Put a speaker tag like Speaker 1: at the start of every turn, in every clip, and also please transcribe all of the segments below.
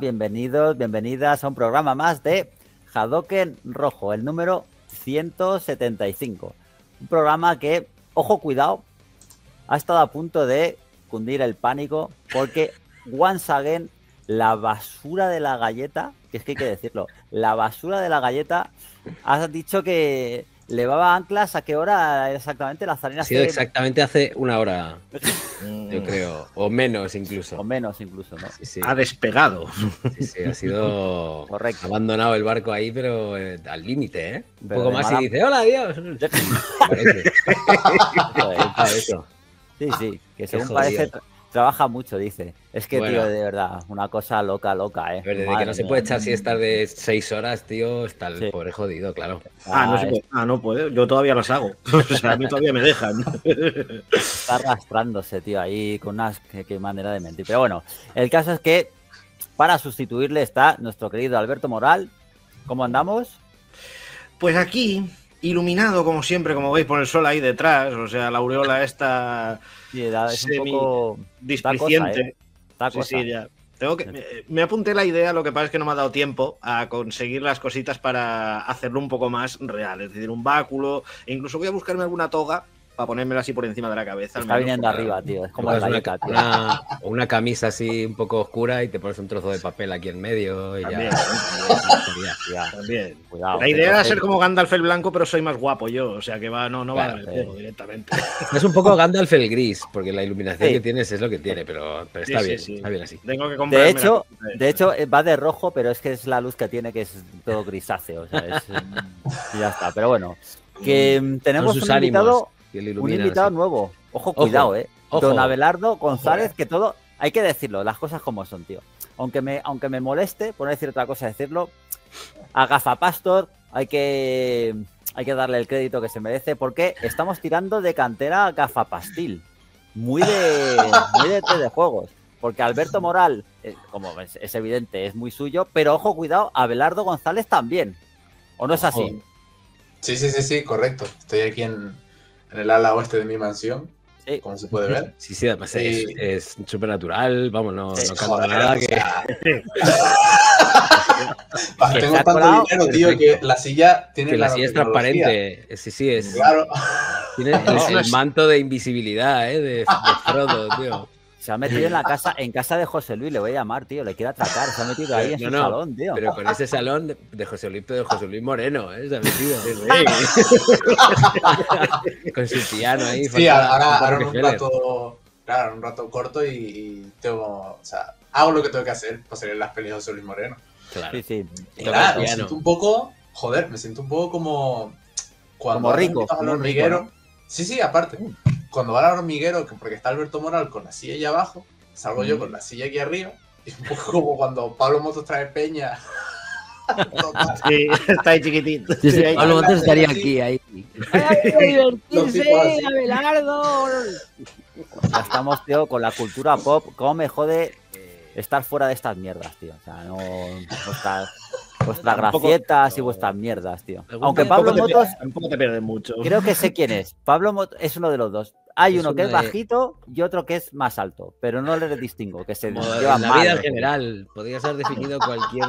Speaker 1: Bienvenidos, bienvenidas a un programa más de Hadoken Rojo, el número 175. Un programa que, ojo, cuidado, ha estado a punto de cundir el pánico porque once again la basura de la galleta, que es que hay que decirlo, la basura de la galleta has dicho que levaba anclas a qué hora exactamente la zarina
Speaker 2: Ha sido exactamente hace una hora, yo creo, o menos incluso.
Speaker 1: o menos incluso, ¿no?
Speaker 2: Sí, sí,
Speaker 3: Ha despegado.
Speaker 2: sí, sí, ha sido
Speaker 1: Correcto.
Speaker 2: abandonado el barco ahí, pero eh, al límite, ¿eh? Un
Speaker 1: Pero
Speaker 2: poco más
Speaker 1: mala-
Speaker 2: y dice, hola, adiós. Parece. Eso.
Speaker 1: Sí, sí, que según parece trabaja mucho, dice. Es que,
Speaker 2: Bueno.
Speaker 1: tío, de verdad, una cosa loca, loca, ¿eh?
Speaker 2: Ver, desde
Speaker 1: Madre
Speaker 2: que no se
Speaker 1: mía.
Speaker 2: puede echar siestas de seis horas, tío, está el
Speaker 1: Sí.
Speaker 2: pobre jodido, claro.
Speaker 3: Ah, no
Speaker 1: Ah,
Speaker 3: se puede. Ah, no puede. Yo todavía las hago. O sea, a mí todavía me dejan.
Speaker 1: Está arrastrándose, tío, ahí con unas. Qué, qué manera de mentir. Pero bueno, el caso es que para sustituirle está nuestro querido Alberto Moral. ¿Cómo andamos?
Speaker 3: Pues aquí, iluminado como siempre, como veis por el sol ahí detrás, o sea, la aureola esta
Speaker 1: Sí, da- es
Speaker 3: Semi-
Speaker 1: un poco.
Speaker 3: displiciente.
Speaker 1: ¿eh?
Speaker 3: Sí, sí, ya. Tengo que, me, me apunté la idea, lo que pasa es que no me ha dado tiempo a conseguir las cositas para hacerlo un poco más real. Es decir, un báculo. E incluso voy a buscarme alguna toga para ponérmela así por encima de la cabeza.
Speaker 1: Está viniendo arriba, tío. Es como la
Speaker 2: una,
Speaker 1: galleta, tío.
Speaker 2: una- una camisa así un poco oscura y te pones un trozo de papel aquí en medio y
Speaker 3: También,
Speaker 2: ya.
Speaker 3: también.
Speaker 1: Cuidado.
Speaker 3: La idea era ser como Gandalf el blanco, pero soy más guapo yo. O sea que va, no, no va
Speaker 2: Claro,
Speaker 3: en el
Speaker 1: sí.
Speaker 3: juego directamente.
Speaker 2: Es un poco Gandalf el gris, porque la iluminación
Speaker 1: Sí.
Speaker 2: que tienes es lo que tiene, pero, pero está
Speaker 3: Sí,
Speaker 2: bien,
Speaker 3: sí.
Speaker 2: está bien así.
Speaker 3: Tengo que
Speaker 1: De hecho, de hecho, eh, va de rojo, pero es que es la luz que tiene, que es todo grisáceo. O sea, es, y ya está. Pero bueno, que mm, tenemos un invitado,
Speaker 2: ánimos que le
Speaker 1: un invitado
Speaker 2: así.
Speaker 1: nuevo. Ojo,
Speaker 2: Ojo,
Speaker 1: cuidado, eh.
Speaker 2: ojo.
Speaker 1: Don Abelardo González, que todo, hay que decirlo, las cosas como son, tío. Aunque me, aunque me moleste, por no decir otra cosa, decirlo, a Gafapastor hay que, hay que darle el crédito que se merece, porque estamos tirando de cantera a Gafapastil. Muy de, muy de, de juegos. Porque Alberto Moral, eh, como es, es evidente, es muy suyo, pero ojo, cuidado, Abelardo González también. ¿O no es así?
Speaker 4: Sí, sí, sí, sí, correcto. Estoy aquí en, en el ala oeste de mi mansión,
Speaker 1: Sí.
Speaker 4: como se puede ver.
Speaker 2: Sí, sí, además
Speaker 4: Sí.
Speaker 2: es súper natural, vamos, no,
Speaker 1: Sí,
Speaker 2: no cambia
Speaker 4: Joder,
Speaker 2: nada que...
Speaker 1: Que
Speaker 4: tengo tanto
Speaker 1: colado,
Speaker 4: dinero, tío,
Speaker 2: perfecto.
Speaker 4: que la silla tiene
Speaker 2: que la silla es transparente. Sí, sí, es.
Speaker 4: Claro.
Speaker 2: Tiene el, el manto de invisibilidad, ¿eh? De, de Frodo, tío.
Speaker 1: Se ha metido en la casa, en casa de José Luis, le voy a llamar, tío, le quiere atracar, se ha metido ahí en
Speaker 2: No,
Speaker 1: su
Speaker 2: no,
Speaker 1: salón, tío.
Speaker 2: Pero con ese salón de, de José Luis, pero de José Luis Moreno, ¿eh? Se ha metido. con su piano ahí.
Speaker 4: Sí, ahora, ahora un rato, claro, un rato corto y, y tengo, o sea, hago lo que tengo que hacer para salir en las pelis de José Luis Moreno.
Speaker 2: Claro.
Speaker 1: Sí, sí.
Speaker 2: El
Speaker 4: me siento un poco, joder, me siento un poco como cuando
Speaker 1: Como rico, como un. ¿no?
Speaker 4: Sí, sí, aparte. Cuando va al hormiguero, que porque está Alberto Moral con la silla allá abajo, salgo yo con la silla aquí arriba. Y un poco como cuando Pablo Motos trae peña.
Speaker 3: Sí, está ahí chiquitito.
Speaker 5: Sí, sí,
Speaker 3: ahí-
Speaker 5: Pablo Motos estaría aquí, ahí.
Speaker 4: Así.
Speaker 5: Abelardo!
Speaker 1: Ya estamos, tío, con la cultura pop. ¿Cómo me jode estar fuera de estas mierdas, tío? O sea, no. Vuestras, vuestras gracietas y vuestras mierdas, tío. Aunque
Speaker 2: un
Speaker 1: Pablo
Speaker 3: Tampoco te,
Speaker 1: Motos,
Speaker 3: tampoco te pierdes mucho.
Speaker 1: creo que sé quién es. Pablo Motos es uno de los dos. Hay
Speaker 2: Es
Speaker 1: uno que es
Speaker 2: de-
Speaker 1: bajito y otro que es más alto, pero no le distingo, que se
Speaker 2: Como
Speaker 1: lleva
Speaker 2: en la
Speaker 1: mal.
Speaker 2: vida en general, podría ser definido cualquier,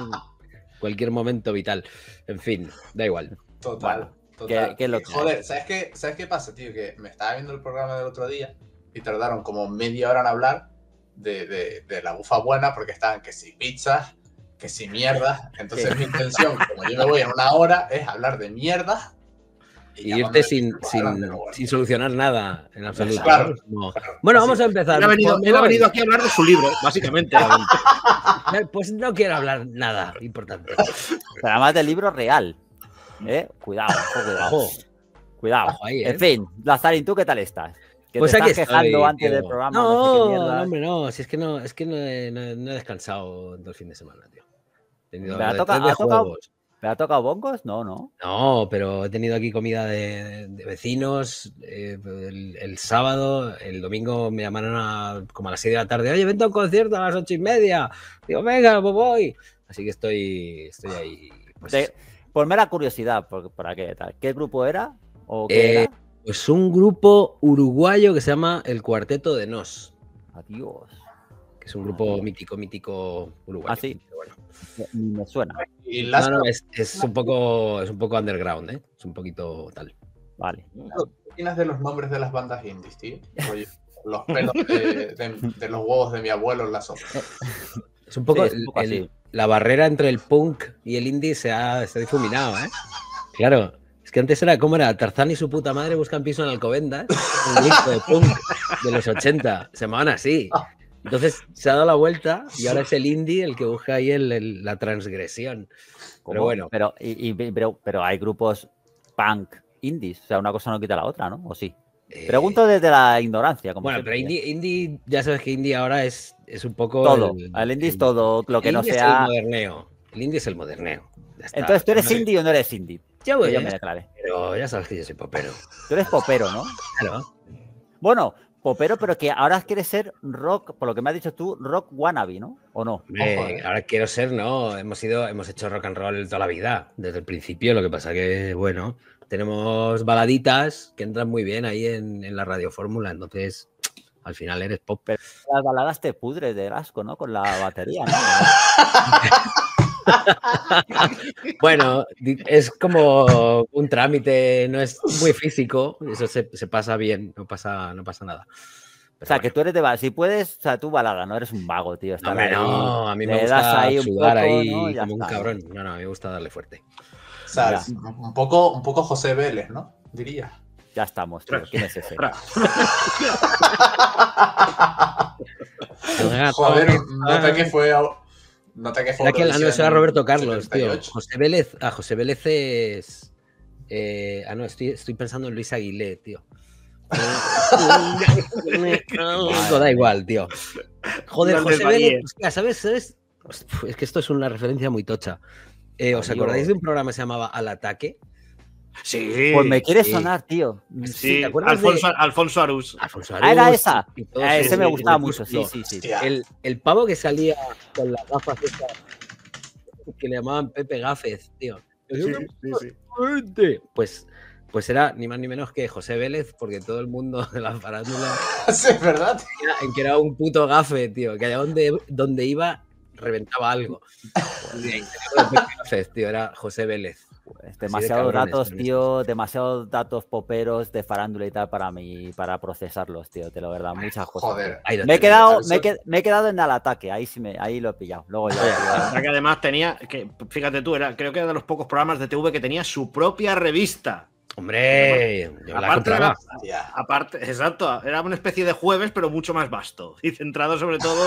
Speaker 2: cualquier momento vital. En fin, da igual.
Speaker 4: Total.
Speaker 1: Bueno,
Speaker 4: total.
Speaker 1: ¿qué- qué es lo que
Speaker 4: Joder, ¿sabes qué, ¿sabes qué pasa, tío? Que me estaba viendo el programa del otro día y tardaron como media hora en hablar de, de, de la bufa buena porque estaban que si pizzas, que si mierda. Entonces mi intención, como yo me voy en una hora, es hablar de mierda
Speaker 2: Y irte sin, sin, sin solucionar nada en absoluto.
Speaker 4: Claro.
Speaker 2: ¿no?
Speaker 4: Claro.
Speaker 2: Bueno,
Speaker 4: Así
Speaker 2: vamos a empezar.
Speaker 3: Él ha, venido, él ha venido aquí a hablar de su libro, básicamente.
Speaker 2: Eh, Pues no quiero hablar nada importante.
Speaker 1: Pero además del libro real. ¿Eh? Cuidado, ojo, cuidado.
Speaker 2: Ojo,
Speaker 1: Cuidado.
Speaker 2: Ojo ahí, ¿eh?
Speaker 1: En fin, Lazarín, ¿tú qué tal estás? Que
Speaker 2: pues
Speaker 1: te
Speaker 2: aquí
Speaker 1: estás quejando
Speaker 2: estoy,
Speaker 1: antes
Speaker 2: tío.
Speaker 1: del programa. No,
Speaker 2: No,
Speaker 1: sé qué
Speaker 2: no,
Speaker 1: mierdas.
Speaker 2: hombre, no. Si es que no, es que no he, no he- no he descansado todo el fin de semana, tío. Tenido
Speaker 1: Pero ha
Speaker 2: de de
Speaker 1: tocado-
Speaker 2: juegos.
Speaker 1: ¿Me ha tocado bongos? No, no.
Speaker 2: No, pero he tenido aquí comida de, de vecinos eh, el, el sábado, el domingo me llamaron a, como a las 6 de la tarde, oye, vente a un concierto a las ocho y media. Digo, venga, pues voy. Así que estoy, estoy ahí. pues,
Speaker 1: De- por mera curiosidad, por, ¿para qué tal? ¿Qué grupo era? ¿O qué
Speaker 2: Eh,
Speaker 1: era?
Speaker 2: pues un grupo uruguayo que se llama El Cuarteto de Nos.
Speaker 1: Adiós.
Speaker 2: Es un grupo mítico, mítico uruguayo.
Speaker 1: Ah, sí.
Speaker 2: bueno.
Speaker 1: Me suena.
Speaker 4: Y
Speaker 2: No, no, es, es un poco, es un poco underground, ¿eh? Es un poquito tal.
Speaker 1: Vale.
Speaker 4: ¿Qué opinas de los nombres de las bandas indies, tío? Los pelos de, de- de los huevos de mi abuelo en la sopa.
Speaker 2: Es un poco,
Speaker 1: Sí, es un poco
Speaker 2: el-
Speaker 1: así.
Speaker 2: la barrera entre el punk y el indie se ha, se ha difuminado, ¿eh? Claro, es que antes era como era Tarzán y su puta madre buscan piso en Alcobendas, un disco de punk de los 80, se llamaban así. Entonces se ha dado la vuelta y ahora es el indie el que busca ahí el- el- la transgresión. Pero bueno,
Speaker 1: Pero, y- y- pero, pero hay grupos punk indies. O sea, una cosa no quita la otra, ¿no? ¿O sí?
Speaker 2: eh,
Speaker 1: Pregunto desde la ignorancia. Como
Speaker 2: Bueno,
Speaker 1: siempre.
Speaker 2: pero indie, indie, ya sabes que indie ahora es, es un poco.
Speaker 1: Todo.
Speaker 2: el-
Speaker 1: El indie es todo. Lo que
Speaker 2: el
Speaker 1: no
Speaker 2: indie es
Speaker 1: sea.
Speaker 2: el moderneo. El indie es el moderneo. Está.
Speaker 1: Entonces, ¿tú eres indie o no eres indie?
Speaker 2: Ya voy,
Speaker 1: yo
Speaker 2: ya
Speaker 1: me declare.
Speaker 2: pero ya sabes que yo soy popero.
Speaker 1: Tú eres popero, ¿no?
Speaker 2: Claro.
Speaker 1: Bueno, popero, pero que ahora quieres ser rock, por lo que me has dicho tú, rock wannabe, ¿no? ¿O no?
Speaker 4: Eh.
Speaker 2: ahora quiero ser, no, hemos ido, hemos hecho rock and roll toda la vida, desde el principio, lo que pasa que, bueno, tenemos baladitas que entran muy bien ahí en, en la radiofórmula, entonces al final eres pop.
Speaker 1: Las baladas te pudres de asco, ¿no? Con la batería, ¿no?
Speaker 2: Bueno, es como un trámite, no es muy físico, eso se, se pasa bien, no pasa, no pasa nada.
Speaker 1: O
Speaker 2: Pero
Speaker 1: sea,
Speaker 2: bueno.
Speaker 1: que tú eres de ba- si puedes, o sea, tú balada, no eres un vago, tío.
Speaker 2: No,
Speaker 1: estar
Speaker 2: hombre,
Speaker 1: ahí,
Speaker 2: no, a mí me
Speaker 1: le das
Speaker 2: gusta
Speaker 1: ahí un
Speaker 2: sudar
Speaker 1: poco,
Speaker 2: ahí
Speaker 1: ¿no?
Speaker 2: Como un
Speaker 1: está, ¿no?
Speaker 2: cabrón. No, no, a mí me gusta darle fuerte.
Speaker 4: O sea, un poco, un poco José Vélez, ¿no? Diría.
Speaker 1: Ya estamos, tío. ¿Quién es ese?
Speaker 4: Joder, nota que fue. Nota que fue.
Speaker 2: Era que el- ah, no, era Roberto Carlos,
Speaker 4: 78.
Speaker 2: tío. José Vélez, ah, José Vélez es. eh, ah, no, estoy, estoy pensando en Luis Aguilé, tío. No, da igual, tío. Joder, José Vélez, hostia, ¿sabes? Es que esto es una referencia muy tocha. Eh, ¿Os acordáis de un programa que se llamaba Al Ataque?
Speaker 3: Sí.
Speaker 1: Pues me quiere
Speaker 2: sí.
Speaker 1: sonar, tío.
Speaker 3: Sí,
Speaker 2: ¿te acuerdas
Speaker 3: Alfonso,
Speaker 2: de-
Speaker 3: Alfonso Arús.
Speaker 2: Alfonso
Speaker 1: Ah, era esa.
Speaker 2: todo
Speaker 1: Ah, ese me
Speaker 2: sí,
Speaker 1: gustaba
Speaker 2: sí,
Speaker 1: mucho, sí, sí, sí.
Speaker 2: El, el pavo que salía con las gafas estas, que le llamaban Pepe Gafes, tío. Pues, pues era ni más ni menos que José Vélez, porque todo el mundo de la farándula
Speaker 4: Sí, es verdad.
Speaker 2: era, en que era un puto gafe, tío, que allá donde, donde iba reventaba algo. Tío, era José Vélez.
Speaker 1: Demasiados
Speaker 2: cabrones
Speaker 1: datos, tío, demasiados datos poperos de farándula y tal para mí, para procesarlos, tío, te lo verdad, muchas cosas.
Speaker 4: Joder.
Speaker 1: Me he, quedado, me, he, qued- me he quedado en el ataque, ahí sí me, ahí lo he pillado. Luego ya,
Speaker 3: además tenía, que fíjate tú, era, creo que era de los pocos programas de TV que tenía su propia revista.
Speaker 2: Hombre, yo la
Speaker 3: Aparte era-. Aparte, exacto, era una especie de jueves, pero mucho más vasto y centrado sobre todo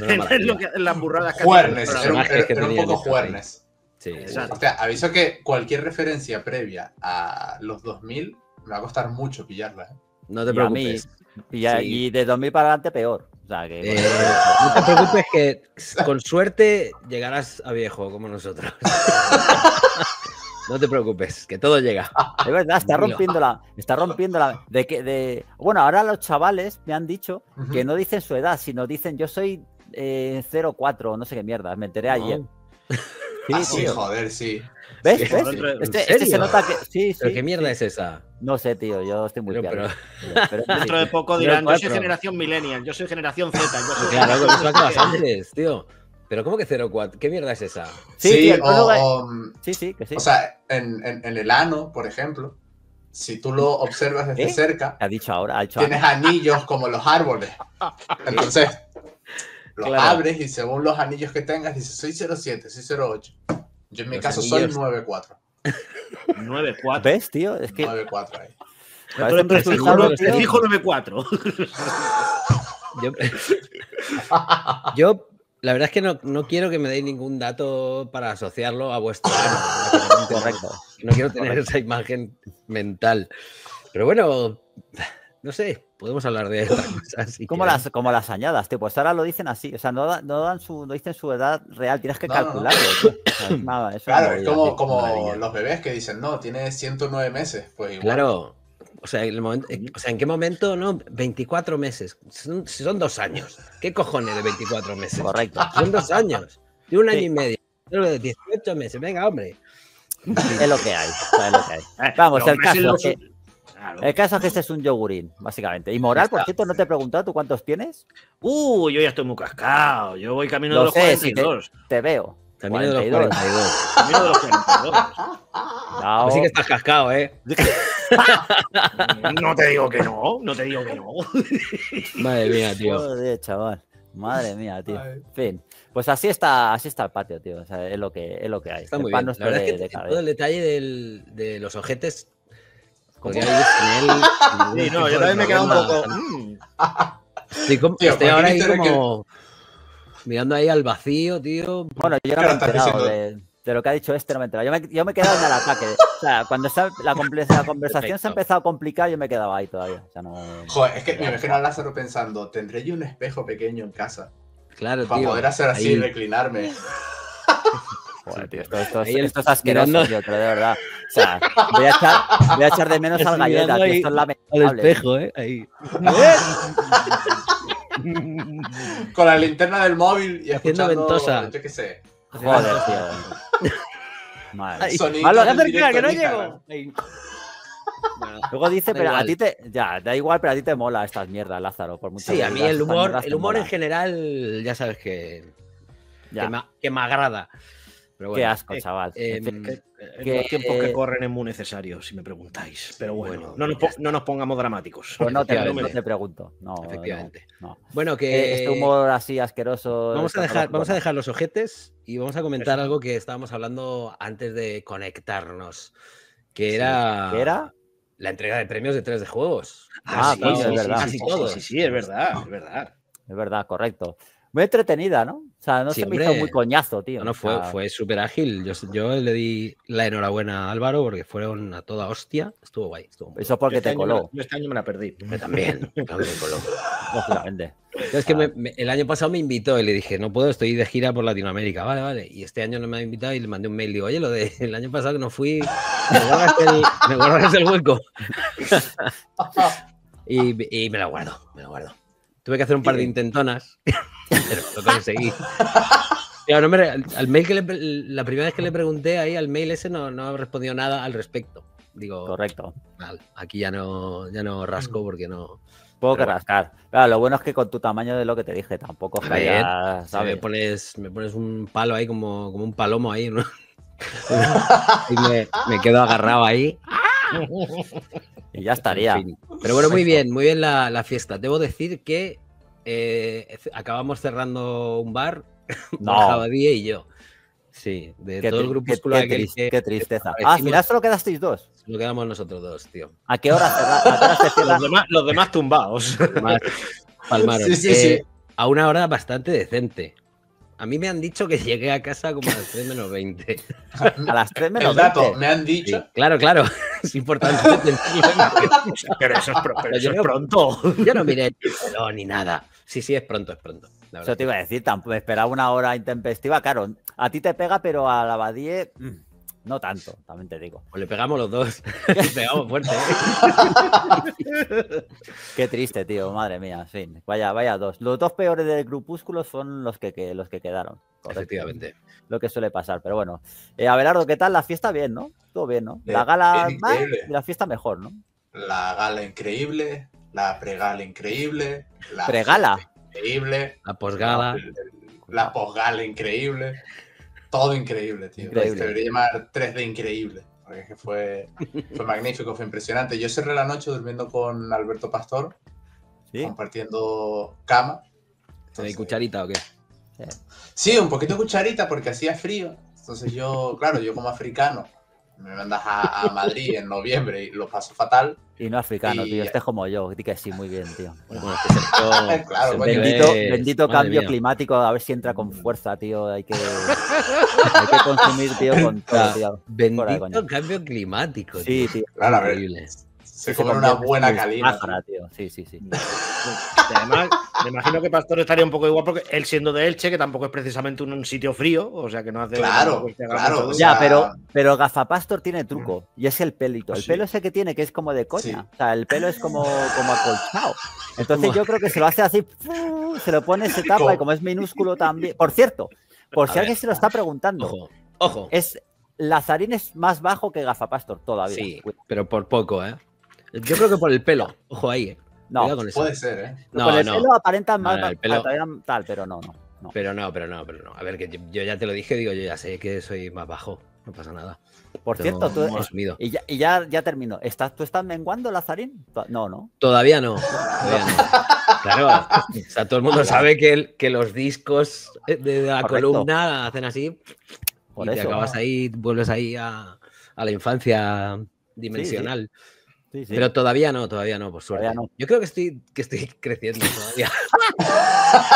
Speaker 3: en, en, que- en las burradas
Speaker 4: Juernes, era un, era un poco. Juernes.
Speaker 2: Sí,
Speaker 3: Exacto.
Speaker 4: Hostia, aviso que cualquier referencia previa a los 2000 me va a costar mucho pillarla. ¿eh?
Speaker 2: no te
Speaker 1: Y a mí,
Speaker 2: preocupes.
Speaker 1: y,
Speaker 2: Sí.
Speaker 1: y de 2000 para adelante peor. O sea, que,
Speaker 2: Eh, no te preocupes que con suerte llegarás a viejo como nosotros. no te preocupes, que todo llega.
Speaker 1: Es verdad, está rompiendo la. Está rompiendo la. De que, de, bueno, ahora los chavales me han dicho que no dicen su edad, sino dicen yo soy eh, 04, no sé qué mierda, me enteré ayer. Sí,
Speaker 4: ah, sí, joder, sí.
Speaker 1: ¿Ves?
Speaker 2: Sí,
Speaker 1: ¿Ves?
Speaker 3: joder, ¿en
Speaker 1: Este, este se nota que. Sí, sí.
Speaker 2: ¿Pero qué mierda es esa?
Speaker 1: No sé, tío, yo estoy muy
Speaker 2: Pero,
Speaker 1: piado.
Speaker 2: pero-
Speaker 1: Pero sí,
Speaker 3: Dentro de
Speaker 1: sí.
Speaker 3: poco dirán, yo soy generación millennial, yo soy generación Z. Yo soy
Speaker 2: claro, que eso acabas antes, tío. Pero ¿cómo que 04? ¿Qué mierda es esa?
Speaker 1: Sí, tío, el
Speaker 4: o,
Speaker 1: código es-
Speaker 4: o,
Speaker 1: Sí, sí, que sí.
Speaker 4: o sea, en, en- en el ano, por ejemplo, si tú lo observas desde
Speaker 1: ¿Eh?
Speaker 4: cerca,
Speaker 1: ha dicho ahora, ha dicho
Speaker 4: tienes anillos como los árboles. Entonces, los
Speaker 2: Claro.
Speaker 4: abres y según los anillos que tengas, dices, soy 07, soy 08. Yo en mi
Speaker 2: Los
Speaker 4: caso
Speaker 2: anillos.
Speaker 4: soy 94.
Speaker 3: 9-4.
Speaker 1: ¿Ves, tío? Es que
Speaker 4: 94 ahí.
Speaker 3: fijo 9-4.
Speaker 2: Yo, yo, la verdad es que no, no quiero que me deis ningún dato para asociarlo a vuestro no.
Speaker 1: Correcto.
Speaker 2: No quiero tener esa imagen mental. Pero bueno, no sé, podemos hablar de cosas.
Speaker 1: Como las, como las añadas, tío. Pues ahora lo dicen así. O sea, no, da- no dan su, no dicen su edad real, tienes que
Speaker 4: No,
Speaker 1: calcularlo. tío. O sea, es nada, es una
Speaker 4: Claro, es como, como los bebés que dicen, no, tiene 109 meses. Pues igual.
Speaker 2: Claro. O sea, el momento- eh, o sea, ¿en qué momento? No, 24 meses. Son, dos años. ¿Qué cojones de 24 meses?
Speaker 1: Correcto.
Speaker 2: Son dos años. De un año
Speaker 1: Sí.
Speaker 2: y medio. De 18 meses. Venga, hombre.
Speaker 1: Es lo que hay. o sea, es lo que hay. Vamos, el caso.
Speaker 3: los-
Speaker 1: que-
Speaker 3: Claro.
Speaker 1: El caso es que este es un yogurín, básicamente. Y moral, por cierto, no te he preguntado tú cuántos tienes.
Speaker 3: Uh, yo ya estoy muy cascado. Yo voy camino
Speaker 1: Lo
Speaker 3: de los
Speaker 1: sé, sí que-
Speaker 3: 42.
Speaker 1: Te veo.
Speaker 2: Camino de los
Speaker 1: 42.
Speaker 2: 42.
Speaker 3: Camino de los 42.
Speaker 1: Chao.
Speaker 2: Así que estás cascado, ¿eh?
Speaker 3: No te digo que no, no te digo que no.
Speaker 2: Madre mía, tío.
Speaker 1: Joder, chaval. Madre mía, tío. En fin. Pues así está, así está el patio, tío. O sea, es lo que, es lo que hay.
Speaker 2: Está
Speaker 1: El
Speaker 2: muy bien. La
Speaker 1: nuestro
Speaker 2: verdad
Speaker 1: de-
Speaker 2: es que
Speaker 1: de cada
Speaker 2: todo el detalle del- de los ojetes. Podría vivir sin él.
Speaker 3: Sí, no,
Speaker 2: tipo
Speaker 3: yo también me he quedado un poco. mm,
Speaker 2: Estoy, como-
Speaker 4: Tío,
Speaker 2: estoy
Speaker 4: ¿por qué
Speaker 2: ahora ahí
Speaker 4: que-
Speaker 2: mirando ahí al vacío, tío.
Speaker 1: Bueno, yo no me he enterado de, de lo que ha dicho este, no me he enterado. Yo me, yo me he quedado en el ataque. O sea, cuando se la, la conversación se ha empezado a complicar, yo me he quedado ahí todavía. O sea, no,
Speaker 4: Joder, es que me imagino a Lázaro pensando, tendré yo un espejo pequeño en casa
Speaker 2: Claro,
Speaker 4: para
Speaker 2: tío.
Speaker 4: poder hacer así y
Speaker 2: ahí.
Speaker 4: reclinarme.
Speaker 1: Joder, tío, esto, esto es, esto es asqueroso,
Speaker 2: mirando-
Speaker 1: tío, pero de verdad. O sea, voy a echar, voy a echar de menos al galleta, tío. Esto es
Speaker 2: Al
Speaker 1: lamentable.
Speaker 2: espejo, ¿eh? Ahí.
Speaker 4: Con la linterna del móvil y
Speaker 2: Haciendo
Speaker 4: escuchando,
Speaker 2: ventosa.
Speaker 4: yo qué sé,
Speaker 1: Joder, tío. Madre.
Speaker 2: Acerca,
Speaker 4: directo
Speaker 2: que no llego. Bueno,
Speaker 1: Luego dice, pero a
Speaker 2: igual.
Speaker 1: ti te. Ya, da igual, pero a ti te mola estas mierdas, Lázaro. Por
Speaker 2: Sí, a mí el humor, el humor en general, ya sabes que,
Speaker 1: Ya.
Speaker 2: que, me, que me agrada. Pero
Speaker 1: Qué asco,
Speaker 2: eh,
Speaker 1: chaval.
Speaker 2: eh,
Speaker 3: Que-
Speaker 1: Que-
Speaker 3: Los tiempos que corren es muy necesario, si me preguntáis. Pero bueno,
Speaker 2: Bueno,
Speaker 3: no, nos, no pongamos dramáticos.
Speaker 1: Pues no te, no te pregunto. No,
Speaker 2: efectivamente.
Speaker 1: no.
Speaker 2: Bueno,
Speaker 1: Eh,
Speaker 2: que
Speaker 1: Este humor así asqueroso.
Speaker 2: vamos a dejar,
Speaker 1: lo
Speaker 2: vamos a
Speaker 1: puedo.
Speaker 2: dejar los ojetes y vamos a comentar
Speaker 3: Eso.
Speaker 2: algo que estábamos hablando antes de conectarnos, que
Speaker 1: Sí,
Speaker 2: era,
Speaker 1: ¿qué era?
Speaker 2: la entrega de premios de 3 de juegos.
Speaker 1: Ah,
Speaker 3: sí,
Speaker 1: es verdad.
Speaker 3: Sí, sí,
Speaker 2: todos.
Speaker 3: sí, sí, es verdad, es verdad.
Speaker 1: Es verdad, correcto. Muy entretenida, ¿no? Sea, no
Speaker 2: Sí,
Speaker 1: se me hizo muy coñazo, tío.
Speaker 2: No, no,
Speaker 1: O
Speaker 2: fue,
Speaker 1: sea,
Speaker 2: fue súper ágil. Yo, yo le di la enhorabuena a Álvaro porque fueron a toda hostia. Estuvo guay. Estuvo muy
Speaker 1: Eso
Speaker 3: Yo
Speaker 1: porque
Speaker 3: este
Speaker 1: te
Speaker 3: año me la-
Speaker 1: coló,
Speaker 3: yo este año me la perdí.
Speaker 2: Yo también. claro me coló.
Speaker 1: lógicamente.
Speaker 2: Es que me- me- el año pasado me invitó y le dije, no puedo, estoy de gira por Latinoamérica. Vale, vale. Y este año no me ha invitado y le mandé un mail. Digo, oye, lo del año pasado que no fui, me guardas el, me guardas el hueco. Y, y me lo guardo, me lo guardo. Tuve que hacer un par de intentonas, pero lo conseguí. Claro, no me re- al mail que le la primera vez que le pregunté ahí al mail ese no, no ha respondido nada al respecto. Digo,
Speaker 1: Correcto.
Speaker 2: "Vale, aquí ya no, ya no rasco porque no.
Speaker 1: Puedo que rascar. Claro, lo bueno es que con tu tamaño de lo que te dije, tampoco
Speaker 2: me pones, me pones un palo ahí como, como un palomo ahí, ¿no? y me, me quedo agarrado ahí.
Speaker 1: Y ya estaría.
Speaker 2: En fin. Pero bueno, muy bien, muy bien la, la fiesta. Debo decir que eh, acabamos cerrando un bar,
Speaker 1: No.
Speaker 2: Badía y yo. Sí, de
Speaker 1: Qué,
Speaker 2: todo el grupo
Speaker 1: qué- qué qué tristeza. Ah, al final solo quedasteis dos.
Speaker 2: Lo quedamos nosotros dos, tío.
Speaker 1: ¿A qué hora, cerra- a qué hora se cierra?
Speaker 3: Los demás, los demás tumbados.
Speaker 2: Más palmaron.
Speaker 4: Sí, sí,
Speaker 2: Eh,
Speaker 4: sí.
Speaker 2: A una hora bastante decente. A mí me han dicho que llegué a casa como a las 3 menos 20.
Speaker 1: A las 3 menos
Speaker 4: El dato,
Speaker 1: 20.
Speaker 4: me han
Speaker 2: Sí,
Speaker 4: dicho.
Speaker 2: claro, claro. Es importante.
Speaker 3: Pero eso es, pero eso es
Speaker 2: no-
Speaker 3: pronto.
Speaker 2: Yo no miré el ni nada. Sí, sí, es pronto, es pronto.
Speaker 1: Eso te iba a decir, tampoco me esperaba una hora intempestiva. Claro, a ti te pega, pero a la Badie mm, no tanto, también te digo.
Speaker 2: Pues le pegamos los dos. Le pegamos fuerte. ¿eh?
Speaker 1: Qué triste, tío, madre mía, en fin. Vaya, vaya dos. Los dos peores del grupúsculo son los que, que- los que quedaron. Correcto.
Speaker 2: Efectivamente.
Speaker 1: Lo que suele pasar, pero bueno. Eh, Abelardo, ¿qué tal? La fiesta bien, ¿no? Todo bien, ¿no? La
Speaker 4: Bien,
Speaker 1: gala más
Speaker 4: increíble.
Speaker 1: y la fiesta mejor, ¿no?
Speaker 4: La gala increíble, la pregala increíble, la
Speaker 1: Pregala.
Speaker 4: increíble,
Speaker 2: La posgala.
Speaker 4: la posgala increíble, todo increíble, tío.
Speaker 1: Increíble.
Speaker 4: Se debería llamar 3D increíble, porque es que fue, fue magnífico, fue impresionante. Yo cerré la noche durmiendo con Alberto Pastor,
Speaker 1: Sí.
Speaker 4: compartiendo cama.
Speaker 2: ¿Tenéis
Speaker 4: Entonces,
Speaker 2: cucharita o qué?
Speaker 4: Sí, un poquito cucharita porque hacía frío. Entonces yo, claro, yo como africano, me mandas a, a Madrid en noviembre y lo paso fatal.
Speaker 1: Y no africano,
Speaker 4: Y-
Speaker 1: tío. Este es como yo. Di que sí, muy bien, tío.
Speaker 2: Bueno, es que Sergio-
Speaker 4: Claro,
Speaker 2: Sergio
Speaker 4: coño.
Speaker 1: Bendito, bendito cambio
Speaker 2: mía.
Speaker 1: climático, a ver si entra con fuerza, tío. Hay que, hay que consumir, tío, con todo, tío.
Speaker 2: Bendito cambio climático.
Speaker 1: Sí,
Speaker 2: tío.
Speaker 1: tío.
Speaker 4: Claro, a ver, se
Speaker 1: Sí,
Speaker 4: come una buena
Speaker 1: tío. Sí, sí, sí.
Speaker 3: Y además, me imagino que Pastor estaría un poco igual porque él siendo de Elche, que tampoco es precisamente un, un sitio frío, o sea que no hace.
Speaker 4: Claro,
Speaker 3: que
Speaker 4: claro, o
Speaker 1: Ya,
Speaker 4: sea-
Speaker 1: pero, pero Gafapastor tiene truco y es el pelito. El
Speaker 4: Sí.
Speaker 1: pelo ese que tiene, que es como de coña.
Speaker 4: Sí.
Speaker 1: O sea, el pelo es como, como acolchado. Entonces
Speaker 2: como-
Speaker 1: yo creo que se lo hace así, se lo pone, se tapa y como es minúsculo también. Por cierto, por
Speaker 2: A
Speaker 1: si
Speaker 2: ver,
Speaker 1: alguien se lo está preguntando,
Speaker 2: Ojo, ojo.
Speaker 1: es Lazarín es más bajo que Gafapastor todavía.
Speaker 2: Sí, pero por poco, ¿eh? Yo creo que por el pelo. Ojo ahí, eh.
Speaker 1: No,
Speaker 2: Cuidado con.
Speaker 4: Puede ser, ¿eh?
Speaker 1: con
Speaker 2: No,
Speaker 1: el
Speaker 2: no.
Speaker 1: pelo aparentan más
Speaker 2: no, el pelo-
Speaker 1: todavía tal, pero no, no. no.
Speaker 2: Pero no, pero no, pero no. A ver, que yo, yo ya te lo dije, digo, yo ya sé que soy más bajo. No pasa nada.
Speaker 1: Por cierto, tú, y ya, y ya, ya termino. ¿Estás, ¿Tú estás menguando, Lazarín? No, no.
Speaker 2: Todavía no. todavía no. Claro. O sea, todo el mundo sabe que, el- que los discos de, la
Speaker 1: Correcto.
Speaker 2: columna hacen así
Speaker 1: Por
Speaker 2: y te
Speaker 1: eso.
Speaker 2: acabas ahí, vuelves ahí a, a la infancia dimensional.
Speaker 1: Sí, sí.
Speaker 2: Pero todavía no, todavía no, por suerte.
Speaker 1: No.
Speaker 2: Yo creo que estoy, que estoy creciendo todavía.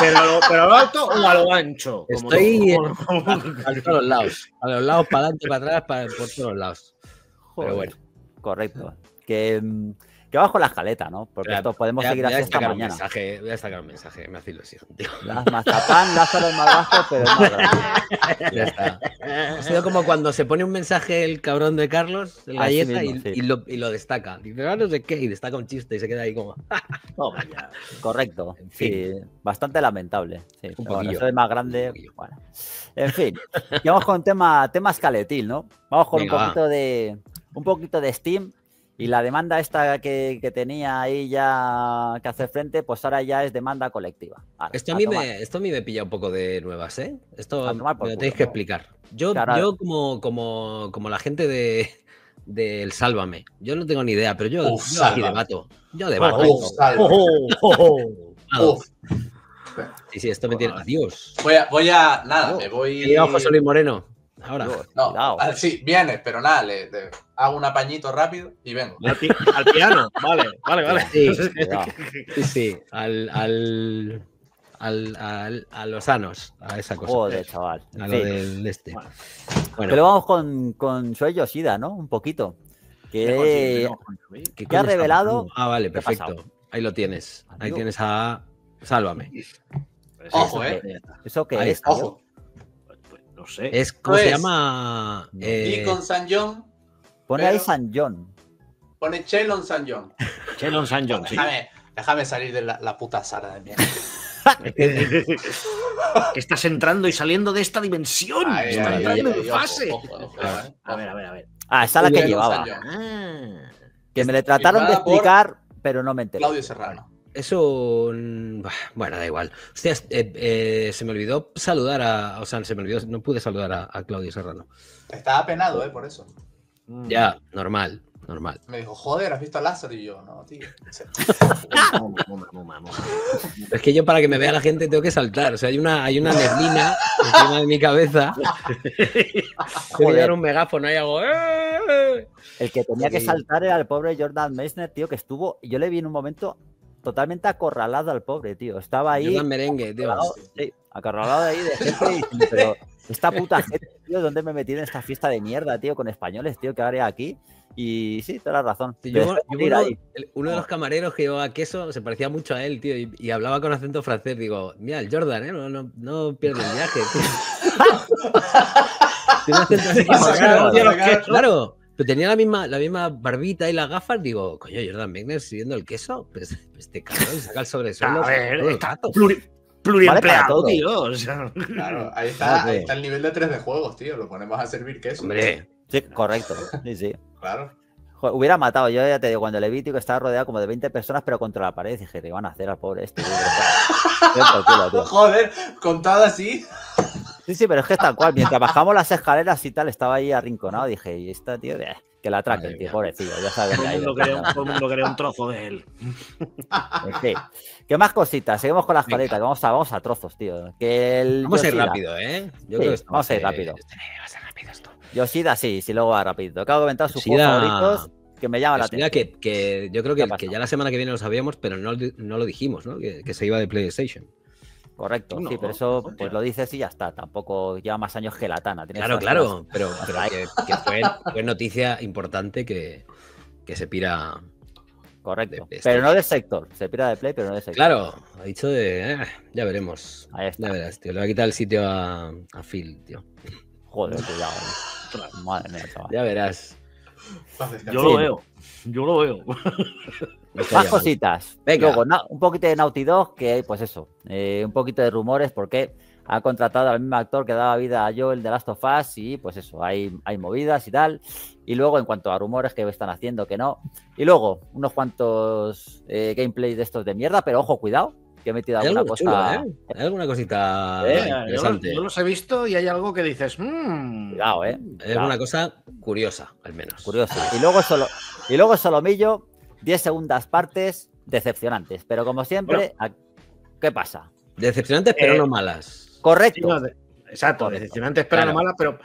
Speaker 3: Pero, a lo- pero a lo alto o a lo ancho. Como
Speaker 2: Estoy
Speaker 3: todo.
Speaker 2: a todos los lados. A los lados, para adelante, para atrás, para, por todos lados.
Speaker 1: Joder,
Speaker 2: Pero bueno.
Speaker 1: Correcto. Que, mm, que con la escaleta, ¿no? Porque
Speaker 2: a-
Speaker 1: esto podemos
Speaker 2: voy a-
Speaker 1: seguir así hasta
Speaker 2: destacar un
Speaker 1: mañana.
Speaker 2: mensaje, voy a destacar un mensaje, me hace ilusión, tío.
Speaker 1: Las mazapán, Lázaro es más bajo, pero es más.
Speaker 2: Ya está. Ha sido como cuando se pone un mensaje el cabrón de Carlos, el galleta,
Speaker 1: mismo,
Speaker 2: y,
Speaker 1: sí.
Speaker 2: y lo, y lo destaca. Dice, ah, no sé qué, y destaca un chiste y se queda ahí como.
Speaker 3: Ya.
Speaker 1: Correcto.
Speaker 2: En
Speaker 1: Sí, bastante lamentable. Sí, bueno,
Speaker 2: poquillo,
Speaker 1: eso es más
Speaker 2: un
Speaker 1: grande. Bueno. En fin, y vamos con tema, tema escaletil, ¿no? Vamos con
Speaker 2: Venga,
Speaker 1: un
Speaker 2: va.
Speaker 1: poquito de un poquito de Steam y la demanda esta que, que tenía ahí ya que hacer frente, pues ahora ya es demanda colectiva. Ahora,
Speaker 2: Esto a, mí
Speaker 1: tomar.
Speaker 2: me, esto a mí me pilla un poco de nuevas, ¿eh? Esto
Speaker 1: A
Speaker 2: me lo
Speaker 1: culo,
Speaker 2: tenéis que
Speaker 1: ¿no?
Speaker 2: explicar. Yo,
Speaker 1: Claro.
Speaker 2: yo como, como, como la gente de del Sálvame, yo no tengo ni idea, pero yo,
Speaker 4: Uf,
Speaker 2: yo aquí debato. Yo debato.
Speaker 4: Uf, salva.
Speaker 2: Debato.
Speaker 4: Uf.
Speaker 2: Sí, sí, esto me tiene. Adiós.
Speaker 4: Voy a, voy a. Nada, me voy.
Speaker 2: Llegado José Luis Moreno. Ahora.
Speaker 1: Dios,
Speaker 4: No,
Speaker 1: cuidado.
Speaker 4: ah, sí, vienes, pero nada, le, le hago un apañito rápido y vengo.
Speaker 3: Al, pi- al piano. Vale, vale, vale.
Speaker 2: Sí, sí, sí. Al, al, al, al- a los sanos, a esa cosa.
Speaker 1: Joder, chaval.
Speaker 2: a lo del este.
Speaker 3: Bueno.
Speaker 2: Bueno,
Speaker 1: Pero vamos con, con Yoshida, ¿no? Un poquito. Que
Speaker 2: ¿qué
Speaker 1: que ha revelado-?
Speaker 2: Ah, vale, perfecto. Ahí lo tienes. Ahí
Speaker 1: Amigo.
Speaker 2: tienes a. Sálvame.
Speaker 4: Ojo,
Speaker 1: ¿eso
Speaker 4: eh.
Speaker 1: ¿Eso
Speaker 2: Ahí
Speaker 1: es?
Speaker 4: Ojo.
Speaker 3: Pues, no sé.
Speaker 2: Es, ¿Cómo se
Speaker 4: es.
Speaker 2: llama? Eh,
Speaker 4: Y con San John,
Speaker 1: Pone ahí San John.
Speaker 4: pone Chelon San John.
Speaker 3: Chelon San John, sí.
Speaker 4: Déjame, déjame salir de la, la puta sala de mierda.
Speaker 3: que estás entrando y saliendo de esta dimensión.
Speaker 4: Ahí,
Speaker 3: Estás
Speaker 2: ahí,
Speaker 3: entrando
Speaker 4: ahí,
Speaker 3: en fase.
Speaker 4: ojo, ojo,
Speaker 2: Claro.
Speaker 4: eh.
Speaker 3: A ver, a ver, a ver.
Speaker 1: Ah, esa es la que llevaba.
Speaker 3: Ah.
Speaker 1: Que me le trataron de explicar, pero no me enteré.
Speaker 4: Claudio Serrano.
Speaker 2: Es un. bah, Bueno, da igual. Hostias, eh, eh, se me olvidó saludar a. O sea, se me olvidó, no pude saludar a, a Claudio Serrano.
Speaker 4: Estaba penado, ¿eh? Por eso.
Speaker 3: Mm.
Speaker 2: Ya, normal, normal.
Speaker 4: Me dijo, joder, ¿has visto a Lázaro? Y yo, no, tío.
Speaker 2: Es que yo para que me vea la gente tengo que saltar. O sea, hay una, hay una neblina encima de mi cabeza. Tengo que dar un megáfono y hago. "Eh".
Speaker 1: El que tenía que saltar era el pobre Jordan Meissner, tío, que estuvo. Yo le vi en un momento totalmente acorralado al pobre, tío. Estaba ahí.
Speaker 2: Jordan merengue, tío.
Speaker 1: acorralado, sí, acorralado ahí de gente. pero esta puta gente, tío, ¿dónde me metí en esta fiesta de mierda, tío, con españoles, tío, que haré aquí? Y sí, toda la razón.
Speaker 2: Sí, yo- yo uno,
Speaker 1: ahí.
Speaker 2: el- uno de los camareros que llevaba queso se parecía mucho a él, tío, y, y hablaba con acento francés. Digo, mira, el Jordan, ¿eh? No, no, no pierde el viaje, tío. Tiene un acento así.
Speaker 4: Claro,
Speaker 2: pero tenía la misma, la misma barbita y las gafas. Digo, coño, Jordan Wegner sirviendo el queso. Pues este cabrón saca el sobresuelo.
Speaker 3: A ver, está pluri- pluriempleado, tío. o sea.
Speaker 4: Claro, ahí está, ahí está el nivel de 3 de juegos, tío. Lo ponemos a servir queso.
Speaker 2: Hombre,
Speaker 1: Sí, correcto. Sí, sí.
Speaker 4: Claro.
Speaker 1: Joder, hubiera matado, yo ya te digo, cuando le vi, tío, que estaba rodeado como de 20 personas, pero contra la pared, dije, ¿qué van a hacer al pobre este? tío.
Speaker 4: Joder, contado así.
Speaker 1: Sí, sí, pero es que tal cual. Mientras bajamos las escaleras y tal, estaba ahí arrinconado. Dije, y esta, tío, que la atraquen,
Speaker 2: Madre
Speaker 1: tío, pobrecillo. Ya sabes
Speaker 3: Todo el mundo quería- todo el mundo quería un trozo de él.
Speaker 1: En fin. ¿Qué más cositas? Seguimos con las paletas. Vamos a, vamos a trozos, tío. Que el
Speaker 2: vamos a ir rápido, ¿eh? Yo
Speaker 1: Sí,
Speaker 2: creo que
Speaker 1: vamos a ir rápido.
Speaker 2: Sí, va a ser rápido esto.
Speaker 1: Yoshida, sí, sí, luego va rápido. Acabo de comentar sus
Speaker 2: Yoshida-
Speaker 1: juegos favoritos que me llaman la atención.
Speaker 2: que, que yo creo
Speaker 1: ¿Qué ha
Speaker 2: que, que ya la semana que viene lo sabíamos, pero no, no lo dijimos, ¿no? Que, que se iba de PlayStation.
Speaker 1: Correcto,
Speaker 3: No,
Speaker 1: sí, pero eso
Speaker 3: hostia.
Speaker 1: pues lo dices y ya está. Tampoco lleva más años que Latana. Tienes
Speaker 2: Claro, claro, pero, que, que fue, fue noticia importante que, que se pira.
Speaker 1: Correcto.
Speaker 2: de
Speaker 1: Pero no de sector. Se pira de Play, pero no de sector.
Speaker 2: Claro, ha dicho de. eh, ya veremos.
Speaker 1: Ahí está.
Speaker 2: Ya verás, tío. Le va a quitar el sitio a, a Phil, tío.
Speaker 1: Joder, cuidado. eh. Madre mía, chaval.
Speaker 2: Ya verás.
Speaker 3: Yo lo veo. Yo lo veo.
Speaker 1: Más cositas.
Speaker 2: Venga.
Speaker 1: Un poquito de Naughty Dog, que pues eso, eh, un poquito de rumores, porque ha contratado al mismo actor que daba vida a Joel de Last of Us y pues eso, hay, hay movidas y tal. Y luego en cuanto a rumores que están haciendo, que no. Y luego unos cuantos eh, gameplays de estos de mierda, pero ojo, cuidado, que he metido alguna cosa.
Speaker 2: chulo, ¿eh? Hay alguna cosita
Speaker 3: Eh, yo,
Speaker 2: interesante.
Speaker 3: yo los he visto y hay algo que dices. "Mm".
Speaker 1: Cuidado, eh.
Speaker 2: Hay
Speaker 1: Cuidado.
Speaker 2: alguna cosa curiosa, al menos.
Speaker 1: Curioso. Y luego solo, y luego Solomillo, 10 segundas partes decepcionantes. Pero como siempre, ¿a- ¿qué pasa?
Speaker 2: Decepcionantes, pero
Speaker 3: Eh,
Speaker 2: no malas.
Speaker 3: Sí,
Speaker 1: Correcto.
Speaker 3: no, de- exacto,
Speaker 1: Correcto.
Speaker 3: decepcionantes, pero
Speaker 2: Claro.
Speaker 3: no malas, pero,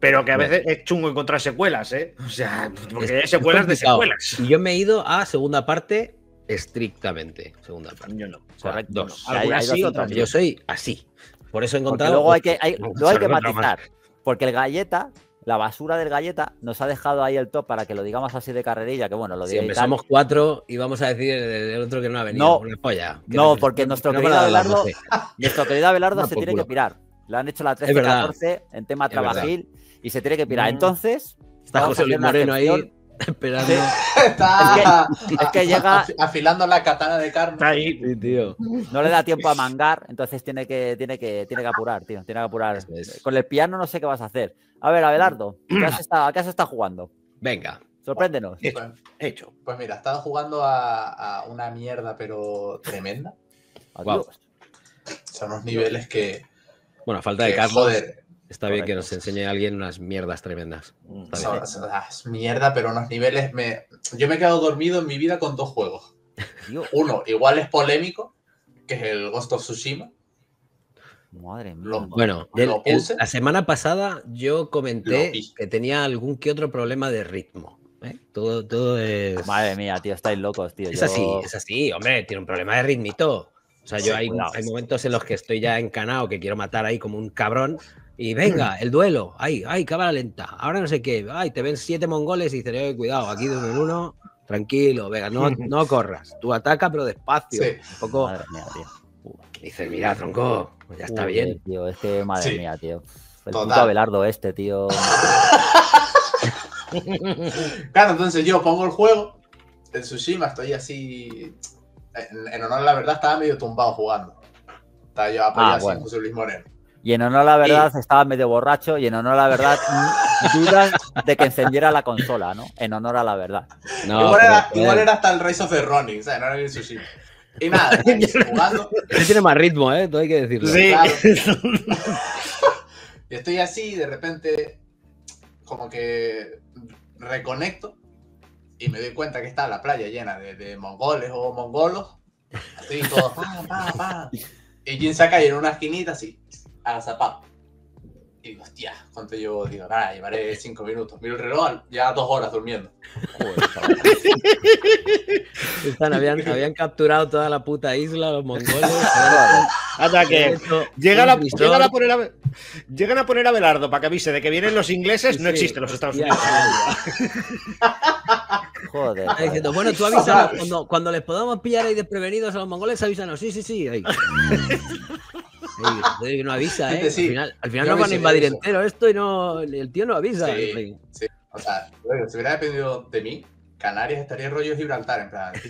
Speaker 3: pero que a veces es chungo encontrar secuelas, ¿eh? O sea, porque hay secuelas de secuelas.
Speaker 2: Y yo me he ido a segunda parte estrictamente. Segunda parte.
Speaker 3: Yo no.
Speaker 2: O sea,
Speaker 1: Correcto.
Speaker 2: dos.
Speaker 3: Algunas sí, otras.
Speaker 2: Yo soy así. Por eso he
Speaker 1: Porque
Speaker 2: encontrado.
Speaker 1: luego hay que, hay, luego hay que matizar. Porque el galleta, la basura del galleta, nos ha dejado ahí el top para que lo digamos así de carrerilla, que bueno, lo diga tal.
Speaker 2: somos cuatro y vamos a decir el, otro que no ha venido.
Speaker 1: No.
Speaker 2: Una polla.
Speaker 1: No, porque nuestro
Speaker 2: no
Speaker 1: querido Abelardo-
Speaker 2: 12.
Speaker 1: Nuestro querido Abelardo se tiene que pirar. Le han hecho la
Speaker 2: Es verdad.
Speaker 1: 13-14 en tema
Speaker 2: Es verdad.
Speaker 1: trabajil y se tiene que pirar.
Speaker 3: Mm.
Speaker 1: Entonces,
Speaker 2: Está José Luis Moreno ahí. esperando.
Speaker 4: Está
Speaker 1: es que llega-
Speaker 4: afi- afilando la katana de carne.
Speaker 3: Está ahí.
Speaker 2: Sí, tío.
Speaker 1: no le da tiempo a mangar, entonces tiene que, tiene que, tiene que apurar, tío. Tiene que apurar.
Speaker 2: Es.
Speaker 1: Con el piano no sé qué vas a hacer. A ver, Abelardo, ¿qué has estado, ¿a qué has estado jugando?
Speaker 2: Venga.
Speaker 1: Sorpréndenos.
Speaker 3: Hecho.
Speaker 4: Pues,
Speaker 3: Hecho.
Speaker 4: pues mira, estaba jugando a, a una mierda, pero tremenda.
Speaker 1: Adiós.
Speaker 4: Son unos niveles que,
Speaker 2: Bueno, a falta de Carlos,
Speaker 4: joder,
Speaker 2: está bien que nos enseñe alguien unas mierdas tremendas.
Speaker 4: Ah, es mierda, pero unos niveles. Me... Yo me he quedado dormido en mi vida con dos juegos.
Speaker 1: Dios,
Speaker 4: Uno, igual es polémico, que es el Ghost of Tsushima.
Speaker 1: madre mía.
Speaker 4: Lo-
Speaker 2: Bueno, el- la semana pasada yo comenté que tenía algún que otro problema de ritmo. ¿eh? Todo, todo es.
Speaker 1: Madre mía, tío, estáis locos, tío.
Speaker 2: Es
Speaker 1: Yo-
Speaker 2: así, es así, hombre, tiene un problema de ritmito. O sea, yo
Speaker 1: Sí,
Speaker 2: hay, hay momentos en los que estoy ya encanado, que quiero matar ahí como un cabrón. Y venga, el duelo, ay, ay, cámara lenta, ahora no sé qué, ay, te ven siete mongoles y dices, "Eh, cuidado, aquí de uno en uno, tranquilo, venga, no, no corras, tú ataca pero despacio.
Speaker 4: Sí.
Speaker 2: Un poco,
Speaker 1: Madre mía, tío.
Speaker 2: dices, mira, tronco, pues ya está bien.
Speaker 1: Tío, es que, madre
Speaker 4: Sí.
Speaker 1: mía, tío. El
Speaker 4: Total.
Speaker 1: puto Abelardo este, tío.
Speaker 4: Claro, entonces yo pongo el juego, el Tsushima, estoy así. En, en honor a la verdad, estaba medio tumbado jugando. Estaba yo apoyado
Speaker 1: Ah,
Speaker 4: así
Speaker 1: bueno.
Speaker 4: en José Luis Moreno.
Speaker 1: Y en honor a la verdad, estaba medio borracho. Y en honor a la verdad, dudas de que encendiera la consola, ¿no? En honor a la verdad.
Speaker 2: No,
Speaker 4: igual,
Speaker 2: pero,
Speaker 4: era, igual era hasta el Rise of the Ronin, ¿sabes? No era ni el Tsushima. Y nada, ahí jugando.
Speaker 2: tiene más ritmo, ¿eh? Todo hay que decirlo.
Speaker 3: Sí.
Speaker 4: Claro. y estoy así, y de repente, como que reconecto y me doy cuenta que está la playa llena de, de mongoles o mongolos. Estoy todo, pa, pa, pa. Y Jin saca ahí en una esquinita así, agazapado. Y digo, hostia, ¿cuánto llevo? Digo, nada, llevaré cinco minutos. Miro el reloj, ya dos horas durmiendo.
Speaker 1: Joder.
Speaker 2: Están- habían, habían capturado toda la puta isla, los mongoles.
Speaker 3: Hasta que llegan a, llegan a poner a, llegan a poner a Belardo para que avise de que vienen los ingleses. No
Speaker 2: Sí,
Speaker 3: existen los Estados
Speaker 2: hostia,
Speaker 3: Unidos.
Speaker 1: Joder.
Speaker 2: Diciendo, bueno, tú avísanos cuando, cuando les podamos pillar ahí desprevenidos a los mongoles, avísanos. Sí, sí, sí. Ahí. No avisa, ¿eh?
Speaker 4: Sí.
Speaker 2: Al final, al final nos van a invadir entero esto y no, el tío no avisa.
Speaker 4: Sí. Sí, o sea, bueno, si hubiera dependido de mí, Canarias estaría rollo Gibraltar, en plan.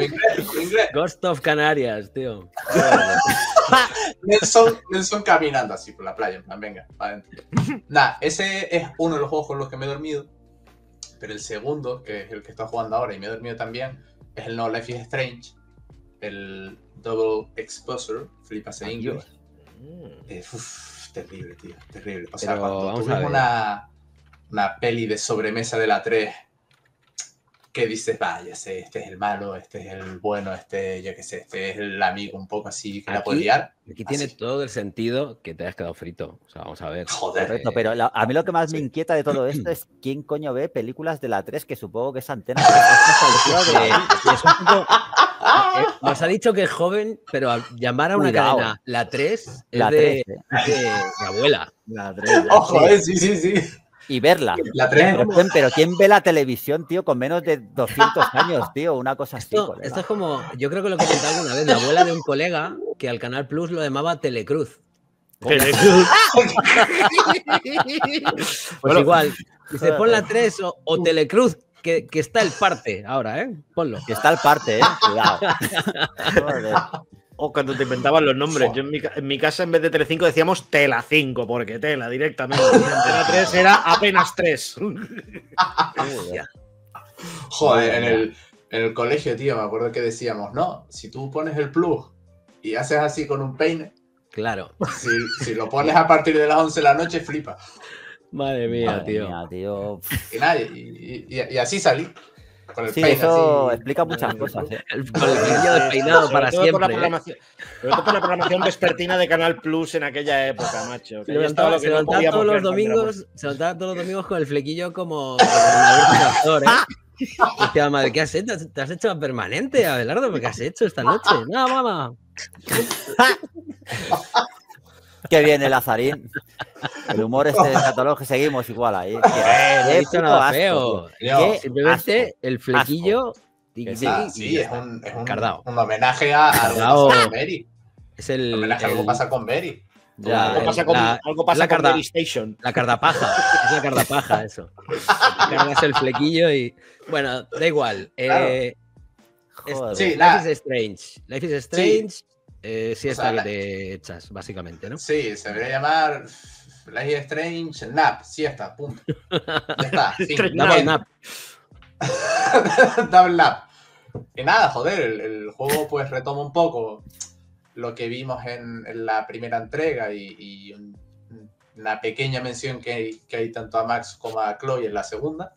Speaker 4: Inglés, inglés.
Speaker 2: Ghost of Canarias, tío.
Speaker 4: Nelson, Nelson caminando así por la playa, en plan, venga, para adentro. Nada, ese es uno de los juegos con los que me he dormido. Pero el segundo, que es el que estoy jugando ahora y me he dormido también, es el No Life is Strange. El Double Exposure, flipas en inglés. Eh, uf, terrible, tío, terrible. O sea,
Speaker 2: Pero
Speaker 4: cuando
Speaker 2: ver.
Speaker 4: una, una peli de sobremesa de la 3 que dices, vaya, sé, este es el malo, este es el bueno, este, yo qué sé, este es el amigo un poco así que la puede
Speaker 2: Aquí-
Speaker 4: liar.
Speaker 2: Aquí tiene todo el sentido que te hayas quedado frito. O sea, vamos a ver.
Speaker 4: Joder.
Speaker 1: Correcto, pero la- a mí lo que más me inquieta de todo esto es quién coño ve películas de la 3, que supongo que es antena. que
Speaker 2: Eh, es un poco- eh, nos ha dicho que es joven, pero al llamar a una
Speaker 1: Cuidado.
Speaker 2: cadena la 3 es
Speaker 1: La
Speaker 2: de,
Speaker 1: 3, eh.
Speaker 2: de mi abuela.
Speaker 3: La tres,
Speaker 4: Ojo, eh, sí, sí, sí.
Speaker 1: Y verla.
Speaker 4: La 3
Speaker 1: Pero, ¿quién- pero ¿quién ve la televisión, tío, con menos de 200 años, tío? Una cosa así.
Speaker 2: Esto, es como, yo creo que lo he comentado alguna vez, la abuela de un colega que al Canal Plus lo llamaba Telecruz. Pues
Speaker 3: Bueno,
Speaker 2: igual, dice, pon la 3 o, o Telecruz, que, que está el parte ahora, ¿eh? Ponlo.
Speaker 1: Que está el parte, ¿eh? Cuidado. Joder.
Speaker 3: O cuando te inventaban los nombres. Yo en mi, ca- en mi casa, en vez de Telecinco, decíamos Tela 5, porque Tela directamente. Antena 3 era apenas 3.
Speaker 4: Joder, en el, en el colegio, tío, me acuerdo que decíamos, no, si tú pones el plug y haces así con un peine,
Speaker 2: Claro.
Speaker 4: si, si lo pones a partir de las 11 de la noche, flipa.
Speaker 2: Madre mía,
Speaker 1: Madre
Speaker 2: tío.
Speaker 1: mía, tío.
Speaker 4: Y nada, y, y- y- así salí. Con el
Speaker 1: Sí,
Speaker 4: peine
Speaker 1: eso
Speaker 4: así.
Speaker 1: explica muchas cosas. ¿eh?
Speaker 2: El, con el flequillo despeinado
Speaker 3: Sobre
Speaker 2: para
Speaker 3: todo por la
Speaker 2: siempre. ¿eh?
Speaker 3: programación- sobre todo por la programación vespertina de Canal Plus en aquella época, macho. que
Speaker 2: Se levantaba,
Speaker 3: lo
Speaker 2: se
Speaker 3: no
Speaker 2: levantaba todos los domingos, se levantaba todos los domingos con el flequillo como, como el Pastor, ¿eh? Decía, madre, ¿qué has hecho? ¿Te has hecho permanente, Abelardo? ¿Qué has hecho esta noche? No, mamá.
Speaker 1: Qué bien el Azarín. El humor este escatológico que seguimos igual ahí. Qué,
Speaker 2: Eh, no he dicho nada feo.
Speaker 4: tío.
Speaker 1: Qué
Speaker 2: Simplemente
Speaker 1: asco.
Speaker 2: el flequillo
Speaker 1: sí.
Speaker 2: Y-
Speaker 4: sí,
Speaker 2: y
Speaker 4: es un, es un,
Speaker 2: Cardao.
Speaker 4: un homenaje a, a algo que
Speaker 2: Cardao.
Speaker 4: pasa con Berry.
Speaker 2: es el,
Speaker 4: Un homenaje a algo pasa con Berry.
Speaker 2: ya,
Speaker 3: Algo
Speaker 2: el-
Speaker 3: pasa con,
Speaker 2: la,
Speaker 3: algo pasa
Speaker 2: la
Speaker 3: con
Speaker 2: carda-
Speaker 3: Mary Station.
Speaker 2: la cardapaja. Es la cardapaja, eso. Cargas el flequillo y. Bueno, da igual. eh,
Speaker 1: Joder.
Speaker 4: Sí,
Speaker 2: Life is Strange. Life is Strange. Eh, sí,
Speaker 4: O
Speaker 2: esta
Speaker 4: sea,
Speaker 2: que
Speaker 4: la-
Speaker 2: te echas, básicamente, ¿no?
Speaker 4: Sí, se debería llamar Life is Strange Nap, siesta, punto. Ya está,
Speaker 2: Double
Speaker 3: Nap.
Speaker 2: nap.
Speaker 4: Double Nap. Y nada, joder, el, el juego pues retoma un poco lo que vimos en, en la primera entrega y, y un- una pequeña mención que hay, que hay tanto a Max como a Chloe en la segunda.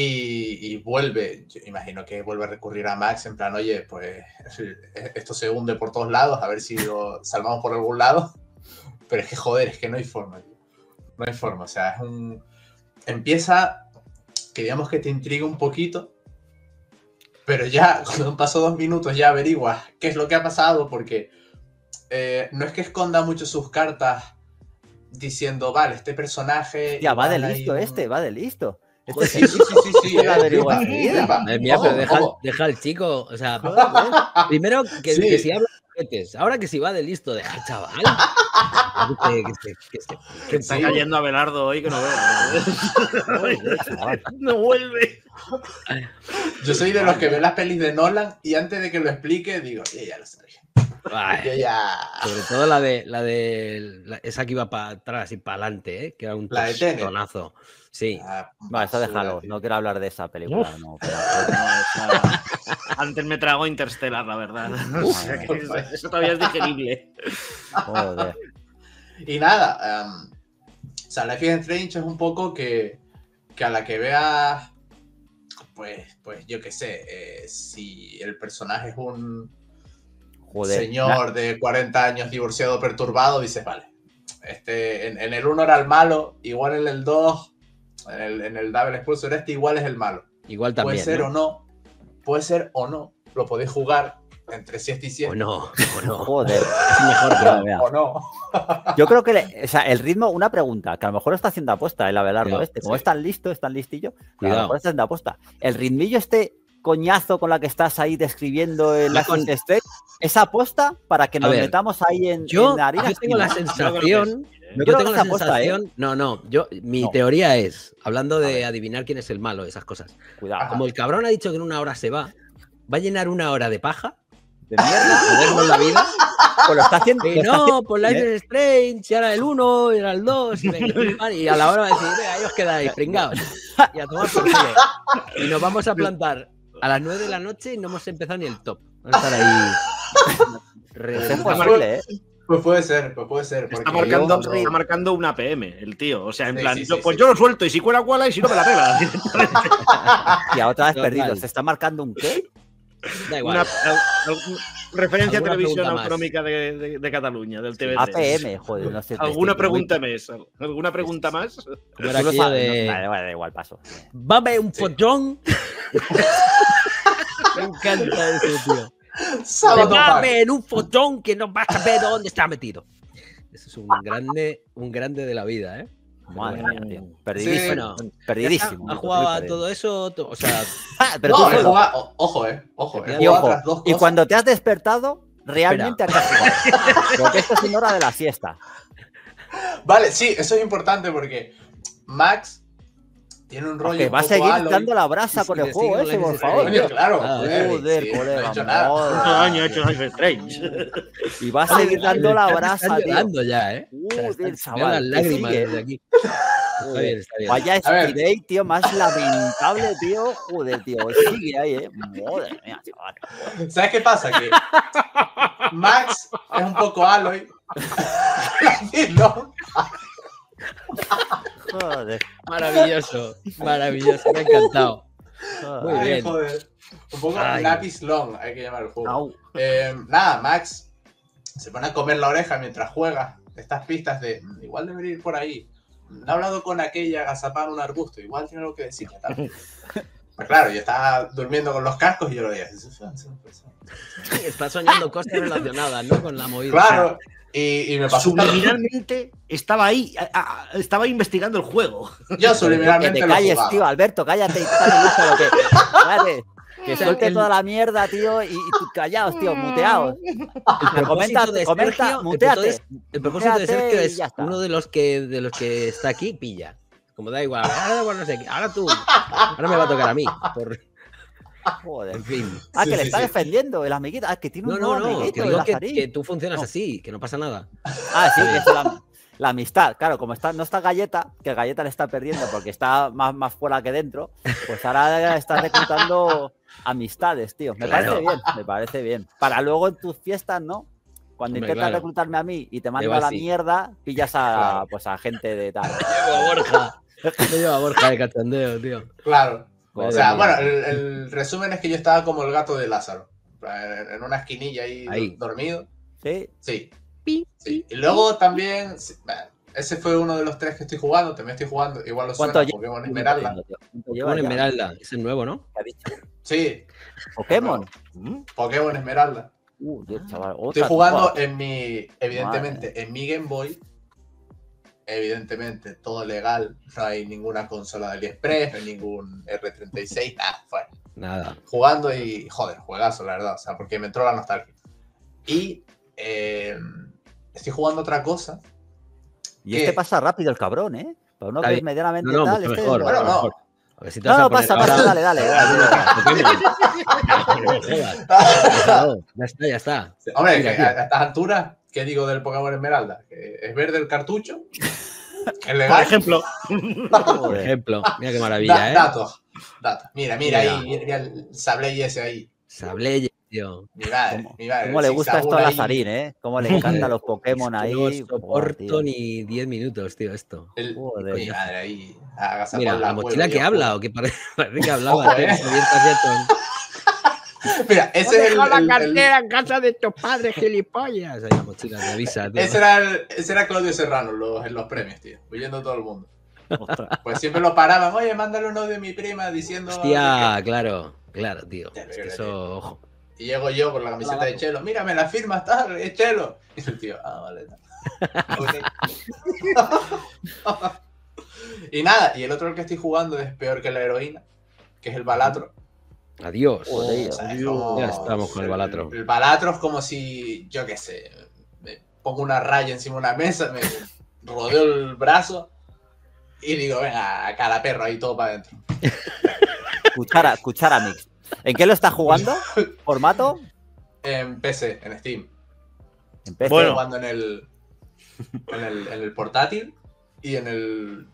Speaker 4: Y, y vuelve, yo imagino que vuelve a recurrir a Max en plan, oye, pues esto se hunde por todos lados, a ver si lo salvamos por algún lado. Pero es que joder, es que no hay forma, tío. No hay forma, o sea, es un... Empieza, que digamos que te intriga un poquito, pero ya cuando han pasado dos minutos ya averiguas qué es lo que ha pasado, porque eh, no es que esconda mucho sus cartas diciendo, vale, este personaje...
Speaker 1: Ya, va de listo
Speaker 4: un-
Speaker 1: este, va de listo. Este
Speaker 4: Joder,
Speaker 1: sí,
Speaker 4: sí, sí,
Speaker 1: Lo
Speaker 4: eh, Ojo,
Speaker 2: pero deja, al chico. O sea, primero que,
Speaker 4: Sí.
Speaker 2: que si habla ahora que si va de listo, deja al chaval. Que, que se- que se- que
Speaker 3: Está
Speaker 2: sí.
Speaker 3: cayendo Abelardo hoy que no veo. no vuelve.
Speaker 4: Yo soy de los que ve las pelis de Nolan y antes de que lo explique digo, "Yo ya lo sabía.
Speaker 2: Ay,
Speaker 4: Yo ya...
Speaker 2: Sobre todo la de la de la- esa que iba para atrás y para adelante, ¿eh? que era un tonazo. Sí.
Speaker 4: Ah,
Speaker 1: Va, déjalo. No quiero hablar de esa película. No, pero-
Speaker 3: No, esa- Antes me trago Interstellar, la verdad. O sea que eso, eso todavía es digerible.
Speaker 1: joder.
Speaker 4: Y nada, em, o sea, Life is Strange es un poco que, que a la que veas, pues, pues yo qué sé, eh, si el personaje es un
Speaker 1: Joder.
Speaker 4: señor de 40 años divorciado perturbado, dices, vale, este, en, en el 1 era el malo, igual en el 2, en el, en el Double Expulsor este igual es el malo.
Speaker 2: Igual también.
Speaker 4: puede ser
Speaker 2: ¿no?
Speaker 4: o no, puede ser o no, lo podéis jugar entre siesta y siesta.
Speaker 2: O no, o no.
Speaker 1: Joder.
Speaker 2: Es mejor que.
Speaker 4: O no.
Speaker 1: Yo creo que, le- o sea, el ritmo, una pregunta, que a lo mejor está haciendo apuesta el Abelardo
Speaker 2: Cuidado,
Speaker 1: este. Como
Speaker 4: sí.
Speaker 1: es tan listo, es tan listillo, a lo
Speaker 2: Cuidado.
Speaker 1: mejor está haciendo apuesta. El ritmillo este coñazo con la que estás ahí describiendo el
Speaker 2: Va con-
Speaker 1: esa apuesta para que nos
Speaker 2: ver,
Speaker 1: metamos ahí en,
Speaker 2: Yo,
Speaker 1: en harina
Speaker 2: yo tengo la sensación.
Speaker 1: Yo
Speaker 2: Yo tengo la
Speaker 1: ¿eh?
Speaker 2: sensación. No, no. Yo, mi
Speaker 1: No.
Speaker 2: teoría es, hablando de adivinar quién es el malo, esas cosas.
Speaker 1: Cuidado.
Speaker 2: Como el cabrón ha dicho que en una hora se va, va a llenar una hora de paja,
Speaker 1: De mierda.
Speaker 2: la vida.
Speaker 1: Pues lo está haciendo.
Speaker 2: Y
Speaker 1: lo está haciendo
Speaker 2: no, por Life is Strange, y ahora el 1, y ahora el 2, y, y a la hora va a decir, venga, ahí os quedáis, pringaos. Y a tomar por culo. Y nos vamos a plantar a las 9 de la noche y no hemos empezado ni el top. Vamos a estar ahí. Re-.
Speaker 1: Es posible, ¿eh?
Speaker 4: Pues puede ser, pues puede ser.
Speaker 3: Está marcando,
Speaker 4: yo-
Speaker 3: está marcando una PM, el tío. O sea, en
Speaker 4: Sí,
Speaker 3: plan,
Speaker 4: sí, sí,
Speaker 3: yo- pues
Speaker 4: sí.
Speaker 3: yo lo suelto y si cuela, cuela y si no me la pela.
Speaker 1: Y a otra vez perdido. ¿Se está marcando un qué?
Speaker 2: Da igual.
Speaker 3: Una, referencia a
Speaker 2: ¿Alguna
Speaker 3: televisión autonómica de, de- de Cataluña, del TV3.
Speaker 1: APM, joder, no sé.
Speaker 3: ¿Alguna
Speaker 1: estoy-
Speaker 3: pregunta más? ¿Alguna pregunta más?
Speaker 1: Lo
Speaker 2: de.
Speaker 1: no, Vale, vale, da igual, paso.
Speaker 2: Va a haber un follón. Me encanta ese tío.
Speaker 4: Sábado
Speaker 2: haber un follón que no vas a saber dónde está metido. Ese es un grande, un grande de la vida, ¿eh?
Speaker 1: Madre mía, tío. Perdidísimo.
Speaker 2: bueno,
Speaker 1: perdidísimo.
Speaker 2: Ha jugado a todo eso, o sea,
Speaker 1: Pero
Speaker 4: no,
Speaker 1: tú
Speaker 4: o- ojo, eh. Ojo, eh.
Speaker 2: Y
Speaker 1: ojo,
Speaker 4: dos
Speaker 1: Y cuando te has despertado, realmente has jugado. Porque esto es en hora de la siesta.
Speaker 4: Vale, sí, eso es importante porque Max tiene un rollo.
Speaker 1: Que va a seguir
Speaker 4: Aloy.
Speaker 1: dando la brasa con el juego ese, por favor.
Speaker 4: Coño, claro,
Speaker 2: Ah,
Speaker 4: joder,
Speaker 1: colega,
Speaker 4: no he hecho nada.
Speaker 1: madre.
Speaker 3: ¿Cuántos daño ha hecho Life is Strange?
Speaker 1: Y va a seguir dando la brasa, tío.
Speaker 2: llorando ya, ¿eh?
Speaker 1: Joder,
Speaker 2: veo
Speaker 1: chaval,
Speaker 2: las lágrimas desde aquí. Está bien, está bien.
Speaker 1: Vaya. Skidate, tío, más lamentable, tío. Joder, tío. Sigue ahí, eh. Madre mía, chaval.
Speaker 4: ¿Sabes qué pasa? Que Max es un poco Aloy. no,
Speaker 1: Joder.
Speaker 2: Maravilloso, maravilloso, me ha encantado.
Speaker 1: joder.
Speaker 2: Muy
Speaker 4: Ay,
Speaker 2: bien.
Speaker 4: joder. Un poco
Speaker 2: Ay.
Speaker 4: long, hay que llamar el juego. Eh, nada, Max se pone a comer la oreja mientras juega estas pistas de "Mm, igual debería ir por ahí. No he hablado con aquella agazapar un arbusto, igual tiene algo que decir. tal". Pues claro, yo estaba durmiendo con los cascos y yo lo veía.
Speaker 2: Está soñando cosas relacionadas, ¿no? Con la movida.
Speaker 4: Claro, y, y me pasó
Speaker 3: Subliminalmente estaba ahí, a- a- estaba investigando el juego.
Speaker 4: Yo
Speaker 1: Que
Speaker 4: subliminalmente
Speaker 1: te
Speaker 4: lo
Speaker 1: calles,
Speaker 4: jugaba.
Speaker 1: tío, Alberto, cállate lo que. Cállate. Que suelte
Speaker 2: el-
Speaker 1: toda la mierda, tío, y, y tío, muteaos.
Speaker 2: El
Speaker 1: Comenta,
Speaker 2: propósito de
Speaker 1: comenta,
Speaker 2: Sergio,
Speaker 1: muteate.
Speaker 2: el propósito de Sergio es uno de los que de los que está aquí pilla. Como da igual, ahora, bueno, no sé, ahora tú, ahora me va a tocar a mí. por-
Speaker 1: Joder.
Speaker 2: en fin.
Speaker 1: Ah,
Speaker 4: Sí,
Speaker 1: que le
Speaker 4: sí,
Speaker 1: está
Speaker 4: sí.
Speaker 1: defendiendo el amiguito. Ah, que tiene
Speaker 2: No,
Speaker 1: un
Speaker 2: no, no,
Speaker 1: amiguito,
Speaker 2: que tú funcionas
Speaker 1: No.
Speaker 2: así, que no pasa nada.
Speaker 1: Ah, sí, que es la, la amistad. Claro, como está, no está Galleta, que Galleta le está perdiendo porque está más, más fuera que dentro, pues ahora está reclutando amistades, tío. Me
Speaker 2: Claro.
Speaker 1: parece bien, me parece bien. Para luego en tus fiestas, ¿no? Cuando
Speaker 2: Hombre,
Speaker 1: intentas
Speaker 2: claro.
Speaker 1: reclutarme a mí y te mando a la mierda, pillas a,
Speaker 4: Claro.
Speaker 1: pues a gente de tal.
Speaker 2: Llevo a Borja. Me llevo a Borja de cachondeo, tío.
Speaker 4: Claro. O sea, bueno, el, el resumen es que yo estaba como el gato de Lázaro. En una esquinilla ahí,
Speaker 2: Ahí.
Speaker 4: dormido.
Speaker 1: Sí,
Speaker 4: Sí. sí. Y luego también, ese fue uno de los tres que estoy jugando. También estoy jugando, igual lo suena. Pokémon Esmeralda.
Speaker 1: Tío, ¿cuánto lleva
Speaker 2: Pokémon? Esmeralda, es el nuevo, ¿no?
Speaker 4: Sí,
Speaker 1: Pokémon.
Speaker 4: Pokémon Esmeralda.
Speaker 1: Uh, chaval,
Speaker 4: Estoy jugando en mi, evidentemente, en mi Game Boy. Evidentemente, todo legal. No hay ninguna consola de AliExpress, no hay ningún R36, nada. Fue
Speaker 2: Nada.
Speaker 4: jugando y, joder, juegazo, la verdad. O sea, porque me entró la nostalgia. Y eh, estoy jugando otra cosa.
Speaker 1: Y este
Speaker 4: ¿Qué?
Speaker 1: pasa rápido el cabrón, ¿eh? Para uno que es medianamente
Speaker 2: No, no,
Speaker 1: tal, este
Speaker 2: mejor,
Speaker 1: es-
Speaker 4: Bueno, no.
Speaker 2: mejor. A ver si te
Speaker 1: No,
Speaker 2: vas a
Speaker 1: no,
Speaker 2: poner
Speaker 1: pasa, pasa, dale, dale.
Speaker 2: No. Ya está, ya está.
Speaker 4: Hombre,
Speaker 2: Mira,
Speaker 4: que
Speaker 2: mira.
Speaker 4: a, a estas alturas, ¿qué digo del Pokémon Esmeralda? Que es verde el cartucho.
Speaker 3: Por
Speaker 4: legal.
Speaker 3: ejemplo,
Speaker 2: Por ejemplo, mira qué
Speaker 4: Da-
Speaker 2: maravilla, ¿eh?
Speaker 4: datos. datos. Mira, mira,
Speaker 2: Mira.
Speaker 4: ahí, mira, el Sableye ese ahí.
Speaker 2: Sableye, tío.
Speaker 4: Mi madre,
Speaker 1: ¿Cómo,
Speaker 4: mi madre.
Speaker 1: cómo le gusta esto a Lazarín, eh? Cómo le encantan los Pokémon
Speaker 2: Es que
Speaker 1: ahí.
Speaker 2: No soporto ni 10 minutos, tío, esto.
Speaker 4: el-
Speaker 1: Joder.
Speaker 4: mi madre ahí.
Speaker 2: Mira, la
Speaker 4: cueva,
Speaker 2: mochila
Speaker 4: yo
Speaker 2: que habla,
Speaker 4: juego.
Speaker 2: o que pare- parece que hablaba.
Speaker 4: Ojo, eh. Mira, ese es el, el- el-
Speaker 2: en casa de tus padres, gilipollas. Ahí la mochila tío.
Speaker 4: ese era el- ese era Claudio Serrano los- en los premios, tío. Huyendo todo el mundo.
Speaker 1: Ostras.
Speaker 4: Pues siempre lo paraban. Oye, mándale uno de mi prima diciendo.
Speaker 2: Hostia, claro, claro, tío. Es que eso, ojo.
Speaker 4: Y llego yo con la camiseta de Chelo. Mira, me la firmas, tal, es Chelo. Y el tío, ah, vale. y nada, y el otro que estoy jugando es peor que la heroína, que es el Balatro.
Speaker 2: Adiós.
Speaker 4: O sea, como-
Speaker 2: Ya estamos con el Balatro.
Speaker 4: El, Balatro es como si, yo qué sé, me pongo una raya encima de una mesa, me rodeo el brazo y digo, venga, cada perro ahí todo para adentro.
Speaker 1: Cuchara, cuchara mix. ¿En qué lo estás jugando? ¿Formato?
Speaker 4: En PC, en Steam.
Speaker 1: En PC.
Speaker 3: Bueno.
Speaker 4: Estoy jugando en el, en el, en el portátil y en el,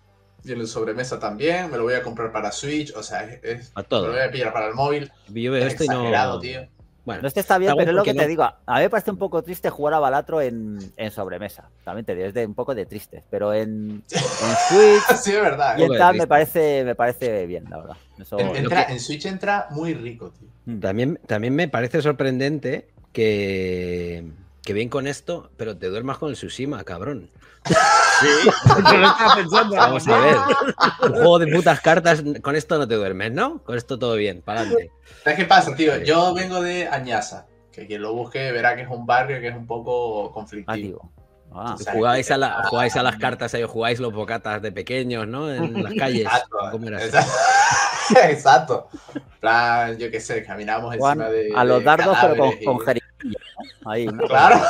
Speaker 4: y en el sobremesa también. Me lo voy a comprar para Switch, o sea, es,
Speaker 2: A
Speaker 4: me
Speaker 2: todo.
Speaker 4: lo voy a pillar para el móvil.
Speaker 2: Yo veo
Speaker 4: Es
Speaker 2: esto y no.
Speaker 4: exagerado, tío.
Speaker 2: Bueno,
Speaker 1: No, este está bien,
Speaker 2: Está
Speaker 1: pero es lo que te digo. A mí me parece un poco triste jugar a Balatro en, en sobremesa. También te digo, es de un poco de triste. Pero en, en Switch
Speaker 4: Sí, es verdad.
Speaker 1: y en tal me parece, me parece bien, la verdad. Eso-
Speaker 4: En,
Speaker 2: lo
Speaker 4: entra-
Speaker 2: que-
Speaker 4: en Switch entra muy rico, tío.
Speaker 1: Mm.
Speaker 2: También, también me parece sorprendente que, que bien con esto, pero te duermas con el Tsushima, cabrón.
Speaker 3: Sí, yo lo estaba pensando.
Speaker 2: Vamos a ver. Un juego de putas cartas, con esto no te duermes, ¿no? Con esto todo bien, para adelante.
Speaker 4: ¿Sabes qué pasa, tío? Yo vengo de Añaza, que quien lo busque verá que es un barrio que es un poco conflictivo.
Speaker 1: Ah,
Speaker 4: sea,
Speaker 2: Jugáis a, la- jugáis a las cartas ahí, o jugáis los bocatas de pequeños, ¿no? En las calles.
Speaker 4: Exacto.
Speaker 2: ¿Cómo era eso?
Speaker 4: Exacto. Exacto. En plan, yo qué sé, caminamos
Speaker 1: Juan,
Speaker 4: encima de.
Speaker 1: a los
Speaker 4: de
Speaker 1: dardos, pero con,
Speaker 4: y-
Speaker 1: con. Ahí, ¿no?
Speaker 4: Claro,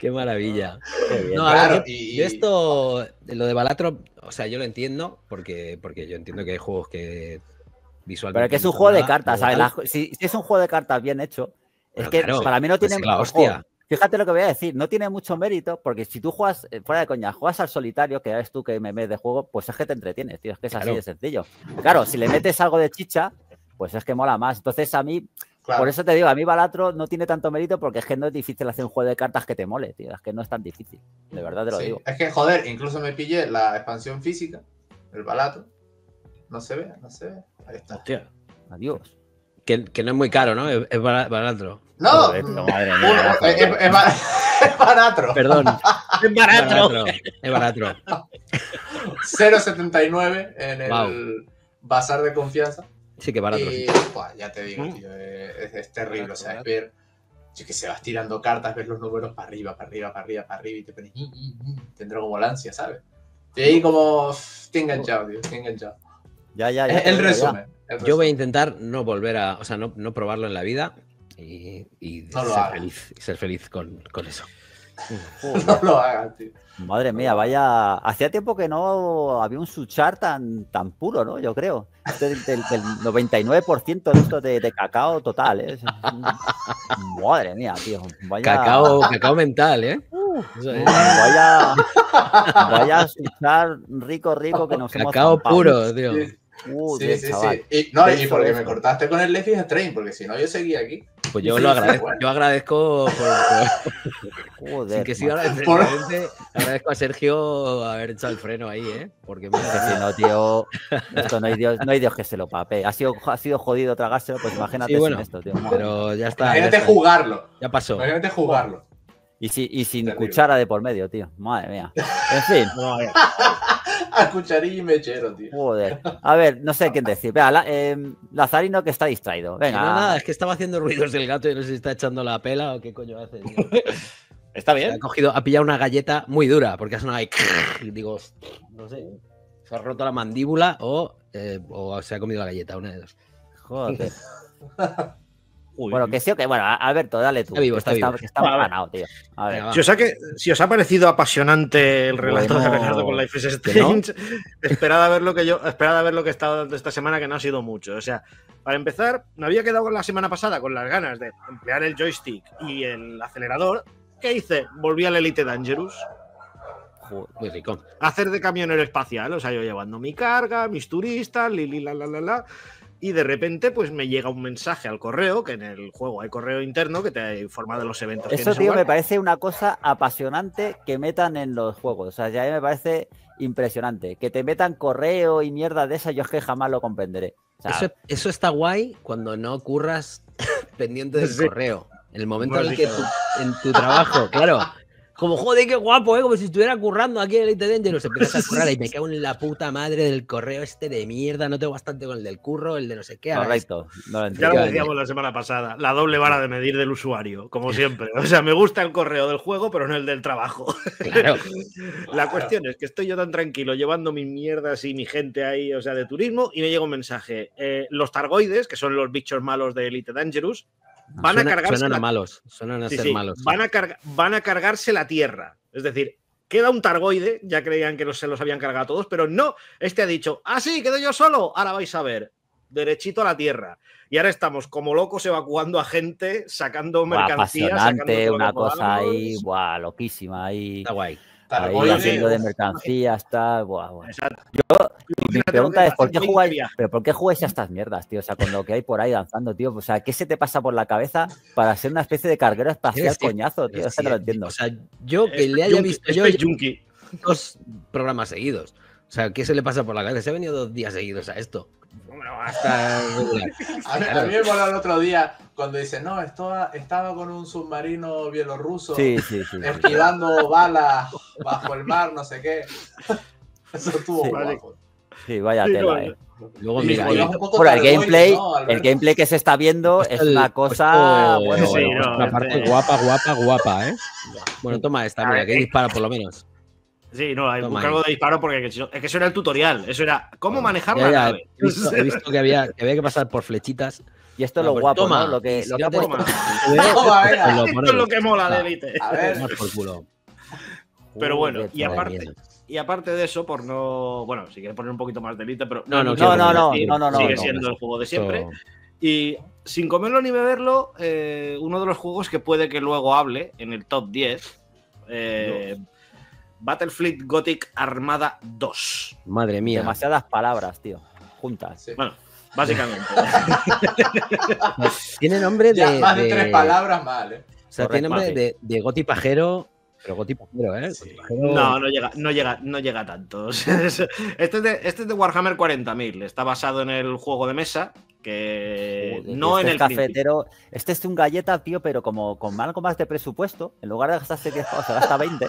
Speaker 2: Qué maravilla.
Speaker 1: Qué bien.
Speaker 2: No, a
Speaker 4: claro.
Speaker 2: ver,
Speaker 4: y,
Speaker 2: Yo esto, lo de Balatro, o sea, yo lo entiendo porque, porque yo entiendo que hay juegos que visualmente.
Speaker 1: Pero que es un
Speaker 2: no
Speaker 1: juego de cartas, ¿sabes? La- si, si es un juego de cartas bien hecho, es
Speaker 2: Pero
Speaker 1: que
Speaker 2: claro,
Speaker 1: para mí no
Speaker 2: pues
Speaker 1: tiene.
Speaker 2: es la hostia.
Speaker 1: Fíjate lo que voy a decir, no tiene mucho mérito, porque si tú juegas, eh, fuera de coña, juegas al solitario, que eres tú que me ves de juego, pues es que te entretienes, tío, es que es así de sencillo. Claro, si le metes algo de chicha, pues es que mola más. Entonces a mí,
Speaker 4: Claro.
Speaker 1: por eso te digo, a mí Balatro no tiene tanto mérito porque es que no es difícil hacer un juego de cartas que te mole, tío, es que no es tan difícil, de verdad te lo
Speaker 4: Sí,
Speaker 1: digo.
Speaker 4: Es que, joder, incluso me pillé la expansión física, el balato. No se ve, no se ve. Ahí está.
Speaker 3: Hostia.
Speaker 1: Adiós.
Speaker 2: Que, que no es muy caro, ¿no? Es, es bara- barato.
Speaker 4: No,
Speaker 1: Joder,
Speaker 4: mm,
Speaker 1: madre mía,
Speaker 4: es, es- es ba- es barato.
Speaker 2: Perdón.
Speaker 3: Es barato.
Speaker 2: Es barato.
Speaker 4: 0,79 en el bazar de confianza.
Speaker 2: Sí, que barato.
Speaker 4: Y,
Speaker 2: sí.
Speaker 4: buah, ya te digo,
Speaker 3: Mm.
Speaker 4: tío, eh, es, es terrible. O sea, es
Speaker 2: Barato,
Speaker 4: ver, yo que se vas tirando cartas, ves los números para arriba, para arriba, para arriba, para arriba y te pones. "Mm, mm, mm", Te entra como la ansia, ¿sabes? Y ahí como. Te enganchado, tío, te enganchado.
Speaker 1: Ya, ya, ya.
Speaker 4: El
Speaker 1: ya.
Speaker 4: resumen. el
Speaker 2: Yo voy a intentar no volver a. O sea, no, no probarlo en la vida y, y
Speaker 4: No lo
Speaker 2: ser,
Speaker 4: hagas.
Speaker 2: feliz, ser feliz con, con eso.
Speaker 4: No lo hagas, tío.
Speaker 1: Madre mía, vaya. Hacía tiempo que no había un suchar tan, tan puro, ¿no? Yo creo. Este Del, del- del 99% de esto de, de cacao total, ¿eh? Madre mía, tío. Vaya,
Speaker 2: Cacao, cacao mental, ¿eh? Es.
Speaker 1: Vaya, vaya suchar rico, rico que nos hemos
Speaker 2: Cacao puro, tío.
Speaker 4: Sí,
Speaker 1: Uh,
Speaker 4: sí,
Speaker 1: bien,
Speaker 4: sí,
Speaker 1: chaval.
Speaker 4: sí. Y, no, y porque me cortaste con el Lefi Strain, porque si no yo seguía aquí.
Speaker 2: Pues yo
Speaker 4: Sí,
Speaker 2: lo
Speaker 4: sí,
Speaker 2: agradezco.
Speaker 4: bueno.
Speaker 2: Yo agradezco por, por-
Speaker 1: Joder,
Speaker 2: sin que siga precisamente, agradezco a Sergio haber echado el freno ahí, ¿eh? Porque
Speaker 1: si no, tío, esto no hay Dios, no hay Dios que se lo pape. Ha sido, ha sido jodido tragárselo, pues imagínate
Speaker 2: Sí, bueno,
Speaker 1: sin esto, tío.
Speaker 2: pero ya está. Ya,
Speaker 4: Imagínate
Speaker 2: está.
Speaker 4: jugarlo.
Speaker 2: Ya pasó.
Speaker 4: Imagínate jugarlo.
Speaker 1: Y, si- y sin
Speaker 4: Terrible.
Speaker 1: cuchara de por medio, tío. Madre mía. En fin.
Speaker 4: A cucharilla y mechero, tío.
Speaker 1: Joder. A ver, no sé quién decir. Venga, la- eh, Lazarino que está distraído. Venga.
Speaker 2: No, nada, es que estaba haciendo ruidos del gato y no sé si está echando la pela o qué coño hace. tío.
Speaker 3: Está
Speaker 2: Ha
Speaker 3: bien.
Speaker 2: cogido, ha pillado una galleta muy dura porque ha sonado ahí. y digo, no sé, se ha roto la mandíbula o, eh, o se ha comido la galleta, una de dos.
Speaker 1: Joder.
Speaker 3: Uy.
Speaker 1: Bueno, que sí o que. Bueno, Alberto, dale tú.
Speaker 2: Está vivo, está
Speaker 1: esto
Speaker 2: vivo.
Speaker 1: que estamos
Speaker 3: A ver.
Speaker 1: ganados, tío. A ver.
Speaker 3: Si os, ha que- si os ha parecido apasionante el relato de Bernardo con Life is
Speaker 1: no.
Speaker 3: Strange, esperad a ver lo que yo, esperad a ver lo que he estado dando esta semana, que no ha sido mucho. O sea, para empezar, me había quedado la semana pasada con las ganas de emplear el joystick y el acelerador. ¿Qué hice? Volví al Elite Dangerous.
Speaker 1: Joder.
Speaker 2: Muy rico.
Speaker 3: hacer de camionero espacial. O sea, yo llevando mi carga, mis turistas, li, li, la, la, la, la. Y de repente, pues me llega un mensaje al correo, que en el juego hay correo interno que te informa de los eventos. que
Speaker 1: Eso, tío, me parece una cosa apasionante que metan en los juegos. O sea, ya me parece impresionante. Que te metan correo y mierda de esa, yo es que jamás lo comprenderé. O sea,
Speaker 2: Eso, eso está guay cuando no curras pendiente del
Speaker 3: Sí.
Speaker 2: correo. En el momento
Speaker 3: Bueno,
Speaker 2: en el
Speaker 3: sí,
Speaker 2: que tu- en tu trabajo, claro. Como, joder, qué guapo, ¿eh? Como si estuviera currando aquí en Elite Dangerous. Empiezas a currar y me cago en la puta madre del correo este de mierda. No tengo bastante con el del curro, el de no sé qué.
Speaker 1: correcto. No lo
Speaker 3: Ya lo decíamos la semana pasada, la doble vara de medir del usuario, como siempre. O sea, me gusta el correo del juego, pero no el del trabajo.
Speaker 2: Claro.
Speaker 3: La cuestión es que estoy yo tan tranquilo llevando mis mierdas y mi gente ahí, o sea, de turismo, y me llega un mensaje. eh, los targoides, que son los bichos malos de Elite Dangerous, van
Speaker 2: Suena-
Speaker 3: a cargarse
Speaker 2: Suenan
Speaker 3: la-
Speaker 2: a malos. Suenan a
Speaker 3: Sí,
Speaker 2: ser
Speaker 3: sí,
Speaker 2: malos.
Speaker 3: Van, a carga- van a cargarse la Tierra. Es decir, queda un Targoide, ya creían que los- se los habían cargado todos, pero no, este ha dicho, ah, sí, quedo yo solo, ahora vais a ver, derechito a la Tierra. Y ahora estamos como locos evacuando a gente, sacando mercancías.
Speaker 1: apasionante, una cosa ahí, buah, loquísima. Ahí,
Speaker 2: Está guay.
Speaker 1: Ahí haciendo de mercancías, tal. Buah, buah.
Speaker 3: Exacto.
Speaker 1: Yo, mi pregunta es, ¿por qué
Speaker 3: 20
Speaker 1: jugáis, pero por qué jugáis a estas mierdas, tío? O sea, con lo que hay por ahí danzando, tío. O sea, ¿qué se te pasa por la cabeza para ser una especie de carguero espacial coñazo, tío?
Speaker 2: Sí,
Speaker 1: no lo entiendo.
Speaker 2: O sea, yo que le haya visto yo dos programas seguidos. O sea, ¿qué se le pasa por la cabeza? Se ha venido dos días seguidos a esto. Bueno, hasta.
Speaker 4: A mí, a mí me moló el otro día cuando dice, no, estaba, estaba con un submarino bielorruso
Speaker 1: Sí, sí, sí. sí.
Speaker 4: esquivando balas bajo el mar, no sé qué. Eso estuvo
Speaker 1: Sí.
Speaker 4: guapo.
Speaker 1: Sí, vaya
Speaker 3: Sí,
Speaker 1: tela, eh.
Speaker 2: Luego, mira,
Speaker 1: Bueno, el
Speaker 4: targoide,
Speaker 1: gameplay,
Speaker 4: ¿no,
Speaker 1: el gameplay que se está viendo es
Speaker 2: el-
Speaker 1: una cosa.
Speaker 2: puesto-
Speaker 1: Bueno,
Speaker 3: sí,
Speaker 1: bueno,
Speaker 3: no,
Speaker 2: una
Speaker 3: este-
Speaker 2: parte guapa, guapa, guapa, ¿eh? Bueno, toma esta, mira, que
Speaker 3: eh.
Speaker 2: dispara por lo menos.
Speaker 3: Sí, no, hay un cargo de disparo porque es que eso era el tutorial. Eso era cómo manejar
Speaker 2: Ya,
Speaker 3: la
Speaker 2: ya,
Speaker 3: nave.
Speaker 2: he, visto, he visto que, había, que había que pasar por flechitas.
Speaker 1: Y esto es lo
Speaker 2: pues
Speaker 1: guapo,
Speaker 2: toma,
Speaker 1: ¿no? Lo que, lo que ha puesto.
Speaker 2: Pues lo
Speaker 3: Esto es lo que mola de Elite.
Speaker 4: A ver.
Speaker 2: Tomar por culo.
Speaker 3: Pero bueno, y aparte, y aparte de eso, por no. Bueno, si quieres poner un poquito más de élite, pero.
Speaker 2: No, no,
Speaker 1: no, no, no, no, no,
Speaker 3: Sigue
Speaker 1: no,
Speaker 3: siendo
Speaker 2: no.
Speaker 3: el juego de siempre.
Speaker 2: Esto-
Speaker 3: Y sin comerlo ni beberlo, eh, uno de los juegos que puede que luego hable en el top 10. eh, Battlefleet Gothic Armada 2.
Speaker 2: Madre mía.
Speaker 1: Demasiadas palabras, tío. Juntas.
Speaker 4: Sí.
Speaker 3: Bueno, básicamente.
Speaker 2: Tiene nombre de.
Speaker 4: Ya, más de
Speaker 2: de-
Speaker 4: tres palabras mal, ¿eh?
Speaker 2: O sea, tiene nombre de, de Goti Pajero. Pero Goti Pajero, ¿eh?
Speaker 4: Sí.
Speaker 2: Goti Pajero-
Speaker 3: No, no llega, no llega, no llega tanto. este, es de, este es de Warhammer 40.000. Está basado en el juego de mesa, que
Speaker 1: Joder,
Speaker 3: no
Speaker 1: este
Speaker 3: en el principio.
Speaker 1: cafetero. Este es un galleta, tío, pero como con algo más de presupuesto. En lugar de gastarse 10 pavos, se gasta 20.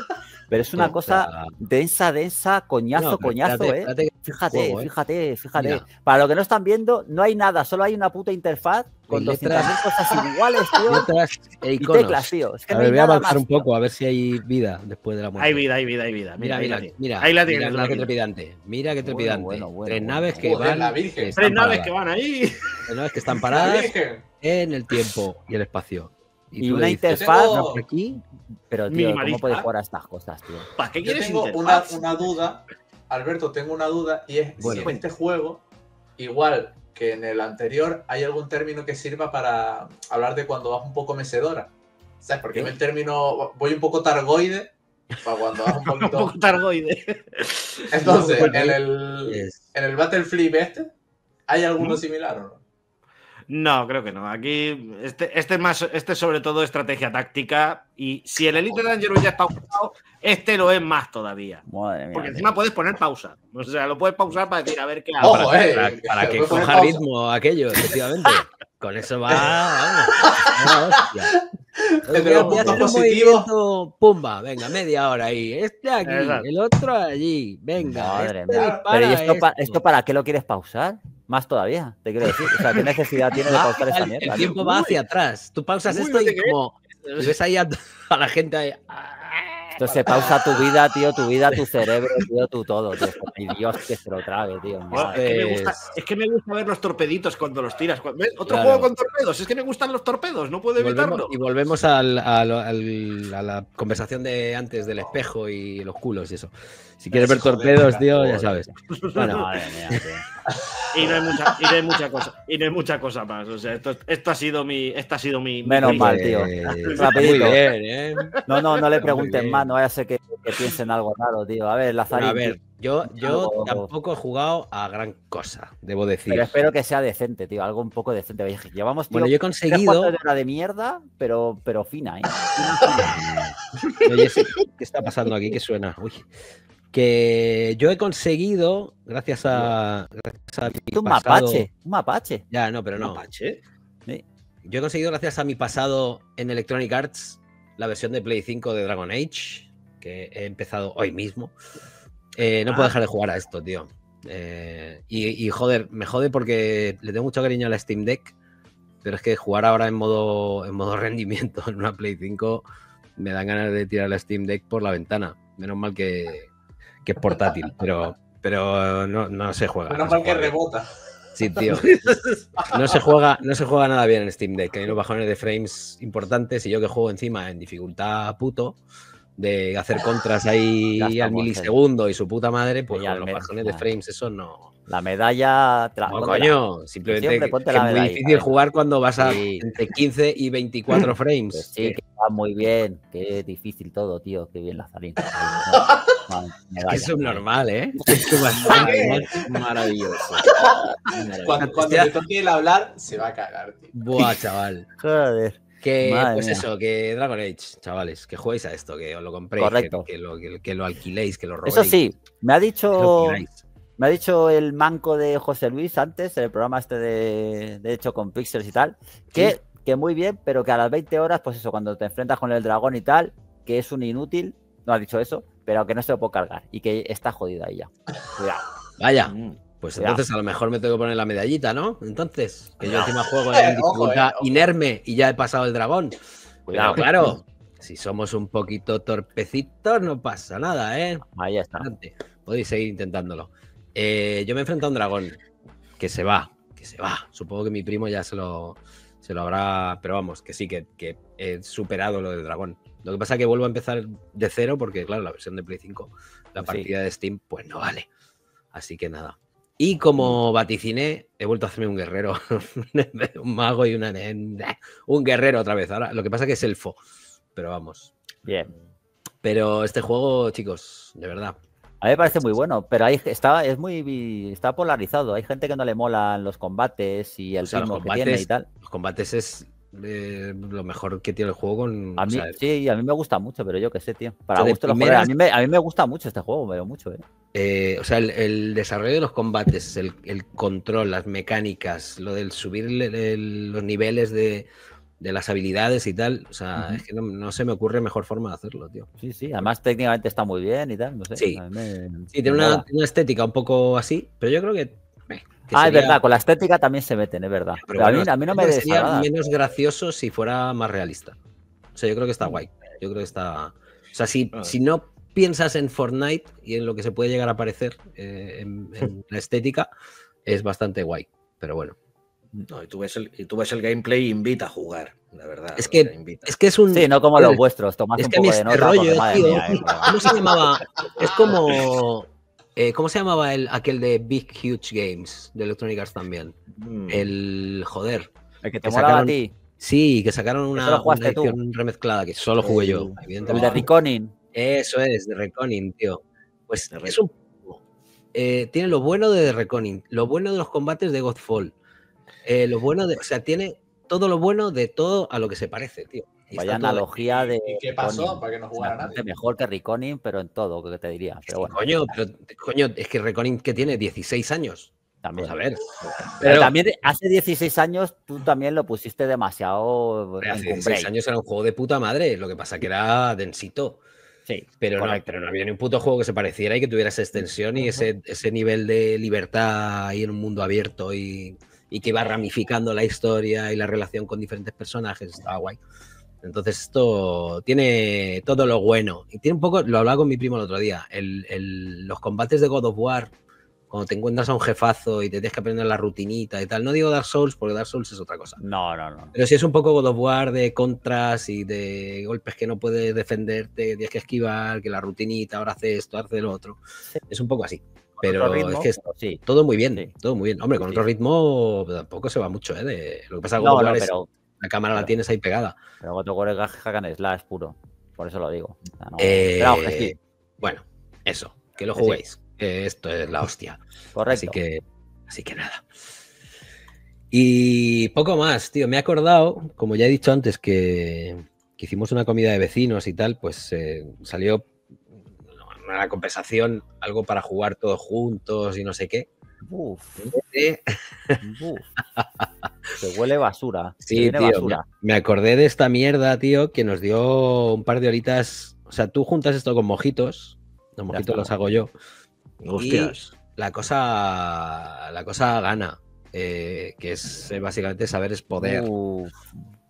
Speaker 1: Pero es una cosa densa, densa, coñazo,
Speaker 2: no,
Speaker 1: coñazo,
Speaker 2: espérate,
Speaker 1: ¿eh?
Speaker 2: espérate que-
Speaker 1: Fíjate,
Speaker 2: juego, ¿eh?
Speaker 1: fíjate, fíjate.
Speaker 2: Mira.
Speaker 1: Para lo que no están viendo, no hay nada, solo hay una puta interfaz con
Speaker 2: Hay letras.
Speaker 1: 200.000 cosas iguales, tío.
Speaker 2: letras e
Speaker 1: y
Speaker 2: iconos.
Speaker 1: teclas, tío. Es que
Speaker 2: a
Speaker 1: no
Speaker 2: ver,
Speaker 1: hay
Speaker 2: voy a avanzar
Speaker 1: más,
Speaker 2: un poco
Speaker 1: tío.
Speaker 2: a ver si hay vida después de la muerte.
Speaker 3: Hay vida, hay vida, hay vida.
Speaker 2: Mira, mira, mira.
Speaker 3: Ahí la
Speaker 2: mira,
Speaker 3: tienes.
Speaker 2: mira qué
Speaker 3: Joaquín.
Speaker 2: trepidante. Mira qué trepidante.
Speaker 1: bueno, bueno,
Speaker 2: Tres
Speaker 1: bueno.
Speaker 2: naves que
Speaker 4: Joder,
Speaker 2: van.
Speaker 4: la Virgen.
Speaker 3: Tres naves
Speaker 2: paradas.
Speaker 3: que van ahí.
Speaker 2: Tres naves que están paradas en el tiempo y el espacio.
Speaker 1: Y una interfaz,
Speaker 4: Tengo-
Speaker 2: "No, aquí
Speaker 1: Pero, tío, ¿cómo puedes jugar a estas cosas, tío?
Speaker 3: ¿Para qué
Speaker 4: Yo
Speaker 3: quieres
Speaker 4: tengo una,
Speaker 3: interfaz?
Speaker 4: una duda, Alberto, tengo una duda y es
Speaker 2: Bueno.
Speaker 4: si en este juego, igual que en el anterior, hay algún término que sirva para hablar de cuando vas un poco mecedora. ¿Sabes? Porque
Speaker 1: ¿Qué?
Speaker 4: el término voy un poco targoide para cuando vas un
Speaker 3: Un
Speaker 4: poquito.
Speaker 3: poco targoide.
Speaker 4: Entonces,
Speaker 2: Bueno,
Speaker 4: en el,
Speaker 2: es-
Speaker 4: en el Battleflip este, ¿hay alguno similar o no?
Speaker 3: No, creo que no. Aquí, este, este es más, este es sobre todo estrategia táctica. Y si el Elite Dangerous ya es pausado, este lo es más todavía.
Speaker 1: Madre mía.
Speaker 3: Porque
Speaker 1: tío.
Speaker 3: encima puedes poner pausa. O sea, lo puedes pausar para decir, a ver qué hago.
Speaker 2: para,
Speaker 4: eh,
Speaker 2: para-
Speaker 4: que
Speaker 2: para coja
Speaker 4: pausa.
Speaker 2: ritmo aquello, efectivamente. Con eso va, vamos.
Speaker 4: positivos.
Speaker 2: movimiento, pumba, venga, media hora ahí. Este aquí,
Speaker 3: Exacto.
Speaker 2: el otro allí, venga.
Speaker 1: Madre
Speaker 2: este
Speaker 1: mía. Pero ¿y esto, pa-
Speaker 2: esto.
Speaker 1: esto para qué lo quieres pausar? Más todavía, te quiero decir. O sea, ¿qué necesidad tiene de
Speaker 2: Va-
Speaker 1: pausar esta mierda?
Speaker 2: el tiempo va hacia atrás. Tú pausas
Speaker 3: Uy,
Speaker 2: esto y como ves ahí a, a la gente ahí.
Speaker 1: Esto se pausa tu vida, tío, tu vida, tu cerebro, tío, tu todo, tío. Ay, Dios, que se lo trague, tío.
Speaker 3: Bueno, es, que me gusta, es que me gusta ver los torpeditos cuando los tiras. ¿Ves? Otro
Speaker 2: Claro.
Speaker 3: juego con torpedos. Es que me gustan los torpedos, no puedo
Speaker 2: volvemos,
Speaker 3: evitarlo.
Speaker 2: y volvemos al- al- al- a la conversación de antes del espejo y los culos y eso. Si quieres ver torpedos, tío, ya sabes. Bueno,
Speaker 1: Madre mía, tío.
Speaker 3: Y no hay mucha, y no hay mucha cosa, y no hay mucha cosa más. O sea, esto, esto ha sido mi, esta ha sido mi. mi
Speaker 1: Menos
Speaker 3: risa.
Speaker 1: mal, tío.
Speaker 2: Muy
Speaker 1: Rapidito.
Speaker 2: bien, ¿eh?
Speaker 1: No, no, no le
Speaker 2: Muy
Speaker 1: pregunten más, no vaya a ser que, que piensen algo raro, tío. A ver, Lazarín,
Speaker 2: a ver, yo, yo
Speaker 1: Algo-
Speaker 2: tampoco he jugado a gran cosa, debo decir.
Speaker 1: pero espero que sea decente, tío. Algo un poco decente. Llevamos, tío,
Speaker 2: Bueno, yo he conseguido.
Speaker 1: de hora de mierda, pero, pero fina, ¿eh? Fina, fina.
Speaker 2: Oye, sí, ¿qué está pasando aquí? ¿Qué suena? Uy. Que yo he conseguido, gracias a, gracias a mi
Speaker 1: Un
Speaker 2: pasado-
Speaker 1: mapache, un mapache.
Speaker 2: Ya, no, pero no.
Speaker 3: Mapache.
Speaker 2: Yo he conseguido, gracias a mi pasado en Electronic Arts, la versión de Play 5 de Dragon Age, que he empezado hoy mismo. Eh, no puedo
Speaker 3: Ah.
Speaker 2: dejar de jugar a esto, tío. Eh, y, y, joder, me jode porque le tengo mucho cariño a la Steam Deck, pero es que jugar ahora en modo, en modo rendimiento en una Play 5 me dan ganas de tirar la Steam Deck por la ventana. Menos mal que, que es portátil, pero, pero no, no se juega.
Speaker 4: Menos
Speaker 2: no
Speaker 4: mal que rebota.
Speaker 2: Sí, tío. No se juega, no se juega nada bien en Steam Deck. Hay unos bajones de frames importantes y yo que juego encima en dificultad puto de hacer contras ahí al milisegundo y su puta madre, pues con los bajones de frames eso no.
Speaker 1: La medalla. la-
Speaker 2: No, coño, simplemente
Speaker 1: Siempre
Speaker 2: que,
Speaker 1: ponte
Speaker 2: que
Speaker 1: la
Speaker 2: es muy difícil jugar cuando vas a
Speaker 1: Sí.
Speaker 2: entre 15 y 24
Speaker 1: Pues
Speaker 2: frames.
Speaker 1: sí, que va muy bien. Qué difícil todo, tío. Qué bien.
Speaker 2: Es que es subnormal, ¿eh? Es.
Speaker 5: Maravilloso.
Speaker 4: Cuando, cuando
Speaker 2: Hostia.
Speaker 4: le toque el hablar, se va a cagar, tío.
Speaker 2: Buah, chaval.
Speaker 1: Joder.
Speaker 2: Que,
Speaker 1: Madre
Speaker 2: pues
Speaker 1: mía.
Speaker 2: eso, que Dragon Age, chavales, que juguéis a esto, que os lo compréis, que,
Speaker 1: Correcto.
Speaker 2: que lo, que, que lo alquiléis, que lo robéis.
Speaker 1: Eso sí, me ha dicho. Me ha dicho el manco de José Luis antes, en el programa este de, de hecho con Pixels y tal, que, que muy bien, pero que a las 20 horas, pues eso, cuando te enfrentas con el dragón y tal, que es un inútil, no ha dicho eso, pero que no se lo puede cargar y que está jodido ahí ya. Cuidado.
Speaker 2: Vaya,
Speaker 3: Mm.
Speaker 2: Pues
Speaker 1: Cuidado.
Speaker 2: entonces a lo mejor me tengo que poner la medallita, ¿no? Entonces, que yo encima juego en dificultad
Speaker 4: eh,
Speaker 2: inerme y ya he pasado el dragón.
Speaker 1: Cuidado.
Speaker 2: Pero claro, si somos un poquito torpecitos, no pasa nada, ¿eh?
Speaker 1: Ahí está.
Speaker 2: Podéis seguir intentándolo. Eh, yo me enfrento a un dragón que se va, que se va. Supongo que mi primo ya se lo, se lo habrá. Pero vamos, que sí, que, que he superado lo del dragón. Lo que pasa es que vuelvo a empezar de cero porque, claro, la versión de Play 5, la
Speaker 1: Sí.
Speaker 2: partida de Steam, pues no vale. Así que nada. Y como vaticiné, he vuelto a hacerme un guerrero, un mago y una, un guerrero otra vez. Ahora, lo que pasa es que es elfo, pero vamos.
Speaker 1: Bien.
Speaker 2: Pero este juego, chicos, de verdad,
Speaker 1: A mí me parece muy bueno, pero ahí está, es muy está polarizado. Hay gente que no le molan los combates y el
Speaker 2: O sea, los
Speaker 1: ritmo que tiene y tal.
Speaker 2: los combates es eh, lo mejor que tiene el juego con...
Speaker 1: A
Speaker 2: o
Speaker 1: mí,
Speaker 2: sea,
Speaker 1: sí, a mí me gusta mucho, pero yo qué sé, tío. Para gusto los
Speaker 2: primeras-
Speaker 1: colores. A mí, me, a mí me gusta mucho este juego, pero mucho, ¿eh?
Speaker 2: Eh, o sea, el, el desarrollo de los combates, el, el control, las mecánicas, lo del subir el- los niveles de, de las habilidades y tal, o sea, es que no, no se me ocurre mejor forma de hacerlo, tío.
Speaker 1: Sí, sí. Además, técnicamente está muy bien y tal. No sé.
Speaker 2: Sí.
Speaker 1: me-
Speaker 2: Sí, tiene una, una estética un poco así, pero yo creo que... que
Speaker 1: Ah, es verdad, con la estética también se meten, es verdad.
Speaker 2: pero
Speaker 1: Pero a, mí, a mí no me
Speaker 2: sería
Speaker 1: desagrada.
Speaker 2: menos gracioso si fuera más realista. O sea, yo creo que está guay. Yo creo que está... O sea, si,
Speaker 3: Ah.
Speaker 2: si no piensas en Fortnite y en lo que se puede llegar a parecer eh, en, en la estética, es bastante guay. Pero bueno.
Speaker 3: No, y tú ves el, y tú ves el gameplay y invita a jugar, la verdad.
Speaker 2: Es que-
Speaker 3: invita.
Speaker 2: Es que es un...
Speaker 1: Sí, no como los vuestros. Tomás
Speaker 2: Es
Speaker 1: un
Speaker 2: que a mí
Speaker 1: poco de
Speaker 2: este
Speaker 1: nota.
Speaker 2: rollo,
Speaker 1: porque, madre
Speaker 2: tío,
Speaker 1: mía, eh,
Speaker 2: ¿Cómo se llamaba? Es como. Eh, ¿Cómo se llamaba el, aquel de Big Huge Games de Electronic Arts también?
Speaker 3: Mm.
Speaker 2: El. Joder.
Speaker 1: El que te
Speaker 2: que
Speaker 1: molaba a
Speaker 2: sacaron-
Speaker 1: ti.
Speaker 2: Sí, que sacaron una, una
Speaker 1: tú.
Speaker 2: remezclada que solo jugué yo,
Speaker 3: El-
Speaker 1: de Reconin.
Speaker 2: Eso es, de Reconing, tío. Pues
Speaker 3: De
Speaker 2: es un. eh, tiene lo bueno de The Reconing, lo bueno de los combates de Godfall, eh, lo bueno de. O sea, tiene todo lo bueno de todo a lo que se parece, tío. Y
Speaker 1: Vaya analogía de.
Speaker 4: ¿Y qué pasó
Speaker 1: Reconin.
Speaker 4: para que no
Speaker 1: O sea,
Speaker 4: jugara
Speaker 1: bastante
Speaker 4: nadie?
Speaker 1: mejor que Reconin, pero en todo, que te diría. Pero bueno,
Speaker 2: Coño, pero, coño, es que Reconing que tiene 16 años.
Speaker 1: también.
Speaker 2: Pues a ver.
Speaker 1: Pero
Speaker 2: Pero
Speaker 1: también hace 16 años tú también lo pusiste demasiado
Speaker 2: hace
Speaker 1: en
Speaker 2: 16
Speaker 1: cumbre.
Speaker 2: años era un juego de puta madre. Lo que pasa que era densito.
Speaker 1: Sí,
Speaker 2: Pero no, pero no había ni un puto juego que se pareciera y que tuviera esa extensión y ese, ese nivel de libertad ahí en un mundo abierto y, y que iba ramificando la historia y la relación con diferentes personajes. Estaba guay. Entonces esto tiene todo lo bueno. Y tiene un poco, lo hablaba con mi primo el otro día, el- el- los combates de God of War, cuando te encuentras a un jefazo y te tienes que aprender la rutinita y tal. No digo Dark Souls porque Dark Souls es otra cosa.
Speaker 1: No, no, no.
Speaker 2: Pero si es un poco God of War de contras y de golpes que no puedes defenderte, que tienes que esquivar, que la rutinita, ahora hace esto, hace lo otro.
Speaker 1: Sí.
Speaker 2: Es un poco así. Pero
Speaker 1: ritmo,
Speaker 2: es que es
Speaker 1: sí.
Speaker 2: todo muy bien,
Speaker 1: Sí.
Speaker 2: todo muy bien. Hombre, con
Speaker 1: Sí.
Speaker 2: otro ritmo tampoco se va mucho, ¿eh? De- lo que pasa con
Speaker 1: No,
Speaker 2: God of
Speaker 1: no,
Speaker 2: War es
Speaker 1: pero,
Speaker 2: la cámara la tienes ahí pegada.
Speaker 1: pero es hack and slash puro. Por eso lo digo. O sea, no-
Speaker 2: Eh,
Speaker 1: pero sí,
Speaker 2: Bueno, eso, que lo
Speaker 1: sí.
Speaker 2: juguéis. que esto es la hostia.
Speaker 1: correcto.
Speaker 2: Así que, así que nada. Y poco más, tío. Me he acordado, como ya he dicho antes, que, que hicimos una comida de vecinos y tal, pues eh, salió una compensación, algo para jugar todos juntos y no sé qué.
Speaker 1: Uf,
Speaker 2: Eh,
Speaker 1: uf. Se huele basura.
Speaker 2: Sí, tío. Me,
Speaker 1: basura.
Speaker 2: me acordé de esta mierda, tío, que nos dio un par de horitas. O sea, tú juntas esto con mojitos. Los mojitos los hago yo.
Speaker 3: Hostias.
Speaker 2: La cosa, la cosa gana. eh, que es eh, básicamente saber es poder.
Speaker 1: Uf,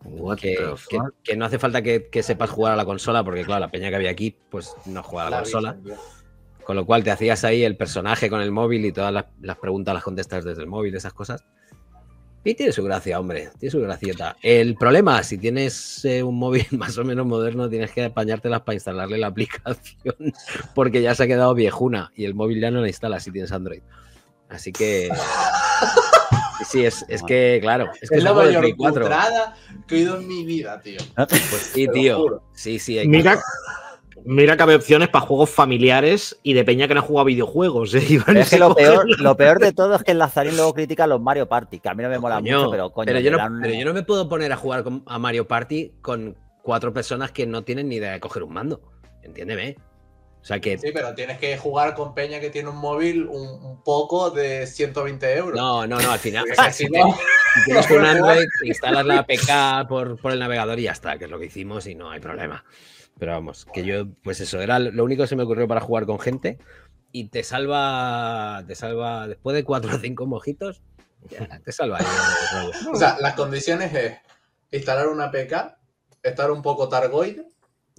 Speaker 3: What
Speaker 2: que,
Speaker 3: the
Speaker 2: que-
Speaker 3: fuck?
Speaker 2: que no hace falta que, que sepas jugar a la consola, porque claro, la peña que había aquí, pues no juega a la,
Speaker 4: La
Speaker 2: consola. Con lo cual te hacías ahí el personaje con el móvil y todas las, las preguntas las contestas desde el móvil, esas cosas. Y tiene su gracia, hombre, tiene su gracieta. El problema, si tienes eh, un móvil más o menos moderno, tienes que apañártelas para instalarle la aplicación, porque ya se ha quedado viejuna y el móvil ya no la instala si tienes Android. Así que. Sí, es, es que, claro, es que
Speaker 4: Es la
Speaker 2: de
Speaker 4: mayor
Speaker 2: Play 4.
Speaker 4: putrada que he oído en mi vida, tío.
Speaker 2: Pues sí, tío. Sí, sí, hay que-
Speaker 3: Mira, mira que había opciones para juegos familiares y de peña que no juega videojuegos. ¿eh? Iván,
Speaker 1: Es que lo peor,
Speaker 3: la-
Speaker 1: lo peor de todo es que el Lazarín luego critica los Mario Party, que a mí no me mola
Speaker 2: Coño,
Speaker 1: mucho, pero coño,
Speaker 2: pero, yo no, pero yo no me puedo poner a jugar con- a Mario Party con cuatro personas que no tienen ni idea de coger un mando. Entiéndeme. O sea que.
Speaker 4: Sí, pero tienes que jugar con Peña que tiene un móvil un, un poco de 120 euros.
Speaker 2: No, no, no, al final. O sea, te- si tienes un Android, instalas la APK por, por el navegador y ya está, que es lo que hicimos y no hay problema. Pero vamos, que yo, pues eso, era lo único que se me ocurrió para jugar con gente y te salva, te salva, después de cuatro o cinco mojitos, ya, te salva.
Speaker 4: O sea, las condiciones es instalar una PK, estar un poco targoide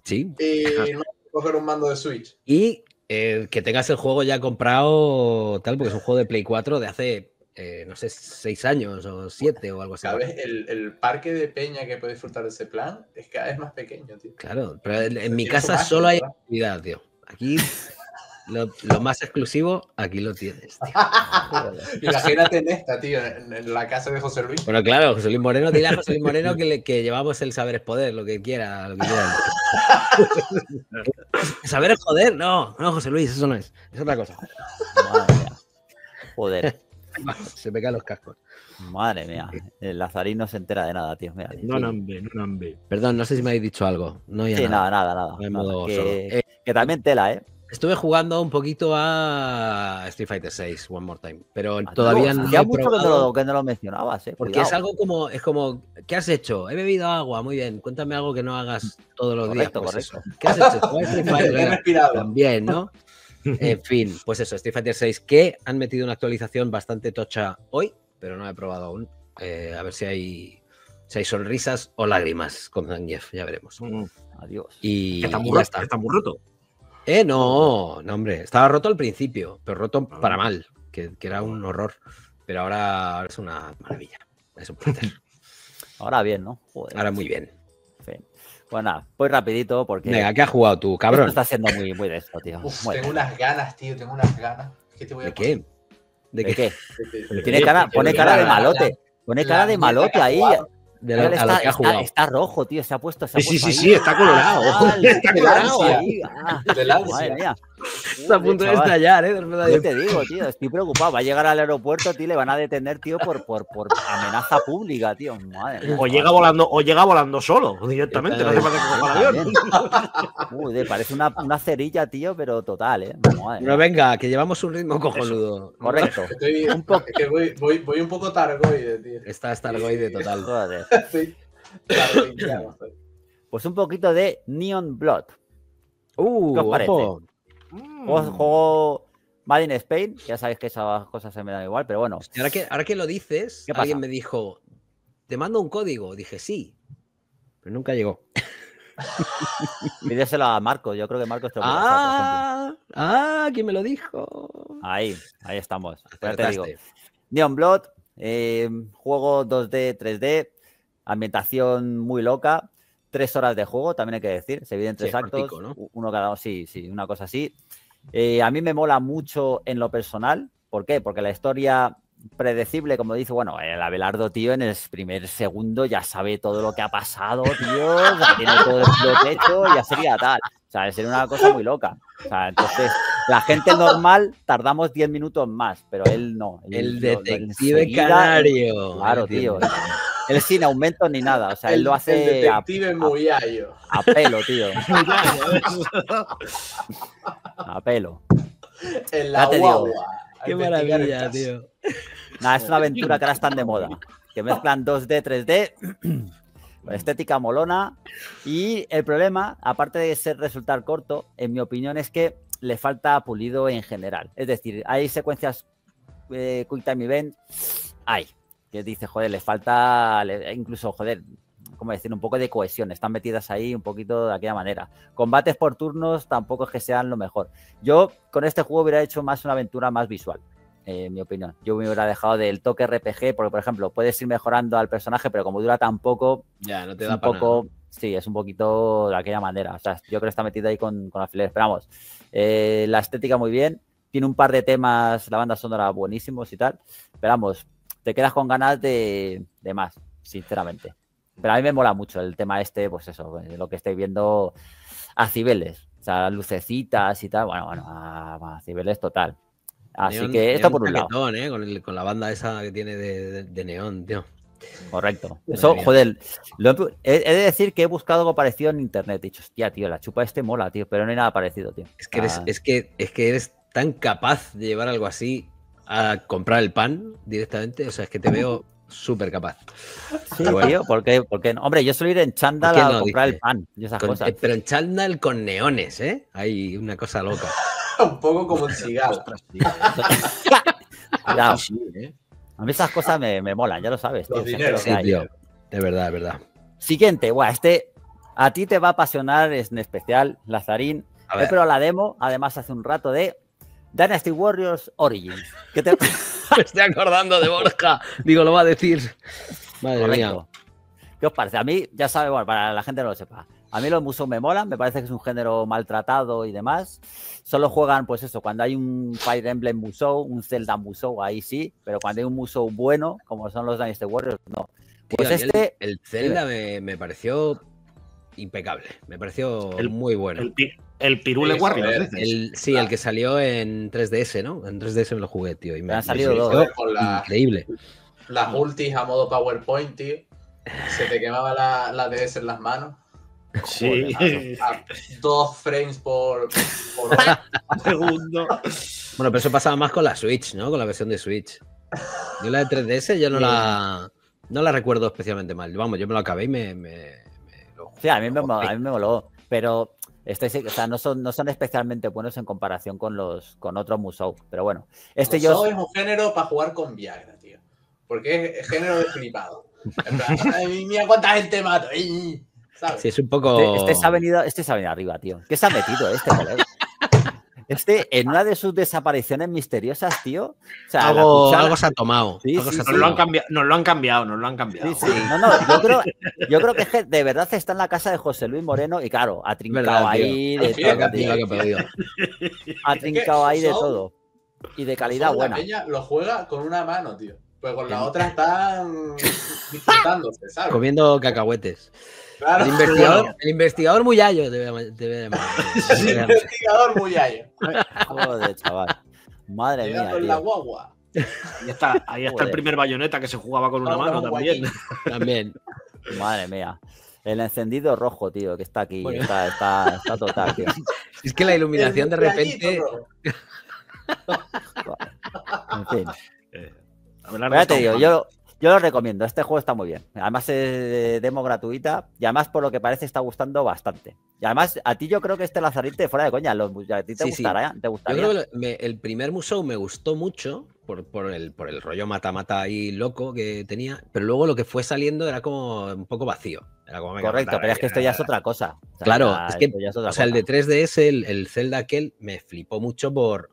Speaker 2: Sí,
Speaker 4: y no coger un mando de Switch.
Speaker 2: Y eh, que tengas el juego ya comprado, tal, porque es un juego de Play 4 de hace eh, no sé, seis años o siete o algo así.
Speaker 4: ¿Sabes? El, el parque de peña que puede disfrutar de ese plan es cada vez más pequeño, tío.
Speaker 2: Claro, pero en, en mi casa
Speaker 4: magia,
Speaker 2: solo hay
Speaker 4: ¿verdad?
Speaker 2: actividad, tío. Aquí lo, lo más exclusivo, aquí lo tienes. tío.
Speaker 4: Imagínate en esta, tío, en, en la casa de José Luis.
Speaker 2: Bueno, claro, José Luis Moreno, dile a José Luis Moreno que, le- que llevamos el saber es poder, lo que quiera, lo que quiera. saber es joder, no, no, José Luis, eso no es, es otra cosa.
Speaker 1: Madre mía. Joder,
Speaker 2: Se me caen los cascos.
Speaker 1: madre mía. El Lazarín no se entera de nada, tío. Mira,
Speaker 5: No nambe, no nambe.
Speaker 2: Perdón, no sé si me habéis dicho algo. No, ya
Speaker 1: Sí,
Speaker 2: nada.
Speaker 1: nada, nada, Que.
Speaker 2: Eh,
Speaker 1: que también tela, ¿eh?
Speaker 2: Estuve jugando un poquito a Street Fighter 6, One More Time, pero todavía
Speaker 1: Adiós.
Speaker 2: no
Speaker 1: Hacía mucho que no, lo, que no lo mencionabas, ¿eh?
Speaker 2: porque
Speaker 1: Cuidado.
Speaker 2: es algo como, es como, ¿qué has hecho? He bebido agua, muy bien. Cuéntame algo que no hagas todos los días. Pues
Speaker 1: correcto.
Speaker 2: ¿Qué has hecho? También, ¿no? En fin, pues eso, Street Fighter 6, que han metido una actualización bastante tocha hoy, pero no he probado aún. Eh, a ver si hay, si hay sonrisas o lágrimas con Zangief, ya veremos.
Speaker 5: Mm,
Speaker 1: Adiós.
Speaker 2: Y,
Speaker 5: que está
Speaker 2: y
Speaker 5: muy
Speaker 2: ya
Speaker 5: roto.
Speaker 2: está.
Speaker 5: muy roto.
Speaker 2: Eh, no, no, hombre. Estaba roto al principio, pero roto
Speaker 5: Ah.
Speaker 2: para mal, que, que era un horror. Pero ahora, ahora es una maravilla. Es un placer.
Speaker 1: Ahora bien, ¿no? Joder.
Speaker 2: Ahora muy bien.
Speaker 1: Pues nada, pues rapidito porque
Speaker 2: Venga, ¿qué has jugado tú,
Speaker 1: esto
Speaker 2: cabrón?
Speaker 1: está siendo muy, muy de esto, tío.
Speaker 4: Uf, tengo unas ganas, tío, tengo unas ganas. ¿Qué te voy a
Speaker 2: ¿De qué? ¿De
Speaker 1: ¿de
Speaker 2: qué?
Speaker 5: ¿De
Speaker 1: Tiene
Speaker 5: qué?
Speaker 1: cara,
Speaker 5: Porque
Speaker 1: pone cara de malote. Pone cara de malote ahí.
Speaker 4: jugado.
Speaker 2: De lo- a lo
Speaker 1: está,
Speaker 2: que ha
Speaker 1: está-
Speaker 2: jugado.
Speaker 1: está rojo, tío. Se ha puesto. Se ha
Speaker 5: Sí, sí,
Speaker 1: puesto
Speaker 5: sí,
Speaker 1: ahí.
Speaker 5: sí, está colorado. Está colorado.
Speaker 1: ahí, ah,
Speaker 4: Del ansia.
Speaker 1: Madre mía.
Speaker 2: Está a punto de estallar, ¿eh?
Speaker 1: Yo te digo, tío, estoy preocupado. Va a llegar al aeropuerto, tío, le van a detener, tío, por, por, por amenaza pública, tío. Madre mía.
Speaker 5: O llega volando, o llega volando solo directamente, no hace falta que coja el avión.
Speaker 1: Uy, parece una, una cerilla, tío, pero total, ¿eh? Madre
Speaker 2: No,
Speaker 1: mía.
Speaker 2: venga, que llevamos un ritmo cojonudo.
Speaker 1: Correcto.
Speaker 4: Estoy,
Speaker 1: Un poco.
Speaker 4: es que voy, voy, voy un poco targoide, tío.
Speaker 2: Está Stargoide total.
Speaker 1: Joder. Pues un poquito de Neon Blood.
Speaker 2: Uh,
Speaker 1: ¿Qué os parece?
Speaker 2: ojo.
Speaker 1: Juego, juego Made in Spain. Ya sabéis que esas cosas se me dan igual, pero bueno.
Speaker 2: Ahora que, ahora que lo dices,
Speaker 1: ¿Qué
Speaker 2: alguien me dijo, te mando un código. Dije, sí. Pero nunca llegó.
Speaker 1: Pídeselo a Marco. Yo creo que Marcos te lo puede pasar.
Speaker 2: Ah, ah, ¿quién me lo dijo?
Speaker 1: Ahí, ahí estamos. Ya te digo. Neon Blood, eh, juego 2D, 3D, ambientación muy loca, tres horas de juego, también hay que decir, se dividen en
Speaker 2: Sí,
Speaker 1: tres
Speaker 2: es
Speaker 1: actos,
Speaker 2: cortico, ¿no?
Speaker 1: uno cada uno, sí, sí, una cosa así. Eh, a mí me mola mucho en lo personal, ¿por qué? Porque la historia predecible, como dice, bueno, el Abelardo, tío, en el primer segundo ya sabe todo lo que ha pasado, tío, sea, tiene todo el hecho ya sería tal. O sea, sería una cosa muy loca. O sea, entonces, la gente normal tardamos 10 minutos más, pero él no. él
Speaker 2: El detective canario.
Speaker 1: Claro, tío. Él sin aumento ni nada. O sea, él
Speaker 4: El-
Speaker 1: lo
Speaker 4: El
Speaker 1: hace a,
Speaker 4: detective Muyayo.
Speaker 1: a pelo, tío. A pelo.
Speaker 4: En la guagua. a
Speaker 2: Qué
Speaker 4: el
Speaker 2: maravilla, tío.
Speaker 1: Nada, es una aventura que ahora están de moda. Que mezclan 2D, 3D, con estética molona. Y el problema, aparte de ser resultar corto, en mi opinión, es que le falta pulido en general. Es decir, hay secuencias eh, Quick Time Event, hay, que dice, joder, le falta, incluso, joder, ¿cómo decir? Un poco de cohesión. Están metidas ahí un poquito de aquella manera. Combates por turnos tampoco es que sean lo mejor. Yo con este juego hubiera hecho más una aventura más visual eh, en mi opinión. Yo me hubiera dejado del toque RPG, porque, por ejemplo, puedes ir mejorando al personaje, pero como dura tan poco,
Speaker 2: Ya, no te
Speaker 1: es
Speaker 2: da
Speaker 1: un poco. Sí, es un poquito de aquella manera. O sea, yo creo que está metido ahí con, con alfileres. Pero vamos, eh, la estética muy bien. Tiene un par de temas, la banda sonora buenísimos y tal. Pero vamos, te quedas con ganas de, de más, sinceramente. Pero a mí me mola mucho el tema este, pues eso, lo que estoy viendo a Cibeles. O sea, lucecitas y tal. Bueno, bueno, a, a Cibeles total. Así que esto por un lado.
Speaker 2: ¿eh? Con, el- con la banda esa que tiene de, de- de neón, tío.
Speaker 1: Correcto. Eso, joder, lo he de decir que he buscado algo parecido en internet. He dicho, hostia, tío, la chupa este mola, tío, pero no hay nada parecido, tío.
Speaker 2: Es que eres,
Speaker 1: Ah,
Speaker 2: es que, es que eres tan capaz de llevar algo así a comprar el pan directamente. O sea, es que te veo súper capaz.
Speaker 1: sí,
Speaker 2: bueno.
Speaker 1: tío, ¿por qué? ¿Por qué no? Hombre, yo suelo ir en chándal
Speaker 2: ¿Por qué
Speaker 1: a comprar
Speaker 2: dice?
Speaker 1: el pan y esas
Speaker 2: Con-
Speaker 1: cosas.
Speaker 2: eh, pero en chándal con neones, ¿eh? Hay una cosa loca.
Speaker 4: Un poco como un cigarro.
Speaker 1: Cuidado,
Speaker 5: Sí, ¿eh?
Speaker 1: a mí esas cosas me, me molan, ya lo sabes, tío.
Speaker 4: Los
Speaker 1: o sea,
Speaker 4: dineros,
Speaker 1: que lo que
Speaker 2: Sí,
Speaker 1: hay.
Speaker 2: tío. De verdad, de verdad.
Speaker 1: Siguiente, guau, este a ti te va a apasionar, es en especial, Lazarín.
Speaker 2: A
Speaker 1: He
Speaker 2: ver.
Speaker 1: probado la demo, además hace un rato de Dynasty Warriors Origins. ¿Qué te,
Speaker 2: me estoy acordando de Borja. Digo, lo va a decir. Madre mía.
Speaker 1: Correcto. ¿Qué os parece? A mí, ya sabe, bueno, para la gente que no lo sepa, a mí los Musou me molan, me parece que es un género maltratado y demás. Solo juegan, pues eso, cuando hay un Fire Emblem Musou, un Zelda Musou, ahí sí, pero cuando hay un Musou bueno, como son los Dynasty Warriors, no. Pues
Speaker 2: Tío,
Speaker 1: este,
Speaker 2: el, el Zelda me, me pareció impecable. Me pareció
Speaker 3: El-
Speaker 2: muy bueno.
Speaker 3: El, el Pirule dices.
Speaker 2: El- sí, el que salió en 3DS, ¿no? En 3DS me lo jugué, tío. Y me,
Speaker 1: Han
Speaker 2: me
Speaker 1: salido dos,
Speaker 4: ¿eh?
Speaker 2: Increíble.
Speaker 4: Las ultis a modo PowerPoint, tío. Se te quemaba la, la DS en las manos.
Speaker 3: Sí.
Speaker 4: A dos frames por, por hora.
Speaker 3: Segundo.
Speaker 2: Bueno, pero eso pasaba más con la Switch, ¿no? Con la versión de Switch. Yo la de 3DS yo no la, no la recuerdo especialmente mal. Vamos, yo me lo acabé y me... me- me lo-
Speaker 1: sí, a mí me,
Speaker 2: jugué.
Speaker 1: a mí me moló, pero o sea, no, son, no son especialmente buenos en comparación con los con otros Musou. Pero bueno, este
Speaker 4: Musou
Speaker 1: yo.
Speaker 4: es un género para jugar con Viagra, tío. Porque es, es género de flipado. En plan, ay, mira cuánta gente mato. ay, ¿sabes?
Speaker 2: Sí, es un poco...
Speaker 1: Este, este se ha venido, este se ha venido arriba, tío. ¿Qué se ha metido este, colega? Este, en una de sus desapariciones misteriosas, tío. O sea,
Speaker 2: algo,
Speaker 1: cuchara-
Speaker 2: algo se ha tomado.
Speaker 1: Sí,
Speaker 2: algo
Speaker 1: sí,
Speaker 2: se ha
Speaker 3: Nos lo, han cambiado, nos lo han cambiado, nos lo han cambiado.
Speaker 1: Sí, sí. No, no, yo creo, yo creo que es que de verdad está en la casa de José Luis Moreno y claro, ha trincado
Speaker 2: Verdad, tío.
Speaker 1: ahí de todo,
Speaker 2: Tío.
Speaker 1: Ha trincado ahí de todo. Y de calidad buena.
Speaker 4: peña lo juega con una mano, tío. Pues con la otra están disfrutándose, ¿sabes?
Speaker 2: Comiendo cacahuetes.
Speaker 4: Claro,
Speaker 2: El investigador, el investigador Muyallo debe, debe llamar.
Speaker 4: el investigador muy ayo.
Speaker 1: Joder, chaval. Madre mía,
Speaker 4: en la
Speaker 1: tío.
Speaker 4: guagua.
Speaker 3: Ahí está, ahí está
Speaker 1: Joder.
Speaker 3: el primer bayoneta que se jugaba con una mano también.
Speaker 2: También.
Speaker 1: Madre mía. El encendido rojo, tío, que está aquí.
Speaker 2: Bueno.
Speaker 1: Está, está, está total, tío.
Speaker 2: Es que la iluminación de repente.
Speaker 1: En fin.
Speaker 3: Eh,
Speaker 1: te
Speaker 3: un
Speaker 1: yo, yo lo recomiendo. Este juego está muy bien. Además es de demo gratuita y además por lo que parece está gustando bastante. Y además a ti yo creo que este Lazarite fuera de coña. los- a ti te
Speaker 2: Sí, sí.
Speaker 1: gustará, te
Speaker 2: Yo
Speaker 1: gustaría.
Speaker 2: creo que me- el primer Musou me gustó mucho por, por el, por el rollo mata-mata ahí loco que tenía, pero luego lo que fue saliendo era como un poco vacío. Era como, venga,
Speaker 1: Correcto, pero es que esto ya es otra cosa. O sea,
Speaker 2: Claro,
Speaker 1: ya-
Speaker 2: es que,
Speaker 1: ya es otra
Speaker 2: o sea, el de 3DS, el, el Zelda aquel, me flipó mucho por,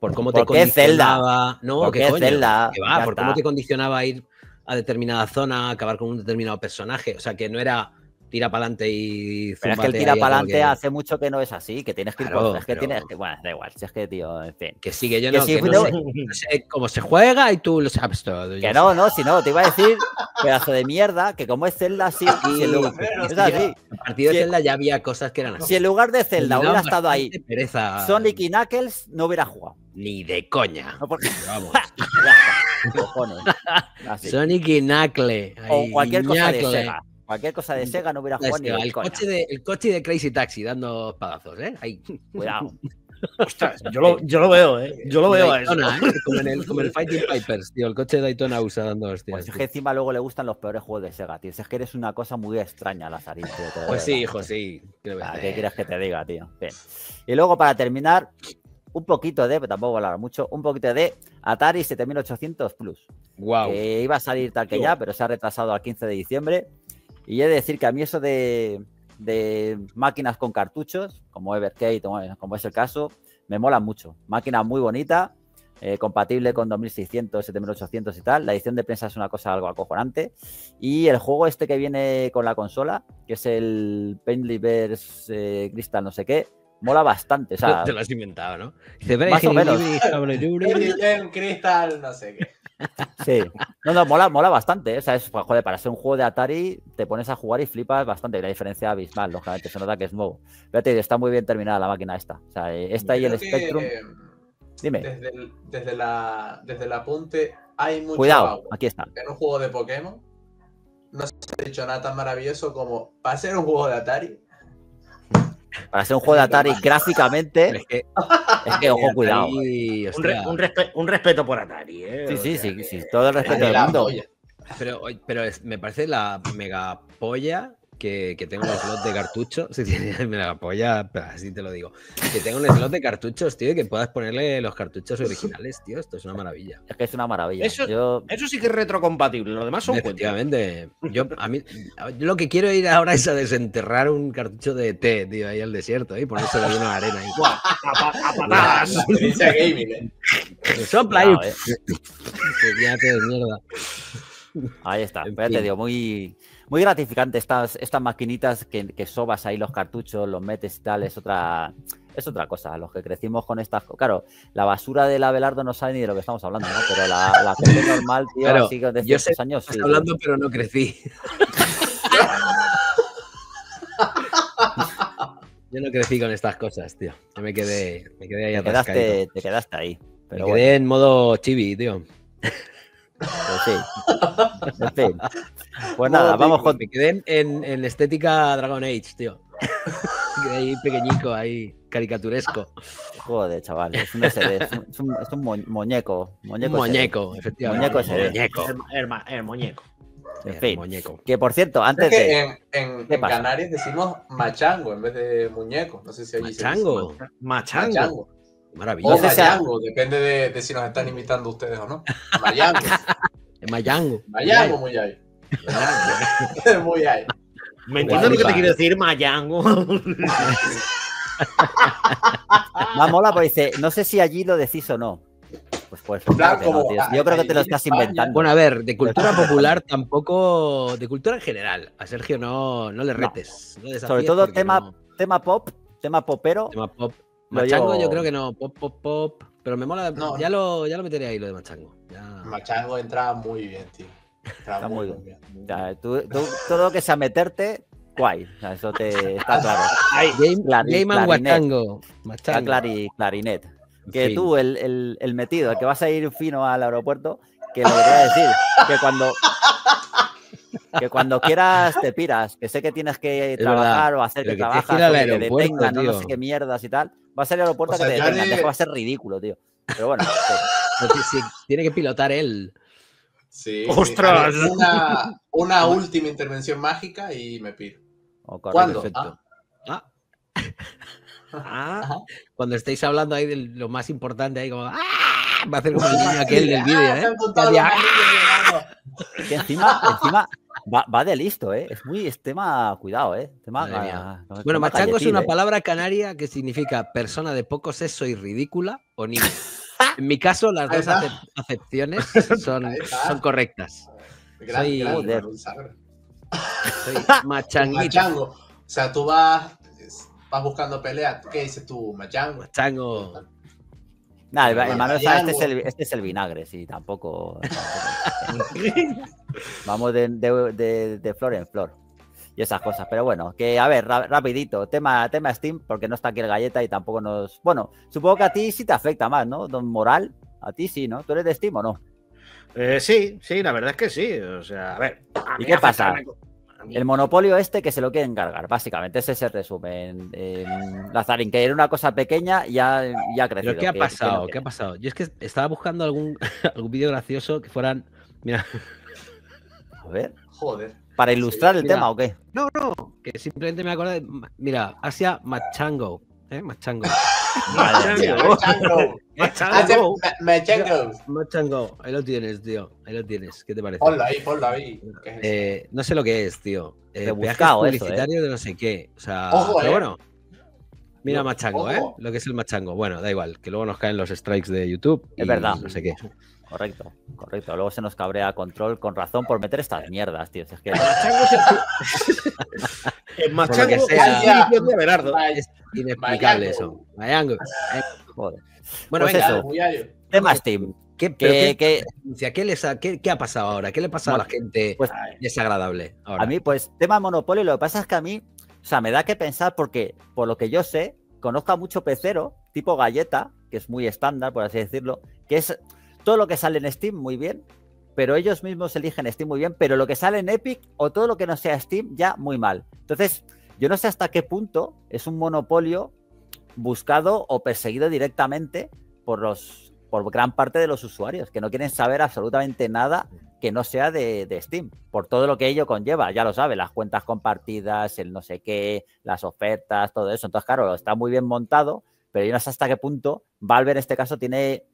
Speaker 2: por cómo te
Speaker 1: ¿Por qué Zelda?
Speaker 2: condicionaba. No,
Speaker 1: ¿Por
Speaker 2: ¿qué
Speaker 1: qué
Speaker 2: coño?
Speaker 1: Zelda?
Speaker 2: Que va,
Speaker 1: Ya
Speaker 2: por cómo te condicionaba a ir a determinada zona, acabar con un determinado personaje. O sea, que no era tira para adelante y
Speaker 1: Pero es que el tira para adelante hace mucho que no es así, que tienes que ir por- Es que tienes que. Bueno, da igual. Si es que, tío, en fin.
Speaker 2: Que sí, que yo
Speaker 1: Que
Speaker 2: no,
Speaker 1: si
Speaker 2: que no
Speaker 1: no-
Speaker 2: sé, no sé cómo se juega y tú lo sabes todo.
Speaker 1: Que
Speaker 2: sé.
Speaker 1: no, no, si no, te iba a decir, pedazo de mierda, que como es Zelda, si lugar-
Speaker 2: pero
Speaker 1: es
Speaker 2: que
Speaker 1: así.
Speaker 2: A partir de
Speaker 1: Si-
Speaker 2: Zelda ya había cosas que eran así.
Speaker 1: Si en lugar de Zelda hubiera estado ahí
Speaker 2: pereza.
Speaker 1: Sonic y Knuckles, no hubiera jugado.
Speaker 2: Ni de coña.
Speaker 1: No, porque-
Speaker 2: Vamos.
Speaker 1: Cojones.
Speaker 2: Sonic y Knuckle.
Speaker 1: O cualquier cosa de. Sega. Cualquier cosa de Sega no hubiera jugado ni
Speaker 2: el, coche de, el coche de Crazy Taxi dando espadazos, ¿eh? Ahí.
Speaker 1: Cuidado.
Speaker 3: Ostras, yo lo, yo lo veo, ¿eh? Yo lo veo a eso.
Speaker 2: ¿eh? Como en el, como en el Fighting Pipers, tío. El coche de Daytona usa dando hostias.
Speaker 1: Pues es que encima luego le gustan los peores juegos de Sega, tío. Si Es que eres una cosa muy extraña, Lazarín, tío.
Speaker 2: Pues sí, hijo, sí. ¿Qué le voy a
Speaker 1: Ah,
Speaker 2: hacer?
Speaker 1: ¿Qué quieres que te diga, tío? Bien. Y luego, para terminar, un poquito de, pero tampoco voy a hablar mucho, un poquito de Atari 7800 Plus.
Speaker 2: Guau.
Speaker 1: que iba a salir tal que ya, pero se ha retrasado al 15 de diciembre. Y he de decir que a mí eso de, de máquinas con cartuchos, como Evercade, como, como es el caso, me mola mucho. Máquina muy bonita, eh, compatible con 2600, 7800 y tal. La edición de prensa es una cosa algo acojonante. Y el juego este que viene con la consola, que es el Paintliverse eh, Crystal no sé qué, mola bastante. O sea,
Speaker 2: Te lo has inventado, ¿no? Dice,
Speaker 1: Más o menos.
Speaker 4: Crystal, no sé qué.
Speaker 1: Sí. No, no, mola, mola bastante. ¿eh? O sea, es, joder, para ser un juego de Atari, te pones a jugar y flipas bastante. La diferencia abismal, lógicamente. Se nota que es nuevo. Fíjate, está muy bien terminada la máquina esta. O sea, eh, esta y el
Speaker 4: que,
Speaker 1: Spectrum.
Speaker 4: eh,
Speaker 1: Dime,
Speaker 4: Desde el, desde, la, desde el apunte hay mucho
Speaker 1: cuidado,
Speaker 4: agua.
Speaker 1: aquí está.
Speaker 4: En un juego de Pokémon no se ha dicho nada tan maravilloso como para ser un juego de Atari.
Speaker 1: Para ser un juego de Atari gráficamente,
Speaker 2: Es que,
Speaker 1: es que, ojo, cuidado.
Speaker 3: Un, re-
Speaker 2: hostia.
Speaker 3: un respe- un respeto por Atari, ¿eh?
Speaker 1: Sí,
Speaker 3: O
Speaker 1: sí,
Speaker 3: sea
Speaker 1: sí,
Speaker 3: que-
Speaker 1: sí. Todo el respeto
Speaker 4: de
Speaker 1: del mundo.
Speaker 4: polla.
Speaker 2: Pero, oye, pero es- me parece la mega polla que, que tengo un slot de cartucho. Sí, sí, mega polla, pero así te lo digo. Que tengo un slot de cartuchos, tío, y que puedas ponerle los cartuchos originales, tío. Esto es una maravilla.
Speaker 1: Es que es una maravilla.
Speaker 3: Eso-
Speaker 1: Yo,
Speaker 3: Eso sí que es retrocompatible, lo demás son cuentos.
Speaker 2: Efectivamente. Yo, a mí, yo lo que quiero ir ahora es a desenterrar un cartucho de té, tío, ahí al desierto, ¿eh? y ponérselo de arena. Ahí.
Speaker 3: Buah, a, pa- a patadas.
Speaker 4: ¿eh?
Speaker 2: Me sopla ahí.
Speaker 1: cuidado, eh.
Speaker 2: De mierda.
Speaker 1: Ahí está.
Speaker 2: En
Speaker 1: Pero ya te
Speaker 2: fin.
Speaker 1: digo, muy, muy gratificante estas, estas maquinitas que, que sobas ahí los cartuchos, los metes y tal, es otra, es otra cosa. Los que crecimos con estas Claro, la basura del Abelardo no sabe ni de lo que estamos hablando, ¿no? Pero la, la gente normal, tío,
Speaker 2: Claro,
Speaker 1: así que de
Speaker 2: yo sé
Speaker 1: años,
Speaker 2: Estás
Speaker 1: sí.
Speaker 2: hablando, pero no crecí. Yo no crecí con estas cosas, tío. Yo me quedé, me quedé ahí
Speaker 1: te, quedaste, te quedaste ahí.
Speaker 2: Me
Speaker 1: Pero
Speaker 2: quedé
Speaker 1: bueno,
Speaker 2: en modo chibi, tío.
Speaker 1: Pues sí. En fin. Pues nada, vamos con.
Speaker 2: Me quedé en, en- estética Dragon Age, tío. Quedé ahí pequeñico, ahí caricaturesco.
Speaker 1: Joder, chaval. Es un SD, es un, es un- es un mo- muñeco. Muñeco. SD.
Speaker 2: muñeco, efectivamente.
Speaker 1: Muñeco SD.
Speaker 2: Muñeco.
Speaker 3: El, el muñeco.
Speaker 1: En
Speaker 2: El
Speaker 1: fin.
Speaker 2: muñeco.
Speaker 1: Que por cierto, antes
Speaker 4: Es que
Speaker 1: de.
Speaker 4: en. Canarias decimos machango en vez de muñeco. No sé si allí se dice
Speaker 2: Machango.
Speaker 3: Machango.
Speaker 4: O
Speaker 2: Maravilloso.
Speaker 4: mayango, depende de, de si nos están imitando ustedes o no. Mayango.
Speaker 2: Es Mayango.
Speaker 4: Mayango, muy ahí. muy ahí.
Speaker 3: ¿Me entiendes lo que te quiero decir, Mayango?
Speaker 1: Más mola dice, no sé si allí lo decís o no. Pues pues claro no,
Speaker 4: como,
Speaker 1: Yo creo que te lo estás inventando.
Speaker 2: Bueno, a ver, de cultura popular tampoco. De cultura en general. A Sergio no, no le retes. no
Speaker 1: Sobre todo tema-
Speaker 2: no-
Speaker 1: Tema pop, tema popero.
Speaker 2: tema pop. Machango yo creo que no. Pop, pop, pop. Pero me mola.
Speaker 4: No.
Speaker 2: ya, lo, ya lo meteré ahí, lo de Machango. Ya.
Speaker 4: Machango entra muy bien, tío. Entra
Speaker 1: Está muy
Speaker 4: bien.
Speaker 1: Tú, tú- todo lo que sea meterte, guay. Eso te está claro.
Speaker 3: Ay,
Speaker 2: Game, Game and. Machango.
Speaker 1: Está
Speaker 2: Machango.
Speaker 1: clari- clarinet. Que
Speaker 2: fin.
Speaker 1: tú, el, el- el metido, el que vas a ir fino al aeropuerto, que lo que te voy a decir, que cuando. Que cuando quieras te piras, que sé que tienes que
Speaker 2: Es
Speaker 1: trabajar o hacer
Speaker 2: pero
Speaker 1: que
Speaker 2: que que
Speaker 1: trabajas
Speaker 2: ir
Speaker 1: o que te detengan, no sé qué mierdas y tal. Vas al aeropuerto
Speaker 4: O sea,
Speaker 1: que te detengan, va a ser ridículo, tío. Pero bueno, sí.
Speaker 2: Porque si tiene que pilotar él.
Speaker 4: Sí.
Speaker 3: ¡Ostras!
Speaker 4: sí. Una, una última intervención mágica y me piro.
Speaker 1: O correcto.
Speaker 4: ¿Cuándo?
Speaker 2: Perfecto. Ah,
Speaker 3: ah,
Speaker 4: Ajá.
Speaker 2: cuando estéis hablando ahí de lo más importante, ahí como. ¡Ah! Va a hacer como el niño aquel del
Speaker 4: Ah,
Speaker 2: vídeo, ¿eh?
Speaker 1: Que encima, encima va, va de listo, ¿eh? Es muy, es tema, cuidado, ¿eh? Tema, ah, tema
Speaker 2: Bueno, machango es una
Speaker 1: ¿eh?
Speaker 2: palabra canaria que significa persona de poco sexo y ridícula o niño. En mi caso, las dos acep- acepciones son, son correctas.
Speaker 4: Gran-
Speaker 2: Soy-
Speaker 4: gran.
Speaker 2: Soy machanguito.
Speaker 4: Machango. O sea, tú vas, vas buscando pelea. ¿Qué dices tú? Machango.
Speaker 2: Machango.
Speaker 1: Nah, el, el
Speaker 4: Bueno,
Speaker 1: Manuel
Speaker 4: hay
Speaker 1: Sáenz, este, es el, este es el vinagre, sí, tampoco. tampoco. Vamos de, de- de- de flor en flor. Y esas cosas. Pero bueno, que a ver, ra- rapidito. Tema, tema Steam, porque no está aquí el galleta y tampoco nos. Bueno, supongo que a ti sí te afecta más, ¿no? Don Moral, a ti sí, ¿no? ¿Tú eres de Steam o no?
Speaker 3: eh, sí, sí, la verdad es que sí. O sea, a ver. a
Speaker 1: ¿Y qué pasa? El monopolio este que se lo quieren cargar, básicamente. Ese es el resumen. Eh, Lazarín, que era una cosa pequeña, ya, ya ha crecido.
Speaker 2: ¿Pero qué ha
Speaker 1: que- que no
Speaker 2: pasado? ¿Qué ha pasado? Yo es que estaba buscando algún, algún vídeo gracioso que fueran. Mira,
Speaker 1: A ver,
Speaker 4: Joder.
Speaker 1: ¿para ilustrar el
Speaker 2: mira.
Speaker 1: tema o qué?
Speaker 2: no, no, que simplemente me acordé. de- Mira, Asia Machango. ¿eh? Machango.
Speaker 3: Machango.
Speaker 4: Machango.
Speaker 3: Machango.
Speaker 4: Machango.
Speaker 2: Ahí lo tienes, tío. Ahí lo tienes. ¿Qué te parece?
Speaker 4: Ponlo ahí, ponlo ahí.
Speaker 2: Eh, no sé lo que es, tío. Eh,
Speaker 1: eso, ¿eh?
Speaker 2: publicitarios de no sé qué. O sea,
Speaker 4: Ojo,
Speaker 2: pero
Speaker 4: ¿eh?
Speaker 2: bueno. Mira
Speaker 4: Ojo.
Speaker 2: Machango, ¿eh? Lo que es el Machango. Bueno, da igual, que luego nos caen los strikes de YouTube.
Speaker 1: Es
Speaker 2: y
Speaker 1: verdad.
Speaker 2: No sé qué.
Speaker 1: Correcto, correcto. Luego se nos cabrea control con razón por meter estas mierdas, tío. Es que
Speaker 3: Machango es el- El machango es el de
Speaker 2: Es inexplicable eso. Mayango.
Speaker 1: Joder.
Speaker 2: Bueno,
Speaker 1: Pues
Speaker 2: venga,
Speaker 1: eso.
Speaker 4: muy gallo.
Speaker 1: Tema Steam.
Speaker 2: ¿qué, qué- denuncia? ¿Qué, les ha, qué, qué ha pasado ahora? ¿Qué le pasa a la gente
Speaker 1: Pues,
Speaker 2: desagradable ahora?
Speaker 1: a mí, pues, tema Monopoly, lo que pasa es que a mí, o sea, me da que pensar porque, por lo que yo sé, conozco a mucho pecero, tipo galleta, que es muy estándar, por así decirlo, que es todo lo que sale en Steam muy bien, pero ellos mismos eligen Steam muy bien, pero lo que sale en Epic o todo lo que no sea Steam ya muy mal. Entonces, yo no sé hasta qué punto es un monopolio buscado o perseguido directamente por los por gran parte de los usuarios que no quieren saber absolutamente nada que no sea de, de Steam, por todo lo que ello conlleva, ya lo sabe, las cuentas compartidas, el no sé qué, las ofertas, todo eso. Entonces, claro, está muy bien montado, pero yo no sé hasta qué punto Valve en este caso tiene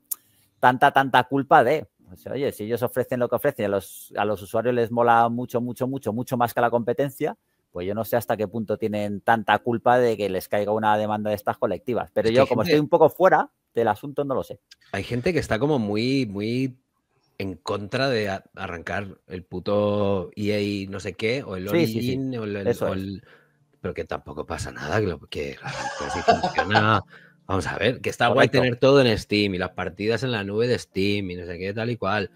Speaker 1: tanta, tanta culpa de, sea, oye, si ellos ofrecen lo que ofrecen y a los, a los usuarios les mola mucho, mucho, mucho, mucho más que la competencia, pues yo no sé hasta qué punto tienen tanta culpa de que les caiga una demanda de estas colectivas. Pero
Speaker 2: Es
Speaker 1: yo, como
Speaker 2: gente-
Speaker 1: estoy un poco fuera del asunto, no lo sé.
Speaker 2: Hay gente que está como muy, muy en contra de arrancar el puto EA no sé qué, o el
Speaker 1: Sí, sí, sí.
Speaker 2: Origin, o el-
Speaker 1: Eso
Speaker 2: o
Speaker 1: es.
Speaker 2: el- pero que tampoco pasa nada, que, lo- que que si funciona- Vamos a ver, que está guay tener todo en Steam y las partidas en la nube de Steam y no sé qué, tal y cual.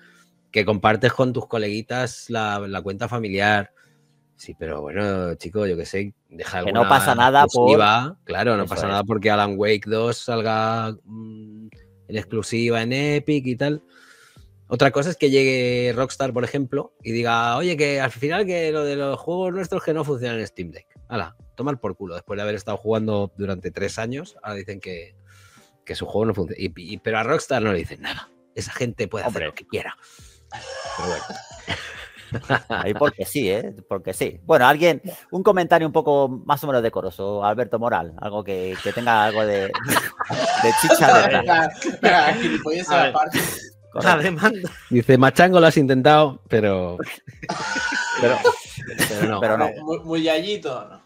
Speaker 2: Que compartes con tus coleguitas la, la cuenta familiar. Sí, pero bueno, chico, yo que sé, deja
Speaker 1: Que no
Speaker 2: alguna
Speaker 1: pasa nada por-
Speaker 2: exclusiva. Claro, no
Speaker 1: Eso
Speaker 2: pasa
Speaker 1: es.
Speaker 2: nada porque Alan Wake 2 salga mm, en exclusiva en Epic y tal. Otra cosa es que llegue Rockstar, por ejemplo, y diga, oye, que al final que lo de los juegos nuestros que no funcionan en Steam Deck. Hala, tomar por culo. Después de haber estado jugando durante tres años, ahora dicen que, que su juego no funciona. Y, y- pero a Rockstar no le dicen nada. Esa gente puede hacer lo que quiera. Pero bueno.
Speaker 1: Ahí porque sí, ¿eh? Porque sí. Bueno, alguien, un comentario un poco más o menos decoroso, Alberto Moral, algo que, que tenga algo de, de chicha detrás.
Speaker 4: Venga, venga, gilipolleces
Speaker 3: A ver.
Speaker 4: aparte.
Speaker 3: La
Speaker 1: Correcto.
Speaker 3: demanda.
Speaker 2: Dice, Machango lo has intentado, pero,
Speaker 1: Pero,
Speaker 2: pero no.
Speaker 1: pero no.
Speaker 4: Muy, muy ¿no?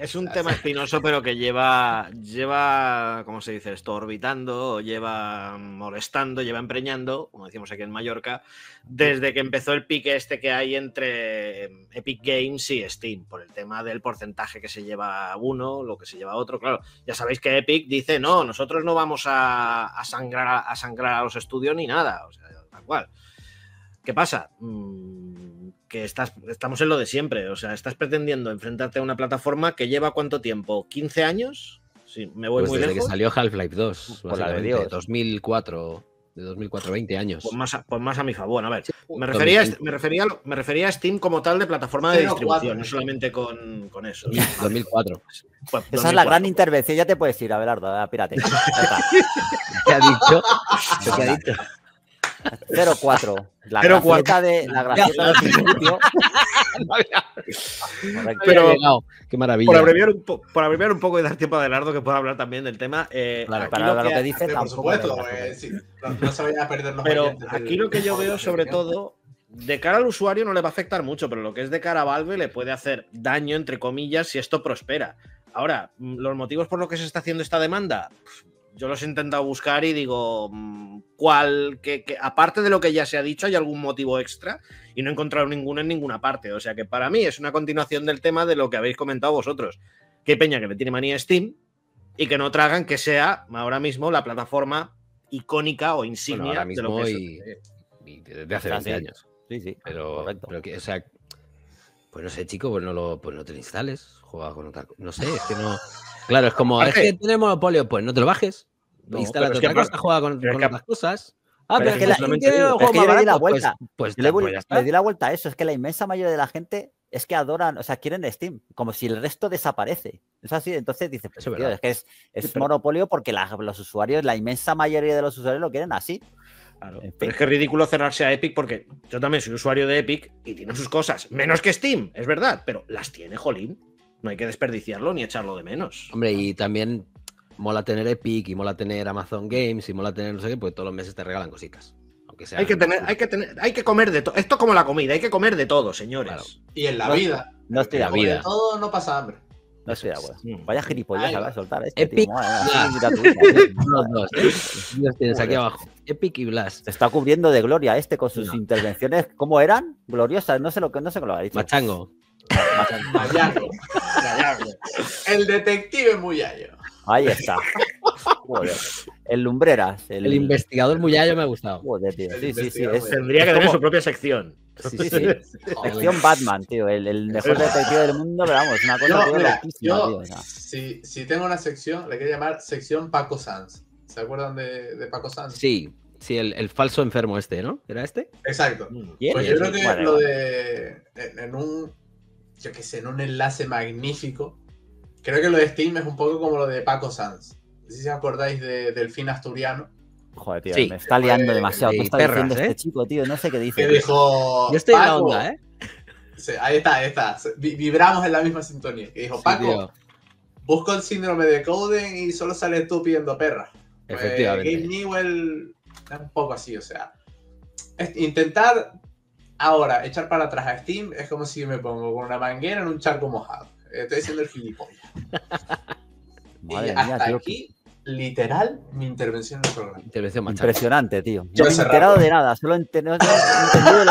Speaker 3: Es un tema espinoso, pero que lleva, lleva, ¿cómo se dice esto? Orbitando, lleva molestando, lleva empreñando, como decimos aquí en Mallorca, desde que empezó el pique este que hay entre Epic Games y Steam, por el tema del porcentaje que se lleva uno, lo que se lleva otro. Claro, ya sabéis que Epic dice, no, nosotros no vamos a, a sangrar, a, a sangrar a los estudios ni nada, o sea, tal cual. ¿Qué pasa? Mm, que estás, estamos en lo de siempre. O sea, estás pretendiendo enfrentarte a una plataforma que lleva cuánto tiempo? ¿15 años? Sí, me voy
Speaker 2: Pues
Speaker 3: muy
Speaker 2: desde
Speaker 3: lejos.
Speaker 2: que salió Half-Life 2,
Speaker 1: Por la de
Speaker 2: básicamente,
Speaker 1: Dios.
Speaker 2: 2004, de 2004, 20 años.
Speaker 3: Pues más, a, pues más a mi favor. A ver, me
Speaker 2: 2005.
Speaker 3: refería, a, me, refería, me refería a Steam como tal de plataforma de distribución, no solamente con, con eso.
Speaker 2: 2004.
Speaker 3: Pues,
Speaker 1: Esa es la
Speaker 3: 2004.
Speaker 1: gran intervención, ya te puedes ir, Abelardo, a pírate. Ya está.
Speaker 2: ¿Qué ha dicho? ¿Qué ha dicho?
Speaker 1: 0-4. La
Speaker 3: 0-4.
Speaker 1: gracieta de la gracieta del principio.
Speaker 3: Pero-.
Speaker 2: Qué maravilla.
Speaker 3: Por abreviar, un po- por abreviar un poco y dar tiempo a Adelardo que pueda hablar también del tema. eh,
Speaker 1: Claro, para
Speaker 3: lo
Speaker 1: lo
Speaker 3: que-
Speaker 1: que dice
Speaker 4: por
Speaker 1: tampoco.
Speaker 4: supuesto, eh, sí, no, no se vayan a perder los
Speaker 3: Pero aquí lo que yo veo sobre todo, de cara al usuario no le va a afectar mucho, pero lo que es de cara a Valve le puede hacer daño, entre comillas, si esto prospera. Ahora, mm, los motivos por los que se está haciendo esta demanda, yo los he intentado buscar y digo, mm, ¿cuál? Que, que aparte de lo que ya se ha dicho, hay algún motivo extra y no he encontrado ninguno en ninguna parte. O sea que para mí es una continuación del tema de lo que habéis comentado vosotros. Que peña que le tiene manía a Steam y que no tragan que sea ahora mismo la plataforma icónica o insignia
Speaker 2: ahora
Speaker 3: de lo
Speaker 2: mismo
Speaker 3: que es.
Speaker 2: y- y desde hace
Speaker 1: Ah,
Speaker 2: 20
Speaker 1: sí.
Speaker 2: años.
Speaker 1: Sí, sí.
Speaker 2: Pero,
Speaker 1: Correcto.
Speaker 2: pero que, o sea, pues no sé, chico, pues no, lo, pues no te lo instales, juega con otra No sé, es que no. Claro, es como, es que tiene monopolio, pues no te lo bajes.
Speaker 3: No, pero es que
Speaker 2: otra cosa, juega con, con
Speaker 3: que-
Speaker 2: otras cosas. Ah,
Speaker 1: pero
Speaker 2: pero
Speaker 1: es que la-
Speaker 3: yo
Speaker 1: le di la
Speaker 2: pues-
Speaker 1: vuelta.
Speaker 2: Pues,
Speaker 1: Yo le, voy-
Speaker 2: ya
Speaker 1: le
Speaker 2: está.
Speaker 1: di la vuelta a eso, es que la inmensa mayoría de la gente es que adoran, o sea, quieren Steam, como si el resto desaparece. Es así, entonces dices, pues,
Speaker 2: es
Speaker 1: tío,
Speaker 2: verdad.
Speaker 1: es que es, es
Speaker 3: Sí, pero-
Speaker 1: monopolio porque la- los usuarios, la inmensa mayoría de los usuarios lo quieren así.
Speaker 3: Claro,
Speaker 1: En
Speaker 3: Pero es que es ridículo cerrarse a Epic porque yo también soy usuario de Epic y tiene sus cosas, menos que Steam, es verdad, pero las tiene, jolín. No hay que desperdiciarlo ni echarlo de menos.
Speaker 2: Hombre, y también mola tener Epic y mola tener Amazon Games y mola tener no sé qué, pues todos los meses te regalan cositas. Aunque sea
Speaker 3: Hay que tener, hay que tener, hay que comer de todo. Esto como la comida, hay que comer de todo, señores.
Speaker 2: Claro.
Speaker 4: Y en la
Speaker 1: No-
Speaker 4: vida.
Speaker 1: No estoy de
Speaker 2: la
Speaker 1: acuerdo.
Speaker 2: vida.
Speaker 4: De todo no pasa hambre.
Speaker 1: No estoy de acuerdo. Vaya gilipollas a soltar este.
Speaker 2: Epic
Speaker 1: tío,
Speaker 2: ¿eh? Los tienes aquí abajo. Epic y Blast.
Speaker 1: Se está cubriendo de gloria este con sus
Speaker 2: No.
Speaker 1: intervenciones. ¿Cómo eran? Gloriosas. No sé lo que no sé cómo lo ha dicho.
Speaker 2: Machango.
Speaker 4: Mayago. El detective Muyayo.
Speaker 1: Ahí está. Joder. El Lumbreras. El,
Speaker 2: El investigador Muyallo me ha gustado.
Speaker 1: Joder, tío.
Speaker 4: El
Speaker 1: Sí, sí, sí.
Speaker 4: investigador.
Speaker 1: Es,
Speaker 3: Tendría que
Speaker 1: es
Speaker 3: tener su propia sección.
Speaker 1: Sí, sí. Sección Batman, tío. El, el mejor detective del mundo, pero vamos, una cosa
Speaker 4: Yo,
Speaker 1: tío,
Speaker 4: mira,
Speaker 1: loquísima,
Speaker 4: yo
Speaker 1: tío, o sea.
Speaker 4: si, si tengo una sección, le quiero llamar sección Paco Sanz. ¿Se acuerdan de, de Paco Sanz?
Speaker 2: Sí, sí, el, el falso enfermo este, ¿no? ¿Era este?
Speaker 4: Exacto.
Speaker 1: ¿Quién?
Speaker 4: Pues yo creo que
Speaker 1: Vale,
Speaker 4: lo de. En, en un. Yo qué sé, en un enlace magnífico. Creo que lo de Steam es un poco como lo de Paco Sanz. No sé si os acordáis de Delfín Asturiano.
Speaker 1: Joder, tío,
Speaker 2: Sí.
Speaker 1: me está liando
Speaker 4: Fue-
Speaker 1: demasiado. ¿Qué está
Speaker 2: perras,
Speaker 1: diciendo
Speaker 2: ¿eh?
Speaker 1: este chico, tío? No sé qué dice.
Speaker 4: Que dijo.
Speaker 2: Yo estoy en la
Speaker 4: "Paco",
Speaker 2: onda, ¿eh?
Speaker 4: sí, ahí está, ahí está. Vi- Vibramos en la misma sintonía. Que dijo,
Speaker 2: Sí,
Speaker 4: Paco,
Speaker 2: tío,
Speaker 4: busco el síndrome de Coden y solo sales tú pidiendo perra. Pues,
Speaker 2: efectivamente.
Speaker 4: Gabe Newell es un poco así, o sea. es- intentar ahora echar para atrás a Steam es como si me pongo con una manguera en un charco mojado. Estoy siendo el gilipollas.
Speaker 1: Madre
Speaker 4: y
Speaker 1: mía,
Speaker 4: hasta
Speaker 1: tío.
Speaker 4: aquí literal mi intervención en el programa.
Speaker 2: Intervención.
Speaker 1: Impresionante, tío.
Speaker 4: Yo
Speaker 1: No me he enterado de nada, solo he entendido lo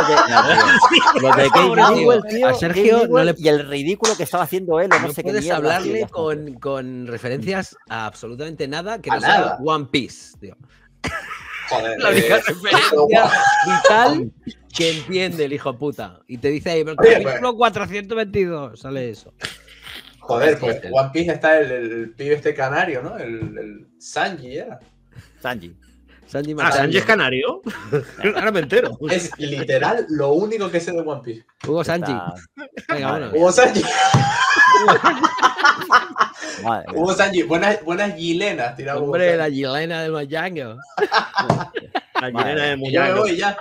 Speaker 1: que. Lo de Kate
Speaker 2: Tío,
Speaker 1: Newell, tío,
Speaker 2: a Sergio no le-
Speaker 1: y el ridículo que estaba haciendo él, no,
Speaker 2: No
Speaker 1: sé qué
Speaker 2: puedes
Speaker 1: mierda,
Speaker 2: hablarle
Speaker 1: tío.
Speaker 2: con, con referencias a absolutamente nada que
Speaker 4: A
Speaker 2: no sea
Speaker 4: nada.
Speaker 2: One Piece, tío.
Speaker 4: Joder.
Speaker 2: La única
Speaker 4: eh,
Speaker 2: referencia vital que entiende el hijo puta. Y te dice ahí, pero capítulo 422, sale eso.
Speaker 4: Joder, pues. One Piece está el, el pibe este canario, ¿no? El, el Sanji era.
Speaker 1: Sanji.
Speaker 2: Sanji
Speaker 5: Ah. Sanji es canario. Ahora me entero.
Speaker 4: Es literal lo único que sé de One Piece.
Speaker 2: Hugo Sanji.
Speaker 1: Está-
Speaker 2: Venga, bueno.
Speaker 4: Hugo Sanji,
Speaker 1: Madre.
Speaker 4: Hugo Sanji, buenas, buenas gilenas tiraba Hugo
Speaker 2: Hombre, la. Gilena del Machango.
Speaker 5: La chilena de
Speaker 4: Y Yo me voy ya.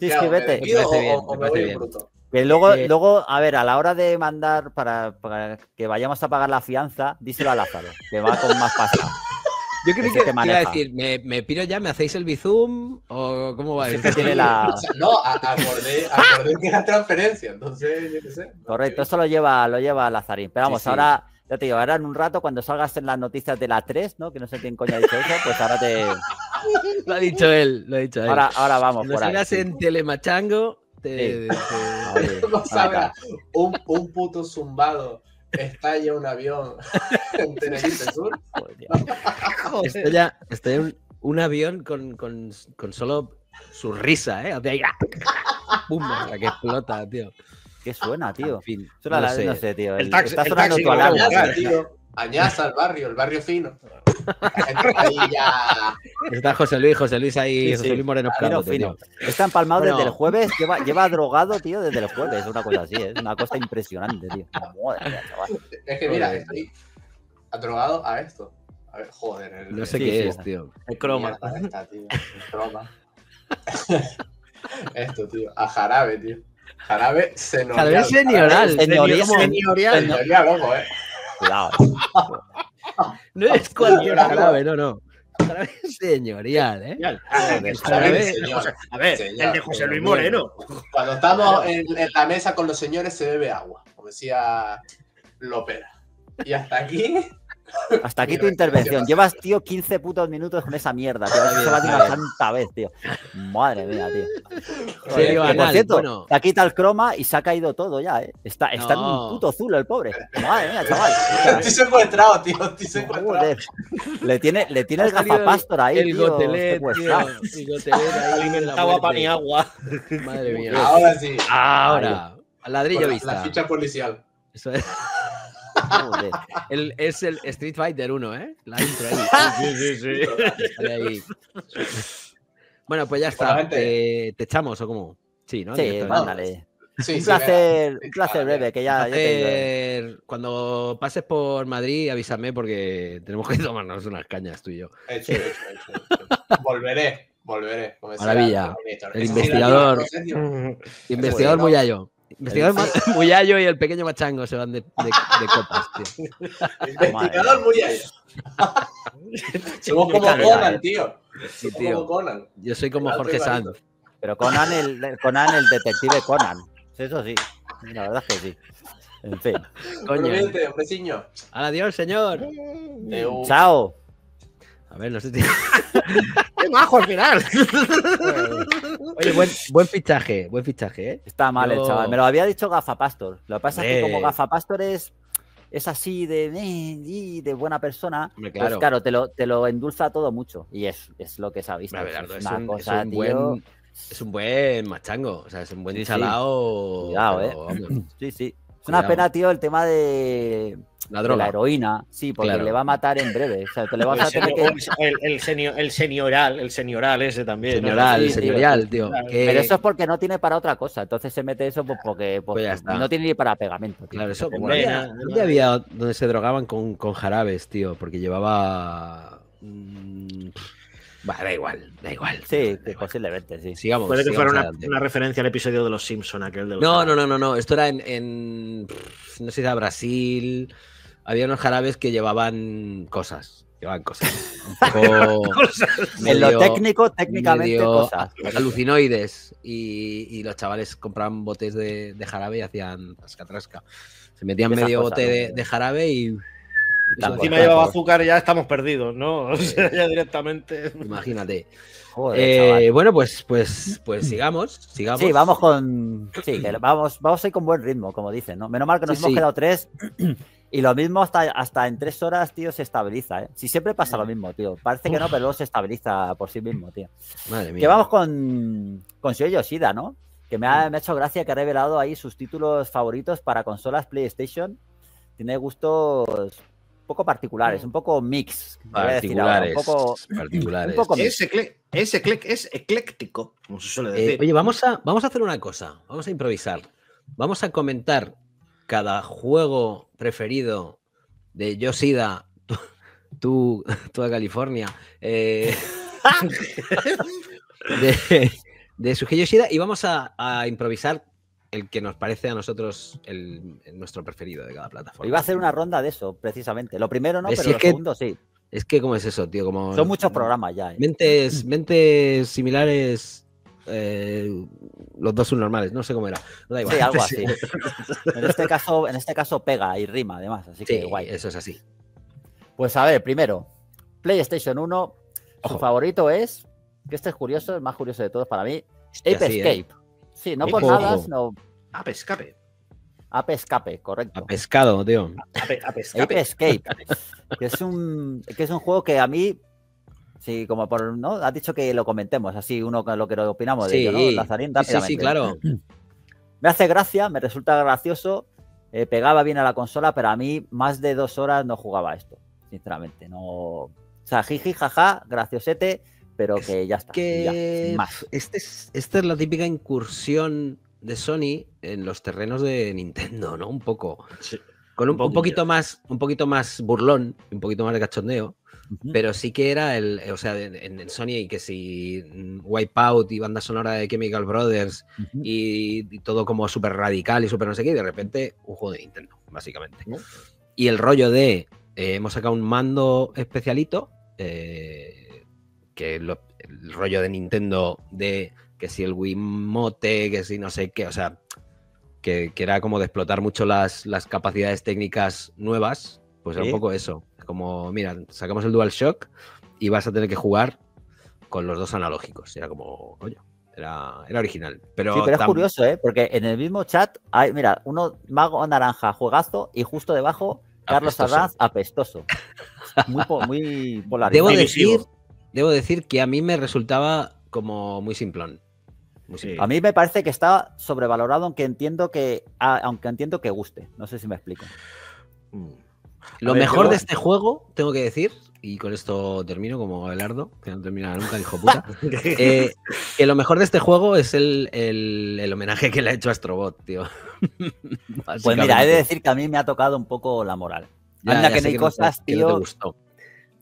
Speaker 1: Sí.
Speaker 4: ¿Me
Speaker 1: vete.
Speaker 2: Me
Speaker 4: o-
Speaker 2: bien,
Speaker 4: o,
Speaker 2: me
Speaker 4: me
Speaker 2: parece
Speaker 4: voy en
Speaker 2: bien.
Speaker 4: bruto?
Speaker 1: Que luego,
Speaker 2: Eh,
Speaker 1: luego, a ver, a la hora de mandar para, para que vayamos a pagar la fianza, díselo a Lázaro, que va con más pasta.
Speaker 2: Yo
Speaker 1: Ese
Speaker 2: que
Speaker 1: te
Speaker 2: te iba a decir, ¿me, me piro ya? ¿Me hacéis el bizum? ¿O cómo va
Speaker 1: Siempre tiene la.
Speaker 4: O sea, no, a- acordé, acordé que era transferencia, entonces yo qué sé.
Speaker 1: Correcto, eso lo lleva, lo lleva Lazarín. Pero vamos,
Speaker 2: Sí, sí.
Speaker 1: ahora, ya te digo, ahora en un rato, cuando salgas en las noticias de la 3, ¿no? Que no sé quién coño ha dicho eso, pues ahora te.
Speaker 2: Lo ha dicho él, lo ha dicho él.
Speaker 1: Ahora, ahora vamos
Speaker 2: Cuando
Speaker 1: por ahí. sí.
Speaker 2: en Telemachango, te, te-
Speaker 4: un, un puto zumbado estalla un avión en Tenerife Sur.
Speaker 2: Un, un avión con, con, con solo su risa, ¿eh? ¡ah! ¡Pum! hasta que explota, tío.
Speaker 1: ¿Qué suena, tío?
Speaker 2: En fin,
Speaker 1: Suena
Speaker 2: no
Speaker 1: la-
Speaker 2: sé.
Speaker 1: no sé, tío.
Speaker 5: El
Speaker 1: el-
Speaker 5: taxi-
Speaker 1: está
Speaker 5: el
Speaker 1: sonando
Speaker 5: taxi
Speaker 1: tu alarma. tío.
Speaker 4: Añaza, al barrio, el barrio fino. Ahí ya.
Speaker 2: Está José Luis, José Luis ahí,
Speaker 1: Sí,
Speaker 2: José. Luis Moreno
Speaker 1: Fino,
Speaker 2: Escalante,
Speaker 1: fino.
Speaker 2: tío.
Speaker 1: Está empalmado
Speaker 2: Bueno.
Speaker 1: desde el jueves, lleva, lleva drogado, tío, desde el jueves. Una cosa así, ¿eh? es una cosa impresionante, tío. Madre mía, chaval.
Speaker 4: Es que mira, estoy drogado a esto. A ver, joder, el,
Speaker 2: No sé
Speaker 1: Sí,
Speaker 2: qué es, tío.
Speaker 5: El croma.
Speaker 4: Mierda esta, tío. el croma. Esto, tío. A jarabe, tío. Jarabe senorial.
Speaker 2: Jarabe senioral.
Speaker 1: Señoría,
Speaker 5: Señorial.
Speaker 4: Senorial, ojo, eh.
Speaker 1: Cuidado. eh.
Speaker 2: No es cualquier jarabe, no, no. Jarabe señorial, ¿eh?
Speaker 5: Joder,
Speaker 2: Jarabe,
Speaker 4: señor.
Speaker 5: A ver,
Speaker 4: Señor,
Speaker 5: el de José Luis Moreno.
Speaker 4: Cuando estamos en, en la mesa con los señores se bebe agua, como decía Lopera. Y hasta aquí,
Speaker 1: Hasta aquí tu intervención. Llevas, tío, 15 putos minutos con esa mierda, tío. A se va de una santa vez, tío. Madre mía, tío.
Speaker 2: Serio,
Speaker 1: Que, por cierto,
Speaker 2: bueno.
Speaker 1: te ha quitado el croma y se ha caído todo ya, ¿eh? Está, está en un puto zulo el pobre. Madre mía, chaval.
Speaker 4: estoy secuestrado, tío. Estoy secuestrado.
Speaker 1: Le tiene, le tiene el gafapastor ahí,
Speaker 2: El
Speaker 1: tío,
Speaker 2: gotelet, tío. El gotelet ahí.
Speaker 5: Alimentaba pan y agua.
Speaker 2: Madre mía.
Speaker 4: Ahora sí.
Speaker 2: Ahora. Al ladrillo
Speaker 4: la-
Speaker 2: vista.
Speaker 4: La ficha policial.
Speaker 2: Eso es.
Speaker 1: Joder.
Speaker 2: El- es el Street Fighter 1, ¿eh? La intro ahí.
Speaker 5: Sí, sí, sí.
Speaker 2: Bueno, pues ya está.
Speaker 4: Gente.
Speaker 2: ¿Te, te echamos o cómo? Sí, ¿no?
Speaker 1: Sí, mándale.
Speaker 4: Sí,
Speaker 1: Un
Speaker 4: sí,
Speaker 1: placer, un placer breve, que ya, ya te digo.
Speaker 2: Hacer- Cuando pases por Madrid, avísame porque tenemos que tomarnos unas cañas tú y yo.
Speaker 4: Hecho, hecho, hecho, hecho. Volveré, volveré.
Speaker 2: Maravilla. El investigador. Investigador
Speaker 4: Bueno.
Speaker 2: Muyallo. Investigador Muyallo y el pequeño Machango se van de, de- de copas, tío.
Speaker 4: Investigador muy allá. Somos como Conan, tío.
Speaker 2: Sí,
Speaker 4: Somos
Speaker 2: tío.
Speaker 4: como Conan.
Speaker 2: Yo soy como Jorge Sanz.
Speaker 1: Pero Conan el, Conan, el detective Conan. Eso sí. La verdad es que sí. En fin.
Speaker 2: Coño. Adiós, señor.
Speaker 4: Deu.
Speaker 1: Chao.
Speaker 2: A ver, no sé. tío.
Speaker 5: ¡Qué majo al final!
Speaker 2: Oye, buen, buen fichaje, buen fichaje, ¿eh?
Speaker 1: Está mal
Speaker 2: Yo-
Speaker 1: el chaval. Me lo había dicho Gafapastor. Lo que pasa es que como Gafapastor es, es así de, eh, de buena persona,
Speaker 2: Hombre,
Speaker 1: pues
Speaker 2: claro.
Speaker 1: claro, te lo, te lo endulza todo mucho. Y es, es lo que se ha visto.
Speaker 2: Abelardo,
Speaker 1: es
Speaker 2: es,
Speaker 1: una
Speaker 2: un, es
Speaker 1: cosa,
Speaker 2: un
Speaker 1: tío.
Speaker 2: buen, es un buen machango, o sea, es un buen
Speaker 1: Sí. Cuidado,
Speaker 2: pero,
Speaker 1: eh.
Speaker 2: vamos,
Speaker 1: Sí, sí. Es una pena, tío, el tema de,
Speaker 2: la
Speaker 1: de
Speaker 2: droga.
Speaker 1: la heroína. Sí, porque
Speaker 2: Claro.
Speaker 1: le va a matar en breve. O sea, te le vas
Speaker 5: El,
Speaker 1: a tener que.
Speaker 5: el, el, senio- el senioral, el senioral ese también. ¿no?
Speaker 2: Señoral,
Speaker 1: Sí, tío.
Speaker 2: señorial, tío. que-
Speaker 1: Pero eso es porque no tiene para otra cosa. Entonces se mete eso pues, porque pues,
Speaker 2: está.
Speaker 1: no tiene ni para pegamento. tío.
Speaker 2: Claro, eso.
Speaker 1: Entonces,
Speaker 2: ¿dónde
Speaker 1: bueno,
Speaker 5: bueno.
Speaker 2: había- dónde había donde se drogaban con, con jarabes, tío? Porque llevaba. mm, Va, da igual, da igual.
Speaker 1: Sí,
Speaker 2: da igual.
Speaker 1: posiblemente, sí.
Speaker 2: Sigamos.
Speaker 5: Puede que
Speaker 2: sigamos
Speaker 5: fuera una, referencia al episodio de los Simpson, aquel de los
Speaker 2: No, no, no, no, no. Esto era en, en- pff, no sé si era Brasil. Había unos jarabes que llevaban cosas. Llevaban cosas. Un poco
Speaker 1: En lo técnico, técnicamente,
Speaker 2: medio
Speaker 1: cosas.
Speaker 2: Alucinoides. Y, y los chavales compraban botes de, de jarabe y hacían trasca trasca. Se metían medio
Speaker 1: cosas,
Speaker 2: bote
Speaker 1: ¿no?
Speaker 2: de, de jarabe y
Speaker 3: Si encima llevaba azúcar ya estamos perdidos, ¿no? O sea, ya directamente.
Speaker 2: Imagínate.
Speaker 1: Joder,
Speaker 2: Eh, bueno, pues, pues, pues sigamos, sigamos.
Speaker 1: Sí, vamos con. Sí, vamos, vamos a ir con buen ritmo, como dicen, ¿no? Menos mal que nos
Speaker 2: Sí,
Speaker 1: hemos
Speaker 2: sí.
Speaker 1: quedado tres. Y lo mismo hasta, hasta en tres horas, tío, se estabiliza, ¿eh? Si siempre pasa lo mismo, tío. Parece que no, pero luego se estabiliza por sí mismo, tío.
Speaker 2: Madre mía.
Speaker 1: Que vamos con, con Shuei Yoshida, ¿no? Que me ha, me ha hecho gracia que ha revelado ahí sus títulos favoritos para consolas PlayStation. Tiene gustos poco particulares, un poco mix.
Speaker 2: Particulares.
Speaker 1: Un poco,
Speaker 2: particulares.
Speaker 1: un poco
Speaker 3: Es, ecle- es, ecle- es ecléctico, como se suele
Speaker 2: Eh,
Speaker 3: decir.
Speaker 2: oye, vamos a, vamos a hacer una cosa. Vamos a improvisar. Vamos a comentar cada juego preferido de Yoshida, tú, tú, tú a California, eh, de, de Yoshida, y vamos a, a improvisar el que nos parece a nosotros el, el nuestro preferido de cada plataforma.
Speaker 1: Iba a hacer una ronda de eso, precisamente. Lo primero no,
Speaker 2: Es
Speaker 1: pero
Speaker 2: que
Speaker 1: lo
Speaker 2: que-
Speaker 1: segundo sí.
Speaker 2: Es que, ¿cómo es eso, tío? Como,
Speaker 1: Son muchos programas ya. ¿eh?
Speaker 2: Mentes, mentes similares, eh, los dos subnormales, no sé cómo era. Da igual.
Speaker 1: Sí, algo así. En este caso, en este caso pega y rima, además, así que
Speaker 2: Sí,
Speaker 1: guay.
Speaker 2: eso es así.
Speaker 1: Pues a ver, primero, PlayStation 1, su favorito es, que este es curioso, el más curioso de todos para mí, Ape
Speaker 2: sí, ¿eh?
Speaker 1: Sí, no por nada, sino
Speaker 3: Ape escape.
Speaker 1: Ape Escape, correcto.
Speaker 2: A pescado, tío.
Speaker 3: Ape, ape
Speaker 1: Ape
Speaker 3: escape.
Speaker 1: Que es un que es un juego que a mí sí, como por no, has dicho que lo comentemos así uno con lo que opinamos de
Speaker 2: Sí,
Speaker 1: ello, ¿no? Lazarín,
Speaker 2: sí, claro.
Speaker 1: Me hace gracia, me resulta gracioso, eh, pegaba bien a la consola, pero a mí más de dos horas no jugaba esto, sinceramente. No, o sea, jiji, jaja, graciosete, pero
Speaker 2: Es
Speaker 1: que ya está. ya,
Speaker 2: Que
Speaker 1: más.
Speaker 2: este es, esta es la típica incursión de Sony en los terrenos de Nintendo, ¿no? Un poco.
Speaker 3: Sí.
Speaker 2: Con un,
Speaker 3: Un
Speaker 2: poquito más, un poquito más burlón, un poquito más de cachondeo. Pero sí que era el, o sea, en, en Sony y que si Wipeout y banda sonora de Chemical Brothers y, y todo como súper radical y súper no sé qué, y de repente un juego de Nintendo, básicamente. Y el rollo de, eh, hemos sacado un mando especialito, eh, que lo- el rollo de Nintendo de que si el Wiimote, que si no sé qué, o sea, que, que era como de explotar mucho las, las capacidades técnicas nuevas, pues era un poco eso. Es como, mira, sacamos el DualShock y vas a tener que jugar con los dos analógicos. Era como, coño, era, era original. Pero,
Speaker 1: Sí, pero es curioso, ¿eh? Porque en el mismo chat hay, mira, uno mago naranja, juegazo, y justo debajo, Carlos
Speaker 2: Apestoso.
Speaker 1: Arranz, apestoso. Muy, muy
Speaker 2: Debo
Speaker 1: polarizado.
Speaker 3: Divisivo.
Speaker 2: decir, debo decir que a mí me resultaba como muy simplón. Muy
Speaker 3: Sí.
Speaker 2: simplón.
Speaker 1: A mí me parece que está sobrevalorado, aunque entiendo que, a- aunque entiendo que guste. No sé si me explico.
Speaker 3: Mm.
Speaker 2: Lo
Speaker 3: ver,
Speaker 2: mejor
Speaker 3: yo-
Speaker 2: de este juego, tengo que decir, y con esto termino como Abelardo, que no termina nunca, hijo puta, eh, que lo mejor de este juego es el, el- el homenaje que le ha hecho a Astrobot, tío.
Speaker 1: Pues mira, he de decir que a mí me ha tocado un poco la moral.
Speaker 2: Ya,
Speaker 1: Anda
Speaker 2: ya
Speaker 1: que no hay cosas,
Speaker 2: que no te
Speaker 1: tío.
Speaker 2: gustó.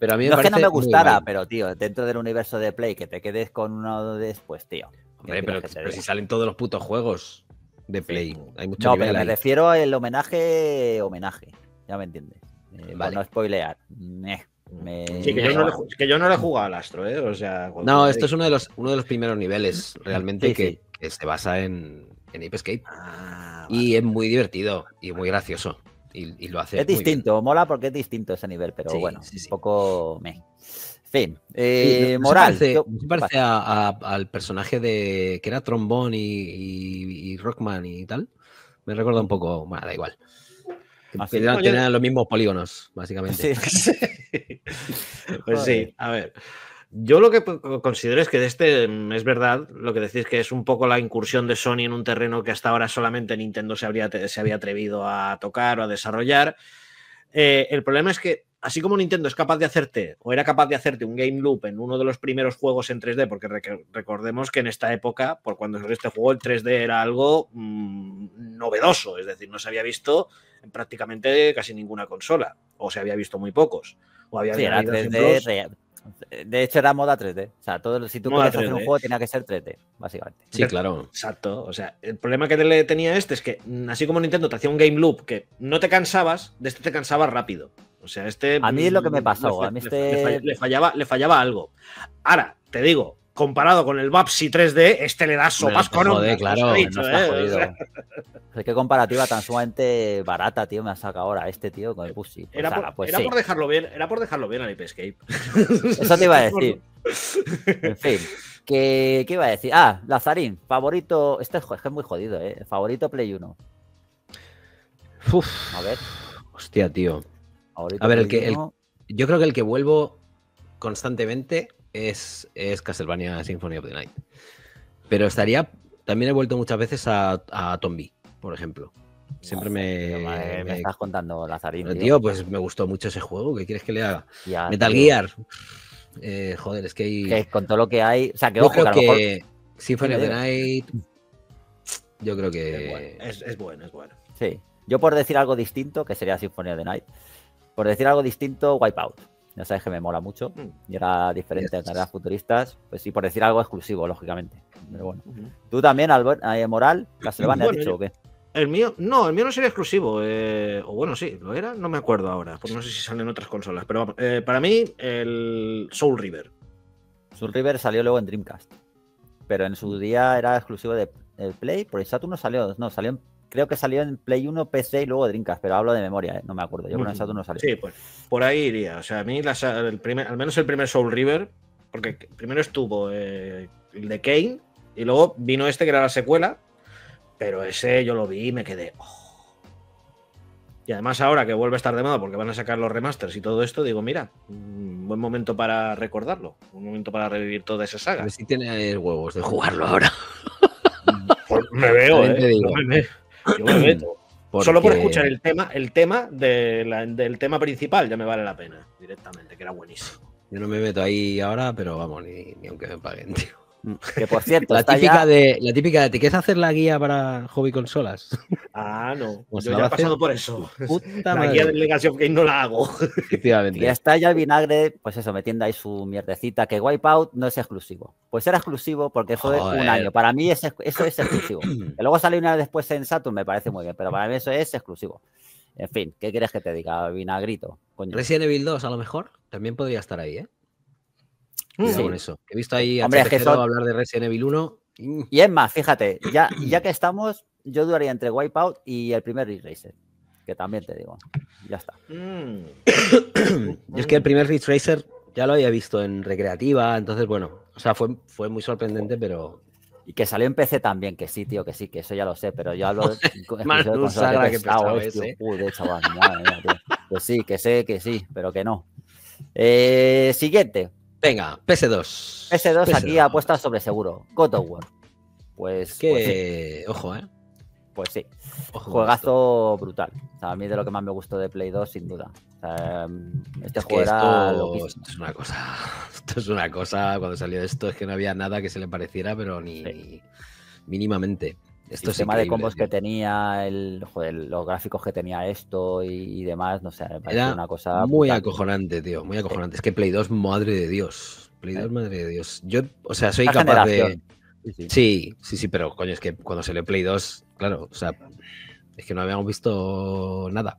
Speaker 2: Pero a mí
Speaker 1: No es que no me gustara, pero tío, dentro del universo de Play, que te quedes con uno después, tío. ¿Qué
Speaker 2: Hombre, pero, si salen todos los putos juegos de Play, hay mucho
Speaker 1: No, pero me
Speaker 2: ahí.
Speaker 1: refiero al homenaje, homenaje. Ya me entiendes. Eh,
Speaker 2: Vale.
Speaker 1: no spoilear. Me-
Speaker 3: Sí, que yo, no le, ju- que yo no le he jugado al Astro, ¿eh? O sea,
Speaker 2: No, esto es uno de los, uno de los primeros niveles realmente
Speaker 1: Sí,
Speaker 2: que,
Speaker 1: sí.
Speaker 2: que se basa en, en Ape Escape.
Speaker 3: Ah,
Speaker 2: Y es muy divertido y muy gracioso. Y, y lo hace.
Speaker 1: Es
Speaker 2: muy bien.
Speaker 1: distinto, mola porque es distinto ese nivel, pero
Speaker 2: Sí,
Speaker 1: bueno,
Speaker 2: sí, sí.
Speaker 1: un poco meh. Fin.
Speaker 2: Sí,
Speaker 1: Eh,
Speaker 2: ¿no- no se
Speaker 1: moral.
Speaker 2: parece- se parece a- a- al personaje de que era trombón y, y- y Rockman y tal. Me recuerda un poco. Bueno, da igual.
Speaker 1: ¿Ah?
Speaker 2: Tenían,
Speaker 3: No, yo-
Speaker 2: tenían los mismos polígonos, básicamente.
Speaker 1: Sí.
Speaker 3: Pues sí, a ver. Yo lo que considero es que de este mm, es verdad lo que decís que es un poco la incursión de Sony en un terreno que hasta ahora solamente Nintendo se, habría, se había atrevido a tocar o a desarrollar. Eh, el problema es que, así como Nintendo es capaz de hacerte, o era capaz de hacerte un game loop en uno de los primeros juegos en 3D, porque rec- recordemos que en esta época, por cuando salió este juego, el 3D era algo mm, novedoso, es decir, no se había visto en prácticamente casi ninguna consola, o se había visto muy pocos. O había
Speaker 1: Sí, era
Speaker 3: habido
Speaker 1: 3D. De hecho, era moda 3D. O sea, todo, si tú
Speaker 3: Moda
Speaker 1: querías hacer un
Speaker 3: 3D.
Speaker 1: juego, tenía que ser 3D, básicamente.
Speaker 2: Sí, claro.
Speaker 3: Exacto. O sea, el problema que le tenía este es que, mm, así como Nintendo te hacía un game loop que no te cansabas, de este te cansabas rápido. O sea, este.
Speaker 1: A mí es lo que me
Speaker 3: mm,
Speaker 1: pasó,
Speaker 3: le
Speaker 1: a mí este-
Speaker 3: le fallaba, le fallaba algo. Ahora, te digo, comparado con el Babsi 3D, este le da sopas con ondas,
Speaker 2: claro,
Speaker 1: No
Speaker 3: ¿eh? O
Speaker 1: jodido.
Speaker 3: sea,
Speaker 1: Es que comparativa tan sumamente barata, tío, me ha sacado ahora este tío con el Pussy. Pues,
Speaker 3: Era,
Speaker 1: ala,
Speaker 3: por,
Speaker 1: pues
Speaker 3: era
Speaker 1: sí.
Speaker 3: por dejarlo bien, era por dejarlo bien al Ape Escape.
Speaker 1: Eso te iba a decir. En fin. ¿Qué, qué iba a decir? Ah, Lazarín, favorito. Este es, que muy jodido, ¿eh? Favorito Play 1.
Speaker 2: Uf,
Speaker 1: A ver.
Speaker 2: hostia, tío.
Speaker 1: Favorito
Speaker 2: A ver, el que- el-
Speaker 1: 1.
Speaker 2: Yo creo que el que vuelvo constantemente es, es Castlevania Symphony of the Night. Pero estaría. También he vuelto muchas veces a, a Tombi, por ejemplo. Siempre me.
Speaker 1: Me
Speaker 2: me-
Speaker 1: estás contando, Lazarín.
Speaker 2: Pero,
Speaker 1: tío.
Speaker 2: tío, pues me gustó mucho ese juego. ¿Qué quieres que le haga?
Speaker 1: Ya,
Speaker 2: Metal
Speaker 1: tío,
Speaker 2: Gear. Eh, joder, es que hay.
Speaker 1: Que con todo lo que hay. O sea, que
Speaker 2: yo
Speaker 1: ojo,
Speaker 2: creo
Speaker 1: que a lo mejor.
Speaker 2: que Symphony of the Night. Yo creo
Speaker 3: Es
Speaker 2: que.
Speaker 3: bueno, es, es bueno, es bueno.
Speaker 1: Sí. Yo por decir algo distinto, que sería Symphony of the Night, por decir algo distinto, Wipeout. Ya sabes que me mola mucho.
Speaker 3: Mm.
Speaker 1: Y era diferente en
Speaker 2: Yes.
Speaker 1: carreras futuristas. Pues sí, por decir algo exclusivo, lógicamente. Pero bueno. ¿Tú también, Albert, eh, Moral? ¿Castlevania has
Speaker 3: Bueno,
Speaker 1: dicho
Speaker 3: yo-
Speaker 1: o qué?
Speaker 3: El mío, no, el mío no sería exclusivo. eh, o bueno, sí, lo era, no me acuerdo ahora. Pues no sé si salen otras consolas. Pero eh, para mí, el Soul River.
Speaker 1: Soul River salió luego en Dreamcast. Pero en su día era exclusivo de, de Play. Por el Saturn no salió. No, salió en- creo que salió en Play 1, PC y luego Dreamcast. Pero hablo de memoria, ¿eh? no me acuerdo. Yo creo que en Saturn no salió.
Speaker 3: Sí, pues por ahí iría. O sea, a mí, las- el primer, al menos el primer Soul River, porque primero estuvo eh, el de Kane y luego vino este que era la secuela. Pero ese yo lo vi y me quedé. "Oh". Y además, ahora que vuelve a estar de moda porque van a sacar los remasters y todo esto, digo, mira, un buen momento para recordarlo. Un momento para revivir toda esa
Speaker 2: A
Speaker 3: saga.
Speaker 2: ver si tiene huevos de jugarlo ahora.
Speaker 3: Pues me veo, ¿eh? Yo me meto. Solo por escuchar el tema, el tema de la- del tema principal ya me vale la pena directamente, que era buenísimo.
Speaker 2: Yo no me meto ahí ahora, pero vamos, ni, ni aunque me paguen, tío.
Speaker 1: Que por cierto,
Speaker 2: La
Speaker 1: está
Speaker 2: típica,
Speaker 1: ya-
Speaker 2: de, la típica de, ¿te quieres hacer la guía para hobby consolas?
Speaker 3: Ah, no.
Speaker 2: Pues
Speaker 3: Yo ya he pasado por eso.
Speaker 2: Puta
Speaker 3: La
Speaker 2: madre.
Speaker 3: guía del Legacy of Game no la hago.
Speaker 2: Efectivamente.
Speaker 1: Y está ya el vinagre, pues eso, metiendo ahí su mierdecita, que Wipeout no es exclusivo. Pues era exclusivo porque fue
Speaker 2: Joder.
Speaker 1: un año. Para mí es, eso es exclusivo. que luego salió una vez después en Saturn, me parece muy bien, pero para mí eso es exclusivo. En fin, ¿qué quieres que te diga, vinagrito? Coño.
Speaker 2: Resident Evil 2, a lo mejor, también podría estar ahí, ¿eh?
Speaker 1: Sí.
Speaker 2: con eso. He visto ahí a
Speaker 1: Hombre, es que
Speaker 2: Chapecero
Speaker 1: son-
Speaker 2: hablar de Resident Evil 1.
Speaker 1: y- es más, fíjate, ya, ya que estamos, yo duraría entre Wipeout y el primer Ridge Racer. Que también te digo. Ya está.
Speaker 3: Mm.
Speaker 2: Yo es que el primer Ridge Racer ya lo había visto en recreativa, entonces, bueno, o sea, fue, fue muy sorprendente, pero
Speaker 1: Y que salió en PC también, que sí, tío, que sí, que eso ya lo sé, pero yo hablo de exclusivo de pesado tío.
Speaker 2: eh.
Speaker 1: Chaval, madre mía, tío. Que sí, que sé, que sí, pero que no. Eh, siguiente.
Speaker 2: Venga, PS2.
Speaker 1: PS2 aquí
Speaker 2: PS2.
Speaker 1: apuesta sobre seguro. God of War. Pues,
Speaker 2: Que,
Speaker 1: pues sí,
Speaker 2: ojo, ¿eh?
Speaker 1: pues sí.
Speaker 2: Ojo
Speaker 1: Juegazo brutal. O sea, a mí de lo que más me gustó de Play 2, sin duda. O sea, este
Speaker 2: Es
Speaker 1: juego era
Speaker 2: esto, es una cosa. Esto es una cosa. Cuando salió esto es que no había nada que se le pareciera, pero ni,
Speaker 1: Sí.
Speaker 2: ni mínimamente. Esto
Speaker 1: el sistema de combos
Speaker 2: tío.
Speaker 1: que tenía, el, joder, los gráficos que tenía esto y, y demás, no sé, me
Speaker 2: Era
Speaker 1: una cosa
Speaker 2: muy
Speaker 1: brutal.
Speaker 2: acojonante, tío. Muy acojonante. Es que Play 2, madre de Dios. Play
Speaker 1: Sí.
Speaker 2: 2, madre de Dios. Yo, o sea, soy capaz de.
Speaker 1: generación. Sí, sí.
Speaker 2: Sí, sí, sí, pero coño, es que cuando salió Play 2, claro, o sea, es que no habíamos visto nada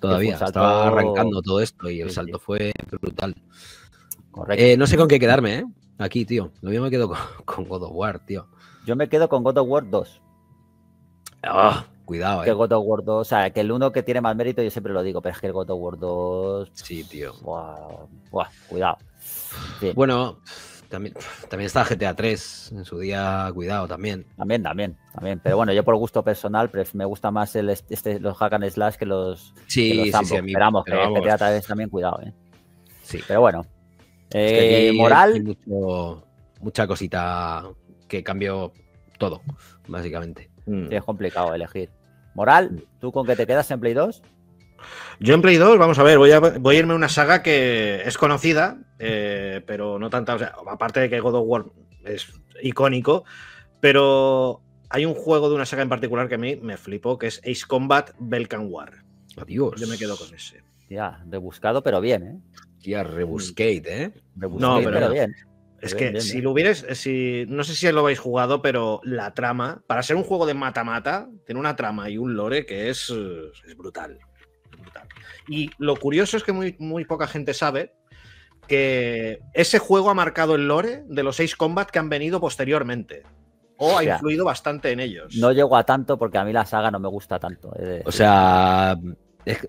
Speaker 2: todavía.
Speaker 1: salto-
Speaker 2: Estaba arrancando todo esto y el
Speaker 1: Sí,
Speaker 2: salto fue brutal.
Speaker 1: Correcto.
Speaker 2: Eh, no sé con qué quedarme, ¿eh? Aquí, tío. Lo mismo me quedo con, con God of War, tío.
Speaker 1: Yo me quedo con God of War 2.
Speaker 2: Ah, cuidado,
Speaker 1: Que
Speaker 2: eh.
Speaker 1: God of War 2, o sea, que el uno que tiene más mérito, yo siempre lo digo, pero es que el God of War 2.
Speaker 2: Sí, tío.
Speaker 1: cuidado. Sí,
Speaker 2: Bueno, también, también está GTA 3 en su día, cuidado también.
Speaker 1: También, también, también. Pero bueno, yo por gusto personal me gusta más el, est- este, los hack and slash que los, que
Speaker 2: Sí,
Speaker 1: los
Speaker 2: sí, sí, a mí.
Speaker 1: Pero vamos,
Speaker 2: pero
Speaker 1: que GTA tal también, cuidado, ¿eh?
Speaker 2: sí.
Speaker 1: Pero bueno.
Speaker 2: Es que
Speaker 1: Eh, moral,
Speaker 2: hay mucho- mucha cosita que cambió todo, básicamente.
Speaker 3: Mm.
Speaker 1: sí, es complicado elegir. Moral, ¿tú con qué te quedas en Play 2?
Speaker 3: Yo en Play 2, vamos a ver, voy a, voy a irme a una saga que es conocida, eh, pero no tanta. O sea, aparte de que God of War es icónico, pero hay un juego de una saga en particular que a mí me flipó, que es Ace Combat Belkan War.
Speaker 2: Adiós.
Speaker 3: Yo me quedo con ese.
Speaker 1: Ya, rebuscado, pero bien, ¿eh?
Speaker 2: Tía, rebuscate, ¿eh?
Speaker 1: Rebuscado,
Speaker 3: pero
Speaker 1: pero
Speaker 3: no.
Speaker 1: bien.
Speaker 3: Es
Speaker 1: Bien,
Speaker 3: que
Speaker 1: bien,
Speaker 3: si
Speaker 1: bien.
Speaker 3: lo hubierais, si, no sé si lo habéis jugado, pero la trama, para ser un juego de mata-mata, tiene una trama y un lore que es, eh, es brutal, es brutal. Y lo curioso es que muy, muy poca gente sabe que ese juego ha marcado el lore de los seis combat que han venido posteriormente. O ha influido bastante en ellos.
Speaker 1: No llego a tanto porque a mí la saga no me gusta tanto.
Speaker 2: O sea,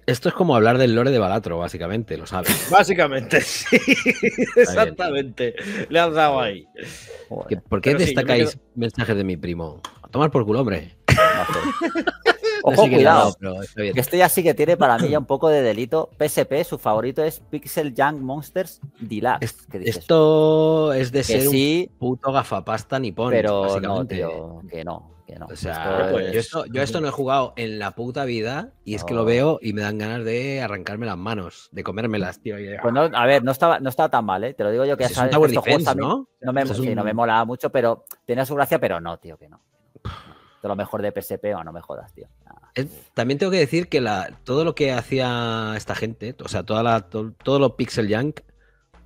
Speaker 2: esto es como hablar del lore de Balatro, básicamente, lo sabes.
Speaker 3: Básicamente, sí. Exactamente. Le has dado ahí.
Speaker 1: Joder,
Speaker 2: ¿Que- ¿Por qué
Speaker 3: Pero sí, yo me
Speaker 2: destacáis mensajes de mi primo? A tomar por culo, hombre.
Speaker 1: no.
Speaker 2: No
Speaker 1: Ojo,
Speaker 2: ha
Speaker 1: cuidado. Que este ya sí que tiene para mí ya un poco de delito. PSP, su favorito es Pixel Junk Monsters Deluxe.
Speaker 2: Es-
Speaker 1: que dices,
Speaker 2: Esto es de
Speaker 1: que
Speaker 2: ser
Speaker 1: sí,
Speaker 2: un puto gafapasta nipón,
Speaker 1: pero no, tío, que no, que no.
Speaker 2: O sea,
Speaker 1: Esto
Speaker 3: pues,
Speaker 1: es-
Speaker 2: yo, esto, yo esto no he jugado en la puta vida y es que lo veo y me dan ganas de arrancarme las manos, de comérmelas, tío. y de-
Speaker 1: Pues no, a ver, no estaba, no estaba tan mal, ¿eh? Te lo digo yo que
Speaker 2: Pues
Speaker 1: ya
Speaker 2: es un
Speaker 1: sabes, estos
Speaker 2: Defense,
Speaker 1: mí
Speaker 2: ¿no?
Speaker 1: no me, sí,
Speaker 2: un-
Speaker 1: no me mola mucho, pero tenía su gracia, pero no, tío, que no. De lo mejor de PSP o no me jodas, tío.
Speaker 2: Es- también tengo que decir que la, todo lo que hacía esta gente, o sea, toda la, to- todo lo pixel junk,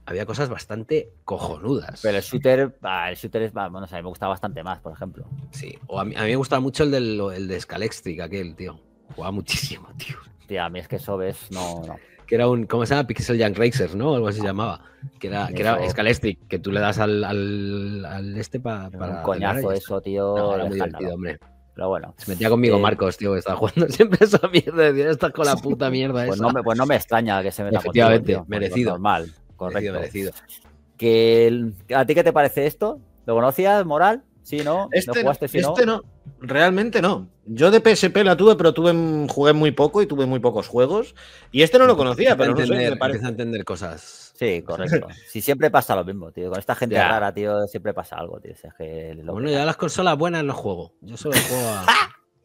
Speaker 2: había cosas bastante cojonudas.
Speaker 1: Pero el shooter, ah, el shooter es, bueno, no sé, me gusta bastante más, por ejemplo.
Speaker 2: Sí, o a mí, a mí me gustaba mucho el, del, el de Scalextric, aquel, tío. Jugaba muchísimo, tío.
Speaker 1: Tío, a mí es que eso ves, no, no.
Speaker 2: Que era un, ¿cómo se llama? Pixel Junk Racer, ¿no? Algo así se llamaba. Que era, que era. Scalextric, que tú le das al, al, al este pa- para.
Speaker 1: un coñazo eso, tío.
Speaker 2: No, era muy divertido, hombre.
Speaker 1: Pero bueno,
Speaker 2: Se metía conmigo
Speaker 1: Eh,
Speaker 2: Marcos, tío, que estaba jugando siempre esa mierda. Decía, estás con la puta mierda
Speaker 1: pues
Speaker 2: esa.
Speaker 1: no, me, pues no me extraña que se meta contigo,
Speaker 2: Efectivamente,
Speaker 1: tío, porque es
Speaker 2: merecido.
Speaker 1: Normal, correcto.
Speaker 2: Merecido, merecido.
Speaker 1: Que el- ¿A ti qué te parece esto? ¿Lo conocías, Moral? Sí, ¿no?
Speaker 3: Este,
Speaker 1: ¿Lo
Speaker 3: no,
Speaker 1: jugaste,
Speaker 3: este no. Realmente no. Yo de PSP la tuve, pero tuve jugué muy poco y tuve muy pocos juegos. Y este no lo conocía, pero no sé,
Speaker 2: entender,
Speaker 3: me parece.
Speaker 2: a entender cosas.
Speaker 1: Sí, correcto. Si siempre pasa lo mismo, tío. Con esta gente
Speaker 2: Ya.
Speaker 1: rara, tío, siempre pasa algo, tío. Es que lo
Speaker 2: Bueno,
Speaker 1: que-
Speaker 2: ya las consolas buenas no juego. Yo solo juego a.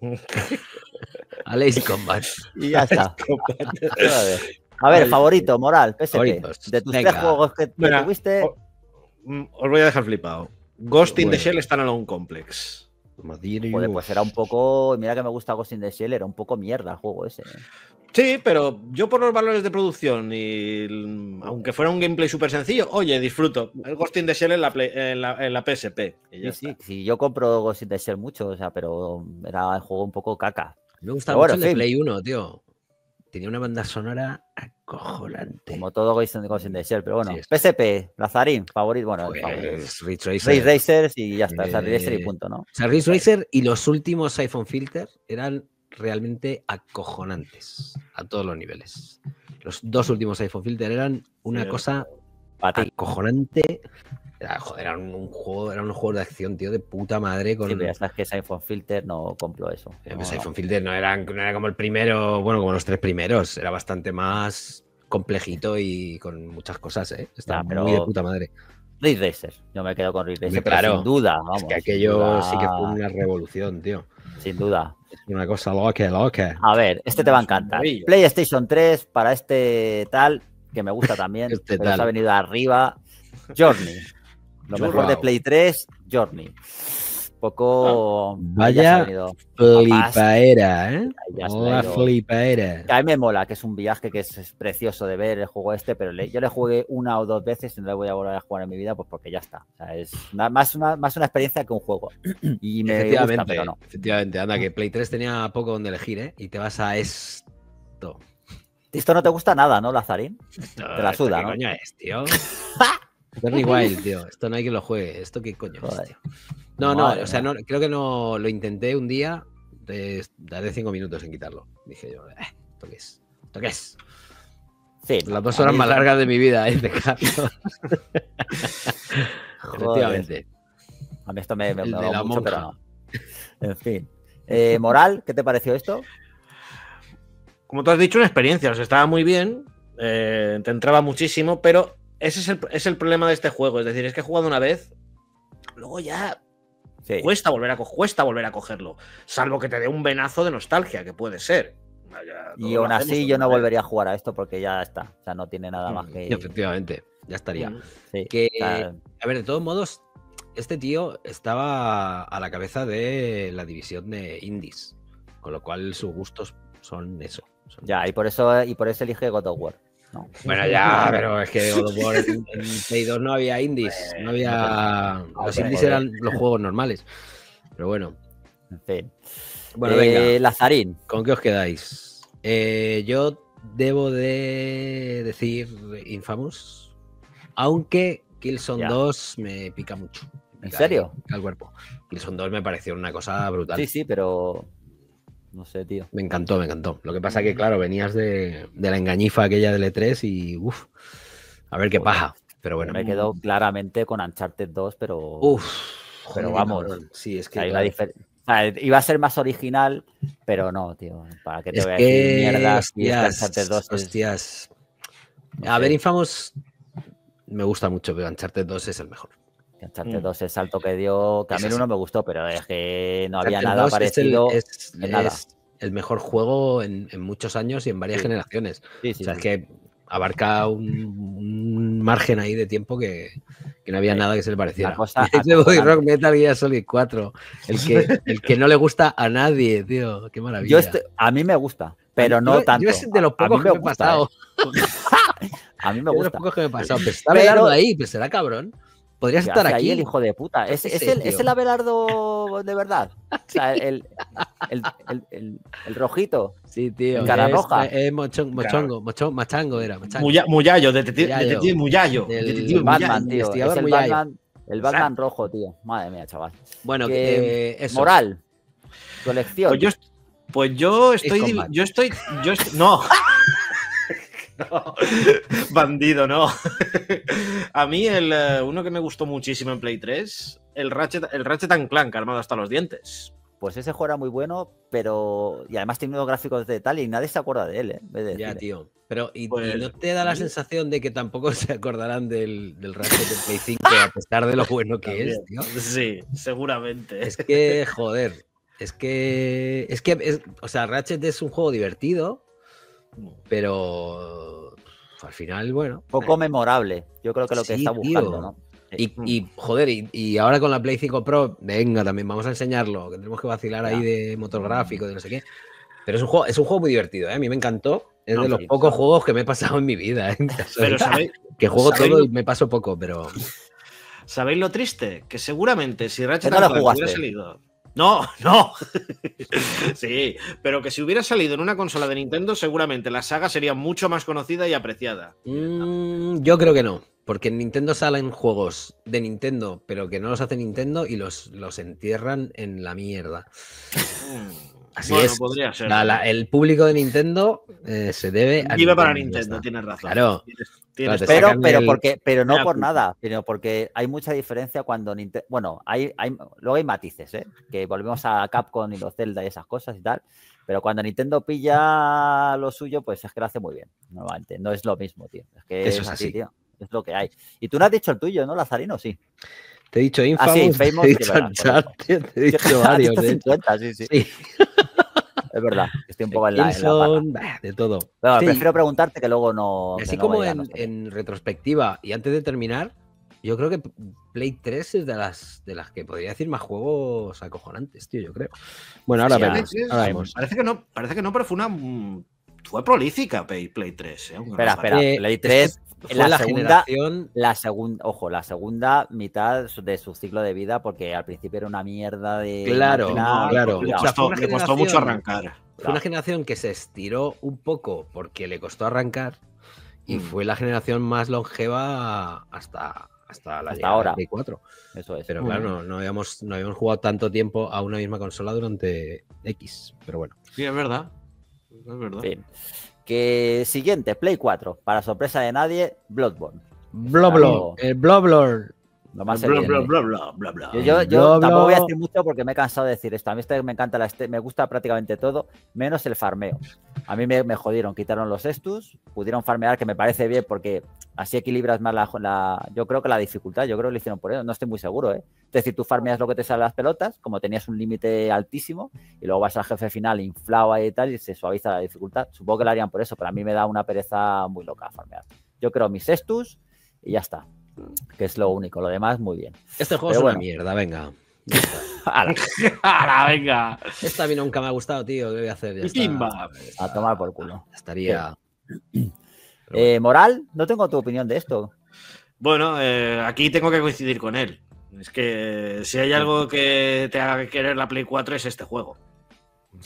Speaker 2: a Lazy Combat.
Speaker 1: Y ya está. A ver, favorito, Moral, PSP.
Speaker 2: Favoritos,
Speaker 1: De tus
Speaker 2: venga.
Speaker 1: tres juegos que, tuviste,
Speaker 3: Mm, Os voy a dejar flipado. Ghost in the. Shell Standalone Complex.
Speaker 1: joder, pues era un poco. Mira que me gusta Ghost in the Shell, era un poco mierda el juego ese.
Speaker 3: Sí, pero yo por los valores de producción y el- aunque fuera un gameplay súper sencillo, oye, disfruto. El Ghost in the Shell en la, Play- en la, en la PSP.
Speaker 1: Sí, sí,
Speaker 3: está.
Speaker 1: sí, yo compro Ghost in the Shell mucho, o sea, pero era el juego un poco caca.
Speaker 2: Me gusta
Speaker 1: Pero
Speaker 2: mucho
Speaker 1: bueno,
Speaker 2: el
Speaker 1: en
Speaker 2: de. Play 1, tío. Tenía una banda sonora acojonante.
Speaker 1: Como todo Ghost in Ghost in the Shell, pero bueno.
Speaker 2: Sí.
Speaker 1: PSP, Lazarín, favorito, bueno, el favorito.
Speaker 2: Pues Ridge
Speaker 1: Ray
Speaker 2: Racer.
Speaker 1: Racers y ya está, Ray Racer y
Speaker 2: Eh,
Speaker 1: punto, ¿no?
Speaker 2: O sea, Ridge Racer y los últimos iPhone Filter eran realmente acojonantes a todos los niveles. Los dos últimos iPhone Filter eran una cosa
Speaker 1: Para ti.
Speaker 2: acojonante. Era, joder, era un, un juego, era un juego de acción, tío, de puta madre. Con,
Speaker 1: Sí, pero ya sabes que es iPhone Filter, no compro eso.
Speaker 2: Eh,
Speaker 1: No,
Speaker 2: pues
Speaker 1: no.
Speaker 2: Filter no era, no era como el primero, bueno, como los tres primeros. Era bastante más complejito y con muchas cosas, ¿eh? Está
Speaker 1: Ya, pero-
Speaker 2: muy de puta madre.
Speaker 1: Ray Racer, yo me quedo con Ray Racer, pero
Speaker 2: claro.
Speaker 1: sin duda, vamos.
Speaker 2: es que aquello
Speaker 1: duda-
Speaker 2: sí que fue una revolución, tío.
Speaker 1: Sin duda.
Speaker 2: Es una cosa loca, loca.
Speaker 1: A ver, este te va a encantar. PlayStation 3 para este tal, que me gusta también,
Speaker 2: Este
Speaker 1: pero se ha venido arriba. Journey. Lo mejor de. Play 3, Journey. Poco.
Speaker 2: Vaya
Speaker 1: ahí ya se ha venido-
Speaker 2: Flipaera, ¿eh?
Speaker 1: ha ido-
Speaker 2: flipaera.
Speaker 1: A mí me mola, que es un viaje que es, es precioso de ver el juego este, pero le- yo le jugué una o dos veces y no le voy a volver a jugar en mi vida, pues porque ya está. O sea, es una- más, una, más una experiencia que un juego. Y me gusta,
Speaker 2: Efectivamente,
Speaker 1: pero no.
Speaker 2: efectivamente. Anda, que Play 3 tenía poco donde elegir, ¿eh? Y te vas a esto.
Speaker 1: Esto no te gusta nada, ¿no, Lazarín? Te la
Speaker 2: ¿esto
Speaker 1: suda,
Speaker 2: ¿Qué
Speaker 1: ¿no?
Speaker 2: coño es, tío? Bernie Wild, tío. Esto no hay quien lo juegue. ¿Esto qué coño es, tío? No, no,
Speaker 1: Madre
Speaker 2: o sea, no, creo que no lo intenté un día. De, daré cinco minutos en quitarlo. Dije yo, eh, ¿esto qué es? ¿Esto qué es?
Speaker 1: Sí.
Speaker 2: Las dos
Speaker 1: a
Speaker 2: horas más
Speaker 1: eso-
Speaker 2: largas de mi vida, ¿eh? De Carlos.
Speaker 1: Joder.
Speaker 2: Efectivamente.
Speaker 1: A mí esto me, me
Speaker 2: El de
Speaker 1: moló
Speaker 2: la
Speaker 1: mucho, pero no. En fin. Eh, Moral, ¿qué te pareció esto?
Speaker 3: Como tú has dicho, una experiencia. O sea, estaba muy bien. eh, te entraba muchísimo, pero ese es el, es el problema de este juego. Es decir, es que he jugado una vez. Luego ya
Speaker 1: Sí.
Speaker 3: cuesta volver a, cuesta volver a cogerlo. Salvo que te dé un venazo de nostalgia, que puede ser.
Speaker 1: Y aún así yo no
Speaker 3: vez.
Speaker 1: volvería a jugar a esto porque ya está. O sea, no tiene nada más
Speaker 3: Mm,
Speaker 1: que.
Speaker 2: Efectivamente, ya estaría.
Speaker 3: Mm.
Speaker 1: sí,
Speaker 2: Que, a ver, de todos modos, este tío estaba a la cabeza de la división de indies. Con lo cual sus gustos son eso. Son-
Speaker 1: ya, y por eso, y por eso elige God of War. ¿no?
Speaker 2: Bueno, ya, pero es que God of War en, en Play 2 no había indies. No había. Los indies eran los juegos normales. Pero bueno.
Speaker 1: En fin.
Speaker 2: Bueno,
Speaker 1: Eh,
Speaker 2: venga.
Speaker 1: Lazarín.
Speaker 2: ¿Con qué os quedáis? Eh, yo debo de decir Infamous. Aunque Killzone
Speaker 1: Ya.
Speaker 2: 2 me pica mucho. Me
Speaker 1: ¿En
Speaker 2: pica
Speaker 1: serio?
Speaker 2: ahí, me pica el cuerpo. Killzone 2 me pareció una cosa brutal.
Speaker 1: Sí, sí, pero. No sé, tío.
Speaker 2: Me encantó, me encantó. Lo que pasa que, claro, venías de, de la engañifa aquella del E3 y uff, a ver qué paja. Pero bueno,
Speaker 1: me quedo claramente con Uncharted 2, pero.
Speaker 2: uff.
Speaker 1: Pero vamos,
Speaker 2: Sí, es que.
Speaker 1: sea, iba, a
Speaker 2: claro,
Speaker 1: sea, iba a ser más original, pero no, tío. ¿Para qué te
Speaker 2: es
Speaker 1: voy a decir
Speaker 2: que hostias,
Speaker 1: Uncharted 2 es-
Speaker 2: hostias. A ver, Infamous me gusta mucho, pero Uncharted 2 es el mejor.
Speaker 1: Uncharted
Speaker 3: Mm.
Speaker 1: 2 el salto que dio, que a mí el
Speaker 2: así.
Speaker 1: uno me gustó, pero es que no había
Speaker 2: Uncharted
Speaker 1: nada
Speaker 2: 2 es el-
Speaker 1: parecido.
Speaker 2: Es,
Speaker 1: nada.
Speaker 2: es el mejor juego en, en muchos años y en varias
Speaker 1: Sí.
Speaker 2: generaciones.
Speaker 1: Sí, sí,
Speaker 2: o sea, es que abarca un, un margen ahí de tiempo que, que no había nada que se le pareciera.
Speaker 1: cosa
Speaker 2: Y de Body
Speaker 1: acojonante.
Speaker 2: Rock Metal Gear Solid 4. El que, el que no le gusta a nadie, tío. Qué maravilla.
Speaker 1: Yo estoy- a mí me gusta, pero no
Speaker 2: Yo-
Speaker 1: tanto.
Speaker 2: Yo es de los
Speaker 1: A- a mí
Speaker 2: pocos que me he
Speaker 1: gusta,
Speaker 2: pasado.
Speaker 1: ¿eh? A mí me
Speaker 2: Es de los
Speaker 1: gusta.
Speaker 2: pocos que me he pasado. Pero está
Speaker 1: Pero-
Speaker 2: ahí, pues será cabrón. Podrías
Speaker 1: ¿Qué
Speaker 2: estar aquí.
Speaker 1: ahí el hijo de puta? ¿Es, es el, ¿Es el Abelardo de verdad? O sea, el, el, el- el- el rojito.
Speaker 2: Sí, tío.
Speaker 1: En cara
Speaker 2: es-
Speaker 1: roja.
Speaker 2: Es, mochon- mochongo, mochón- machango era. Machango.
Speaker 3: Muya- Muyayo, detective, detective Muyayo.
Speaker 2: Del
Speaker 3: detective
Speaker 1: El
Speaker 3: Muyayo.
Speaker 1: Batman, tío. Es el. Batman, el Batman rojo, tío. Madre mía, chaval.
Speaker 2: Bueno,
Speaker 1: Que-
Speaker 2: que, eh, eso.
Speaker 1: Moral. Tu elección.
Speaker 3: Pues yo, pues yo estoy. Yo estoy. Yo est- no. No. Bandido, no. A mí, el, eh, uno que me gustó muchísimo en Play 3, el Ratchet, el Ratchet and Clank armado hasta los dientes.
Speaker 1: Pues ese juego era muy bueno, pero. Y además tiene unos gráficos de tal y nadie se acuerda de él, ¿eh? De
Speaker 2: Ya,
Speaker 1: decir,
Speaker 2: tío. Pero, ¿y, y
Speaker 3: Pues,
Speaker 2: no te da la
Speaker 3: sí.
Speaker 2: sensación de que tampoco se acordarán del, del Ratchet de Play 5 a pesar de lo bueno que es, tío?
Speaker 3: Sí, seguramente.
Speaker 2: Es que, joder, es que, es que, es- o sea, Ratchet es un juego divertido, pero al final, bueno.
Speaker 1: Poco memorable. Yo creo que lo que
Speaker 2: Sí,
Speaker 1: está
Speaker 2: tío.
Speaker 1: buscando, ¿no?
Speaker 2: Y, y, joder, y, y ahora con la Play 5 Pro, venga, también vamos a enseñarlo, que tenemos que vacilar ahí de motor gráfico, de no sé qué. Pero es un juego, es un juego muy divertido, ¿eh? a mí me encantó. Es
Speaker 3: No,
Speaker 2: de los
Speaker 1: sí,
Speaker 2: pocos juegos que me he pasado en mi vida. ¿eh?
Speaker 3: Pero ¿sabéis,
Speaker 2: que juego
Speaker 3: ¿sabéis
Speaker 2: todo y me paso poco, pero.
Speaker 3: ¿sabéis lo triste? Que seguramente si Ratchet
Speaker 1: no
Speaker 3: hubiera salido. No, no. sí, pero que si hubiera salido en una consola de Nintendo, seguramente la saga sería mucho más conocida y apreciada.
Speaker 2: Mm, yo creo que no. Porque en Nintendo salen juegos de Nintendo, pero que no los hace Nintendo y los, los entierran en la mierda. Así
Speaker 3: bueno,
Speaker 2: es.
Speaker 3: podría ser.
Speaker 2: La- la- el público de Nintendo eh, se debe a
Speaker 3: Vive para Nintendo, tienes razón.
Speaker 2: Claro.
Speaker 3: Tienes- tienes
Speaker 1: Pero, pero,
Speaker 2: el-
Speaker 1: porque, pero no por nada, sino porque hay mucha diferencia cuando Nintendo. Bueno, hay, hay, luego hay matices, ¿eh? Que volvemos a Capcom y los Zelda y esas cosas y tal. Pero cuando Nintendo pilla lo suyo, pues es que lo hace muy bien. Normalmente. No es lo mismo, tío. Es que
Speaker 2: Eso
Speaker 1: es
Speaker 2: es
Speaker 1: así,
Speaker 2: así.
Speaker 1: tío. Es lo que hay. Y tú no has dicho el tuyo, ¿no, Lazarino? Sí.
Speaker 2: Te he dicho
Speaker 1: Ah,
Speaker 2: Infamous,
Speaker 1: sí,
Speaker 2: te he dicho Uncharted, te he dicho varios.
Speaker 1: dicho
Speaker 2: de hecho.
Speaker 1: 50, sí, sí.
Speaker 2: Sí,
Speaker 1: Es verdad. Estoy un poco en la, en la barra.
Speaker 2: Killzone, bah, de todo.
Speaker 1: Pero
Speaker 2: Sí,
Speaker 1: prefiero preguntarte que luego no.
Speaker 2: así
Speaker 1: no
Speaker 2: como
Speaker 1: vaya,
Speaker 2: en,
Speaker 1: no sé.
Speaker 2: en retrospectiva, y antes de terminar, yo creo que Play 3 es de las, de las que podría decir más juegos acojonantes, tío, yo creo. Bueno, ahora
Speaker 1: Sí,
Speaker 2: vemos.
Speaker 3: Play 3,
Speaker 2: ahora vemos.
Speaker 3: Parece que no, parece que no, pero fue una. mm, Fue prolífica Play, Play 3. ¿eh?
Speaker 1: Espera, espera.
Speaker 2: Eh,
Speaker 1: Play
Speaker 2: es que
Speaker 1: 3.
Speaker 2: Fue
Speaker 1: la,
Speaker 2: la,
Speaker 1: segunda,
Speaker 2: generación.
Speaker 1: la segunda, ojo, la segunda mitad de su ciclo de vida, porque al principio era una mierda de.
Speaker 2: Claro,
Speaker 1: máquina,
Speaker 2: claro.
Speaker 3: Le costó, le costó mucho
Speaker 2: generación-
Speaker 3: arrancar.
Speaker 2: Fue una generación que se estiró un poco porque le costó arrancar y
Speaker 3: Mm.
Speaker 2: fue la generación más longeva hasta, hasta la
Speaker 1: Hasta ahora.
Speaker 2: de Play 4.
Speaker 1: Eso es.
Speaker 2: Pero claro, no, no habíamos, no habíamos jugado tanto tiempo a una misma consola durante X. Pero bueno.
Speaker 3: Sí, es verdad. Es verdad.
Speaker 1: Que siguiente, Play 4. Para sorpresa de nadie, Bloodborne.
Speaker 2: Bloblo, el Bloblor.
Speaker 1: Lo más
Speaker 3: Bla, bla, bla, bla, bla, bla.
Speaker 1: Yo, yo- yo
Speaker 2: Bla,
Speaker 1: tampoco voy a decir mucho porque me he cansado de decir esto. A mí este me encanta la este- me gusta prácticamente todo, menos el farmeo. A mí me, me jodieron, quitaron los estus, pudieron farmear, que me parece bien porque así equilibras más la, la- Yo creo que la dificultad, yo creo que lo hicieron por eso, no estoy muy seguro, ¿eh? Es decir, tú farmeas lo que te sale las pelotas, como tenías un límite altísimo, y luego vas al jefe final inflado ahí y tal, y se suaviza la dificultad. Supongo que lo harían por eso, pero a mí me da una pereza muy loca farmear. Yo creo mis estus y ya está. Que es lo único, lo demás muy bien.
Speaker 2: Este juego
Speaker 1: Pero
Speaker 2: es
Speaker 1: bueno.
Speaker 2: una mierda, venga.
Speaker 1: ¡Hala!
Speaker 3: ¡Hala, venga!
Speaker 2: Esta a mí nunca me ha gustado, tío. ¿Qué voy a hacer? Ya está.
Speaker 1: A tomar por culo.
Speaker 2: Estaría.
Speaker 1: Eh, Moral, no tengo tu opinión de esto.
Speaker 3: Bueno, eh, aquí tengo que coincidir con él. Es que si hay algo que te haga querer la Play 4 es este juego.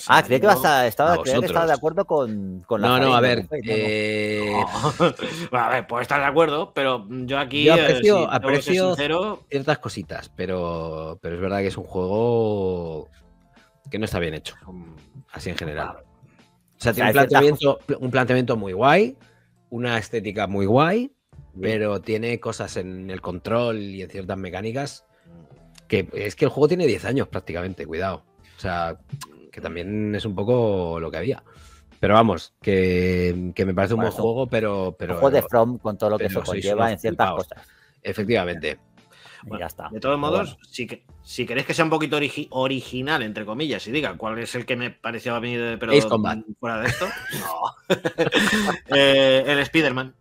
Speaker 1: Ah, creía que, vas a, estaba,
Speaker 2: a
Speaker 1: creía que
Speaker 2: vosotros.
Speaker 1: estabas de acuerdo con, con la
Speaker 2: No, no, a ver. Eh,
Speaker 3: Bueno, a ver, puedo estar de acuerdo, pero yo aquí.
Speaker 2: Yo
Speaker 3: eh,
Speaker 2: aprecio-
Speaker 3: si sincero,
Speaker 2: ciertas cositas, pero, pero es verdad que es un juego que no está bien hecho, así en general. O sea, tiene planteamiento, un planteamiento muy guay, una estética muy guay, pero tiene cosas en el control y en ciertas mecánicas que es que el juego tiene 10 años prácticamente, cuidado. O sea, que también es un poco lo que había. Pero vamos, que, que me parece un
Speaker 1: Bueno,
Speaker 2: buen juego, pero, pero
Speaker 1: Un juego de From con todo lo que eso conlleva en ciertas cosas.
Speaker 2: efectivamente.
Speaker 1: Y
Speaker 3: Bueno,
Speaker 1: ya está.
Speaker 3: De todos modos,
Speaker 1: bueno.
Speaker 3: si, que- si queréis que sea un poquito origi- original, entre comillas, y diga cuál es el que me pareció a mí, de- pero fuera de esto, no. Eh, el Spider-Man.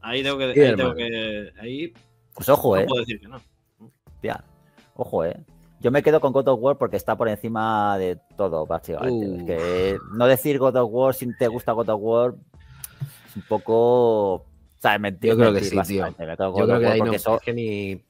Speaker 3: Ahí tengo que. Ahí, tengo que, ahí
Speaker 1: Pues ojo,
Speaker 3: no
Speaker 1: eh.
Speaker 3: puedo decir que no.
Speaker 1: Ojo, eh. Yo me quedo con God of War porque está por encima de todo, básicamente.
Speaker 2: Uh.
Speaker 1: Es que no decir God of War si te gusta God of War es un poco. ¿Sabes? Mentir.
Speaker 2: Yo creo que sí, tío.
Speaker 1: básicamente. Me quedo con
Speaker 2: Yo
Speaker 1: God
Speaker 2: creo
Speaker 1: of
Speaker 2: que ahí no, es que ni.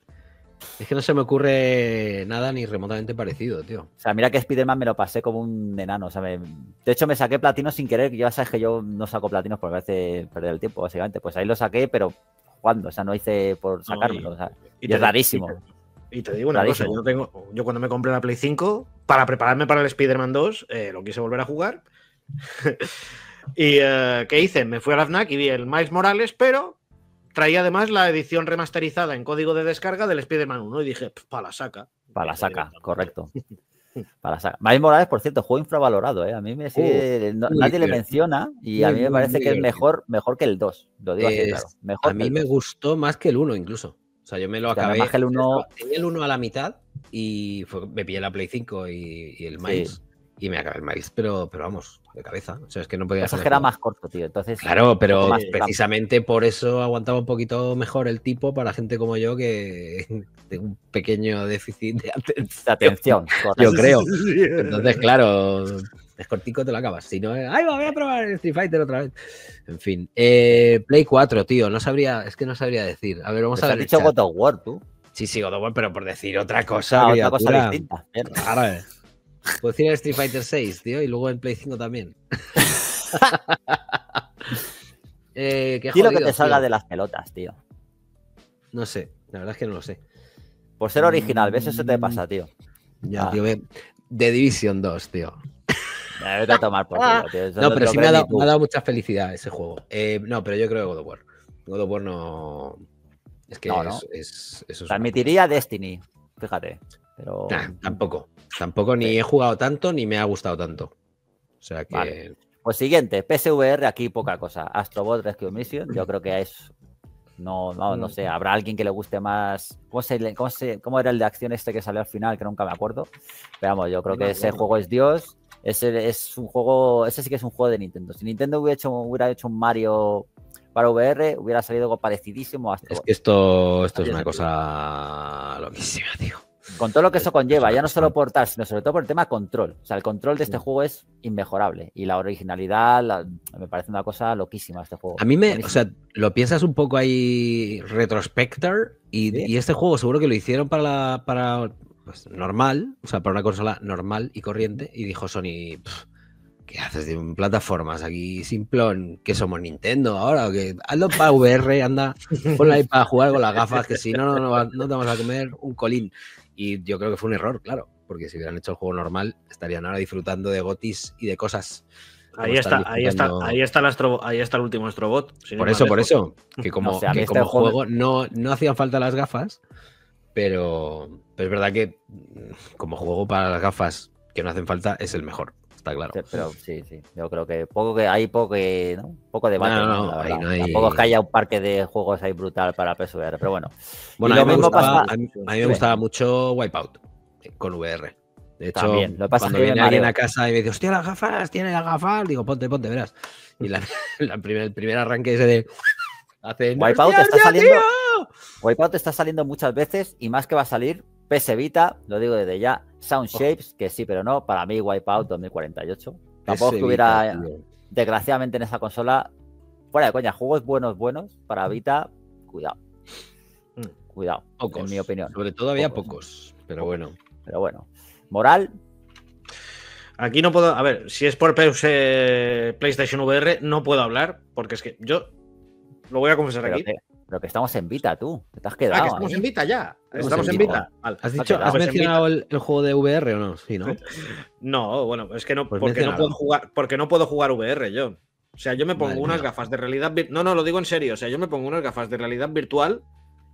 Speaker 2: Es que no se me ocurre nada ni remotamente parecido, tío.
Speaker 1: O sea, mira que Spider-Man me lo pasé como un enano. O sea, me- de hecho, me saqué platino sin querer. que Ya sabes que yo no saco platinos porque me hace perder el tiempo, básicamente. Pues ahí lo saqué, pero jugando. O sea, no hice por sacármelo. o sea, y es rarísimo.
Speaker 3: Y te, y te digo una
Speaker 1: Rarísimo.
Speaker 3: cosa, yo, tengo, yo cuando me compré la Play 5, para prepararme para el Spider-Man 2, eh, lo quise volver a jugar. y eh, ¿qué hice? Me fui a la FNAC y vi el Miles Morales, pero traía además la edición remasterizada en código de descarga del Spider-Man 1 y dije, para la saca.
Speaker 1: Para la saca, correcto. Para la saca. Miles Morales, por cierto, juego infravalorado, ¿eh? A mí me sigue- no-
Speaker 2: muy
Speaker 1: nadie le menciona y
Speaker 2: Muy,
Speaker 1: a mí me parece que es mejor, mejor que el 2. Lo digo así, claro. Mejor
Speaker 2: A mí me
Speaker 1: 2.
Speaker 2: gustó más que el 1 incluso. O sea, yo me lo
Speaker 1: O sea,
Speaker 2: acabé.
Speaker 1: que el
Speaker 2: Tenía el 1 a la mitad y fue- me pillé la Play 5 y, y el Miles. Y me acabé el Miles, pero, pero vamos, de cabeza. O sea, es que no podía hacer
Speaker 1: que era más corto, tío. Entonces,
Speaker 2: Claro, pero
Speaker 1: más
Speaker 2: precisamente por eso aguantaba un poquito mejor el tipo para gente como yo que tengo un pequeño déficit de atención.
Speaker 1: de atención.
Speaker 2: Yo creo. Entonces, claro, es cortico, te lo acabas. Si no, eh, ¡ay, voy a probar el Street Fighter otra vez! En fin. Eh, Play 4, tío, no sabría, es que no sabría decir. A ver, vamos
Speaker 1: Pues
Speaker 2: a
Speaker 1: has
Speaker 2: ver. el
Speaker 1: dicho. God of War, tú.
Speaker 2: Sí, sí, God of War, pero por decir otra cosa.
Speaker 1: Ah, otra cosa distinta.
Speaker 2: Claro, Puedo decir el Street Fighter 6, tío, y luego en Play 5 también. eh, qué
Speaker 1: lo que te salga
Speaker 2: tío.
Speaker 1: de las pelotas, tío.
Speaker 2: No sé, la verdad es que no lo sé.
Speaker 1: Por ser original, ¿ves? Eso te pasa, tío.
Speaker 2: Ya,
Speaker 1: Ah.
Speaker 2: tío, ve- The Division 2, tío.
Speaker 1: Vete a tomar por culo, tío. Eso
Speaker 2: No, pero sí me ha, dado, me ha dado mucha felicidad ese juego. Eh, no, pero yo creo que God of War. God of War no. Es que
Speaker 1: No, no.
Speaker 2: es, es- eso es
Speaker 1: Destiny, fíjate. Pero
Speaker 2: Nah, tampoco. Tampoco ni he jugado tanto ni me ha gustado tanto. O sea que.
Speaker 1: Vale. Pues siguiente, PSVR, aquí poca cosa. Astrobot Rescue Mission, yo creo que es. No, no,
Speaker 2: Mm.
Speaker 1: no sé, habrá alguien que le guste más. ¿Cómo, se, cómo, se- cómo era el de acción este que salió al final? Que nunca me acuerdo. Pero vamos, yo creo que ese juego es Dios. Ese es un juego. Ese sí que es un juego de Nintendo. Si Nintendo hubiera hecho, hubiera hecho un Mario para VR, hubiera salido algo parecidísimo a
Speaker 2: Es
Speaker 1: Astrobot.
Speaker 2: que esto, esto es una cosa loquísima, tío.
Speaker 1: Con todo lo que eso conlleva, ya no solo por tal, sino sobre todo por el tema control. O sea, el control de este juego es inmejorable. Y la originalidad la- me parece una cosa loquísima este juego.
Speaker 2: A mí me, o sea, lo piensas un poco ahí retrospector y,
Speaker 1: Sí.
Speaker 2: y este juego seguro que lo hicieron para la, para pues, normal, o sea, para una consola normal y corriente y dijo Sony, "Pff, ¿qué haces de plataformas aquí simplón? ¿Que somos Nintendo ahora? ¿O que hazlo para VR, anda, ponlo ahí para jugar con las gafas, que si no, no, no, no te vamos a comer un colín. Y yo creo que fue un error, claro, porque si hubieran hecho el juego normal, estarían ahora disfrutando de gotis y de cosas.
Speaker 3: Ahí está, ahí está, ahí está el Astro- ahí está el último Astrobot.
Speaker 2: por eso, por eso. Que como, que
Speaker 1: este
Speaker 2: como
Speaker 1: juego
Speaker 2: no, no hacían falta las gafas, pero, pero es verdad que mm, como juego para las gafas que no hacen falta es el mejor, está claro.
Speaker 1: Pero sí, sí. Yo creo que poco que hay poco que, ¿no? Poco debate.
Speaker 2: No,
Speaker 1: ¿no?
Speaker 2: no, hay-
Speaker 1: Tampoco es que haya un parque de juegos ahí brutal para PSVR, pero bueno.
Speaker 2: Bueno, a
Speaker 1: lo
Speaker 2: mí, me
Speaker 1: mismo
Speaker 2: gustaba,
Speaker 1: pasa-
Speaker 2: a mí- a mí me gustaba mucho Wipeout eh, con VR. De hecho,
Speaker 1: También, lo que pasa es
Speaker 2: cuando
Speaker 1: que
Speaker 2: viene alguien a casa y me dice, hostia, las gafas, tiene las gafas, digo, ponte, ponte, verás. Y la, la primer, el primer arranque ese de... Hace,
Speaker 1: Wipeout
Speaker 2: "Hostia,
Speaker 1: está saliendo-
Speaker 2: tío".
Speaker 1: Wipeout está saliendo muchas veces y más que va a salir PS Vita, lo digo desde ya. Sound Shapes, que sí, pero no. Para mí, Wipeout 2048. Tampoco es
Speaker 2: Ese
Speaker 1: que hubiera,
Speaker 2: Vita, tío.
Speaker 1: desgraciadamente, en esa consola, fuera de coña, juegos buenos, buenos para Vita, cuidado.
Speaker 3: Mm.
Speaker 1: Cuidado,
Speaker 2: Pocos.
Speaker 1: en mi opinión.
Speaker 2: Sobre todo había
Speaker 1: Pocos.
Speaker 2: pocos, pero bueno.
Speaker 1: Pero bueno, moral,
Speaker 3: Aquí no puedo. A ver, si es por eh, PlayStation VR, no puedo hablar, porque es que yo lo voy a confesar
Speaker 1: Pero
Speaker 3: aquí.
Speaker 1: Pero que estamos en Vita, tú. Te has
Speaker 3: Ah,
Speaker 1: quedado.
Speaker 3: que estamos
Speaker 1: ahí.
Speaker 3: en Vita ya.
Speaker 2: Estamos
Speaker 3: Estamos
Speaker 2: en
Speaker 3: en
Speaker 2: Vita.
Speaker 3: Vale.
Speaker 2: ¿Has,
Speaker 1: Ah,
Speaker 2: dicho,
Speaker 1: que
Speaker 2: ¿has
Speaker 3: pues en
Speaker 2: mencionado el, el juego de VR o no? Sí, ¿no?
Speaker 3: No, bueno, es que no,
Speaker 2: Pues
Speaker 3: porque no puedo jugar, porque no puedo jugar VR yo. O sea, yo me pongo
Speaker 2: Madre
Speaker 3: unas
Speaker 2: mía.
Speaker 3: gafas de realidad No, no, lo digo en serio. O sea, yo me pongo unas gafas de realidad virtual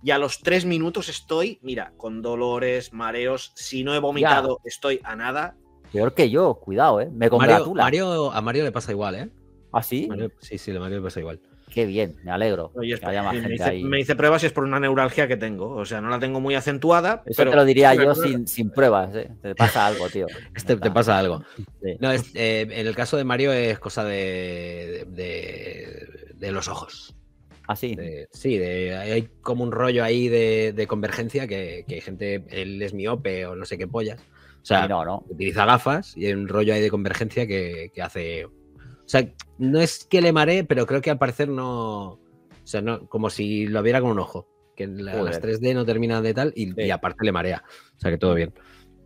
Speaker 3: y a los tres minutos estoy, mira, con dolores, mareos. Si no he vomitado, estoy a nada.
Speaker 1: Peor que yo, cuidado, ¿eh? Me
Speaker 2: Mario,
Speaker 1: congratula.
Speaker 2: Mario- a Mario le pasa igual, ¿eh?
Speaker 1: ¿Ah, sí?
Speaker 2: Mario- sí, sí, a Mario le pasa igual.
Speaker 1: Qué bien, me alegro.
Speaker 3: Oye,
Speaker 1: que haya más
Speaker 3: me, hice,
Speaker 1: ahí.
Speaker 3: me hice pruebas y es por una neuralgia que tengo. O sea, no la tengo muy acentuada.
Speaker 1: Eso
Speaker 3: pero
Speaker 1: te lo diría yo sin, sin pruebas, ¿eh? Te pasa algo, tío.
Speaker 2: Este, te pasa algo.
Speaker 1: Sí.
Speaker 2: No, es- eh, en el caso de Mario es cosa de, de, de los ojos.
Speaker 1: ¿Ah, sí?
Speaker 2: De- sí, de, hay como un rollo ahí de, de convergencia que, que hay gente, él es miope o no sé qué pollas. O sea,
Speaker 1: Sí, no, no.
Speaker 2: utiliza gafas y hay un rollo ahí de convergencia que, que hace. O sea, no es que le maree, pero creo que al parecer no. O sea, no, como si lo viera con un ojo. Que la- las
Speaker 1: Joder.
Speaker 2: 3D no terminan de tal y,
Speaker 1: Sí.
Speaker 2: y aparte le marea. O sea que todo bien.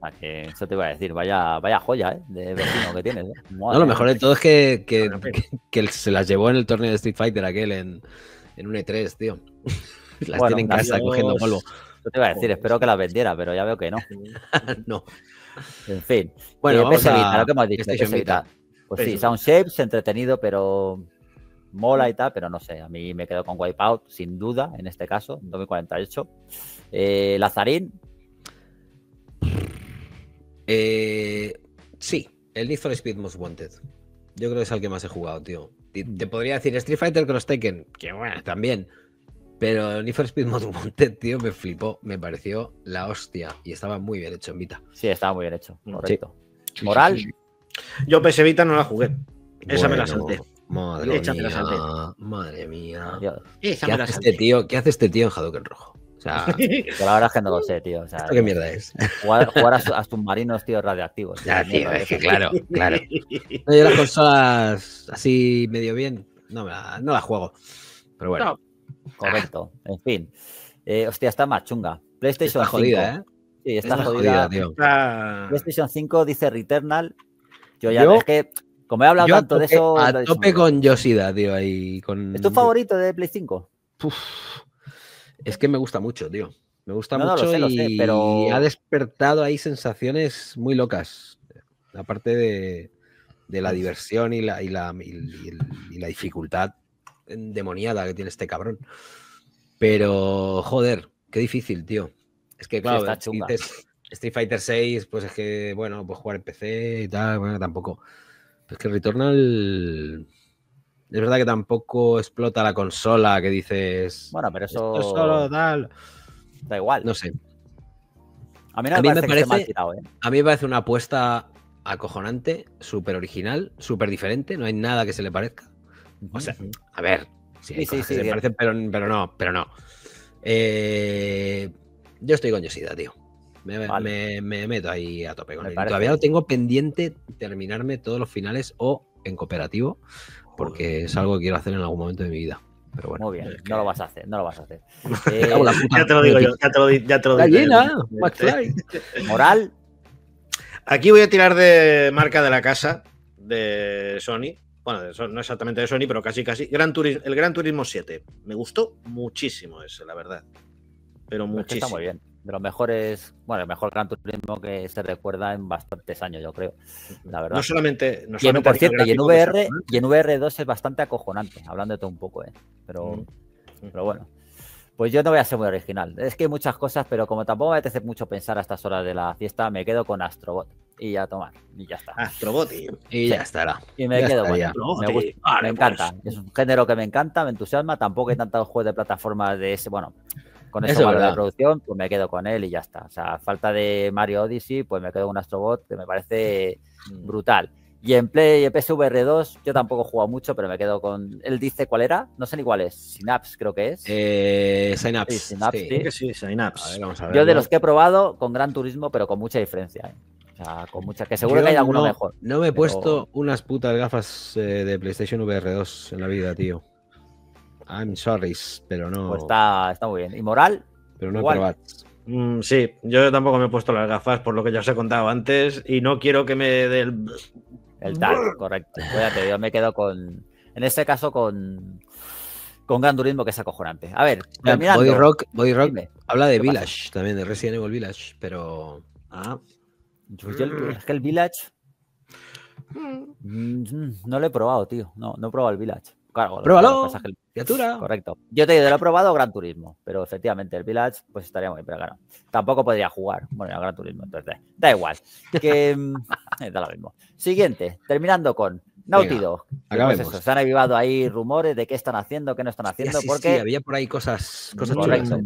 Speaker 1: Ah, que eso te iba a decir, vaya, vaya joya, ¿eh? De vecino que tienes. ¿eh?
Speaker 2: No, lo mejor de todo es que, que, que- que se las llevó en el torneo de Street Fighter aquel en, en un E3, tío. Las
Speaker 1: Bueno,
Speaker 2: tiene en casa cogiendo polvo.
Speaker 1: Eso te iba a decir,
Speaker 3: Joder.
Speaker 1: espero que las vendiera, pero ya veo que no.
Speaker 2: no.
Speaker 1: En fin.
Speaker 2: Bueno,
Speaker 1: Eh,
Speaker 2: vamos
Speaker 1: PS
Speaker 2: a
Speaker 1: Vita, lo que hemos dicho, Pues sí, Sound Shapes, entretenido, pero mola y tal, pero no sé. A mí me quedo con Wipeout, sin duda, en este caso, 2048. Eh, Lazarín,
Speaker 2: Eh, sí, el Need for Speed Most Wanted. Yo creo que es el que más he jugado, tío. Y Te podría decir Street Fighter Cross Tekken, que bueno, también. Pero el Need for Speed Most Wanted, tío, me flipó. Me pareció la hostia. Y estaba muy bien hecho en Vita.
Speaker 1: sí, estaba muy bien hecho,
Speaker 3: Sí.
Speaker 1: correcto. Moral,
Speaker 3: Yo PS Vita no la jugué. Esa me la
Speaker 2: Bueno,
Speaker 3: salté.
Speaker 2: Madre
Speaker 3: Esa me la
Speaker 2: mía.
Speaker 3: salté.
Speaker 2: Madre mía.
Speaker 3: Esa
Speaker 2: ¿Qué
Speaker 3: me la
Speaker 2: hace,
Speaker 3: salté.
Speaker 2: este tío, ¿Qué hace este tío en Hadouken rojo? O sea, ¿esto
Speaker 1: la verdad es que no lo sé, tío. O sea,
Speaker 2: qué mierda es?
Speaker 1: Jugar, jugar a, a submarinos, tío, radioactivos.
Speaker 2: Ya,
Speaker 1: Qué
Speaker 2: tío,
Speaker 1: mierda
Speaker 2: es que
Speaker 1: eso.
Speaker 2: claro, claro. No, yo las consolas así medio bien, no, me la- no las juego. Pero bueno,
Speaker 3: No,
Speaker 1: Correcto. En fin. Eh, hostia, está más chunga. PlayStation
Speaker 2: está jodida,
Speaker 1: 5.
Speaker 2: ¿eh?
Speaker 1: Sí, está,
Speaker 2: Está
Speaker 1: jodida.
Speaker 2: jodida, tío.
Speaker 1: PlayStation 5 dice Returnal. Yo ya
Speaker 2: Yo-
Speaker 1: es que, como he hablado tanto de eso.
Speaker 2: a tope con Yoshida, tío, ahí con...
Speaker 1: ¿Es tu favorito de Play 5?
Speaker 2: Uf, es que me gusta mucho, tío. Me gusta
Speaker 1: No, no, lo
Speaker 2: mucho
Speaker 1: sé,
Speaker 2: y
Speaker 1: sé, pero-
Speaker 2: ha despertado ahí sensaciones muy locas. Aparte de, de la diversión y la, y la, y el- y la dificultad endemoniada que tiene este cabrón. Pero, joder, qué difícil, tío. Es que, claro, dices Street Fighter 6, pues es que, bueno, pues jugar en PC y tal, bueno, tampoco. Es que Returnal. Es verdad que tampoco explota la consola que dices.
Speaker 1: Bueno, pero
Speaker 2: "Esto
Speaker 1: eso
Speaker 2: es solo tal.
Speaker 1: da igual.
Speaker 2: No sé.
Speaker 1: a mí no
Speaker 2: a
Speaker 1: me parece, mal tirado, ¿eh?
Speaker 2: A mí me parece una apuesta acojonante, súper original, súper diferente. No hay nada que se le parezca. O sea, a ver, sí, hay
Speaker 1: Sí, sí,
Speaker 2: se parecen, pero, pero no, pero no. Eh, yo estoy con tío. Me,
Speaker 1: Vale.
Speaker 2: me- me meto ahí a tope con
Speaker 1: Me
Speaker 2: él. Y
Speaker 1: parece
Speaker 2: Todavía lo tengo pendiente terminarme todos los finales o en cooperativo, porque es algo que quiero hacer en algún momento de mi vida. Pero bueno.
Speaker 1: Muy bien,
Speaker 3: es que-
Speaker 1: no lo vas a hacer, no lo vas a hacer. Eh,
Speaker 3: ya te lo digo yo, ya te lo, ya te lo digo yo.
Speaker 2: Gallina,
Speaker 1: moral,
Speaker 3: Aquí voy a tirar de marca de la casa de Sony. Bueno, de no exactamente de Sony, pero casi casi. Gran Turismo, el Gran Turismo 7. Me gustó muchísimo ese, la verdad. Pero
Speaker 1: es que
Speaker 3: muchísimo.
Speaker 1: está muy bien. De los mejores, bueno, el mejor Gran Turismo que se recuerda en bastantes años, yo creo. La verdad.
Speaker 3: No solamente. No
Speaker 1: Y en, por cierto, y en VR, y en VR2 es bastante acojonante, hablando de todo un poco, ¿eh? Pero,
Speaker 3: Mm.
Speaker 1: pero bueno. Pues yo no voy a ser muy original. Es que hay muchas cosas, pero como tampoco me apetece mucho pensar a estas horas de la fiesta, me quedo con Astrobot. Y a tomar. Y ya está.
Speaker 3: Astrobot, tío.
Speaker 2: Y ya estará.
Speaker 1: y me
Speaker 2: ya
Speaker 1: quedo con Me, gusta,
Speaker 3: vale,
Speaker 1: me
Speaker 3: pues.
Speaker 1: encanta. Es un género que me encanta, me entusiasma. Tampoco hay tantos juegos de plataformas de ese, bueno, con
Speaker 2: Eso
Speaker 1: eso
Speaker 2: es
Speaker 1: valor de producción, pues me quedo con él y ya está. O sea, falta de Mario Odyssey, pues me quedo con Astrobot, que me parece brutal. Y en Play PSVR 2 yo tampoco he jugado mucho, pero me quedo con. Él dice cuál era, no sé ni cuál es. Synapse creo que es.
Speaker 2: Eh, Synapse.
Speaker 1: Sí, Synapse,
Speaker 2: sí.
Speaker 1: sí.
Speaker 2: A
Speaker 3: Synapse.
Speaker 2: ver, vamos a
Speaker 1: yo de los que he probado con Gran Turismo, pero con mucha diferencia. ¿eh? O sea, con mucha. Que seguro
Speaker 2: Yo
Speaker 1: que hay alguno
Speaker 2: no,
Speaker 1: mejor.
Speaker 2: No me he
Speaker 1: pero-
Speaker 2: puesto unas putas gafas eh, de PlayStation VR 2 en la vida, tío. I'm sorry, pero no.
Speaker 1: Pues está, está muy bien. Y moral,
Speaker 2: pero no he.
Speaker 3: Mm, sí, yo tampoco me he puesto las gafas por lo que ya os he contado antes y no quiero que me dé el...
Speaker 1: El tal, correcto. Pues ya te digo, me quedo con. En este caso, con. Con Gran Turismo, que es acojonante. A ver, terminando.
Speaker 2: Body Rock, Body Rock
Speaker 1: Dime,
Speaker 2: habla de. Village, también de Resident Evil Village, pero
Speaker 3: Ah,
Speaker 1: yo es que el Village. mm, No lo he probado, tío. No, no he probado el Village. Claro, lo-
Speaker 2: Pruébalo.
Speaker 1: el-
Speaker 2: criatura.
Speaker 1: Correcto. Yo te digo, lo he probado Gran Turismo, pero efectivamente el Village pues estaría muy pero claro, tampoco podría jugar. Bueno, el Gran Turismo, entonces da, igual. Que mm, da lo mismo. Siguiente, terminando con que, pues, eso, se han avivado ahí rumores de qué están haciendo, qué no están haciendo,
Speaker 2: Sí, sí,
Speaker 1: porque
Speaker 2: sí, había por ahí cosas, cosas
Speaker 1: Correcto.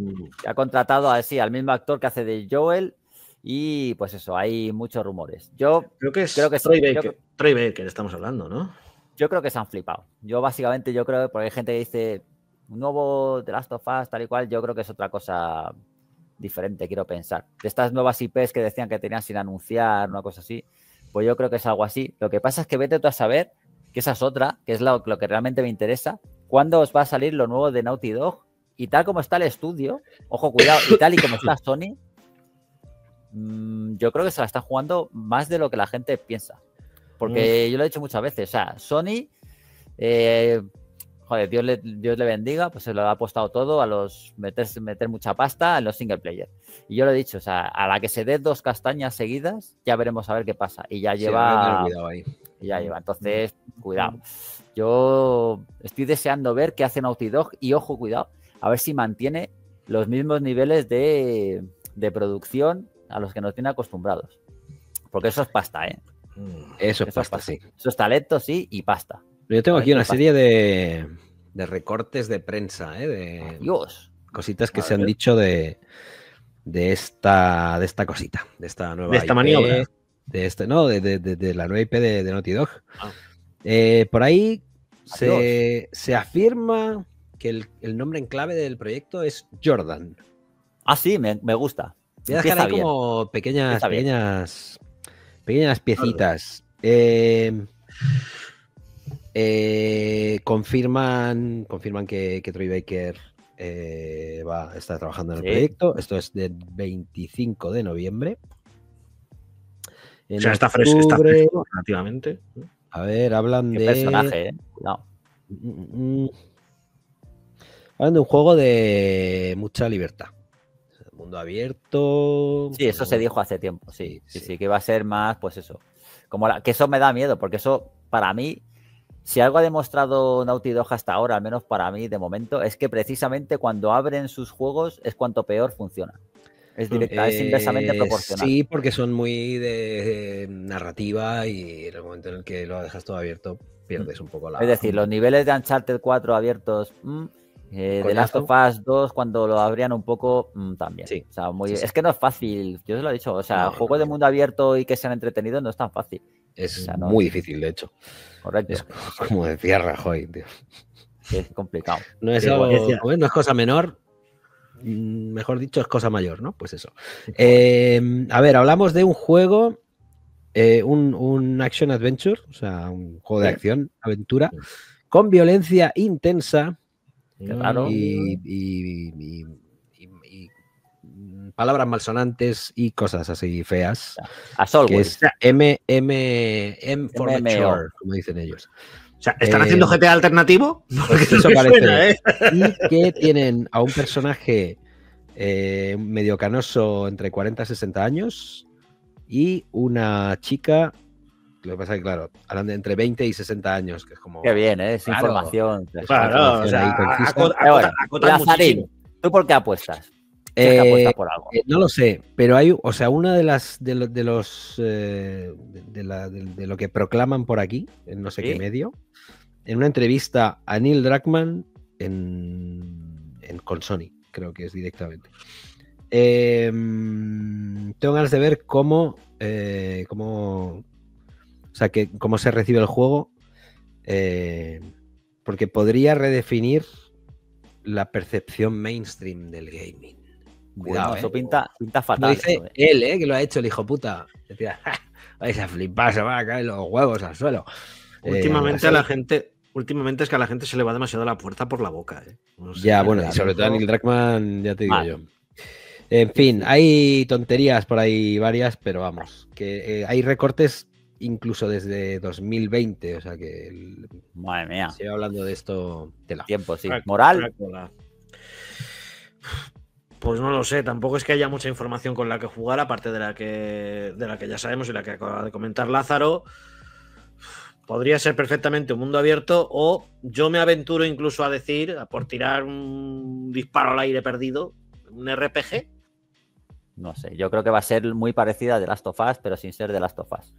Speaker 1: ha contratado así al mismo actor que hace de Joel y pues eso, hay muchos rumores. Yo
Speaker 3: creo que es
Speaker 1: Creo que sí,
Speaker 3: Troy
Speaker 1: creo
Speaker 3: Baker.
Speaker 1: que-
Speaker 3: Troy Baker estamos hablando, ¿no?
Speaker 1: Yo creo que se han flipado. Yo básicamente, yo creo, porque hay gente que dice un nuevo The Last of Us, tal y cual, yo creo que es otra cosa diferente, quiero pensar. De estas nuevas IPs que decían que tenían sin anunciar, una cosa así, pues yo creo que es algo así. Lo que pasa es que vete tú a saber que esa es otra, que es lo, lo que realmente me interesa, cuándo os va a salir lo nuevo de Naughty Dog y tal como está el estudio, ojo, cuidado, y tal y como está Sony, mm, yo creo que se la están jugando más de lo que la gente piensa. Porque yo lo he dicho muchas veces, o sea, Sony, eh, joder, Dios le, Dios le bendiga, pues se lo ha apostado todo a los meter, meter mucha pasta en los single player. Y yo lo he dicho, o sea, a la que se dé dos castañas seguidas, ya veremos a ver qué pasa. Y ya
Speaker 2: Sí,
Speaker 1: lleva,
Speaker 2: ahí.
Speaker 1: y ya lleva. Entonces, cuidado. Yo estoy deseando ver qué hace Naughty Dog y ojo, cuidado, a ver si mantiene los mismos niveles de, de producción a los que nos tiene acostumbrados. Porque eso es pasta, ¿eh?
Speaker 2: Eso es pasta, sí.
Speaker 1: Eso es talento, sí, y pasta.
Speaker 2: Yo tengo aquí una serie de, de recortes de prensa, ¿eh? de
Speaker 1: Dios.
Speaker 2: cositas que
Speaker 3: A
Speaker 2: se han dicho de, de esta de esta cosita, de esta nueva
Speaker 3: De esta
Speaker 2: IP,
Speaker 3: maniobra.
Speaker 2: de este, no, de, de- de- de la nueva IP de, de Naughty Dog.
Speaker 3: Ah.
Speaker 2: Eh, por ahí se, se afirma que el, el nombre en clave del proyecto es Jordan.
Speaker 1: Ah, sí, me, me gusta.
Speaker 2: Voy a dejar
Speaker 1: Empieza
Speaker 2: ahí
Speaker 1: bien.
Speaker 2: como pequeñas, pequeñas, pequeñas piecitas. Eh, eh, confirman, confirman que, que Troy Baker eh, va, está trabajando en el
Speaker 1: Sí.
Speaker 2: proyecto. Esto es del 25 de noviembre. En
Speaker 3: O sea, está fresco, está
Speaker 2: octubre-
Speaker 3: fresco relativamente.
Speaker 2: A ver, hablan
Speaker 1: Qué
Speaker 2: de.
Speaker 1: personaje, ¿eh? Cuidado.
Speaker 2: Mm, mm. Hablan de un juego de mucha libertad. Mundo abierto.
Speaker 1: Sí, eso se dijo hace tiempo, sí. Sí,
Speaker 2: Sí.
Speaker 1: sí, que iba a ser más, pues eso. Como la- que eso me da miedo, porque eso, para mí, si algo ha demostrado Naughty Dog hasta ahora, al menos para mí de momento, es que precisamente cuando abren sus juegos es cuanto peor funciona. Es directa, es inversamente
Speaker 2: Eh,
Speaker 1: proporcional.
Speaker 2: Sí, porque son muy de, de narrativa y en el momento en el que lo dejas todo abierto pierdes un poco la.
Speaker 1: Es decir, los niveles de Uncharted 4 abiertos, mm, eh, de Last of. Us 2 cuando lo abrían un poco, mm, también.
Speaker 2: Sí,
Speaker 1: O sea, muy-
Speaker 2: sí, sí.
Speaker 1: Es que no es fácil, yo os lo he dicho, o sea,
Speaker 2: No,
Speaker 1: juegos
Speaker 2: no,
Speaker 1: de
Speaker 2: no.
Speaker 1: mundo abierto y que sean entretenidos no es tan fácil,
Speaker 2: Es
Speaker 1: o sea, no-
Speaker 2: muy difícil, de hecho.
Speaker 1: correcto,
Speaker 2: Es como decía Rajoy, tío.
Speaker 1: es complicado.
Speaker 2: No es, algo- no cosa menor, mm, mejor dicho, es cosa mayor, ¿no? Pues eso. Eh, a ver, hablamos de un juego, eh, un, un action adventure, o sea, un juego de
Speaker 1: Sí.
Speaker 2: acción, aventura, con violencia intensa
Speaker 1: Qué raro.
Speaker 2: y, y- y- y- y, mm, palabras malsonantes y cosas así feas.
Speaker 1: A
Speaker 2: es M, M, M for mature, como dicen ellos.
Speaker 3: O sea, ¿están
Speaker 2: Eh,
Speaker 3: haciendo GTA alternativo? Porque
Speaker 2: eso parece.
Speaker 3: suena, ¿eh?
Speaker 2: y que tienen a un personaje eh, medio canoso entre 40 y 60 años y una chica, lo que pasa es que, claro, hablan de entre 20 y 60 años, que es como...
Speaker 1: Qué bien, ¿eh? es
Speaker 2: Claro.
Speaker 1: información.
Speaker 3: Claro, o
Speaker 2: información
Speaker 3: sea,
Speaker 1: Lazarín. ¿tú por qué apuestas? Es
Speaker 2: Eh,
Speaker 1: apuestas por algo.
Speaker 2: eh, no lo sé, pero hay, o sea, una de las de, lo- de los eh, de, de la- de- de lo que proclaman por aquí, en no sé
Speaker 1: ¿Sí?
Speaker 2: qué medio, en una entrevista a Neil Druckmann en, en- con Sony, creo que es directamente. Mm, tengo ganas de ver cómo, cómo, o sea, que, cómo se recibe el juego, eh, porque podría redefinir la percepción mainstream del gaming.
Speaker 1: Bueno,
Speaker 2: cuidado,
Speaker 1: eso
Speaker 2: eh.
Speaker 1: pinta, pinta
Speaker 2: Lo
Speaker 1: fatal.
Speaker 2: dice
Speaker 1: eso, eh.
Speaker 2: él, ¿eh? que lo ha hecho el hijo puta. Decía, "Ja, vais a flipar, se van a caer los huevos al suelo.
Speaker 3: Últimamente a la gente, últimamente es que a la gente se le va demasiado la puerta por la boca, ¿eh? No sé,
Speaker 2: Ya, bueno, y sobre todo a Neil Druckmann, ya te digo
Speaker 1: Mal.
Speaker 2: yo. En fin, hay tonterías por ahí varias, pero vamos, que eh, hay recortes incluso desde 2020, o sea que el-
Speaker 1: Madre mía.
Speaker 2: se va hablando de esto tela.
Speaker 1: Tiempo, sí.
Speaker 3: Crack-
Speaker 1: Moral.
Speaker 3: Pues no lo sé, tampoco es que haya mucha información con la que jugar, aparte de la que, de la que ya sabemos y la que acaba de comentar Lázaro. Podría ser perfectamente un mundo abierto o yo me aventuro incluso a decir, por tirar un disparo al aire perdido, un RPG.
Speaker 1: no sé. Yo creo que va a ser muy parecida a The Last of Us, pero sin ser The Last of Us.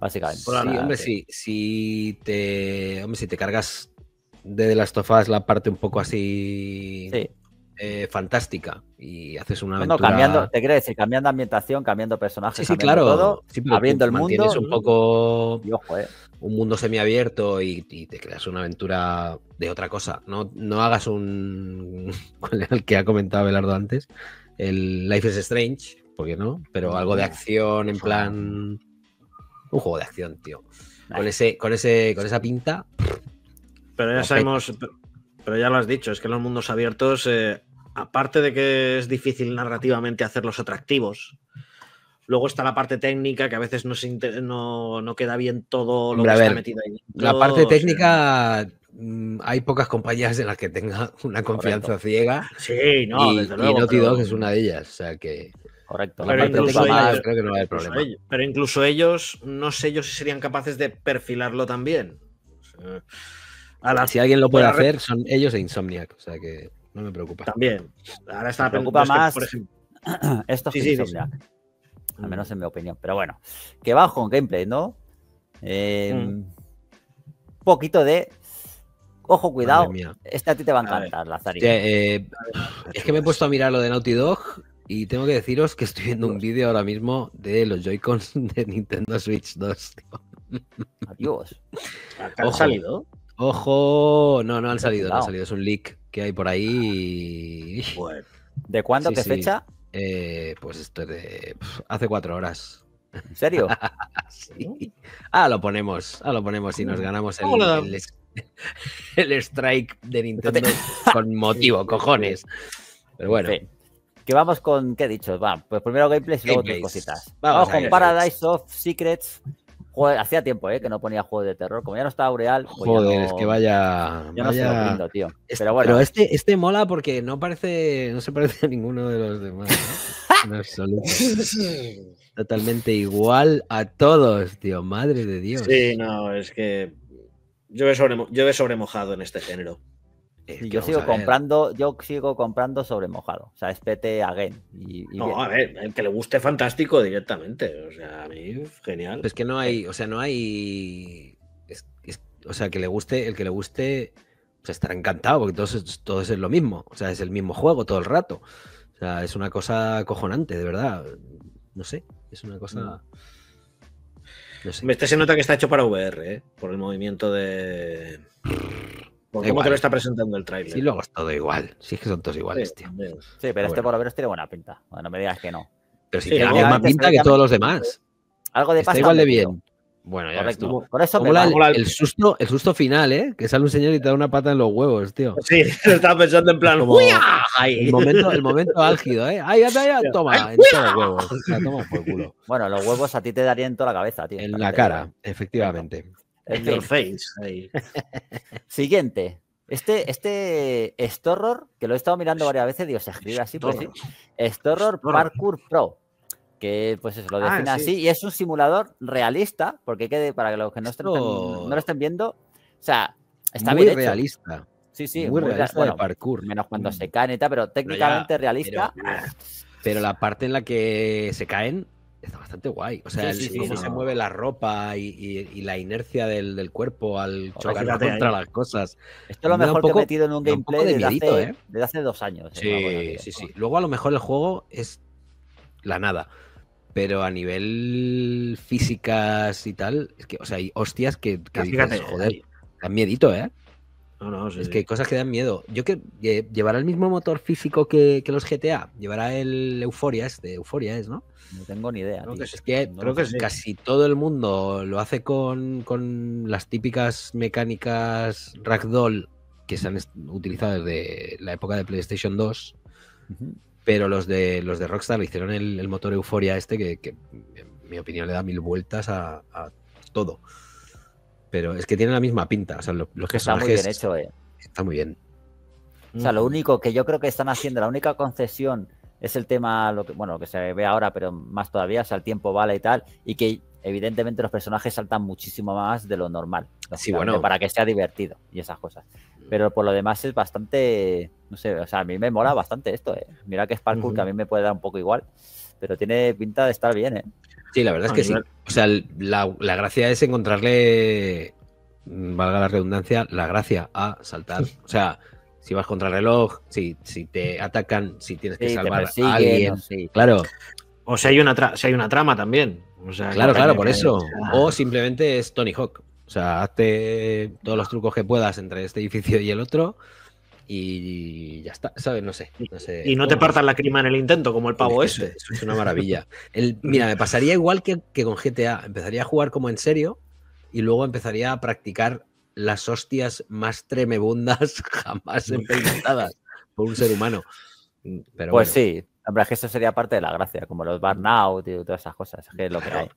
Speaker 1: Básicamente.
Speaker 2: Sí, hombre, sí. Si te, hombre, si te cargas de The Last of Us la parte un poco así
Speaker 1: Sí.
Speaker 2: eh, fantástica y haces una aventura...
Speaker 1: cambiando, te quiero decir, cambiando ambientación, cambiando personajes,
Speaker 2: Sí, sí,
Speaker 1: cambiando
Speaker 2: claro.
Speaker 1: todo.
Speaker 2: Sí, pero tú
Speaker 1: abriendo el mundo.
Speaker 2: un poco
Speaker 1: Y ojo, eh.
Speaker 2: un mundo semiabierto y, y te creas una aventura de otra cosa. No, no hagas un. ¿Cuál era el que ha comentado Belardo antes? El Life is Strange, ¿por qué no? Pero algo de acción en plan. Un juego de acción, tío. Con, ese, con, ese, con esa pinta.
Speaker 3: Pero ya sabemos, pero- ya lo has dicho, es que los mundos abiertos, eh, aparte de que es difícil narrativamente hacerlos atractivos, luego está la parte técnica que a veces no, se no, no queda bien todo lo
Speaker 2: Hombre,
Speaker 3: que está metido ahí.
Speaker 2: La parte
Speaker 3: o sea,
Speaker 2: técnica. mm, Hay pocas compañías en las que tenga una confianza ciega.
Speaker 3: sí, no,
Speaker 2: y,
Speaker 3: desde
Speaker 2: y
Speaker 3: luego.
Speaker 2: Naughty
Speaker 3: pero-
Speaker 2: Dog es una de ellas. O sea que.
Speaker 1: Correcto.
Speaker 2: La
Speaker 3: Pero incluso ellos-
Speaker 2: creo que no
Speaker 3: incluso ellos- pero incluso ellos, no sé yo si serían capaces de perfilarlo también. O sea, a la-
Speaker 2: Si alguien lo puede hacer, son ellos e Insomniac. O sea que no me preocupa.
Speaker 3: También. Ahora está
Speaker 1: Me preocupa
Speaker 3: que,
Speaker 1: más-
Speaker 3: por ejemplo,
Speaker 1: Esto es
Speaker 3: Sí, sí.
Speaker 1: Insomniac. Al menos en mi opinión. Pero bueno, que bajo en gameplay, ¿no? Eh,
Speaker 3: Mm.
Speaker 1: Un poquito de. Ojo, cuidado. Este a ti te va a encantar, Lazari.
Speaker 2: Eh, es que me he puesto a mirar lo de Naughty Dog y tengo que deciros que estoy viendo un vídeo ahora mismo de los Joy-Cons de Nintendo Switch 2. tío.
Speaker 1: Adiós.
Speaker 3: han
Speaker 2: Ojo.
Speaker 3: salido.
Speaker 2: Ojo, no, no han salido, no han salido. Es un leak que hay por ahí.
Speaker 3: Bueno,
Speaker 1: ¿De cuándo?
Speaker 2: Sí,
Speaker 1: ¿Qué
Speaker 2: sí.
Speaker 1: fecha?
Speaker 2: eh, pues esto es de hace cuatro horas.
Speaker 1: ¿En serio?
Speaker 2: Sí. Ah, lo ponemos, ah, lo ponemos y nos ganamos el, el, el strike de Nintendo con motivo, cojones. Pero bueno.
Speaker 1: Que vamos con. ¿Qué he dicho? Va, pues primero gameplays y luego
Speaker 2: Gameplays.
Speaker 1: cositas.
Speaker 2: Vamos
Speaker 1: con. Paradise of Secrets. Joder, hacía tiempo, ¿eh? Que no ponía juegos de terror. Como ya no está Aureal. Pues
Speaker 2: joder,
Speaker 1: no-
Speaker 2: es que vaya.
Speaker 1: Ya no se lo
Speaker 2: vaya-
Speaker 1: brindo, tío. Pero bueno,
Speaker 2: este, este mola porque no parece, no se parece a ninguno de los demás. ¿no? En absoluto. Totalmente igual a todos, tío. Madre de Dios.
Speaker 3: sí, no, es que llueve sobre, llueve sobre mojado en este género.
Speaker 2: Es
Speaker 1: y
Speaker 2: que
Speaker 1: yo sigo comprando, yo sigo comprando sobre mojado. O sea, es PT again. Y, y bien.
Speaker 3: No, a ver, el que le guste fantástico directamente. O sea, a mí, genial.
Speaker 2: Es que no hay, o sea, no hay. es- es- o sea, que le guste, el que le guste, pues estará encantado, porque todo es, todo es lo mismo. O sea, es el mismo juego todo el rato. O sea, es una cosa cojonante, de verdad. No sé, es una cosa. No sé.
Speaker 3: Este se nota que está hecho para VR, ¿eh? por el movimiento de. Cómo te lo está presentando el tráiler.
Speaker 2: Sí, luego es todo igual. Sí, es que son todos iguales,
Speaker 3: Sí,
Speaker 2: tío.
Speaker 1: Sí, pero este por lo menos tiene buena pinta. Bueno, no me digas que no.
Speaker 2: Pero si
Speaker 3: Sí,
Speaker 2: tiene la misma pinta que todos los demás.
Speaker 1: Algo de
Speaker 2: Está
Speaker 1: pasta
Speaker 2: igual de bien. Bueno, ya ves
Speaker 1: Correcto.
Speaker 2: tú.
Speaker 1: Por eso me
Speaker 2: el,
Speaker 3: mola el-
Speaker 2: el susto, el susto final, ¿eh? Que sale un señor y te da una pata en los huevos, tío.
Speaker 3: Sí, estaba pensando en plan.
Speaker 2: Como-
Speaker 3: ¡Uya! Ahí.
Speaker 2: El momento, el momento álgido, ¿eh? ¡Ay, ya, ya, ya! Toma, en todos los huevos. Toma por culo.
Speaker 1: Bueno, los huevos a ti te darían en toda la cabeza, tío.
Speaker 2: En la cara, efectivamente.
Speaker 1: En
Speaker 3: your face. ahí.
Speaker 1: siguiente. Este, este Storror, que lo he estado mirando varias veces, digo, se escribe así, pues sí. Storror. Parkour Pro. Que pues eso, lo
Speaker 3: Ah,
Speaker 1: define
Speaker 3: sí.
Speaker 1: así. Y es un simulador realista, porque quede, para los que no, estén,
Speaker 2: Esto-
Speaker 1: no lo estén viendo, o sea, está
Speaker 2: muy
Speaker 1: bien hecho.
Speaker 2: realista.
Speaker 1: Sí, sí,
Speaker 2: muy
Speaker 1: rea-
Speaker 2: realista
Speaker 1: bueno,
Speaker 2: de parkour.
Speaker 1: menos cuando
Speaker 2: Mm.
Speaker 1: se caen y tal, pero técnicamente realista.
Speaker 2: pero- Pero la parte en la que se caen está bastante guay. O sea,
Speaker 1: Sí,
Speaker 2: el-
Speaker 1: sí, sí,
Speaker 2: cómo se mueve la ropa y, y- y la inercia del, del cuerpo al chocar contra
Speaker 3: ahí.
Speaker 2: las cosas.
Speaker 1: Esto es lo
Speaker 2: Me da
Speaker 1: mejor
Speaker 2: poco-
Speaker 1: que he metido en un
Speaker 2: da
Speaker 1: gameplay
Speaker 2: de
Speaker 1: desde,
Speaker 2: miedito,
Speaker 1: hace,
Speaker 2: ¿eh?
Speaker 1: desde hace dos años. cosa
Speaker 2: Sí, sí, sí. Luego a lo mejor el juego es la nada. Pero a nivel físicas y tal, es que, o sea, hay hostias que, que dices, joder, dan miedito, ¿eh?
Speaker 3: No, no, sí,
Speaker 2: Es que hay cosas que dan miedo. Yo que lle- llevará el mismo motor físico que, que los GTA, llevará el Euphoria, este, Euphoria es, ¿no?
Speaker 1: No tengo ni idea.
Speaker 3: Creo
Speaker 1: tío.
Speaker 3: que.
Speaker 2: Es que
Speaker 1: No
Speaker 3: creo
Speaker 2: casi todo el mundo lo hace con, con las típicas mecánicas ragdoll que se han utilizado desde la época de PlayStation 2,
Speaker 1: Ujú.
Speaker 2: pero los de los de Rockstar hicieron el, el motor Euforia este que, que, en mi opinión le da mil vueltas a, a todo. Pero es que tiene la misma pinta. O sea, lo- los
Speaker 1: Que está muy
Speaker 2: personajes
Speaker 1: bien hecho, eh.
Speaker 2: está muy bien.
Speaker 1: O sea, lo único que yo creo que están haciendo, la única concesión es el tema, lo que, bueno, lo que se ve ahora, pero más todavía, o sea, el tiempo vale y tal, y que evidentemente los personajes saltan muchísimo más de lo normal.
Speaker 2: Sí, bueno.
Speaker 1: Para que sea divertido y esas cosas. Pero por lo demás es bastante, no sé, o sea, a mí me mola bastante esto, eh. Mira que es parkour, que a mí me puede dar un poco igual, pero tiene pinta de estar bien, eh.
Speaker 2: Sí, la verdad es que sí. O sea, la, la gracia es encontrarle, valga la redundancia, la gracia a saltar. O sea, si vas contra el reloj, si, si te atacan, si tienes que
Speaker 1: Sí,
Speaker 2: salvar a alguien. Claro,
Speaker 3: O si hay una, tra- si hay una trama también. O sea,
Speaker 2: claro, claro, por eso.
Speaker 3: O
Speaker 2: simplemente es Tony Hawk. O sea, hazte todos los trucos que puedas entre este edificio y el otro y ya está, ¿sabes? No sé. No sé.
Speaker 3: Y no te partan la crima en el intento, como el pavo
Speaker 2: Es que
Speaker 3: ese.
Speaker 2: eso- es una maravilla. El, mira, me pasaría igual que, que con GTA. Empezaría a jugar como en serio y luego empezaría a practicar las hostias más tremebundas jamás experimentadas por un ser humano. Pero
Speaker 1: Pues
Speaker 2: bueno,
Speaker 1: sí, hombre, es que eso sería parte de la gracia, como los burnout y todas esas cosas, es que es lo que hay,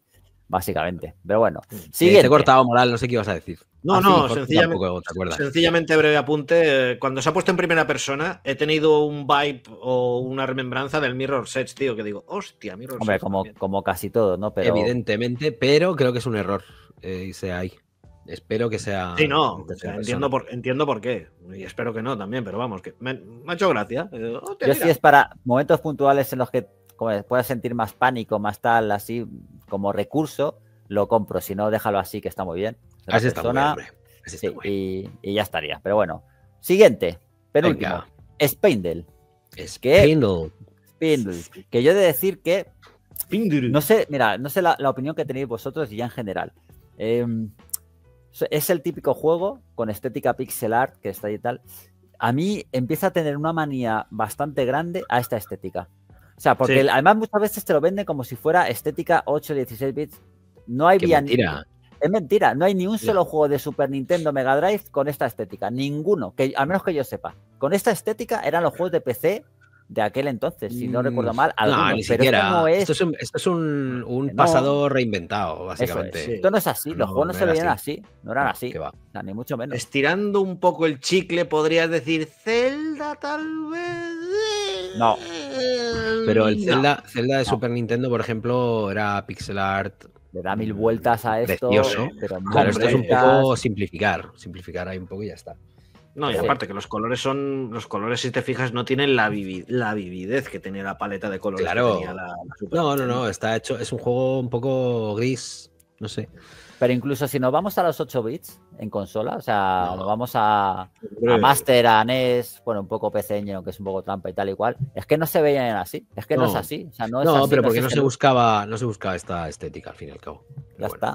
Speaker 1: básicamente. Pero bueno,
Speaker 2: eh,
Speaker 1: siguiente.
Speaker 2: te he cortado, Moral, no sé qué ibas a decir.
Speaker 3: No, no, sencillamente,
Speaker 2: tampoco te acuerdas.
Speaker 3: sencillamente breve apunte. eh, Cuando se ha puesto en primera persona, he tenido un vibe o una remembranza del Mirror Edge, tío, que digo, hostia, Mirror
Speaker 1: Hombre,
Speaker 3: Edge
Speaker 1: como,
Speaker 3: también.
Speaker 1: como casi todo, ¿no? Pero
Speaker 2: Evidentemente, pero creo que es un error eh, y sea ahí. Espero que sea.
Speaker 3: Sí, no, o sea, entiendo, por, entiendo por qué. Y espero que no también, pero vamos, que me, me ha hecho gracia. Eh,
Speaker 1: yo
Speaker 3: mira.
Speaker 1: sí es para momentos puntuales en los que puedas sentir más pánico, más tal, así, como recurso, lo compro. Si no, déjalo así, que está muy bien.
Speaker 2: Ese está muy bien,
Speaker 1: Persona,
Speaker 2: hombre. Ese
Speaker 1: sí,
Speaker 2: está muy bien.
Speaker 1: y, y ya estaría. Pero bueno, siguiente, penúltimo. Spindle.
Speaker 2: Es
Speaker 1: ¿Qué?
Speaker 2: Spindle.
Speaker 1: Spindle. Que yo he de decir que
Speaker 3: Pinduru.
Speaker 1: No sé, mira, no sé la, la opinión que tenéis vosotros y ya en general. Eh, es el típico juego con estética pixel art que está ahí y tal. A mí empieza a tener una manía bastante grande a esta estética. O sea, porque
Speaker 3: Sí.
Speaker 1: el- además muchas veces te lo venden como si fuera estética 8, 16 bits. No hay
Speaker 2: mentira.
Speaker 1: Es mentira, no hay ni un solo juego de Super Nintendo Mega Drive con esta estética. Ninguno, que al menos que yo sepa. Con esta estética eran los juegos de PC de aquel entonces, si no
Speaker 2: Mm,
Speaker 1: recuerdo mal.
Speaker 2: No,
Speaker 1: algunos,
Speaker 2: ni
Speaker 1: pero esto no es
Speaker 2: Esto es un, esto es un, un
Speaker 1: No.
Speaker 2: pasado reinventado,
Speaker 1: Eso
Speaker 2: básicamente.
Speaker 1: Esto no es así, los
Speaker 2: No,
Speaker 1: juegos no,
Speaker 2: no
Speaker 1: se veían
Speaker 2: así.
Speaker 1: así. no eran
Speaker 2: No,
Speaker 1: así,
Speaker 2: que va.
Speaker 1: o sea, ni mucho menos.
Speaker 3: Estirando un poco el chicle, podrías decir Zelda, tal vez.
Speaker 1: No.
Speaker 2: Pero el
Speaker 3: No.
Speaker 2: Zelda, de
Speaker 1: No.
Speaker 2: Super Nintendo, por ejemplo, era pixel art.
Speaker 1: Le da mil vueltas a esto,
Speaker 2: Precioso.
Speaker 1: pero
Speaker 2: Claro, esto es un poco simplificar. Simplificar ahí un poco y ya está.
Speaker 3: No, y
Speaker 1: Sí.
Speaker 3: aparte que los colores son. Los colores, si te fijas, no tienen la, vivi- la vividez que tenía la paleta de colores
Speaker 2: Claro.
Speaker 3: que tenía la, la Super
Speaker 2: No, no, no. Está hecho. Es un juego un poco gris. No sé.
Speaker 1: Pero incluso si nos vamos a los 8 bits en consola, o sea,
Speaker 2: No.
Speaker 1: nos vamos a, Master, a NES, bueno, un poco pequeño, que es un poco trampa y tal y cual, es que no se veían así, es que no, es así. O sea, no, es
Speaker 2: No,
Speaker 1: así,
Speaker 2: pero porque no se buscaba, no se buscaba esta estética al fin y al cabo. Pero
Speaker 1: Ya
Speaker 2: bueno.
Speaker 1: está.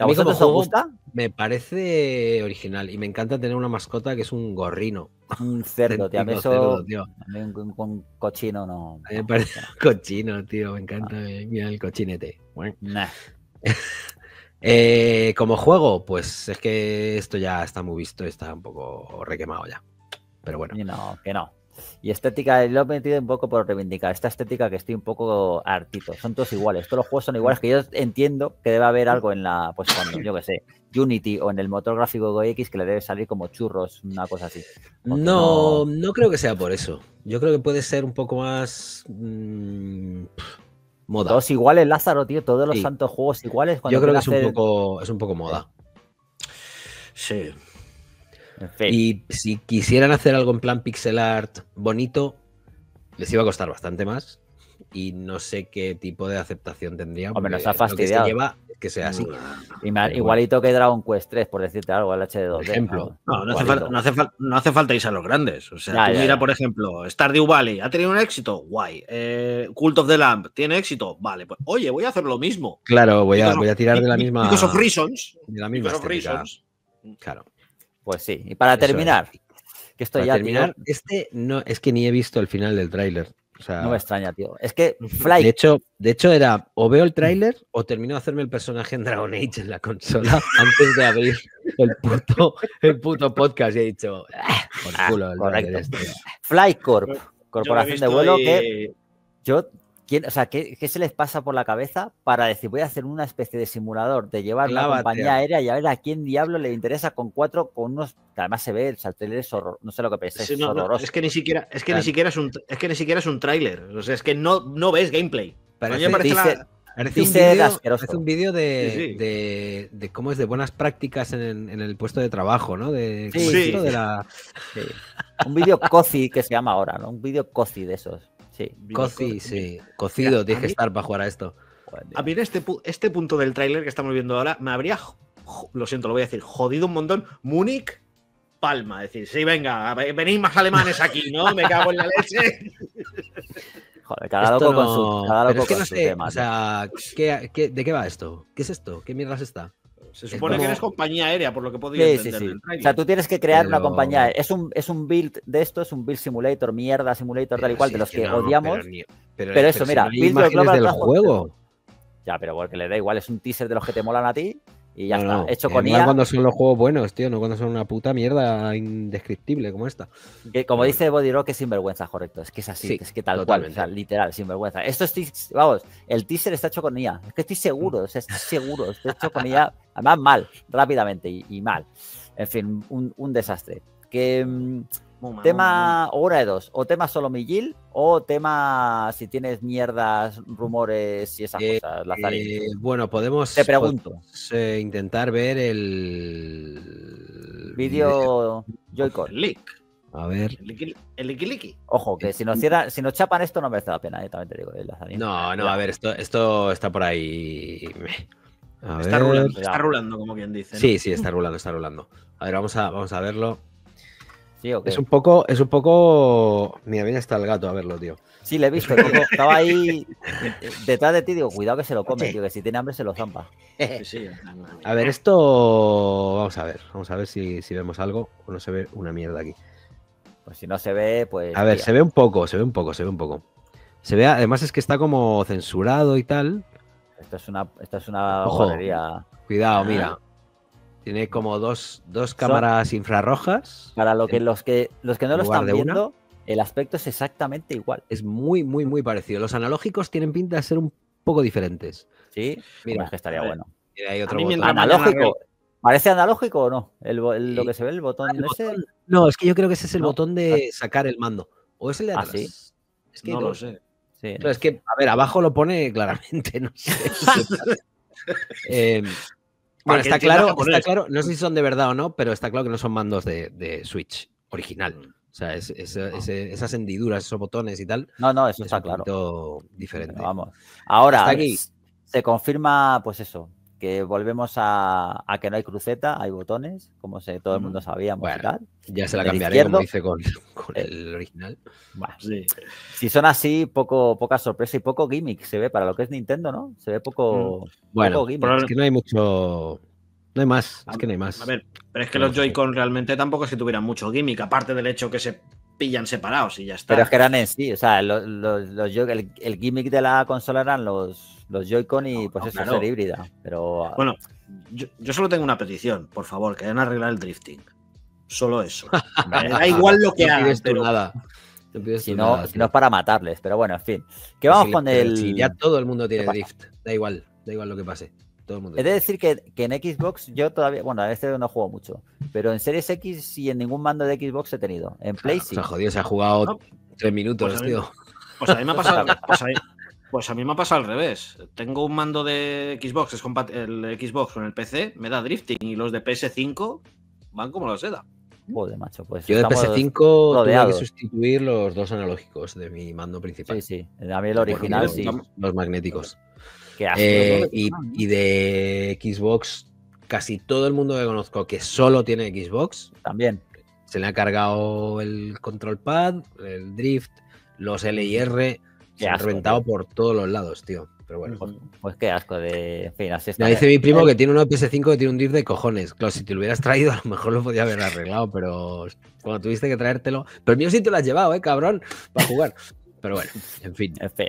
Speaker 2: A
Speaker 1: ¿A
Speaker 2: mí como
Speaker 1: vosotros os gusta?
Speaker 2: Me parece original y me encanta tener una mascota que es un gorrino.
Speaker 1: Un cerdo, tío. A mí eso.
Speaker 2: cerdo, tío.
Speaker 1: A mí un, un- un cochino no.
Speaker 2: A mí me parece cochino, tío. Me encanta. Mira el cochinete.
Speaker 1: nah.
Speaker 2: Eh, como juego, pues es que esto ya está muy visto, está un poco requemado ya. Pero bueno,
Speaker 1: no, que no. Y estética, lo he metido un poco por reivindicar. Esta estética que estoy un poco hartito. Son todos iguales. Todos los juegos son iguales. Que yo entiendo que debe haber algo en la, pues cuando, yo que sé, Unity o en el motor gráfico GX que le debe salir como churros, una cosa así.
Speaker 2: No, no creo que sea por eso. Yo creo que puede ser un poco más mm, moda.
Speaker 1: Todos iguales, Lázaro, tío. Todos los
Speaker 2: Sí.
Speaker 1: santos juegos iguales. cuando
Speaker 2: Yo creo que es un
Speaker 1: hacer-
Speaker 2: poco, es un poco moda.
Speaker 3: Sí.
Speaker 1: En fin.
Speaker 2: Y si quisieran hacer algo en plan pixel art bonito, les iba a costar bastante más. Y no sé qué tipo de aceptación tendría.
Speaker 1: Hombre, nos ha
Speaker 2: lo que se
Speaker 1: fastidiado.
Speaker 2: lleva que sea así.
Speaker 1: Y me-
Speaker 2: pero
Speaker 1: igualito que Dragon Quest 3, por decirte algo, el HD2.
Speaker 2: Por ejemplo.
Speaker 3: No, no hace, falta, no, hace fal- no hace falta irse a los grandes. O sea,
Speaker 1: Ya,
Speaker 3: tú
Speaker 1: ya,
Speaker 3: mira,
Speaker 1: ya.
Speaker 3: por ejemplo, Stardew Valley ha tenido un éxito, guay. Eh, Cult of the Lamp tiene éxito, vale. Pues oye, voy a hacer lo mismo.
Speaker 2: Claro, voy a, voy tirar de la misma.
Speaker 3: Because of reasons.
Speaker 2: de la misma
Speaker 3: Because of
Speaker 2: estética.
Speaker 3: reasons.
Speaker 2: Claro.
Speaker 1: Pues sí. Y para
Speaker 2: Eso es.
Speaker 1: terminar, que esto
Speaker 2: Para
Speaker 1: ya,
Speaker 2: terminar,
Speaker 1: tío,
Speaker 2: este no es que ni he visto el final del tráiler. O sea,
Speaker 1: no me extraña, tío. Es que
Speaker 2: de
Speaker 1: Fly,
Speaker 2: hecho, de hecho era o veo el tráiler o termino de hacerme el personaje en Dragon Age en la consola antes de abrir el puto, el puto podcast y he dicho, "Ah, por
Speaker 1: Ah,
Speaker 2: culo el
Speaker 1: correcto.
Speaker 2: este".
Speaker 1: Fly Corp, Corporación de vuelo que yo, ¿quién, o sea, ¿qué, qué se les pasa por la cabeza para decir voy a hacer una especie de simulador de llevar una
Speaker 2: Clávate.
Speaker 1: compañía aérea y a ver a quién diablo le interesa con cuatro, con unos, que además se ve, el trailer es horror, no sé lo que pensáis,
Speaker 3: Sí,
Speaker 1: es
Speaker 3: no, no,
Speaker 1: horroroso.
Speaker 3: es que ni siquiera, es que
Speaker 1: Claro.
Speaker 3: ni siquiera es un, es que ni siquiera es un tráiler. O sea, es que no, no ves gameplay. A mí me
Speaker 2: Parece-
Speaker 3: parece la-
Speaker 2: Parece un
Speaker 1: asqueroso.
Speaker 2: parece un vídeo de,
Speaker 3: Sí, sí.
Speaker 2: de- de cómo es de buenas prácticas en el, en el puesto de trabajo, ¿no? De,
Speaker 1: Sí,
Speaker 2: ¿cómo es
Speaker 3: sí.
Speaker 2: esto? de la
Speaker 1: Sí. Un vídeo cozy que se llama ahora, ¿no? Un vídeo cozy de esos. Sí.
Speaker 2: coci, sí. Cocido,
Speaker 3: Mira,
Speaker 2: tienes que estar para jugar a esto.
Speaker 3: A mí en este, este punto del tráiler que estamos viendo ahora me habría, lo siento, lo voy a decir, jodido un montón. Múnich, Palma. Es decir, sí, venga, ve- venid más alemanes aquí, ¿no? Me cago en la leche.
Speaker 1: Joder, cada loco con su, cada
Speaker 2: pero
Speaker 1: loco
Speaker 2: es que
Speaker 1: con
Speaker 2: no
Speaker 1: su
Speaker 2: sé,
Speaker 1: tema,
Speaker 2: o
Speaker 1: tío.
Speaker 2: sea, ¿qué, qué- de qué va esto? ¿Qué es esto? ¿Qué mierdas está?
Speaker 3: Se supone
Speaker 2: como-
Speaker 3: que eres compañía aérea, por lo que podía
Speaker 1: Sí, sí,
Speaker 3: entender
Speaker 1: sí.
Speaker 3: del
Speaker 1: O sea, tú tienes que crear una compañía. Es un, es un build de esto, es un build simulator, mierda, simulator, tal y cual,
Speaker 2: sí,
Speaker 1: de los que
Speaker 2: no,
Speaker 1: odiamos.
Speaker 2: Pero, ni- pero-
Speaker 1: Pero eso, mira, Build Global
Speaker 2: del juego.
Speaker 1: Ya, pero porque le da igual, es un teaser de los que te molan a ti y ya
Speaker 2: No,
Speaker 1: está.
Speaker 2: no,
Speaker 1: Hecho
Speaker 2: y
Speaker 1: con IA,
Speaker 2: cuando son los juegos buenos, tío, no cuando son una puta mierda indescriptible como esta.
Speaker 1: que como dice Body Rock, es sinvergüenza, correcto. Es que es así,
Speaker 2: Sí,
Speaker 1: es que tal
Speaker 2: totalmente.
Speaker 1: cual, o sea, literal, sinvergüenza. Esto estoy, vamos, el teaser está hecho con IA. Es que estoy seguro, o sea, estoy seguro, está hecho con IA, además mal, rápidamente y, y mal. En fin, un, un desastre. Que mm, Tema hora de dos, o tema solo Miguel, o tema si tienes mierdas, rumores y esas
Speaker 2: Eh,
Speaker 1: cosas.
Speaker 2: Eh, bueno, podemos,
Speaker 1: Te pregunto,
Speaker 2: podemos, eh, intentar ver el
Speaker 1: vídeo. Joy-Con.
Speaker 3: Leak.
Speaker 2: A ver.
Speaker 3: El liqui- el
Speaker 1: Ojo, que si nos cierran, si nos chapan esto no merece la pena, eh, también te digo, eh.
Speaker 2: No, no, a ver, esto, esto está por ahí. A
Speaker 3: Está
Speaker 2: ver.
Speaker 3: rulando, está rulando, como quien dice. ¿no?
Speaker 2: Sí, sí, está rulando, está rulando. A ver, vamos a, vamos a verlo.
Speaker 1: ¿Sí o qué?
Speaker 2: Es un poco, es un poco. Mira, bien está el gato a verlo, tío.
Speaker 1: Sí, le he visto, tío. Estaba ahí eh, detrás de ti, digo, cuidado que se lo come, tío, que si tiene hambre se lo zampa.
Speaker 3: Sí, sí.
Speaker 2: A ver, esto. Vamos a ver. Vamos a ver si, si vemos algo o no se ve una mierda aquí.
Speaker 1: Pues si no se ve, pues.
Speaker 2: A ver,
Speaker 1: tía.
Speaker 2: se ve un poco, se ve un poco, se ve un poco. Se ve, además es que está como censurado y tal.
Speaker 1: Esto es una, esto es una
Speaker 2: Ojo. Cuidado,
Speaker 3: Ah.
Speaker 2: mira. Tiene como dos, dos cámaras infrarrojas.
Speaker 1: Para lo que los que los que no lo están
Speaker 2: una.
Speaker 1: viendo, el aspecto es exactamente igual.
Speaker 2: Es muy, muy, muy parecido. Los analógicos tienen pinta de ser un poco diferentes.
Speaker 1: Sí,
Speaker 2: Mira,
Speaker 1: es que estaría bueno.
Speaker 2: Mira, hay otro botón.
Speaker 1: Analógico. ¿Parece analógico o no? El, lo que se ve, el botón
Speaker 2: El
Speaker 1: ese.
Speaker 2: botón- No, es que yo creo que ese es el
Speaker 1: No.
Speaker 2: botón de sacar el mando. O es el de
Speaker 1: ¿Ah,
Speaker 2: atrás.
Speaker 1: sí?
Speaker 2: Es que
Speaker 3: No lo sé.
Speaker 1: Sí,
Speaker 2: No, es que, a ver, abajo lo pone claramente, no sé. Eh, bueno, está claro, está claro, no sé si son de verdad o no, pero está claro que no son mandos de, de Switch original. O sea, es- es- ese- esas hendiduras, esos botones y tal,
Speaker 1: No, no, eso
Speaker 2: es
Speaker 1: está
Speaker 2: un
Speaker 1: claro.
Speaker 2: diferente.
Speaker 1: Pero vamos. Ahora
Speaker 2: aquí.
Speaker 1: se confirma, pues eso, que volvemos a, a que no hay cruceta, hay botones, como se, todo el mundo sabíamos y
Speaker 2: Bueno.
Speaker 1: tal.
Speaker 2: Ya se la cambiaré como hice con, con
Speaker 1: Eh.
Speaker 2: el original.
Speaker 1: Bueno,
Speaker 3: Sí.
Speaker 1: si son así, poco, poca sorpresa y poco gimmick se ve para lo que es Nintendo, ¿no? Se ve poco,
Speaker 2: Bueno,
Speaker 1: poco gimmick.
Speaker 3: pero-
Speaker 2: es que no hay mucho. No hay más, es que no hay más.
Speaker 3: A ver, pero es que
Speaker 2: No
Speaker 3: los. Joy-Con realmente tampoco es que tuvieran mucho gimmick, aparte del hecho que se pillan separados y ya está.
Speaker 1: Pero es que eran en sí, o sea, los, los- los el gimmick de la consola eran los, los Joy-Con y pues
Speaker 3: no,
Speaker 1: eso,
Speaker 3: claro.
Speaker 1: ser híbrida. Pero
Speaker 3: Bueno, yo, yo solo tengo una petición, por favor, que hayan arreglar el drifting. Solo eso. Me da igual lo que
Speaker 2: no
Speaker 3: hagan,
Speaker 2: pides tú
Speaker 3: pero
Speaker 2: nada. No pides
Speaker 1: si
Speaker 2: tú
Speaker 1: no,
Speaker 2: nada,
Speaker 1: si
Speaker 2: tío.
Speaker 1: no es para matarles. Pero bueno, en fin. Que vamos
Speaker 2: si-
Speaker 1: con el.
Speaker 2: si ya todo el mundo tiene drift. Da igual, da igual lo que pase. Todo el mundo
Speaker 1: He de decir que, que en Xbox yo todavía, bueno, a este no juego mucho, pero en Series X y en ningún mando de Xbox he tenido. En Play
Speaker 2: Claro,
Speaker 1: sí.
Speaker 2: Se ha jodido, se ha jugado
Speaker 3: No.
Speaker 2: tres minutos,
Speaker 3: Pues
Speaker 2: tío.
Speaker 3: Pues a mí me ha pasado, pues a mí, pues a mí me ha pasado al revés. Tengo un mando de Xbox, es el Xbox con el PC, me da drifting y los de PS5 van como la seda.
Speaker 1: Joder, macho, pues
Speaker 2: Yo de
Speaker 1: estamos-
Speaker 2: PS5 tuve que sustituir los dos analógicos de mi mando principal.
Speaker 1: Sí, sí. A mí el original
Speaker 2: los,
Speaker 1: sí.
Speaker 2: los magnéticos.
Speaker 1: Qué asco.
Speaker 2: Eh, y, y de Xbox, casi todo el mundo que conozco que solo tiene Xbox,
Speaker 1: También.
Speaker 2: se le ha cargado el control pad, el drift, los L y R, se han reventado
Speaker 1: tío.
Speaker 2: por todos los lados, tío. Pero bueno.
Speaker 1: Pues, pues qué asco de. En fin, así está.
Speaker 2: Me dice mi primo que tiene uno de PS5 que tiene un drift de cojones. Claro, si te lo hubieras traído, a lo mejor lo podía haber arreglado, pero cuando tuviste que traértelo. Pero el mío sí te lo has llevado, eh, cabrón, para jugar. Pero bueno, en fin.
Speaker 1: En fin.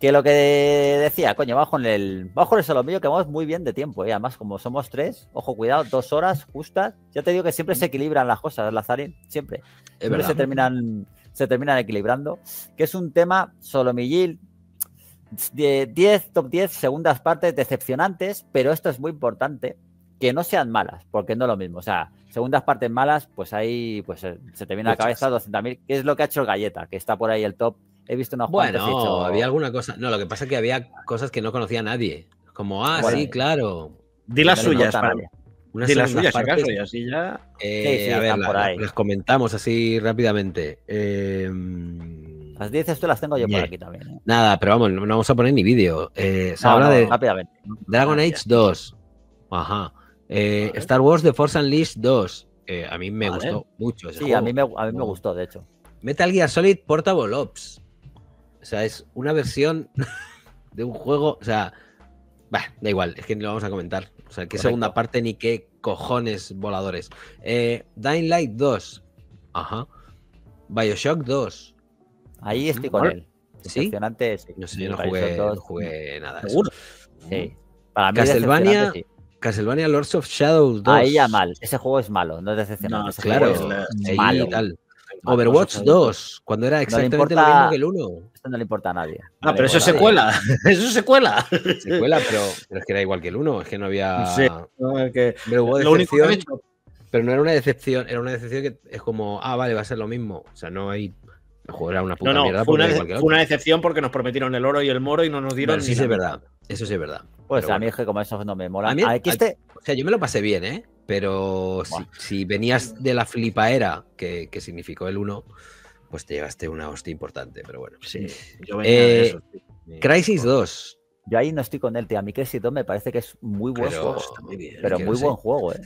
Speaker 1: Que lo que decía, coño, vamos con el. Vamos con el que vamos muy bien de tiempo, ¿eh? Además, como somos tres, ojo, cuidado, dos horas justas. Ya te digo que siempre se equilibran las cosas, Lazarín. Siempre.
Speaker 2: Es
Speaker 1: Siempre
Speaker 2: verdad.
Speaker 1: se terminan, se terminan equilibrando, que es un tema solomillil de 10, top 10, segundas partes decepcionantes, pero esto es muy importante, que no sean malas, porque no es lo mismo. O sea, segundas partes malas, pues ahí pues eh, se te viene a la cabeza 200.000, que es lo que ha hecho el Galleta, que está por ahí el top. He visto unos he
Speaker 2: Bueno, había alguna cosa. No, lo que pasa es que había cosas que no conocía nadie. Como, ah,
Speaker 1: Bueno.
Speaker 2: sí, claro.
Speaker 3: Di las
Speaker 1: no
Speaker 3: suyas,
Speaker 1: a
Speaker 3: para.
Speaker 2: Unas
Speaker 3: Di las suyas,
Speaker 2: partes,
Speaker 3: acaso, y así ya.
Speaker 2: eh,
Speaker 1: Sí, sí,
Speaker 2: a ver, la-
Speaker 1: por
Speaker 2: la-
Speaker 1: ahí.
Speaker 2: las comentamos así rápidamente. Eh,
Speaker 1: Las 10 tú las tengo yo por
Speaker 2: Ñe.
Speaker 1: aquí también. ¿eh?
Speaker 2: nada, pero vamos, no vamos a poner ni vídeo. Eh, se
Speaker 1: No,
Speaker 2: habla
Speaker 1: no,
Speaker 2: de
Speaker 1: rápidamente.
Speaker 2: Dragon. Age 2. Ajá. Eh,
Speaker 3: Vale.
Speaker 2: Star Wars The Force Unleashed 2. Eh, a mí me
Speaker 3: Vale.
Speaker 2: gustó mucho ese
Speaker 1: Sí,
Speaker 2: juego.
Speaker 1: a mí, me, a mí me gustó, de hecho.
Speaker 2: Metal Gear Solid Portable Ops. O sea, es una versión de un juego. O sea, bah, da igual, es que ni lo vamos a comentar. O sea, qué
Speaker 1: Correcto.
Speaker 2: segunda parte ni qué cojones voladores. Eh, Dying Light 2. Ajá. Bioshock 2.
Speaker 1: Ahí estoy con él.
Speaker 2: ¿Sí?
Speaker 1: Decepcionante, sí.
Speaker 2: No sé, yo no jugué,
Speaker 1: 2,
Speaker 2: no jugué nada. eso.
Speaker 3: Seguro.
Speaker 1: Sí. Para mí
Speaker 2: Castlevania,
Speaker 1: sí.
Speaker 2: Castlevania Lords of Shadows 2.
Speaker 1: Ahí ya mal. Ese juego es malo, no es decepcionante.
Speaker 3: No,
Speaker 1: ese
Speaker 2: Claro,
Speaker 1: juego es
Speaker 2: ahí
Speaker 1: malo.
Speaker 2: tal. Overwatch 2, cuando era exactamente lo
Speaker 1: importa-
Speaker 2: mismo que el 1.
Speaker 1: Esto no le importa a nadie.
Speaker 3: Ah, pero eso es
Speaker 1: Vale,
Speaker 3: secuela. Eso es secuela.
Speaker 2: Secuela, pero, pero es que era igual que el 1. Es que no había.
Speaker 3: Sí. No, es que
Speaker 2: Pero hubo
Speaker 3: lo único que han
Speaker 2: decepción,
Speaker 3: hecho.
Speaker 2: pero no era una decepción, era una decepción que es como, ah, vale, va a ser lo mismo. O sea, no hay. El juego era una puta
Speaker 3: No, no,
Speaker 2: mierda
Speaker 3: fue una,
Speaker 2: era igual que el
Speaker 3: fue una
Speaker 2: otro.
Speaker 3: decepción porque nos prometieron el oro y el moro y no nos dieron
Speaker 2: Bueno, sí, sí, es verdad. Eso sí es verdad.
Speaker 1: Pues
Speaker 2: Pero
Speaker 1: a mí
Speaker 2: bueno.
Speaker 1: es que como esos no me mola.
Speaker 2: A mí-
Speaker 1: Aquí este,
Speaker 2: O sea, yo me lo pasé bien, ¿eh? Pero si, venías de la flipaera que, que significó el 1, pues te llevaste una hostia importante, pero bueno.
Speaker 3: Sí, yo venía de
Speaker 2: Eh,
Speaker 3: eso. sí.
Speaker 2: Crisis 2.
Speaker 1: yo ahí no estoy con él, tío. A mí Crisis 2 me parece que es muy buen
Speaker 2: Pero,
Speaker 1: juego.
Speaker 3: Está muy bien.
Speaker 1: Pero muy
Speaker 2: no sé.
Speaker 1: buen juego, eh.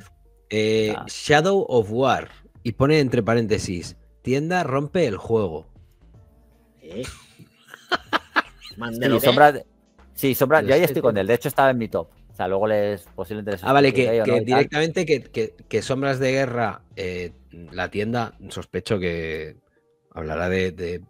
Speaker 2: Eh,
Speaker 1: Ah.
Speaker 2: Shadow of War. Y pone entre paréntesis, tienda rompe el juego.
Speaker 3: ¿Eh?
Speaker 1: Sí, sombra sí, sombra, yo ahí estoy con él. De hecho, estaba en mi top. O sea, luego les posiblemente les
Speaker 2: Ah, vale, que,
Speaker 1: no
Speaker 2: directamente que, que- que Sombras de Guerra, eh, la tienda, sospecho que hablará de, de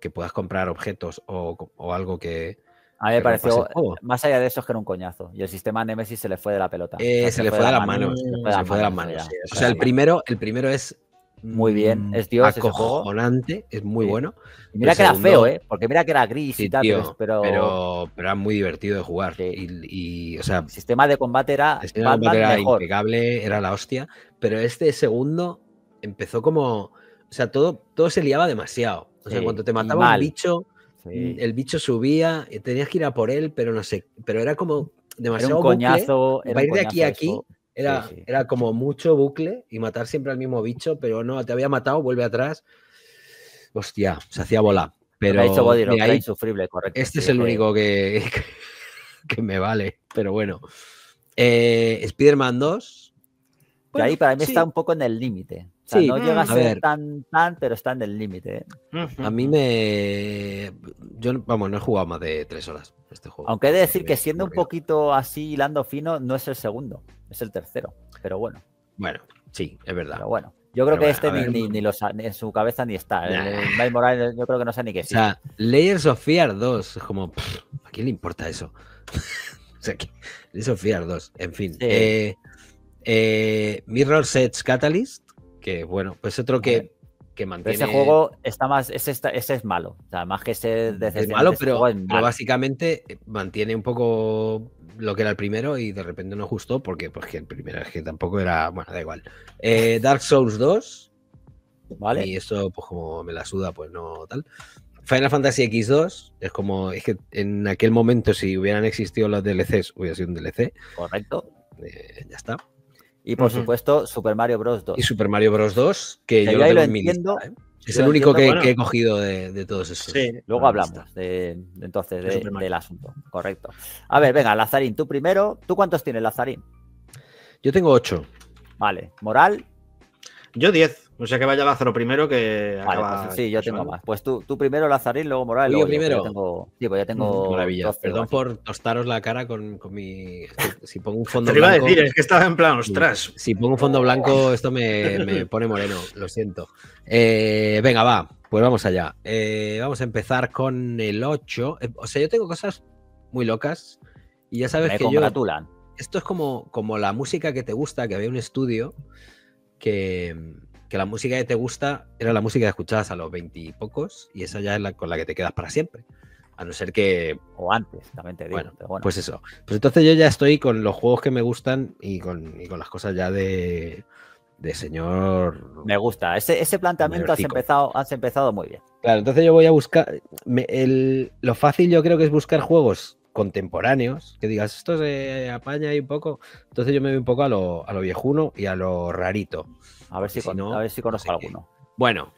Speaker 2: que puedas comprar objetos o, o algo que...
Speaker 1: A mí me pareció, más allá de eso, es que era un coñazo. Y el sistema Nemesis se le fue de la pelota.
Speaker 2: Eh,
Speaker 1: O sea,
Speaker 2: se le fue de las manos.
Speaker 1: se le
Speaker 2: Se fue de las manos.
Speaker 3: sí,
Speaker 2: O sea, el primero, el primero es...
Speaker 1: Muy bien,
Speaker 2: mm,
Speaker 1: es Dios
Speaker 2: acojonante, es muy
Speaker 1: Sí.
Speaker 2: bueno.
Speaker 1: Y mira
Speaker 2: el
Speaker 1: que era feo, ¿eh? Porque mira que era gris
Speaker 2: Sí,
Speaker 1: y tal,
Speaker 2: tío,
Speaker 1: pero,
Speaker 2: pero, pero era muy divertido de jugar.
Speaker 1: Sí.
Speaker 2: Y, y, o sea,
Speaker 1: el sistema de combate era
Speaker 2: El sistema de
Speaker 1: Batman
Speaker 2: combate era
Speaker 1: mejor.
Speaker 2: impecable, era la hostia, pero este segundo empezó como, o sea, todo, todo se liaba demasiado. O sea, cuando te mataba un bicho,
Speaker 1: Sí.
Speaker 2: el bicho subía, y tenías que ir a por él, pero no sé, pero era como
Speaker 1: Era
Speaker 2: demasiado
Speaker 1: un
Speaker 2: bucle,
Speaker 1: coñazo. Era un
Speaker 2: ir de aquí a aquí,
Speaker 1: eso.
Speaker 2: Era,
Speaker 1: Sí, sí.
Speaker 2: era como mucho bucle y matar siempre al mismo bicho, pero no, te había matado, vuelve atrás. Hostia, se hacía bola. Pero
Speaker 1: Lo ha hecho Body Rock, era
Speaker 2: ahí,
Speaker 1: insufrible, correcto.
Speaker 2: este
Speaker 1: sí,
Speaker 2: es el único que, que me vale, pero bueno. Eh, Spider-Man 2.
Speaker 1: Que ahí para mí
Speaker 2: sí.
Speaker 1: está un poco en el límite. O sea,
Speaker 2: Sí,
Speaker 1: no llega a ser
Speaker 2: ver.
Speaker 1: tan, tan, pero está en el límite. ¿eh?
Speaker 2: A mí me. Yo, no- vamos, no he jugado más de tres horas este juego.
Speaker 1: Aunque he de decir que siendo un poquito así hilando fino, no es el segundo, es el tercero. Pero bueno,
Speaker 2: Bueno, sí, es verdad.
Speaker 1: pero bueno. Yo creo
Speaker 2: Pero
Speaker 1: que
Speaker 2: bueno,
Speaker 1: este ni, ni, ni lo sa- ni en su cabeza ni está. El-
Speaker 2: Nah.
Speaker 1: el Morales yo creo que no sabe ni qué
Speaker 2: O
Speaker 1: es.
Speaker 2: sea, Layers of Fear 2. Es como. pff, ¿A quién le importa eso? o sea, que- Layers of Fear 2. En fin.
Speaker 1: Sí.
Speaker 2: Eh, eh, Mirror's Edge Catalyst. Que bueno, pues otro que, que
Speaker 1: Pero
Speaker 2: mantiene.
Speaker 1: ese juego está más, ese, está- ese es malo. O sea, más que ser
Speaker 2: es malo,
Speaker 1: ese
Speaker 2: pero,
Speaker 1: es
Speaker 2: pero
Speaker 1: malo.
Speaker 2: básicamente eh, mantiene un poco lo que era el primero y de repente no gustó porque pues, que el primero es que tampoco era. Bueno, da igual. Eh, Dark Souls 2.
Speaker 1: ¿Vale?
Speaker 2: Y eso, pues como me la suda, pues no tal. Final Fantasy X2 es como, es que en aquel momento si hubieran existido los DLCs, hubiera sido un DLC,
Speaker 1: Correcto.
Speaker 2: eh, ya está.
Speaker 1: Y por supuesto, Super Mario Bros. 2.
Speaker 2: Y Super Mario Bros. 2, que
Speaker 1: Que
Speaker 2: yo lo
Speaker 1: ahí
Speaker 2: tengo
Speaker 1: lo
Speaker 2: en mi
Speaker 1: entiendo,
Speaker 2: lista, ¿eh. Es el único que, he cogido de, de todos esos.
Speaker 3: Sí.
Speaker 1: Luego hablamos de, de entonces
Speaker 3: De
Speaker 1: del asunto. Correcto. A ver, venga, Lazarín, tú primero. ¿Tú cuántos tienes, Lazarín?
Speaker 2: Yo tengo 8.
Speaker 1: Vale. Moral.
Speaker 3: Yo 10. O sea que vaya Lázaro primero que
Speaker 1: Vale,
Speaker 3: acaba.
Speaker 1: pues sí, yo tengo más. Pues tú, tú primero, Lazarín, luego Moral. y
Speaker 2: ¿Yo
Speaker 1: luego yo, que
Speaker 2: primero?
Speaker 1: yo tengo, sí, pues ya tengo.
Speaker 2: Maravilla.
Speaker 1: 12 o
Speaker 2: Perdón
Speaker 1: así.
Speaker 2: por tostaros la cara con, con mi. Si pongo un fondo
Speaker 3: Te lo iba a
Speaker 2: blanco.
Speaker 3: decir, es que estaba en plan, ostras.
Speaker 2: Si pongo un fondo blanco, esto me, me pone moreno, lo siento. Eh, venga, va, pues vamos allá. Eh, vamos a empezar con el 8. Eh, o sea, yo tengo cosas muy locas y ya sabes
Speaker 1: Me
Speaker 2: que yo. Esto es como, como la música que te gusta, que había un estudio que, que la música que te gusta era la música que escuchabas a los veintipocos y, esa ya es la con la que te quedas para siempre. A no ser que,
Speaker 1: O antes, también te digo.
Speaker 2: bueno,
Speaker 1: pero bueno.
Speaker 2: pues eso. Pues entonces yo ya estoy con los juegos que me gustan y con, y con las cosas ya de, de señor.
Speaker 1: me gusta. Ese, ese planteamiento has empezado, has empezado muy bien.
Speaker 2: Claro, entonces yo voy a buscar. me- el- lo fácil yo creo que es buscar juegos contemporáneos, que digas, esto se apaña ahí un poco. Entonces yo me voy un poco a lo, a lo viejuno y a lo rarito.
Speaker 1: A ver si,
Speaker 2: Si
Speaker 1: con-
Speaker 2: no,
Speaker 1: a ver si
Speaker 2: no
Speaker 1: conozco
Speaker 2: qué.
Speaker 1: alguno.
Speaker 2: Bueno,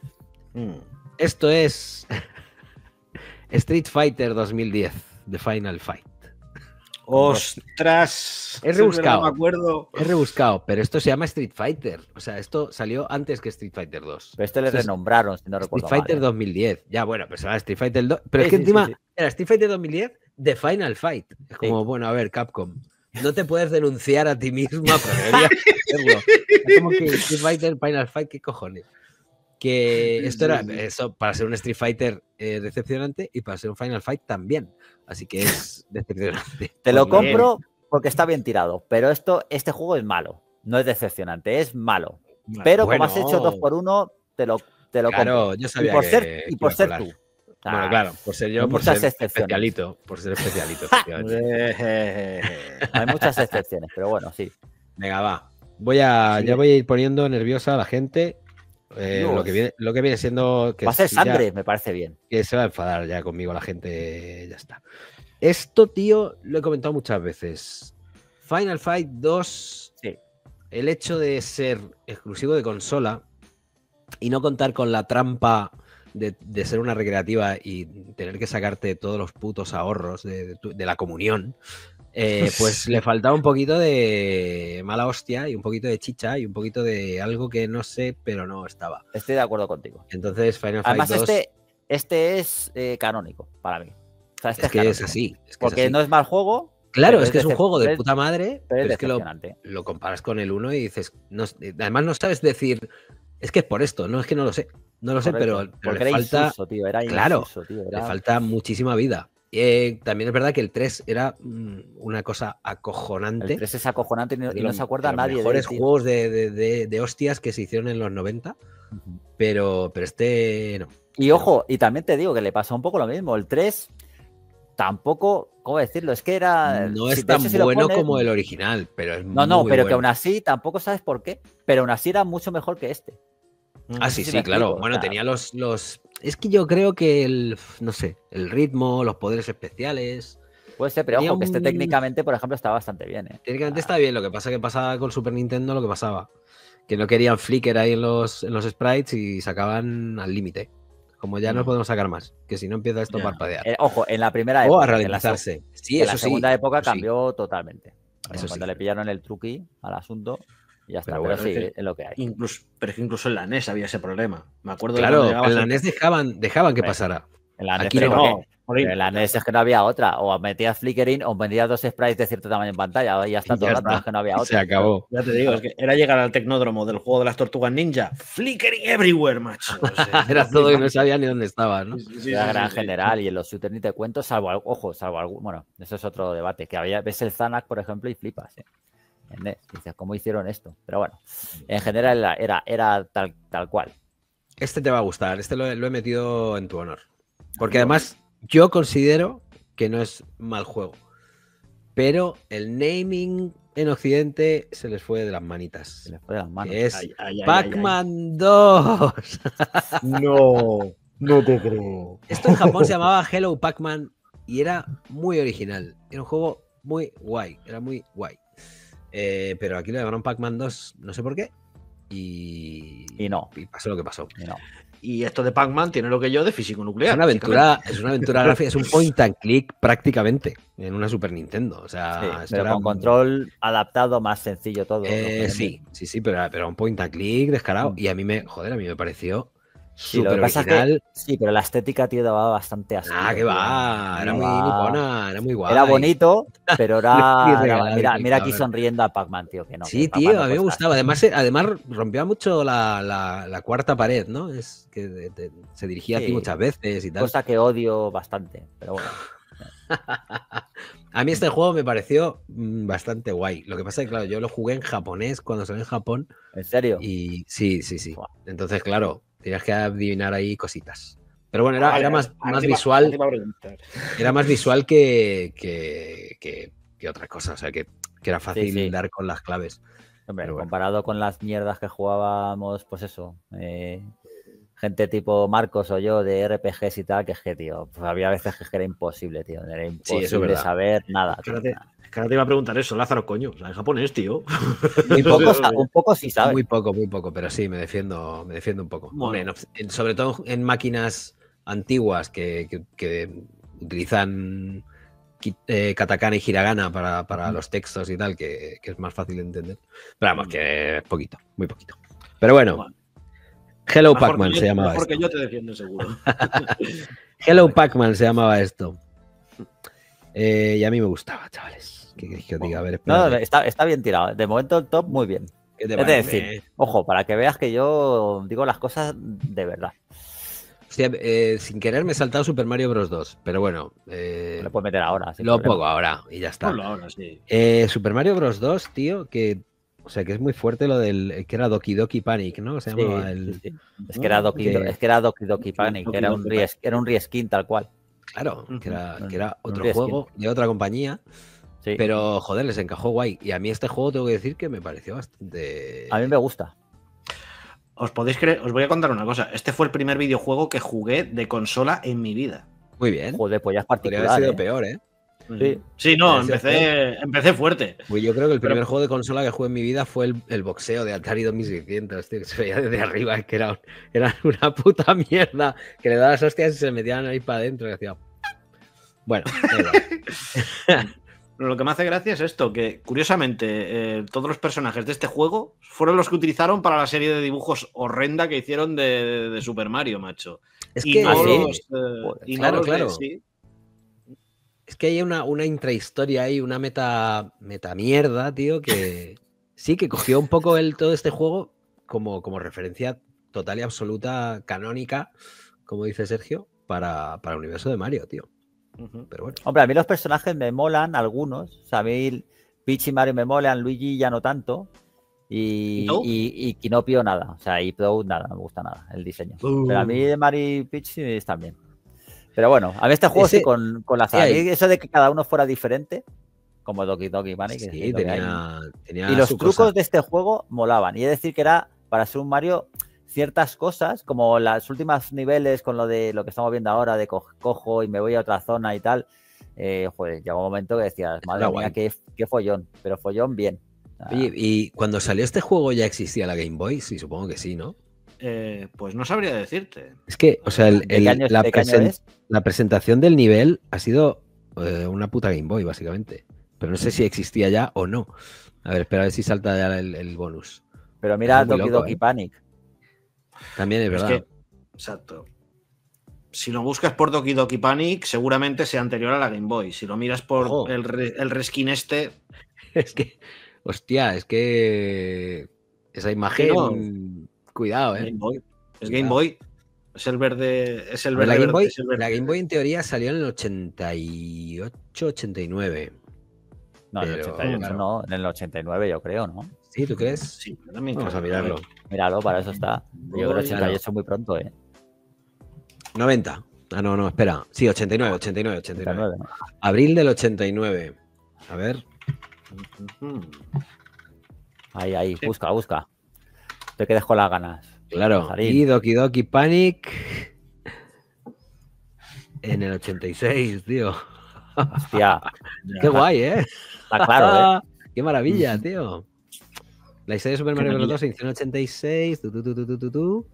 Speaker 3: Mm.
Speaker 2: esto es Street Fighter 2010, The Final Fight.
Speaker 3: Ostras.
Speaker 2: Es rebuscado.
Speaker 3: me acuerdo.
Speaker 2: Es rebuscado, pero esto se llama Street Fighter. O sea, esto salió antes que Street Fighter 2.
Speaker 1: Pero este le
Speaker 2: Esto es
Speaker 1: renombraron, si no
Speaker 2: Street
Speaker 1: recuerdo
Speaker 2: Fighter
Speaker 1: mal, ¿eh?
Speaker 2: 2010. Ya, bueno, pues Street Fighter 2. Pero
Speaker 1: Sí,
Speaker 2: es que
Speaker 1: sí, sí,
Speaker 2: encima
Speaker 1: sí.
Speaker 2: era Street Fighter 2010 de Final Fight. Es como, bueno, a ver, Capcom. No te puedes denunciar a ti misma, pero hacerlo. Es como que Street Fighter, Final Fight, ¿qué cojones? Que esto era eso para ser un Street Fighter eh, decepcionante y para ser un Final Fight también. Así que es decepcionante.
Speaker 1: Te lo
Speaker 3: bien.
Speaker 1: compro porque está bien tirado, pero esto, este juego es malo. No es decepcionante, es malo. Pero como has hecho dos por uno, te lo, te lo compro. Y por
Speaker 2: que,
Speaker 1: ser, y por ser tú.
Speaker 2: Bueno, claro, por ser yo,
Speaker 1: hay
Speaker 2: por ser especialito. Por ser especialito.
Speaker 3: Eh,
Speaker 1: Hay muchas excepciones, pero bueno, sí.
Speaker 2: Venga, va. Voy a,
Speaker 3: Sí.
Speaker 2: ya voy a ir poniendo nerviosa a la gente. eh, lo, que viene, lo que viene siendo que,
Speaker 1: Va a ser
Speaker 2: ya-
Speaker 1: sangre, me parece bien.
Speaker 2: que se va a enfadar ya conmigo la gente. Ya está. Esto, tío, lo he comentado muchas veces. Final Fight 2,
Speaker 1: Sí.
Speaker 2: el hecho de ser exclusivo de consola y no contar con la trampa de, de ser una recreativa y tener que sacarte todos los putos ahorros de, de tu- de la comunión, eh, pues le faltaba un poquito de mala hostia y un poquito de chicha y un poquito de algo que no sé, pero no estaba.
Speaker 1: Estoy de acuerdo contigo.
Speaker 2: Entonces, Final
Speaker 1: Además,
Speaker 2: Fight 2
Speaker 1: este, este es eh, canónico para mí. O sea, este
Speaker 2: es que es así. es que es
Speaker 1: Porque
Speaker 2: así.
Speaker 1: no es mal juego,
Speaker 2: Claro, es que es un juego de puta madre,
Speaker 1: pero
Speaker 2: pero
Speaker 1: es
Speaker 2: que lo comparas con el 1 y dices, no, además no sabes decir, es que es por esto, no es que no lo sé, no lo sé,
Speaker 1: Correcto.
Speaker 2: pero, le falta,
Speaker 1: tío. Era
Speaker 2: claro,
Speaker 1: tío,
Speaker 2: le falta muchísima vida. Eh, también es verdad que el 3 era mm, una cosa acojonante.
Speaker 1: El 3 es acojonante y no, y se acuerda
Speaker 2: de los
Speaker 1: nadie de
Speaker 2: mejores
Speaker 1: él,
Speaker 2: juegos de, de- de- hostias que se hicieron en los 90,
Speaker 1: Ujú.
Speaker 2: pero, pero este no.
Speaker 1: Y ojo, y también te digo que le pasó un poco lo mismo. El 3 tampoco, ¿cómo decirlo? Es que era.
Speaker 2: No
Speaker 1: si-
Speaker 2: es tan
Speaker 1: si
Speaker 2: bueno
Speaker 1: pones-
Speaker 2: como el original, pero es
Speaker 1: No, no,
Speaker 2: muy
Speaker 1: pero que aún así tampoco sabes por qué. Pero aún así era mucho mejor que este.
Speaker 2: Ah,
Speaker 1: No
Speaker 2: sí, sí, claro.
Speaker 1: explico, o
Speaker 2: Bueno,
Speaker 1: sea-
Speaker 2: tenía los, los. Es que yo creo que el. No sé, el ritmo, los poderes especiales.
Speaker 1: Puede ser, pero ojo, que este técnicamente, por ejemplo, está bastante bien. ¿eh?
Speaker 2: Técnicamente
Speaker 1: Ah.
Speaker 2: está bien. Lo que pasa que pasaba con Super Nintendo, lo que pasaba. Que no querían flicker ahí en los, en los sprites y sacaban al límite. Como ya no
Speaker 3: Mm.
Speaker 2: podemos sacar más. Que si no empieza esto a parpadear.
Speaker 1: Eh, ojo, en la primera
Speaker 2: o a
Speaker 1: época. en la,
Speaker 2: ralentizarse. Sí,
Speaker 1: en la
Speaker 2: eso sí.
Speaker 1: segunda época
Speaker 2: sí.
Speaker 1: cambió totalmente.
Speaker 2: Eso sí.
Speaker 1: le pillaron el truqui al asunto, ya está.
Speaker 2: Pero
Speaker 1: Pero,
Speaker 2: bueno,
Speaker 1: sí,
Speaker 3: es que-
Speaker 1: es lo que hay.
Speaker 3: Incluso, pero es que incluso en la NES había ese problema. Me acuerdo de
Speaker 2: Claro,
Speaker 3: llegabas
Speaker 2: en la NES dejaban, dejaban que pasara.
Speaker 1: En la NES,
Speaker 2: aquí
Speaker 1: pero
Speaker 2: no.
Speaker 1: pero en la NES es que no había otra. O metías flickering o metías dos sprites de cierto tamaño en pantalla. Y ya está
Speaker 2: Y
Speaker 1: todo
Speaker 2: ya
Speaker 1: rato,
Speaker 2: está.
Speaker 1: es que no había
Speaker 2: Se
Speaker 1: otra.
Speaker 2: acabó.
Speaker 3: Ya te digo, es que era llegar al tecnódromo del juego de las tortugas ninja. Flickering everywhere, macho. O sea,
Speaker 2: Era todo y no sabía ni dónde estaba, ¿no?
Speaker 3: Sí, sí, sí,
Speaker 1: Era
Speaker 3: sí,
Speaker 1: gran
Speaker 3: sí.
Speaker 1: general y en los shooters ni te cuento, salvo, al- ojo, salvo algún, bueno, eso es otro debate, que había, ves el Zanac, por ejemplo, y flipas, ¿eh? Dices, ¿cómo hicieron esto? Pero bueno, en general era, era, era tal, tal cual.
Speaker 2: Este te va a gustar, este lo, he- lo he metido en tu honor. Porque además yo considero que no es mal juego. Pero el naming en Occidente se les fue de las manitas.
Speaker 1: Se les fue de las manos.
Speaker 2: que es Pac-Man 2.
Speaker 3: ay. No, no te creo.
Speaker 2: Esto en Japón se llamaba Hello Pac-Man y era muy original. Era un juego muy guay. Era muy guay. Eh, pero aquí lo llamaron Pac-Man 2, no sé por qué. Y,
Speaker 1: Y no.
Speaker 2: Y pasó lo que pasó.
Speaker 1: Y no.
Speaker 3: Y esto de Pac-Man tiene lo que yo de físico nuclear.
Speaker 2: Es una aventura, es una aventura gráfica, es un point and click prácticamente en una Super Nintendo. O sea,
Speaker 1: Sí, pero
Speaker 2: era
Speaker 1: con
Speaker 2: un-
Speaker 1: control adaptado, más sencillo todo.
Speaker 2: Eh, sí, sí, sí, pero, pero un point and click descarado.
Speaker 1: Mm.
Speaker 2: Y a mí me, joder, a mí me pareció
Speaker 1: Sí, lo
Speaker 2: súper
Speaker 1: que pasa es que-
Speaker 2: original.
Speaker 1: Sí, pero la estética, tío, daba bastante así.
Speaker 2: Ah, que va, era muy nipona, era muy guay.
Speaker 1: Era bonito, pero era. Era- mira,
Speaker 2: qué
Speaker 1: mira aquí sonriendo a Pac-Man, tío, que no.
Speaker 2: Sí,
Speaker 1: que
Speaker 2: tío, a mí me gustaba. Además, eh, además rompía mucho la, la- la cuarta pared, ¿no? Es que de- de- se dirigía a ti
Speaker 1: Sí.
Speaker 2: muchas veces y tal.
Speaker 1: Cosa que odio bastante, pero bueno.
Speaker 2: A mí este juego me pareció mm, bastante guay. Lo que pasa es que, claro, yo lo jugué en japonés cuando salió en Japón.
Speaker 1: ¿En serio?
Speaker 2: Y sí, sí, sí. Entonces, claro, tenías que adivinar ahí cositas. Pero bueno, era,
Speaker 6: Vale,
Speaker 2: era más,
Speaker 6: ahora
Speaker 2: más visual. Era más visual que, que, que- que otra cosa. O sea, que, que era fácil
Speaker 1: sí.
Speaker 2: dar con las claves.
Speaker 1: Hombre,
Speaker 2: Pero bueno.
Speaker 1: comparado con las mierdas que jugábamos, pues eso, eh, gente tipo Marcos o yo de RPGs y tal, que es que, tío, pues había veces que era imposible, tío, era imposible saber nada. tío,
Speaker 6: Espérate.
Speaker 1: nada.
Speaker 3: Es que ahora te iba a preguntar eso, Lázaro, coño. O sea, en japonés, tío.
Speaker 1: Muy poco, un poco sí sabes.
Speaker 2: Muy poco, muy poco, pero sí, me defiendo, me defiendo un poco.
Speaker 3: Bueno.
Speaker 2: En- sobre todo en máquinas antiguas que, que- que utilizan eh, katakana y hiragana para, para los textos y tal, que, que es más fácil de entender. Pero vamos, que es poquito, muy poquito. Pero bueno,
Speaker 3: Bueno.
Speaker 2: Hello Pac-Man se llamaba
Speaker 3: mejor
Speaker 2: esto.
Speaker 3: que yo te defiendo seguro.
Speaker 2: Hello Pac-Man se llamaba esto. Eh, y a mí me gustaba, chavales. ¿Qué queréis que os diga? A ver,
Speaker 1: No, está, está bien tirado. De momento el top, muy bien.
Speaker 2: ¿Qué te
Speaker 1: Es decir, ojo, para que veas que yo digo las cosas de verdad.
Speaker 2: Hostia, eh, sin querer me he saltado Super Mario Bros. 2, pero bueno, eh,
Speaker 1: Lo puedes meter ahora.
Speaker 2: lo
Speaker 1: problema.
Speaker 2: pongo ahora y ya está.
Speaker 3: Ponlo ahora, sí.
Speaker 2: Eh, Super Mario Bros. 2, tío, que. O sea, que es muy fuerte lo del. que era Doki Doki Panic, ¿no? Se
Speaker 1: Sí,
Speaker 2: llamaba el.
Speaker 1: sí, sí. Es que era Doki,
Speaker 2: Que-
Speaker 1: es que era Doki Doki Panic,
Speaker 3: Doki
Speaker 1: era un, era un reskin tal cual.
Speaker 2: Claro, que era, que era otro juego de otra compañía.
Speaker 1: Sí.
Speaker 2: Pero, joder, les encajó guay. Y a mí este juego tengo que decir que me pareció bastante.
Speaker 1: A mí me gusta.
Speaker 3: Os podéis creer, os voy a contar una cosa. Este fue el primer videojuego que jugué de consola en mi vida.
Speaker 2: Muy bien.
Speaker 1: Joder, pues ya es
Speaker 2: Podría haber
Speaker 1: particular.
Speaker 2: sido
Speaker 1: ¿eh?
Speaker 2: peor, ¿eh?
Speaker 1: Sí.
Speaker 3: Sí, no, empecé, empecé fuerte.
Speaker 2: Pues yo creo que el
Speaker 3: Pero-
Speaker 2: primer juego de consola que jugué en mi vida fue el, el boxeo de Atari 2600, tío, que se veía desde arriba, que era, un- era una puta mierda, que le dabas hostias y se metían ahí para adentro y hacía... Bueno,
Speaker 3: lo que me hace gracia es esto, que curiosamente eh, todos los personajes de este juego fueron los que utilizaron para la serie de dibujos horrenda que hicieron de, de Super Mario, macho.
Speaker 2: es,
Speaker 3: y
Speaker 2: que,
Speaker 3: no
Speaker 1: ¿Ah, sí?
Speaker 3: los, eh,
Speaker 1: Joder,
Speaker 3: y no
Speaker 2: claro,
Speaker 3: de-
Speaker 2: claro.
Speaker 3: sí.
Speaker 2: es que hay una, una intrahistoria ahí, una meta, meta mierda, tío, que sí, que cogió un poco el, todo este juego como, como referencia total y absoluta canónica, como dice Sergio, para, para el universo de Mario, tío.
Speaker 3: Ujú.
Speaker 2: Pero bueno.
Speaker 1: Hombre, a mí los personajes me molan, algunos. O sea, a mí Peach y Mario me molan, Luigi ya no tanto. Y,
Speaker 3: ¿Y Toad?
Speaker 1: y, y Kinopio nada. O sea, y Toad nada, no me gusta nada el diseño. Pero a mí de Mario y Peach están bien. Pero bueno, a mí este juego sí con, con la
Speaker 2: sí, hay-
Speaker 1: Eso de que cada uno fuera diferente, como Doki Doki Panic. que
Speaker 2: Sí,
Speaker 1: lo que
Speaker 2: tenía, tenía
Speaker 1: Y los
Speaker 2: su
Speaker 1: trucos
Speaker 2: cosa.
Speaker 1: de este juego molaban. Y es decir, que era para ser un Mario ciertas cosas, como las últimas niveles con lo de lo que estamos viendo ahora, de co- cojo y me voy a otra zona y tal. Eh, joder, llegó un momento que decías, madre mía, qué, qué follón, pero follón bien.
Speaker 2: Oye, y cuando salió este juego ya existía la Game Boy, sí, supongo que sí, ¿no?
Speaker 3: Eh, pues no sabría decirte.
Speaker 2: Es que, o sea, el-
Speaker 1: ¿de qué
Speaker 2: el-
Speaker 1: año-
Speaker 2: la, presen-
Speaker 1: es?
Speaker 2: la presentación del nivel ha sido eh, una puta Game Boy, básicamente. Pero no sé si existía ya o no. A ver, espera a ver si salta ya el, el bonus.
Speaker 1: Pero mira Doki
Speaker 2: loco,
Speaker 1: Doki
Speaker 2: ¿eh?
Speaker 1: Panic.
Speaker 2: También es
Speaker 3: Es
Speaker 2: verdad.
Speaker 3: que, exacto. Si lo buscas por Doki Doki Panic, seguramente sea anterior a la Game Boy. Si lo miras por el, re- el reskin este,
Speaker 2: Es que, hostia, es que esa imagen.
Speaker 3: no.
Speaker 2: Cuidado, ¿eh?
Speaker 3: Game Boy. Es
Speaker 2: Cuidado.
Speaker 3: Game Boy. Es el verde. Es el verde.
Speaker 2: la, Game
Speaker 3: verde,
Speaker 2: Boy,
Speaker 3: es el verde.
Speaker 2: la Game Boy en teoría salió en el 88, 89.
Speaker 1: No, en el
Speaker 2: Pero,
Speaker 1: 88
Speaker 2: claro.
Speaker 1: no, en el 89 yo creo, ¿no?
Speaker 2: ¿Sí, tú crees?
Speaker 3: Sí, yo también
Speaker 2: Vamos a mirarlo.
Speaker 1: Míralo, para eso está. Yo creo que el
Speaker 3: Voy,
Speaker 1: 88 muy pronto, ¿eh?
Speaker 2: 90. Ah, no, no, espera. Sí, 89, 89, 89.
Speaker 1: 89, ¿no?
Speaker 2: Abril del 89. A ver.
Speaker 1: Ahí, ahí,
Speaker 3: Sí.
Speaker 1: busca, busca. Te quedes con las ganas.
Speaker 2: Claro. Y Doki Doki Panic. En el 86, tío.
Speaker 1: Hostia,
Speaker 2: Qué guay, ¿eh?
Speaker 1: está claro, ¿eh?
Speaker 2: Qué maravilla, tío. La historia de Super Mario Bros.
Speaker 3: maravilla.
Speaker 2: 2 se inició en el 86. tu, tu, tu, tu, tu, tu, tu.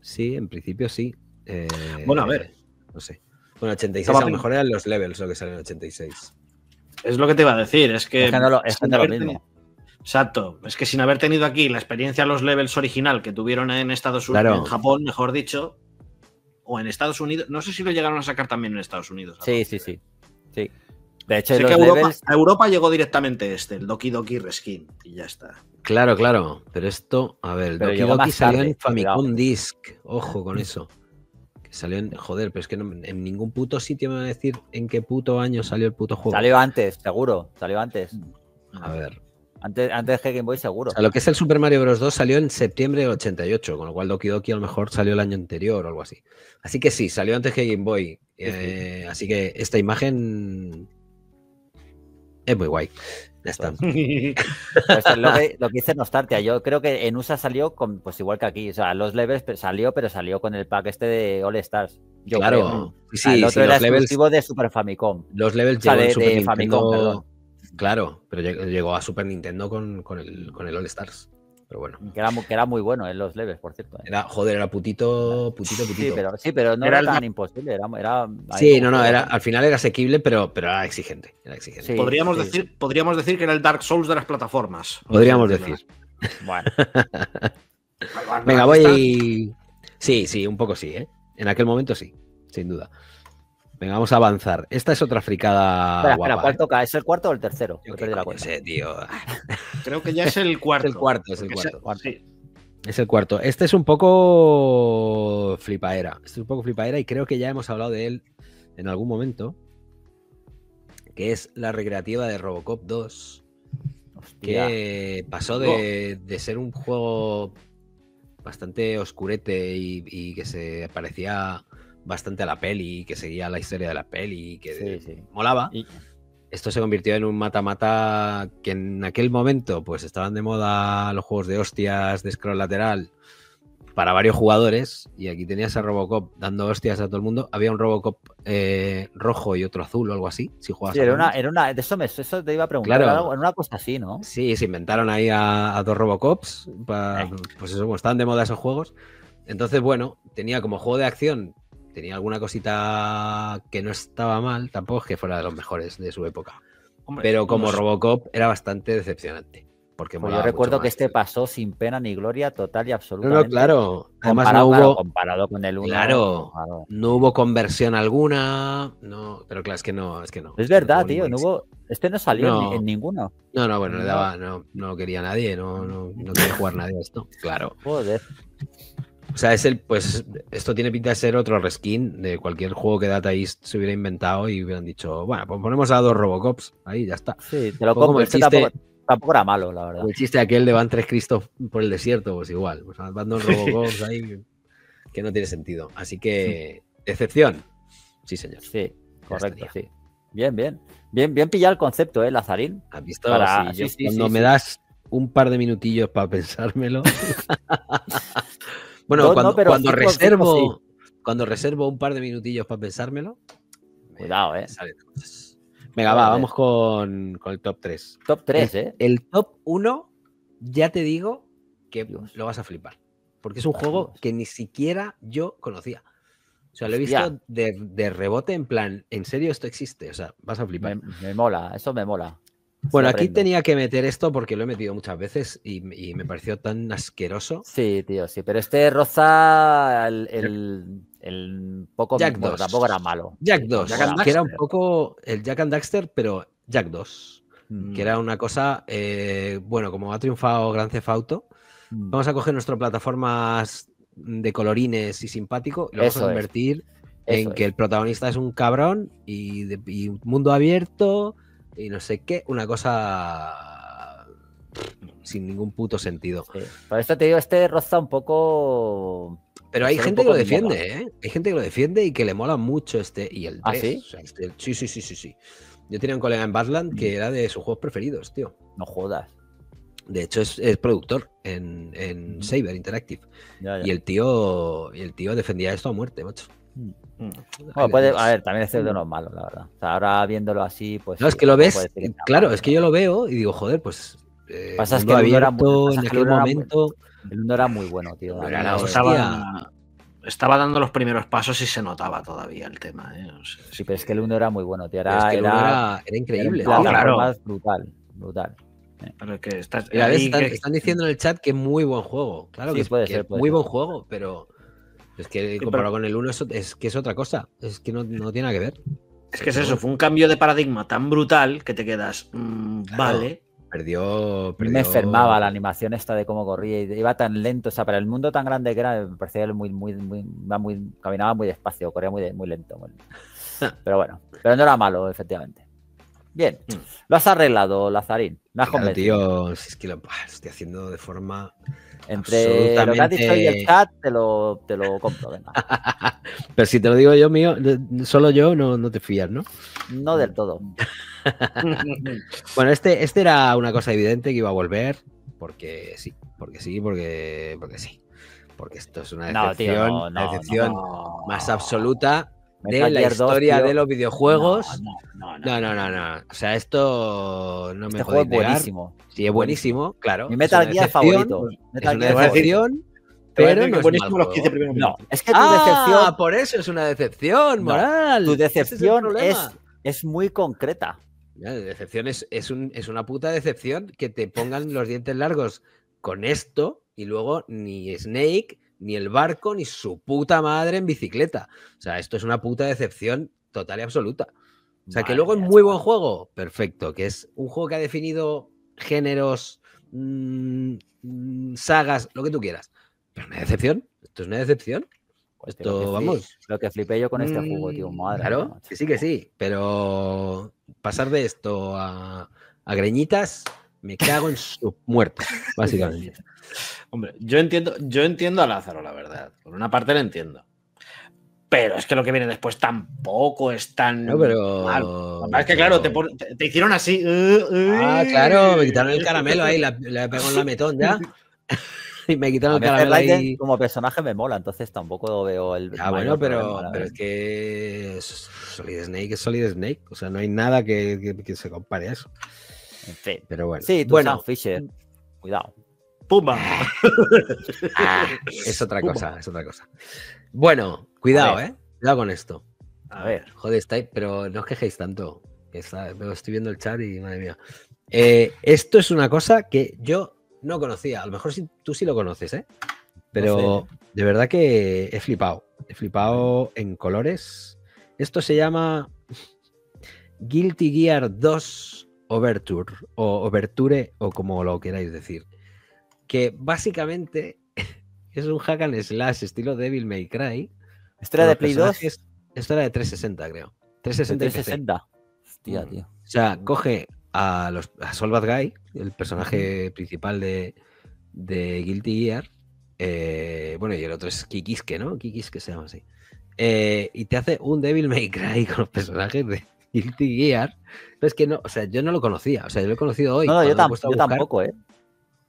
Speaker 2: Sí, en principio sí. Eh,
Speaker 3: Bueno, a ver.
Speaker 2: No sé. Bueno, 86
Speaker 3: Estaba
Speaker 2: a lo mejor eran los levels lo que sale en el 86.
Speaker 3: Es lo que te iba a decir. Es que.
Speaker 1: Es que no lo- es que
Speaker 3: sin
Speaker 1: no lo
Speaker 3: haber
Speaker 1: mismo.
Speaker 3: Exacto. Es que sin haber tenido aquí la experiencia los levels original que tuvieron en Estados Unidos,
Speaker 2: Claro.
Speaker 3: en Japón, mejor dicho, o en Estados Unidos. No sé si lo llegaron a sacar también en Estados Unidos.
Speaker 1: Sí, sí, sí. Sí. De hecho,
Speaker 3: Sé
Speaker 1: los
Speaker 3: que a Europa,
Speaker 1: levels.
Speaker 3: a Europa llegó directamente este, el Doki Doki Reskin, y ya está.
Speaker 2: Claro, claro. Pero esto, a ver, el Doki Doki salió
Speaker 1: tarde,
Speaker 2: en Famicom
Speaker 1: cuidado.
Speaker 2: Disc. Ojo con eso. Que salió en. Joder, pero es que no- en ningún puto sitio me va a decir en qué puto año salió el puto juego.
Speaker 1: Salió antes, seguro. Salió antes.
Speaker 2: A ver.
Speaker 1: Antes, antes de Game Boy, seguro.
Speaker 2: O sea, lo que es el Super Mario Bros. 2 salió en septiembre del 88, con lo cual Doki Doki a lo mejor salió el año anterior o algo así. Así que sí, salió antes que Game Boy. Eh, así que esta imagen es muy guay. Ya está.
Speaker 1: Pues es lo, que, lo que dice. Yo creo que en USA salió con, pues igual que aquí. O sea, los levels salió, pero salió con el pack este de All Stars. Yo creo.
Speaker 2: claro. Sí, sí,
Speaker 1: el
Speaker 2: sí,
Speaker 1: otro era
Speaker 2: los levels,
Speaker 1: exclusivo de Super Famicom.
Speaker 2: los levels
Speaker 1: o sea, de-
Speaker 2: Super
Speaker 1: de Famicom, perdón.
Speaker 2: Claro, pero llegó, llegó a Super Nintendo con, con el, con el All Stars. Pero bueno.
Speaker 1: Que era, que era muy bueno en los levels, por cierto. ¿eh?
Speaker 2: Era, joder, era putito, putito, putito.
Speaker 1: Sí, pero, sí, pero no
Speaker 5: Era
Speaker 1: tan imposible. Era, era
Speaker 2: Sí, no, no, era, al final era asequible, pero, pero era exigente. Era exigente.
Speaker 1: Sí.
Speaker 5: podríamos,
Speaker 1: sí.
Speaker 5: decir, podríamos decir que era el Dark Souls de las plataformas.
Speaker 2: Podríamos decir.
Speaker 1: Bueno,
Speaker 2: Venga, voy. Sí, sí, un poco sí, ¿eh? En aquel momento sí, sin duda. Venga, vamos a avanzar. Esta es otra fricada
Speaker 1: espera,
Speaker 2: guapa.
Speaker 1: espera, ¿cuál
Speaker 2: ¿eh?
Speaker 1: toca? ¿Es el cuarto o el tercero?
Speaker 2: Yo
Speaker 1: Me
Speaker 2: qué
Speaker 1: perdí la
Speaker 2: coño
Speaker 1: cuenta.
Speaker 2: sé, tío.
Speaker 5: Creo que ya es el cuarto.
Speaker 2: Es el cuarto, es el cuarto.
Speaker 5: sí.
Speaker 2: Es el cuarto. Este es un poco flipaera. Este es un poco flipaera y creo que ya hemos hablado de él en algún momento. Que es la recreativa de Robocop 2.
Speaker 1: Hostia.
Speaker 2: que pasó de, de ser un juego bastante oscurete y, y que se parecía bastante a la peli, que seguía la historia de la peli, que
Speaker 1: Sí, sí.
Speaker 2: molaba.
Speaker 1: Y-
Speaker 2: Esto se convirtió en un mata-mata que en aquel momento pues estaban de moda los juegos de hostias de scroll lateral para varios jugadores y aquí tenías a Robocop dando hostias a todo el mundo. Había un Robocop eh, rojo y otro azul o algo así, si jugabas
Speaker 1: Sí, era una, era una, de eso, me, eso te iba a preguntar.
Speaker 2: Claro.
Speaker 1: Era algo- era una cosa así, ¿no?
Speaker 2: Sí, se inventaron ahí a, a dos Robocops. pa-
Speaker 1: Eh.
Speaker 2: Pues eso, como estaban de moda esos juegos. Entonces, bueno, tenía como juego de acción, tenía alguna cosita que no estaba mal, tampoco es que fuera de los mejores de su época.
Speaker 5: Hombre,
Speaker 2: Pero como Robocop era bastante decepcionante. Porque
Speaker 1: Pues yo recuerdo que este pasó sin pena ni gloria total y
Speaker 2: No,
Speaker 1: absolutamente.
Speaker 2: no, claro. Además, no
Speaker 1: claro,
Speaker 2: hubo,
Speaker 1: comparado con el 1.
Speaker 2: Claro. no hubo conversión alguna. No, pero claro, es que no, es que no.
Speaker 1: Es verdad,
Speaker 2: No
Speaker 1: tío. No hubo, este no salió
Speaker 2: No.
Speaker 1: en, en ninguno.
Speaker 2: No, no, bueno, le
Speaker 1: No.
Speaker 2: daba, no, no lo quería nadie, no, no, no quería jugar nadie a esto. Claro.
Speaker 1: Joder.
Speaker 2: O sea, es el, pues esto tiene pinta de ser otro reskin de cualquier juego que Data East se hubiera inventado y hubieran dicho, bueno, pues ponemos a dos Robocops, ahí ya está.
Speaker 1: Sí, te lo compro.
Speaker 2: el
Speaker 1: Este
Speaker 2: chiste-
Speaker 1: tampoco, tampoco era malo, la verdad.
Speaker 2: El chiste aquel de van tres Cristos por el desierto, pues igual, pues van dos Robocops ahí que no tiene sentido. Así que, decepción. Sí, señor.
Speaker 1: Sí, correcto, sí. Bien, bien. Bien, bien pillado el concepto, ¿eh, Lazarín?
Speaker 2: ¿Has visto?
Speaker 1: Para-
Speaker 2: Sí, yo
Speaker 1: sí, sí,
Speaker 2: cuando me das un par de minutillos para pensármelo. bueno,
Speaker 1: No, no,
Speaker 2: cuando,
Speaker 1: pero
Speaker 2: cuando
Speaker 1: cinco- cinco
Speaker 2: reservo, cuando reservo un par de minutillos para pensármelo, me-
Speaker 1: Cuidado, ¿eh?
Speaker 2: Venga, va,
Speaker 1: Joder.
Speaker 2: vamos con, con el top 3.
Speaker 1: Top 3, ¿eh?
Speaker 2: El top 1, ya te digo que
Speaker 1: Dios.
Speaker 2: lo vas a flipar. Porque es un juego
Speaker 1: Dios.
Speaker 2: que ni siquiera yo conocía. O sea, lo he visto de, de rebote en plan, ¿en serio esto existe? O sea, vas a flipar.
Speaker 1: Me, me mola, eso me mola.
Speaker 2: Bueno, aquí tenía que meter esto porque lo he metido muchas veces y, y me pareció tan asqueroso.
Speaker 1: Sí, tío, sí. Pero este roza el, el, el poco.
Speaker 2: Jack
Speaker 1: bueno,
Speaker 2: 2.
Speaker 1: tampoco era malo.
Speaker 2: Jack
Speaker 1: Sí,
Speaker 2: 2,
Speaker 5: Jack and
Speaker 2: que era un poco el Jack and Daxter, pero Jack 2,
Speaker 1: Mm,
Speaker 2: que era una cosa, eh, bueno, como ha triunfado Gran Theft Auto,
Speaker 1: mm.
Speaker 2: vamos a coger nuestras plataformas de colorines y simpático y lo vamos
Speaker 1: Eso
Speaker 2: a
Speaker 1: es.
Speaker 2: convertir en que el protagonista es un cabrón y, de, y un mundo abierto y no sé qué, una cosa sin ningún puto sentido.
Speaker 1: Sí. Por esto te digo, este roza un poco.
Speaker 2: Pero hay gente que lo
Speaker 1: de
Speaker 2: defiende, ¿eh? Hay gente que lo defiende y que le mola mucho este y el
Speaker 1: ¿Ah,
Speaker 2: 3.
Speaker 1: sí?
Speaker 2: o sea, este- sí, sí, sí, sí, sí. Yo tenía un colega en Badland que era de sus juegos preferidos, tío.
Speaker 1: No jodas.
Speaker 2: De hecho, es, es productor en, en. Saber Interactive.
Speaker 1: Ya, ya.
Speaker 2: Y el tío, y el tío defendía esto a muerte, macho.
Speaker 1: Mm.
Speaker 5: Mm.
Speaker 1: Bueno, puede, a ver, también este de no es malo, la verdad. O sea, ahora viéndolo así, pues.
Speaker 2: No, es que lo ves, claro, es que yo lo veo y digo, joder, pues. Eh,
Speaker 1: Pasa es
Speaker 2: mundo
Speaker 1: que el uno era muy-
Speaker 2: en
Speaker 1: es que el
Speaker 2: aquel
Speaker 1: era
Speaker 2: momento.
Speaker 1: El uno era muy bueno, tío.
Speaker 2: Era la.
Speaker 5: Estaba, estaba dando los primeros pasos y se notaba todavía el tema. ¿eh?
Speaker 1: Sí, pero es que el uno era muy bueno, tío. Era,
Speaker 2: es que el
Speaker 1: era,
Speaker 2: uno era, era
Speaker 1: era
Speaker 2: increíble. tío.
Speaker 1: plataformas brutal, brutal.
Speaker 5: pero que estás-
Speaker 2: Mira, ves,
Speaker 5: ahí
Speaker 2: están,
Speaker 5: que-
Speaker 2: están diciendo en el chat que es muy buen juego. Claro
Speaker 1: Sí,
Speaker 2: que, es,
Speaker 1: puede
Speaker 2: que
Speaker 1: ser,
Speaker 2: es
Speaker 1: puede
Speaker 2: muy
Speaker 1: ser.
Speaker 2: buen juego, pero es que comparado con el 1 es, es que es otra cosa. Es que no, no tiene nada que ver.
Speaker 5: Es que es eso, fue un cambio de paradigma tan brutal que te quedas, mm,
Speaker 2: Claro.
Speaker 5: vale,
Speaker 2: perdió, perdió-
Speaker 1: Me enfermaba la animación esta de cómo corría y iba tan lento, o sea, para el mundo tan grande que era, me parecía muy, muy, muy, muy- caminaba muy despacio, corría muy lento. muy lento. Pero bueno, pero no era malo, efectivamente. Bien,
Speaker 3: Mm.
Speaker 1: lo has arreglado, Lazarín. Me has
Speaker 2: Claro, tío, si es que lo, estoy haciendo de forma.
Speaker 1: Entre lo que has dicho y el chat, te lo, te lo compro, venga.
Speaker 2: Pero si te lo digo yo mío, solo yo no, no te fías, ¿no?
Speaker 1: No del todo.
Speaker 2: Bueno, este, este era una cosa evidente que iba a volver, porque sí, porque sí, porque, porque sí. Porque esto es una
Speaker 1: No, tío,
Speaker 2: decepción,
Speaker 1: no, no,
Speaker 2: decepción más absoluta de la
Speaker 1: Gear 2,
Speaker 2: historia de los videojuegos.
Speaker 1: No, no, no,
Speaker 2: No, no, no, no. O sea, esto no me
Speaker 1: Este juego es buenísimo.
Speaker 2: Sí, es buenísimo, claro.
Speaker 1: Mi Metal Gear favorito.
Speaker 2: Es
Speaker 1: Metal
Speaker 2: una
Speaker 1: Gear
Speaker 2: pero no es
Speaker 3: buenísimo
Speaker 2: mal
Speaker 3: los
Speaker 2: juego.
Speaker 3: 15 primeros
Speaker 1: No,
Speaker 3: minutos.
Speaker 1: es que tu
Speaker 2: Ah,
Speaker 1: decepción,
Speaker 2: por eso es una decepción,
Speaker 1: No,
Speaker 2: moral.
Speaker 1: tu decepción es, es muy concreta.
Speaker 2: Ya, de decepción es, es, un- es una puta decepción que te pongan los dientes largos con esto y luego ni Snake, ni el barco, ni su puta madre en bicicleta. O sea, esto es una puta decepción total y absoluta. O sea, que luego es muy buen juego, perfecto. Que es un juego que ha definido géneros, mm, mm, sagas, lo que tú quieras. Pero una decepción, esto es una decepción.
Speaker 1: Hostia,
Speaker 2: Esto,
Speaker 1: lo
Speaker 2: vamos.
Speaker 1: Lo que flipé yo con este juego, tío.
Speaker 2: Mm,
Speaker 1: Madre
Speaker 2: Claro, que sí, que sí. Pero pasar de esto a, a greñitas, me cago en su muerto, básicamente.
Speaker 3: Hombre, yo entiendo, yo entiendo a Lázaro, la verdad. Por una parte lo entiendo. Pero es que lo que viene después tampoco es tan.
Speaker 2: No, pero.
Speaker 3: mal. Lo que pasa es que, claro, te, pon- te- te hicieron así.
Speaker 2: Ah, claro, me quitaron el caramelo ahí, la- le pegó en la metón ya. y me
Speaker 1: A
Speaker 2: quitaron el
Speaker 1: Heath
Speaker 2: caramelo ahí.
Speaker 1: como personaje me mola, entonces tampoco veo el.
Speaker 2: Ah, bueno, pero, es que es- Solid Snake es Solid Snake. O sea, no hay nada que, que- que se compare a eso.
Speaker 1: En fin.
Speaker 2: Pero bueno.
Speaker 1: Sí, tú
Speaker 2: bueno,
Speaker 1: Fisher. Cuidado.
Speaker 3: ¡Pumba!
Speaker 2: ah, es otra cosa, es otra cosa. Bueno, cuidado, eh. Cuidado con esto.
Speaker 1: A ver.
Speaker 2: Joder, estáis, pero no os quejéis tanto. que está- pero estoy viendo el chat y madre mía. Eh, esto es una cosa que yo no conocía. A lo mejor sí- tú sí lo conoces, ¿eh? Pero de verdad que he flipado. He flipado en colores. Esto se llama Guilty Gear 2 Overture o Overture o como lo queráis decir. Que básicamente es un hack and slash estilo Devil May Cry. Con
Speaker 1: de Play 2.
Speaker 2: personajes- Esto era de 360, creo. 360 y PC.
Speaker 1: 360. Hostia,
Speaker 2: Mm.
Speaker 1: tío.
Speaker 2: O sea, coge a, los, a Sol Bad Guy, el personaje principal de, de Guilty Gear. eh, bueno, y el otro es Kikiske, ¿no? Kikiske se llama así. eh, y te hace un Devil May Cry con los personajes de Guilty Gear. Pero es que no, o sea, yo no lo conocía. O sea, yo lo he conocido hoy.
Speaker 1: No, no, yo, tam- tampoco, ¿eh?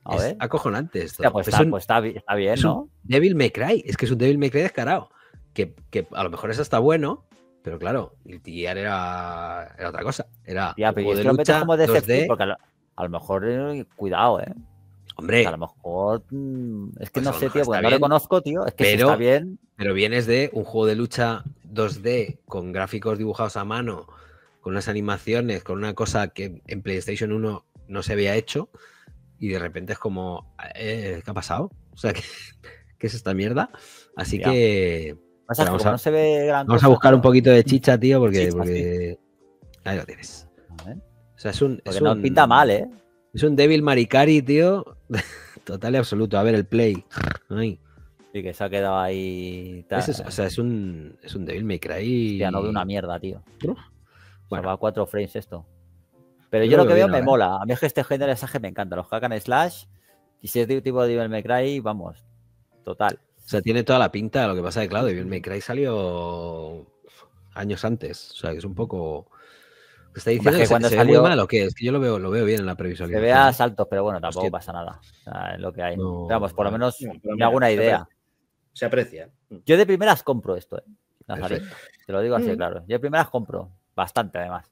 Speaker 1: A
Speaker 2: Es
Speaker 1: ver.
Speaker 2: acojonante esto.
Speaker 1: Pues,
Speaker 2: Es
Speaker 1: está,
Speaker 2: un
Speaker 1: pues está, bi- está bien,
Speaker 2: es un-
Speaker 1: ¿no?
Speaker 2: Devil May Cry. Es que es un Devil May Cry descarado. Que, que a lo mejor eso está bueno, pero claro, Guilty Gear era, era otra cosa. Era
Speaker 1: Ya, pero
Speaker 2: de lucha,
Speaker 1: como decepción
Speaker 2: 2D.
Speaker 1: porque a lo, a lo mejor, eh, cuidado, ¿eh?
Speaker 2: Hombre,
Speaker 1: a lo mejor. mm, es que
Speaker 2: Pues
Speaker 1: no sé, tío, porque no lo conozco, tío. Es que
Speaker 2: pero-
Speaker 1: está bien.
Speaker 2: pero vienes de un juego de lucha 2D con gráficos dibujados a mano, con unas animaciones, con una cosa que en PlayStation 1 no se había hecho, y de repente es como, eh, ¿qué ha pasado? O sea, ¿qué, qué es esta mierda? Así que
Speaker 1: Pasa
Speaker 2: vamos a-
Speaker 1: no se ve gran
Speaker 2: vamos a buscar un poquito de chicha, tío, porque,
Speaker 1: Chicha,
Speaker 2: porque- ahí lo tienes.
Speaker 1: a ver,
Speaker 2: O sea, es un,
Speaker 1: Porque
Speaker 2: es
Speaker 1: no
Speaker 2: un-
Speaker 1: pinta mal, ¿eh?
Speaker 2: Es un Devil Maricari, tío, total y absoluto. A ver, el play. Ay.
Speaker 1: Sí, que se ha quedado ahí.
Speaker 2: es- o sea, es un, es un Devil May Cry.
Speaker 1: Hostia, no ve una mierda, tío. Se
Speaker 2: Bueno.
Speaker 1: va a cuatro frames esto. Pero
Speaker 2: Yo
Speaker 1: yo
Speaker 2: lo
Speaker 1: que
Speaker 2: veo
Speaker 1: me mola. A mí es que este género de mensaje me encanta. Los hack and slash. Y si es de tipo de Devil May Cry, vamos. Total.
Speaker 2: O sea, tiene toda la pinta. Lo que pasa es que, claro, Devil May Cry salió años antes. O sea, que es un poco. Está diciendo
Speaker 1: que
Speaker 2: que
Speaker 1: cuando
Speaker 2: se, se ve
Speaker 1: salió-
Speaker 2: muy mal o qué? Es que yo lo veo, lo veo bien en la
Speaker 1: Se
Speaker 2: previsualización.
Speaker 1: ve a saltos, pero bueno, tampoco
Speaker 2: Hostia.
Speaker 1: pasa nada. O sea, es lo que hay.
Speaker 2: No,
Speaker 1: vamos, por lo menos
Speaker 3: No,
Speaker 1: me hago una
Speaker 3: se
Speaker 1: idea.
Speaker 3: Se aprecia.
Speaker 1: Yo de primeras compro esto, ¿eh? Te lo digo así,
Speaker 3: Mm.
Speaker 1: claro. Yo de primeras compro. Bastante, además.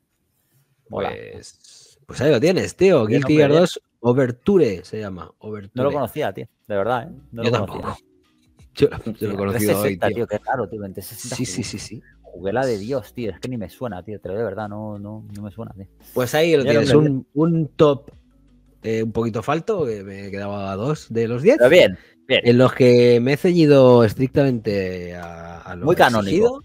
Speaker 1: Mola.
Speaker 2: Pues, pues ahí lo tienes, tío. Guilty Gear
Speaker 1: bien.
Speaker 2: 2 Overture se llama. Overture.
Speaker 1: No lo conocía, tío. De verdad, ¿eh? No
Speaker 2: Yo
Speaker 1: lo
Speaker 2: tampoco.
Speaker 1: conocía.
Speaker 2: Yo, yo lo he conocido hoy,
Speaker 1: 360,
Speaker 2: tío.
Speaker 1: tío. Qué raro, tío. En 360
Speaker 2: Sí, sí, sí, sí.
Speaker 1: Juguela de Dios, tío. Es que ni me suena, tío. Digo de verdad, no, no, no me suena, tío.
Speaker 2: Pues ahí lo
Speaker 1: Ya
Speaker 2: tienes, un, un top eh, un poquito falto, que me quedaba a dos de los diez,
Speaker 1: Pero bien, bien.
Speaker 2: en los que me he ceñido estrictamente a, a lo
Speaker 1: Muy canónico.
Speaker 2: exigido.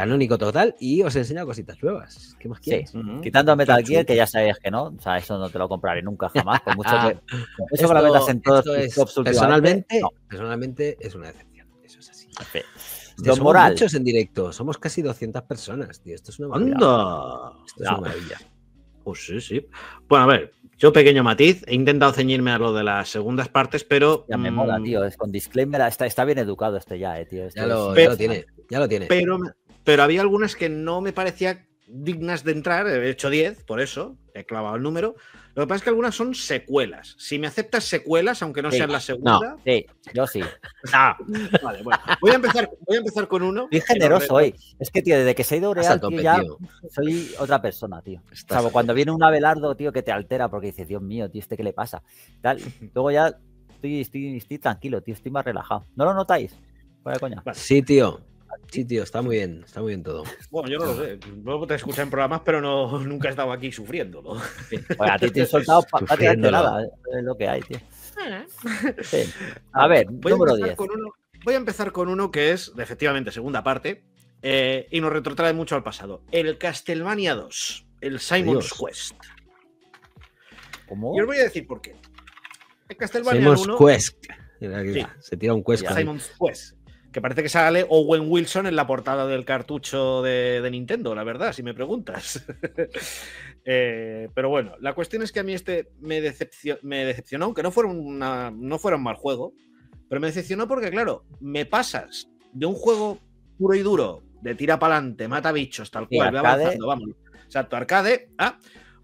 Speaker 2: Canónico total y os he enseñado cositas nuevas. ¿Qué más
Speaker 1: Sí,
Speaker 2: quieres?
Speaker 3: Ujú.
Speaker 1: quitando Metal. Gear, que ya sabéis que no, o sea, eso no te lo compraré nunca jamás, por mucho que, mucho que
Speaker 2: Esto-
Speaker 1: lo metas en todos
Speaker 2: esto es- personalmente,
Speaker 1: no.
Speaker 2: personalmente es una decepción. Eso es así.
Speaker 1: Sí.
Speaker 2: Hostia,
Speaker 1: Don
Speaker 2: somos
Speaker 1: Moral.
Speaker 2: muchos en directo. Somos casi 200 personas, tío. Esto es una maravilla.
Speaker 3: ¡Anda!
Speaker 2: Esto es una maravilla.
Speaker 3: Pues sí, sí. Bueno, a ver, yo pequeño matiz, he intentado ceñirme a lo de las segundas partes, pero...
Speaker 1: Ya me
Speaker 3: mm,
Speaker 1: mola, tío, es con disclaimer, está, está bien educado este ya, eh, tío. este
Speaker 2: Ya
Speaker 1: es-
Speaker 2: lo,
Speaker 3: Pero-
Speaker 2: ya lo tiene. Ya lo tiene.
Speaker 3: Pero, pero había algunas que no me parecía dignas de entrar, he hecho 10, por eso he clavado el número. Lo que pasa es que algunas son secuelas. Si me aceptas secuelas, aunque no
Speaker 1: Sí.
Speaker 3: sean la segunda...
Speaker 1: Sí, yo sí.
Speaker 3: Ah, vale, bueno. Voy a empezar, voy a empezar con uno.
Speaker 1: Soy generoso hoy. Es que, tío, desde que se ha ido
Speaker 2: Estás a
Speaker 1: Real, tío,
Speaker 2: tope,
Speaker 1: ya
Speaker 2: tío.
Speaker 1: soy otra persona, tío.
Speaker 2: Estás
Speaker 1: Salvo cuando viene un Abelardo, tío, que te altera porque dices, Dios mío, tío, ¿este qué le pasa? Tal. Luego ya estoy, estoy, estoy tranquilo, tío, estoy más relajado. ¿No lo notáis? Fuera de coña.
Speaker 2: Sí, tío. Sí, tío, está muy bien. Está muy bien todo.
Speaker 3: Bueno, yo no lo sé. Luego te escuché en programas, pero no, nunca he estado aquí sufriéndolo.
Speaker 1: Oye, a ti te he soltado
Speaker 2: Sufriéndolo.
Speaker 1: nada, eh, es lo que hay, tío. Sí. A ver,
Speaker 3: Voy a
Speaker 1: número
Speaker 3: empezar
Speaker 1: 10.
Speaker 3: con uno- voy a empezar con uno que es, efectivamente, segunda parte, eh, y nos retrotrae mucho al pasado. El Castlevania 2, el Simon's
Speaker 2: Dios.
Speaker 3: Quest.
Speaker 1: ¿Cómo?
Speaker 3: Y os voy a decir por qué. El Castlevania
Speaker 2: Hacemos
Speaker 3: 1,
Speaker 2: Quest.
Speaker 3: Sí.
Speaker 2: Se tira un Quest.
Speaker 3: Simon's Quest, que parece que sale Owen Wilson en la portada del cartucho de, de Nintendo, la verdad, si me preguntas. Eh, pero bueno, la cuestión es que a mí este me, decepcio- me decepcionó, aunque no fuera, una- no fuera un mal juego, pero me decepcionó porque, claro, me pasas de un juego puro y duro, de tira para adelante, mata bichos, tal cual,
Speaker 1: arcade.
Speaker 3: avanzando, vamos. Exacto, arcade, a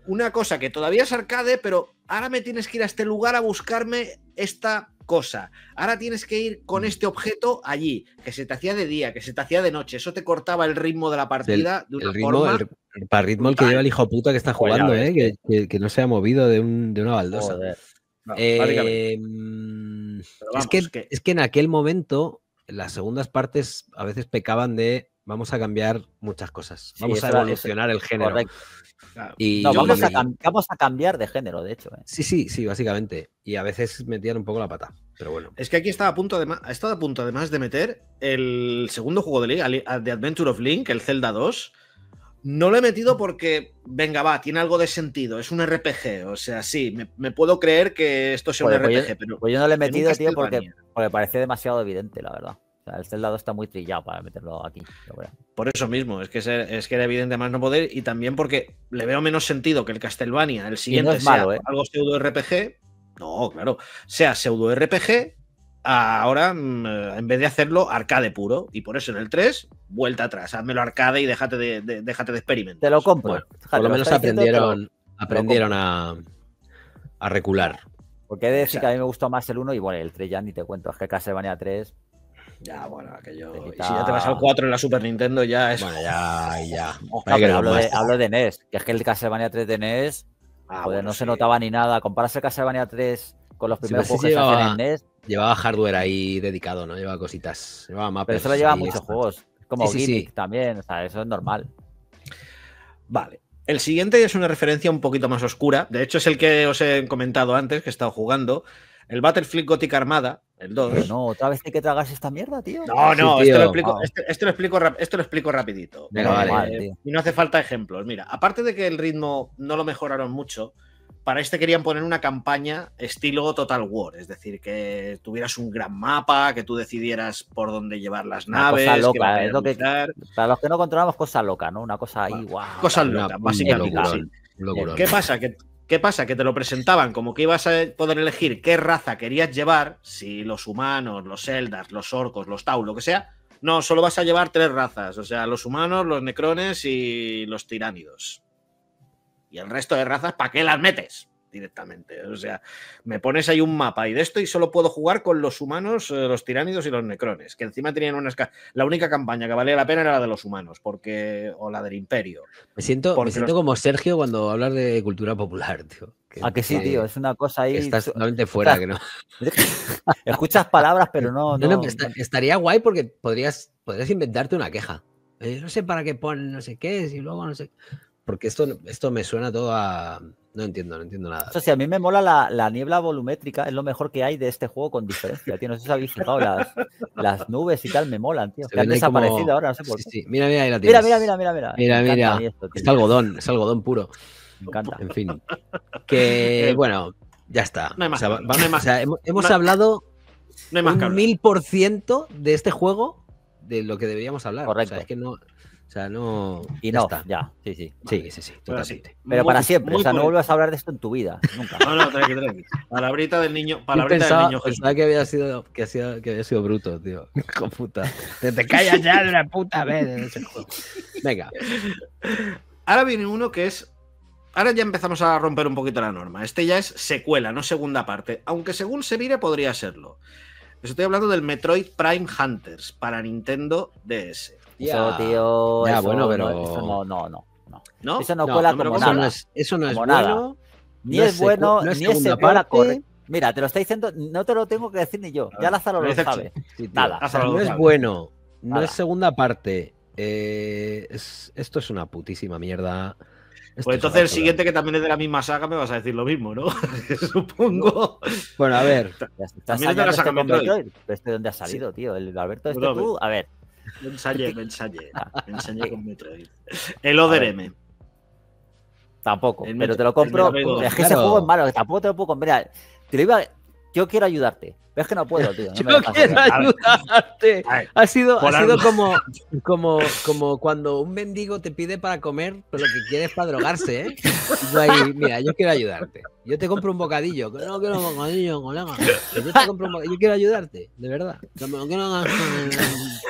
Speaker 3: una cosa que todavía es arcade, pero ahora me tienes que ir a este lugar a buscarme esta cosa. Ahora tienes que ir con este objeto allí, que se te hacía de día, que se te hacía de noche. Eso te cortaba el ritmo de la partida de una
Speaker 2: El ritmo,
Speaker 3: forma.
Speaker 2: el, el para ritmo el que lleva el hijo puta que está jugando, ¿eh? Que, que- que no se ha movido de, un- de una baldosa.
Speaker 3: No.
Speaker 2: Eh, mm, es, que,
Speaker 3: que-
Speaker 2: es que en aquel momento las segundas partes a veces pecaban de vamos a cambiar muchas cosas,
Speaker 1: Sí,
Speaker 2: vamos a evolucionar el género.
Speaker 1: Correcto.
Speaker 3: Claro.
Speaker 2: Y
Speaker 1: No, vamos a,
Speaker 2: creo que-
Speaker 1: cam- vamos a cambiar de género, de hecho. eh.
Speaker 2: Sí, sí, sí, básicamente. Y a veces metían un poco la pata, pero bueno.
Speaker 3: Es que aquí estaba a punto de, ha estado a punto además de meter el segundo juego de Link, The Adventure of Link, el Zelda 2. No lo he metido porque, venga, va, tiene algo de sentido, es un RPG. O sea, sí, me, me puedo creer que esto sea un
Speaker 1: pues,
Speaker 3: RPG,
Speaker 1: yo,
Speaker 3: pero
Speaker 1: pues yo no le he metido, tío, porque, porque parece demasiado evidente, la verdad. O sea, el Zelda 2 está muy trillado para meterlo aquí.
Speaker 3: Por eso mismo, es que, es que era evidente más no poder y también porque le veo menos sentido que el Castlevania, el siguiente,
Speaker 1: es malo,
Speaker 3: sea
Speaker 1: ¿eh?
Speaker 3: algo pseudo RPG. No, claro, sea pseudo RPG. Ahora, mm, eh, en vez de hacerlo arcade puro, y por eso en el 3, vuelta atrás, házmelo arcade y déjate de, de- déjate de experimentos.
Speaker 1: Te lo compro.
Speaker 2: Bueno,
Speaker 1: Fíjate,
Speaker 2: Por lo menos aprendieron, aprendieron a, a recular.
Speaker 1: Porque he de decir
Speaker 3: O sea-
Speaker 1: que a mí me gustó más el 1 y bueno, el 3 ya ni te cuento. Es que Castlevania 3.
Speaker 3: Ya, bueno, aquello. Y si ya te vas al 4 en la Super Nintendo, ya es.
Speaker 2: Bueno, ya, ya.
Speaker 1: No, pero hablo, de, hablo de NES. Que es que el Castlevania 3 de NES,
Speaker 3: Ah,
Speaker 1: joder,
Speaker 3: bueno,
Speaker 1: no se notaba ni nada. Comparas el Castlevania 3 con los primeros
Speaker 2: sí
Speaker 1: juegos que se hacen en NES,
Speaker 2: Llevaba hardware ahí dedicado, ¿no? Llevaba cositas. Llevaba mapas.
Speaker 1: pero eso lo lleva muchos
Speaker 2: extras.
Speaker 1: juegos. Como
Speaker 2: sí.
Speaker 1: gimmick también, o sea, eso es normal.
Speaker 3: Vale. El siguiente es una referencia un poquito más oscura. De hecho, es el que os he comentado antes, que he estado jugando. El Battlefield Gothic Armada, el 2.
Speaker 1: Pero no, otra vez hay que tragarse esta mierda, tío.
Speaker 3: No,
Speaker 2: Sí,
Speaker 3: no,
Speaker 2: tío.
Speaker 3: esto lo explico,
Speaker 1: Wow.
Speaker 3: este, este lo explico, rap- esto lo explico rapidito.
Speaker 2: Venga,
Speaker 3: Eh,
Speaker 2: vale.
Speaker 1: Vale,
Speaker 3: y no hace falta ejemplos. Mira, aparte de que el ritmo no lo mejoraron mucho, para este querían poner una campaña estilo Total War, es decir, que tuvieras un gran mapa, que tú decidieras por dónde llevar las
Speaker 1: Una cosa
Speaker 3: naves,
Speaker 1: loca, es lo que- Para los que no controlamos, cosa loca, ¿no? Una cosa ahí,
Speaker 3: Vale.
Speaker 1: guau.
Speaker 3: cosas
Speaker 2: Una-
Speaker 3: locas,
Speaker 2: un
Speaker 3: básicamente. sí. ¿Qué pasa? Que, ¿Qué pasa? Que te lo presentaban como que ibas a poder elegir qué raza querías llevar, si los humanos, los Eldars, los orcos, los Tau, lo que sea. No, solo vas a llevar tres razas, o sea, los humanos, los necrones y los tiránidos. Y el resto de razas, ¿para qué las metes? Directamente. O sea, me pones ahí un mapa y de esto y solo puedo jugar con los humanos, eh, los tiránidos y los necrones, que encima tenían unas... La única campaña que valía la pena era la de los humanos, porque... o la del imperio.
Speaker 2: Me siento, me siento
Speaker 3: los-
Speaker 2: como Sergio cuando hablas de cultura popular, tío.
Speaker 1: A que sí,
Speaker 2: que-
Speaker 1: tío, es una cosa
Speaker 2: que
Speaker 1: ahí.
Speaker 2: estás totalmente fuera,
Speaker 1: estás-
Speaker 2: que no.
Speaker 1: Escuchas palabras, pero no.
Speaker 2: No,
Speaker 1: no,
Speaker 2: no, esta- estaría guay porque podrías, podrías inventarte una queja. Eh, no sé para qué ponen no sé qué, si luego no sé. porque esto, esto me suena todo a. No entiendo, no entiendo nada.
Speaker 1: Eso sí, a mí me mola la, la niebla volumétrica, es lo mejor que hay de este juego con diferencia, tío. No sé si habéis fijado, las, las nubes y tal me molan, tío. Que han
Speaker 2: ahí como-
Speaker 1: desaparecido ahora, no sé por
Speaker 2: Sí,
Speaker 1: qué.
Speaker 2: sí. Mira, mira, ahí la
Speaker 1: Mira,
Speaker 2: tienes.
Speaker 1: mira, mira, mira, mira.
Speaker 2: Mira,
Speaker 1: Me esto, tío.
Speaker 2: Es algodón, es algodón puro.
Speaker 1: Me encanta.
Speaker 2: En fin. Que bueno, ya está.
Speaker 3: No hay más
Speaker 2: O sea, va-
Speaker 3: no hay más
Speaker 2: o sea, hemos, hemos
Speaker 3: no-
Speaker 2: hablado
Speaker 3: No hay más
Speaker 2: un mil por ciento de este juego de lo que deberíamos hablar.
Speaker 1: Correcto.
Speaker 2: O sea, es que no. O sea, no.
Speaker 1: Y
Speaker 2: ya
Speaker 1: no,
Speaker 2: está.
Speaker 1: ya, sí, sí.
Speaker 2: Sí, sí, sí,
Speaker 3: Ahora sí.
Speaker 2: totalmente.
Speaker 1: Pero
Speaker 3: Muy-
Speaker 1: para siempre, o sea, no vuelvas a hablar de esto en tu vida, nunca.
Speaker 3: No, no, tranqui, tranqui. Palabrita del niño, palabrita
Speaker 2: pensaba,
Speaker 3: del niño Jesús.
Speaker 2: pensaba que había sido que, había sido bruto, tío. Hijo puta. Te, te callas ya de una puta vez en ese juego. Venga.
Speaker 3: Ahora viene uno que es. Ahora ya empezamos a romper un poquito la norma. Este ya es secuela, no segunda parte. Aunque según se mire, podría serlo. Estoy hablando del Metroid Prime Hunters para Nintendo DS.
Speaker 1: Eso, tío.
Speaker 2: Ya,
Speaker 1: eso
Speaker 2: bueno,
Speaker 1: no-
Speaker 2: pero-
Speaker 1: eso no, no, no. no.
Speaker 3: ¿No?
Speaker 1: Eso no,
Speaker 2: No,
Speaker 1: cuela como.
Speaker 2: Eso
Speaker 1: nada.
Speaker 2: no es, eso no es
Speaker 1: Como nada.
Speaker 2: bueno.
Speaker 1: Ni
Speaker 2: no
Speaker 1: es bueno,
Speaker 2: no es
Speaker 1: ni es secuela correcta. Mira, te lo está diciendo, no te lo tengo que decir ni yo. Ya Lázaro
Speaker 3: lo
Speaker 1: sabe.
Speaker 2: Sí.
Speaker 1: Nada.
Speaker 2: O sea,
Speaker 3: Lázaro
Speaker 2: no es bueno. No
Speaker 1: Nada.
Speaker 2: es segunda parte. eh, es- esto es una putísima mierda. Esto
Speaker 3: Pues
Speaker 2: es
Speaker 3: entonces el siguiente que también es de la misma saga me vas a decir lo mismo, ¿no? Supongo.
Speaker 2: Bueno, a ver.
Speaker 3: También es de la saga
Speaker 1: este
Speaker 3: Metroid.
Speaker 1: Metroid. Este dónde ha salido, tío. El Alberto, este
Speaker 3: Bueno,
Speaker 1: tú. A ver,
Speaker 3: Me ensayé, me ensayé. Me enseñé con Metroid. El Other M.
Speaker 1: tampoco.
Speaker 3: El
Speaker 1: pero te lo compro. Es que ese juego es malo, que tampoco te lo puedo comprar. Te lo iba. Yo quiero ayudarte. Pero es que no puedo, tío. no
Speaker 2: Yo quiero ayudarte. Ha sido, ha sido como, como, como cuando un mendigo te pide para comer, pero lo que quiere es para drogarse, ¿eh? Y tú ahí, mira, yo quiero ayudarte. Yo te compro un bocadillo. Que no quiero un bocadillo, colega. Yo te compro un bocadillo. Yo quiero ayudarte, de verdad.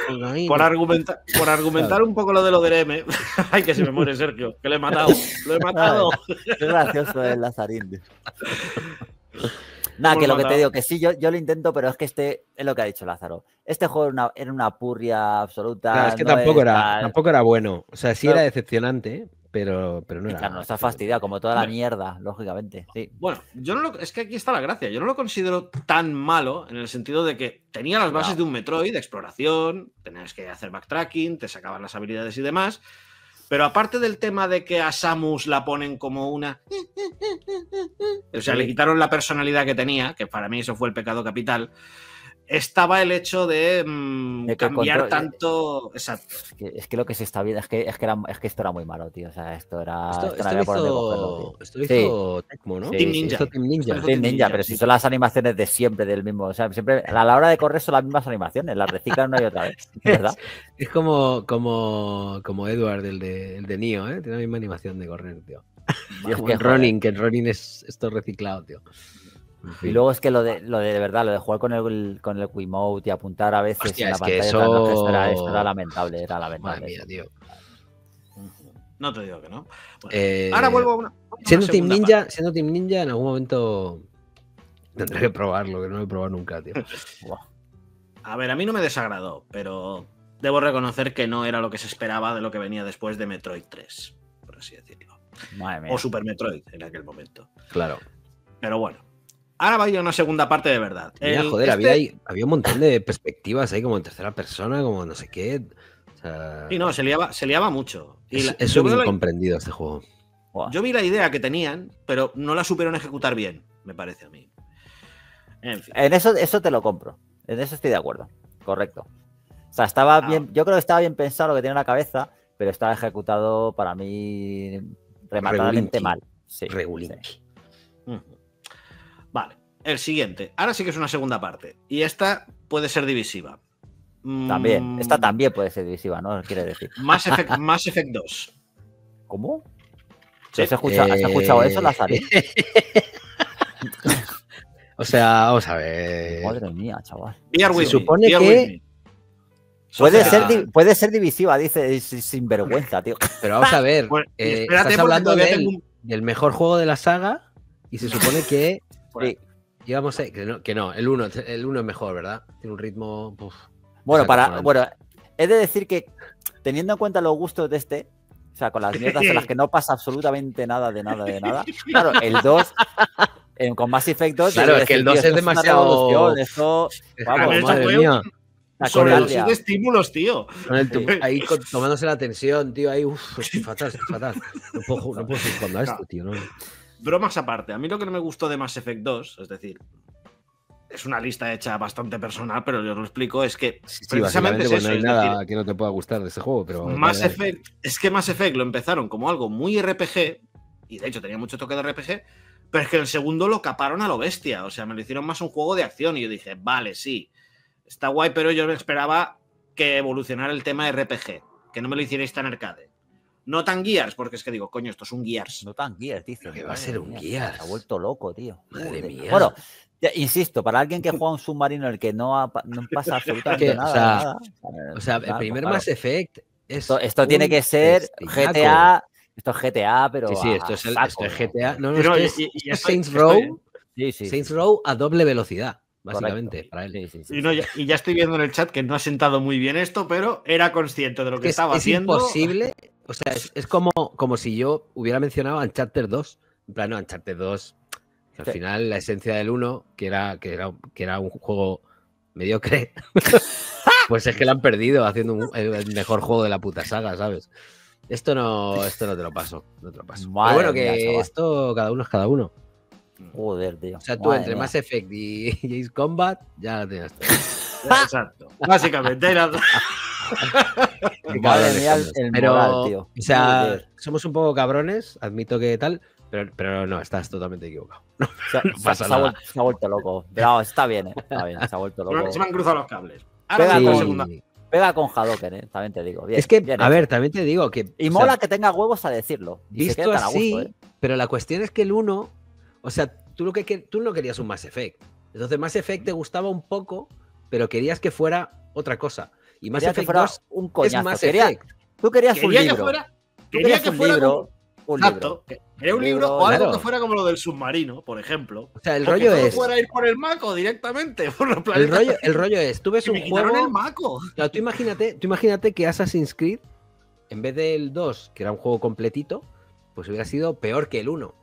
Speaker 2: Lo.
Speaker 3: Por, argumentar, por argumentar un poco lo del Other M. Ay, que se me muere Sergio, que lo he matado. Lo he matado.
Speaker 1: Qué gracioso es Lazarín. Nada, que lo que te digo, que sí, yo, yo lo intento, pero es que este es lo que ha dicho Lázaro. Este juego era una, era una purria absoluta.
Speaker 2: Claro, es que
Speaker 1: no
Speaker 2: tampoco, era,
Speaker 1: tal.
Speaker 2: tampoco era bueno. O sea, sí
Speaker 1: No.
Speaker 2: era decepcionante, pero, pero no era.
Speaker 1: claro, nos está fastidiado, como toda la mierda, lógicamente. Sí.
Speaker 3: Bueno, yo no lo, es que aquí está la gracia. Yo no lo considero tan malo en el sentido de que tenía las bases
Speaker 1: No.
Speaker 3: de un Metroid, de exploración, tenías que hacer backtracking, te sacaban las habilidades y demás. Pero aparte del tema de que a Samus la ponen como una. O sea, le quitaron la personalidad que tenía, que para mí eso fue el pecado capital. Estaba el hecho de, mm,
Speaker 1: De que
Speaker 3: cambiar
Speaker 1: control-
Speaker 3: tanto. Exacto.
Speaker 1: Es que, es que lo que se está viendo es que, es que, era, es que esto era muy malo, tío. O sea, esto era.
Speaker 2: Esto,
Speaker 1: esto
Speaker 2: esto
Speaker 1: por
Speaker 2: hizo,
Speaker 1: cogerlo,
Speaker 2: esto lo
Speaker 1: Sí.
Speaker 2: hizo Tecmo, ¿no?
Speaker 1: Sí,
Speaker 3: Team Ninja.
Speaker 2: Hizo Team Ninja.
Speaker 3: Team
Speaker 1: ninja,
Speaker 3: Ninja,
Speaker 1: pero
Speaker 3: sí.
Speaker 1: si son las animaciones de siempre, del mismo. O sea, siempre a la hora de correr son las mismas animaciones, las reciclan una y otra vez. ¿Verdad?
Speaker 2: Es como, como, como Edward, el de, el de Nio, ¿eh? Tiene la misma animación de correr, tío.
Speaker 1: Dios, joder.
Speaker 2: Ronin, que en Ronin es esto reciclado, tío.
Speaker 1: Y luego es que lo de, lo de, de verdad, lo de jugar con el, con el Wiimote y apuntar a veces
Speaker 2: Hostia,
Speaker 1: en la
Speaker 2: es que
Speaker 1: pantalla, no,
Speaker 2: eso-
Speaker 1: eso, era, eso era lamentable, era
Speaker 2: Madre
Speaker 1: lamentable.
Speaker 2: mía, tío.
Speaker 3: No te digo que no. Bueno,
Speaker 2: Eh,
Speaker 3: ahora vuelvo a una.
Speaker 2: Siendo Team Ninja, siendo Team Ninja, en algún momento tendré que probarlo, que no lo he probado nunca, tío.
Speaker 3: A ver, a mí no me desagradó, pero debo reconocer que no era lo que se esperaba de lo que venía después de Metroid 3, por así decirlo.
Speaker 1: Madre mía.
Speaker 3: O Super Metroid en aquel momento.
Speaker 2: Claro.
Speaker 3: Pero bueno. Ahora va a ir a una segunda parte de verdad.
Speaker 2: Mira,
Speaker 3: El-
Speaker 2: joder,
Speaker 3: este-
Speaker 2: había, ahí- había un montón de perspectivas ahí, como en tercera persona, como no sé qué. O sea,
Speaker 3: Sí, no, se liaba, se liaba mucho. Y
Speaker 2: es,
Speaker 3: la-
Speaker 2: es un
Speaker 3: veo la-
Speaker 2: incomprendido este juego.
Speaker 3: Yo vi la idea que tenían, pero no la supieron ejecutar bien, me parece a mí. En fin.
Speaker 1: En eso, eso te lo compro. En eso estoy de acuerdo. Correcto. O sea, estaba
Speaker 3: Ah.
Speaker 1: bien. Yo creo que estaba bien pensado lo que tiene en la cabeza, pero estaba ejecutado para mí rematadamente
Speaker 2: Regulinchi.
Speaker 1: mal. Sí,
Speaker 2: Regulinchi.
Speaker 1: sí.
Speaker 3: El siguiente. Ahora sí que es una segunda parte. Y esta puede ser divisiva.
Speaker 1: También.
Speaker 3: Mm,
Speaker 1: Esta también puede ser divisiva, ¿no? Quiere decir.
Speaker 3: Mass Effect, Mass Effect 2.
Speaker 1: ¿Cómo?
Speaker 3: Sí.
Speaker 1: ¿Has, escuchado, has escuchado eso,
Speaker 2: Eh,
Speaker 1: Lazarín?
Speaker 2: O sea, vamos a ver.
Speaker 1: Madre mía, chaval.
Speaker 2: Se
Speaker 3: with me,
Speaker 2: supone que-.
Speaker 1: Puede
Speaker 3: O sea,
Speaker 1: ser, puede ser divisiva, dice, sin vergüenza, tío.
Speaker 2: Pero vamos a ver. Eh, estás hablando del,
Speaker 3: tengo un-
Speaker 2: del mejor juego de la saga y se supone que.
Speaker 1: Sí.
Speaker 2: Digamos eh, que no, que no, el 1 el uno es mejor, ¿verdad? Tiene un ritmo. uf.
Speaker 1: Bueno, para, bueno, he de decir que teniendo en cuenta los gustos de este, o sea, con las mierdas en las que no pasa absolutamente nada de nada de nada, claro, el 2, eh, con Mass Effect 2,
Speaker 2: Claro, es que el
Speaker 1: decir,
Speaker 2: 2
Speaker 1: tío,
Speaker 2: es demasiado-
Speaker 1: esto,
Speaker 2: Es
Speaker 1: Vamos,
Speaker 2: madre mía.
Speaker 1: La
Speaker 3: Sobre
Speaker 1: Concordia.
Speaker 3: dosis de estímulos, tío.
Speaker 2: Con el tu- ahí con- tomándose la tensión, tío. Ahí, uff, estoy fatal, estoy fatal. No puedo, no puedo seguir jugando a esto, tío. No.
Speaker 3: Bromas aparte, a mí lo que no me gustó de Mass Effect 2, es decir, es una lista hecha bastante personal, pero yo os lo explico, es que
Speaker 2: Sí,
Speaker 3: precisamente es
Speaker 2: pues
Speaker 3: eso,
Speaker 2: no hay
Speaker 3: es
Speaker 2: nada
Speaker 3: decir,
Speaker 2: que no te pueda gustar de este juego, pero.
Speaker 3: Mass
Speaker 2: dale.
Speaker 3: Effect, es que Mass Effect lo empezaron como algo muy RPG, y de hecho tenía mucho toque de RPG, pero es que el segundo lo caparon a lo bestia, o sea, me lo hicieron más un juego de acción, y yo dije, vale, sí, está guay, pero yo me esperaba que evolucionara el tema RPG, que no me lo hicierais tan arcade. No tan Gears, porque es que digo, coño, esto es un Gears.
Speaker 1: No tan Gears, dice.
Speaker 2: Que va a ser un
Speaker 1: mía,
Speaker 2: Gears.
Speaker 1: Se ha vuelto loco, tío.
Speaker 2: Madre
Speaker 1: Joder.
Speaker 2: mía.
Speaker 1: Bueno, ya, insisto, para alguien que juega un submarino en el que no, ha no pasa absolutamente
Speaker 2: Que, o
Speaker 1: nada.
Speaker 2: sea,
Speaker 1: nada,
Speaker 2: O sea, el primer
Speaker 1: claro.
Speaker 2: Mass Effect es.
Speaker 1: Esto, esto tiene que ser. GTA. Esto es GTA, pero.
Speaker 2: Sí, sí, esto es, el,
Speaker 1: saco,
Speaker 2: esto es. GTA. No, no,
Speaker 3: no,
Speaker 2: es,
Speaker 3: y- y
Speaker 2: es
Speaker 3: estoy-
Speaker 2: Saints
Speaker 3: estoy-
Speaker 2: Row.
Speaker 1: Sí, sí.
Speaker 2: Saints Row a doble velocidad,
Speaker 1: correcto.
Speaker 2: básicamente, para él.
Speaker 1: Sí, sí, sí,
Speaker 3: Y, no, ya, y ya estoy viendo en el chat que no ha sentado muy bien esto, pero era consciente de lo que
Speaker 2: es,
Speaker 3: estaba
Speaker 2: es
Speaker 3: haciendo.
Speaker 2: imposible. O sea, es, es como, como si yo hubiera mencionado Uncharted 2. En plan, no, Uncharted 2. Que al
Speaker 1: Sí.
Speaker 2: final la esencia del 1, que era, que era, que era un juego mediocre, pues es que lo han perdido haciendo un- el, mejor juego de la puta saga, ¿sabes? Esto no, esto no te lo paso. No te lo paso. Pero bueno, que esto cada uno es cada uno.
Speaker 1: Joder, tío.
Speaker 2: O sea, tú
Speaker 1: Madre
Speaker 2: entre
Speaker 1: mía.
Speaker 2: Mass Effect y, Ace Combat ya la tienes todo.
Speaker 3: Exacto. Básicamente
Speaker 1: Madre mía, el,
Speaker 2: Pero,
Speaker 1: moral, tío.
Speaker 2: o sea, somos un poco cabrones, admito que tal, pero, pero no, estás totalmente equivocado.
Speaker 1: Se,
Speaker 2: no
Speaker 1: se-
Speaker 2: pasa
Speaker 1: se ha,
Speaker 2: nada.
Speaker 1: se ha vuelto loco. Pero está bien, eh, está bien, se ha vuelto loco.
Speaker 3: Se me han cruzado los cables. Ahora
Speaker 1: Pega con-
Speaker 3: segunda.
Speaker 1: Pega con Hadoken, eh, también te digo. Bien,
Speaker 2: es que,
Speaker 1: bien
Speaker 2: a
Speaker 1: hecho.
Speaker 2: ver, también te digo que.
Speaker 1: Y mola
Speaker 2: sea,
Speaker 1: que tenga huevos a decirlo. Y
Speaker 2: visto
Speaker 1: quede tan a
Speaker 2: así,
Speaker 1: gusto, eh.
Speaker 2: pero la cuestión es que el 1, o sea, tú, lo que, que- tú no querías un Mass Effect. Entonces, Mass Effect te gustaba un poco, pero querías que fuera otra cosa. Y Mass
Speaker 1: Quería que
Speaker 2: Effect
Speaker 1: fuera
Speaker 2: 2
Speaker 1: un
Speaker 2: es
Speaker 1: coñazo.
Speaker 2: Mass
Speaker 1: Quería-
Speaker 2: Effect.
Speaker 1: Tú querías un
Speaker 3: Quería que
Speaker 1: libro.
Speaker 3: fuera.
Speaker 1: Tú
Speaker 3: Quería
Speaker 1: querías
Speaker 3: que
Speaker 1: un
Speaker 3: fuera
Speaker 1: libro.
Speaker 3: como-
Speaker 1: Un
Speaker 3: Exacto.
Speaker 1: libro.
Speaker 3: que- Quería un
Speaker 1: Un
Speaker 3: libro
Speaker 1: libro,
Speaker 3: o algo
Speaker 2: claro.
Speaker 3: que fuera como lo del submarino, por ejemplo.
Speaker 2: O sea, el
Speaker 3: O que
Speaker 2: rollo
Speaker 3: todo
Speaker 2: es.
Speaker 3: fuera ir por el maco directamente. Por los
Speaker 2: El rollo, el rollo es, tú ves
Speaker 3: Que
Speaker 2: un
Speaker 3: me
Speaker 2: juego.
Speaker 3: el maco.
Speaker 2: Claro, tú imagínate, tú imagínate que Assassin's Creed, en vez del 2, que era un juego completito, pues hubiera sido peor que el 1.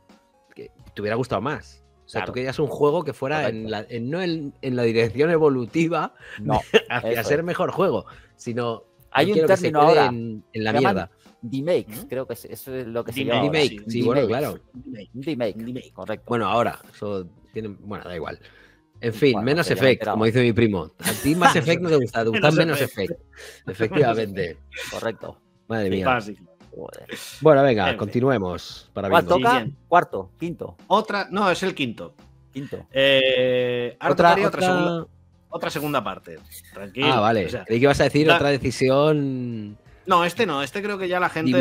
Speaker 2: Que te hubiera gustado más. O sea,
Speaker 1: Claro.
Speaker 2: tú querías un juego que fuera en la, en- no en, en la dirección evolutiva
Speaker 1: No,
Speaker 2: hacia ser mejor juego, sino
Speaker 1: Hay un
Speaker 2: quiero que se
Speaker 1: término ahora,
Speaker 2: En, en la mierda.
Speaker 1: remakes,
Speaker 3: ¿Mm?
Speaker 1: creo que es- eso es lo que se llama. ahora.
Speaker 2: Remake, sí, bueno, claro.
Speaker 1: Un remake, correcto.
Speaker 2: Bueno, ahora, eso tiene, bueno, da igual. En fin,
Speaker 1: Bueno,
Speaker 2: menos Effect, como dice mi primo. A ti Mass Effect no te gusta, te gusta
Speaker 3: Menos Effect.
Speaker 2: Efectivamente.
Speaker 1: Correcto.
Speaker 2: Madre
Speaker 3: Sí,
Speaker 2: mía.
Speaker 3: básico.
Speaker 1: Joder.
Speaker 2: Bueno, venga,
Speaker 3: En
Speaker 2: continuemos. Para
Speaker 1: ¿Cuál toca?
Speaker 3: Siguiente.
Speaker 1: Cuarto, quinto,
Speaker 3: Otra, no, es el quinto.
Speaker 1: quinto.
Speaker 3: Eh,
Speaker 2: Otra,
Speaker 3: tocaría otra,
Speaker 2: otra-
Speaker 3: segunda, otra segunda parte. Tranquilo.
Speaker 2: Ah, vale.
Speaker 3: o sea,
Speaker 2: Creí que ibas a decir otra decisión.
Speaker 3: no, este no. Este creo que ya la gente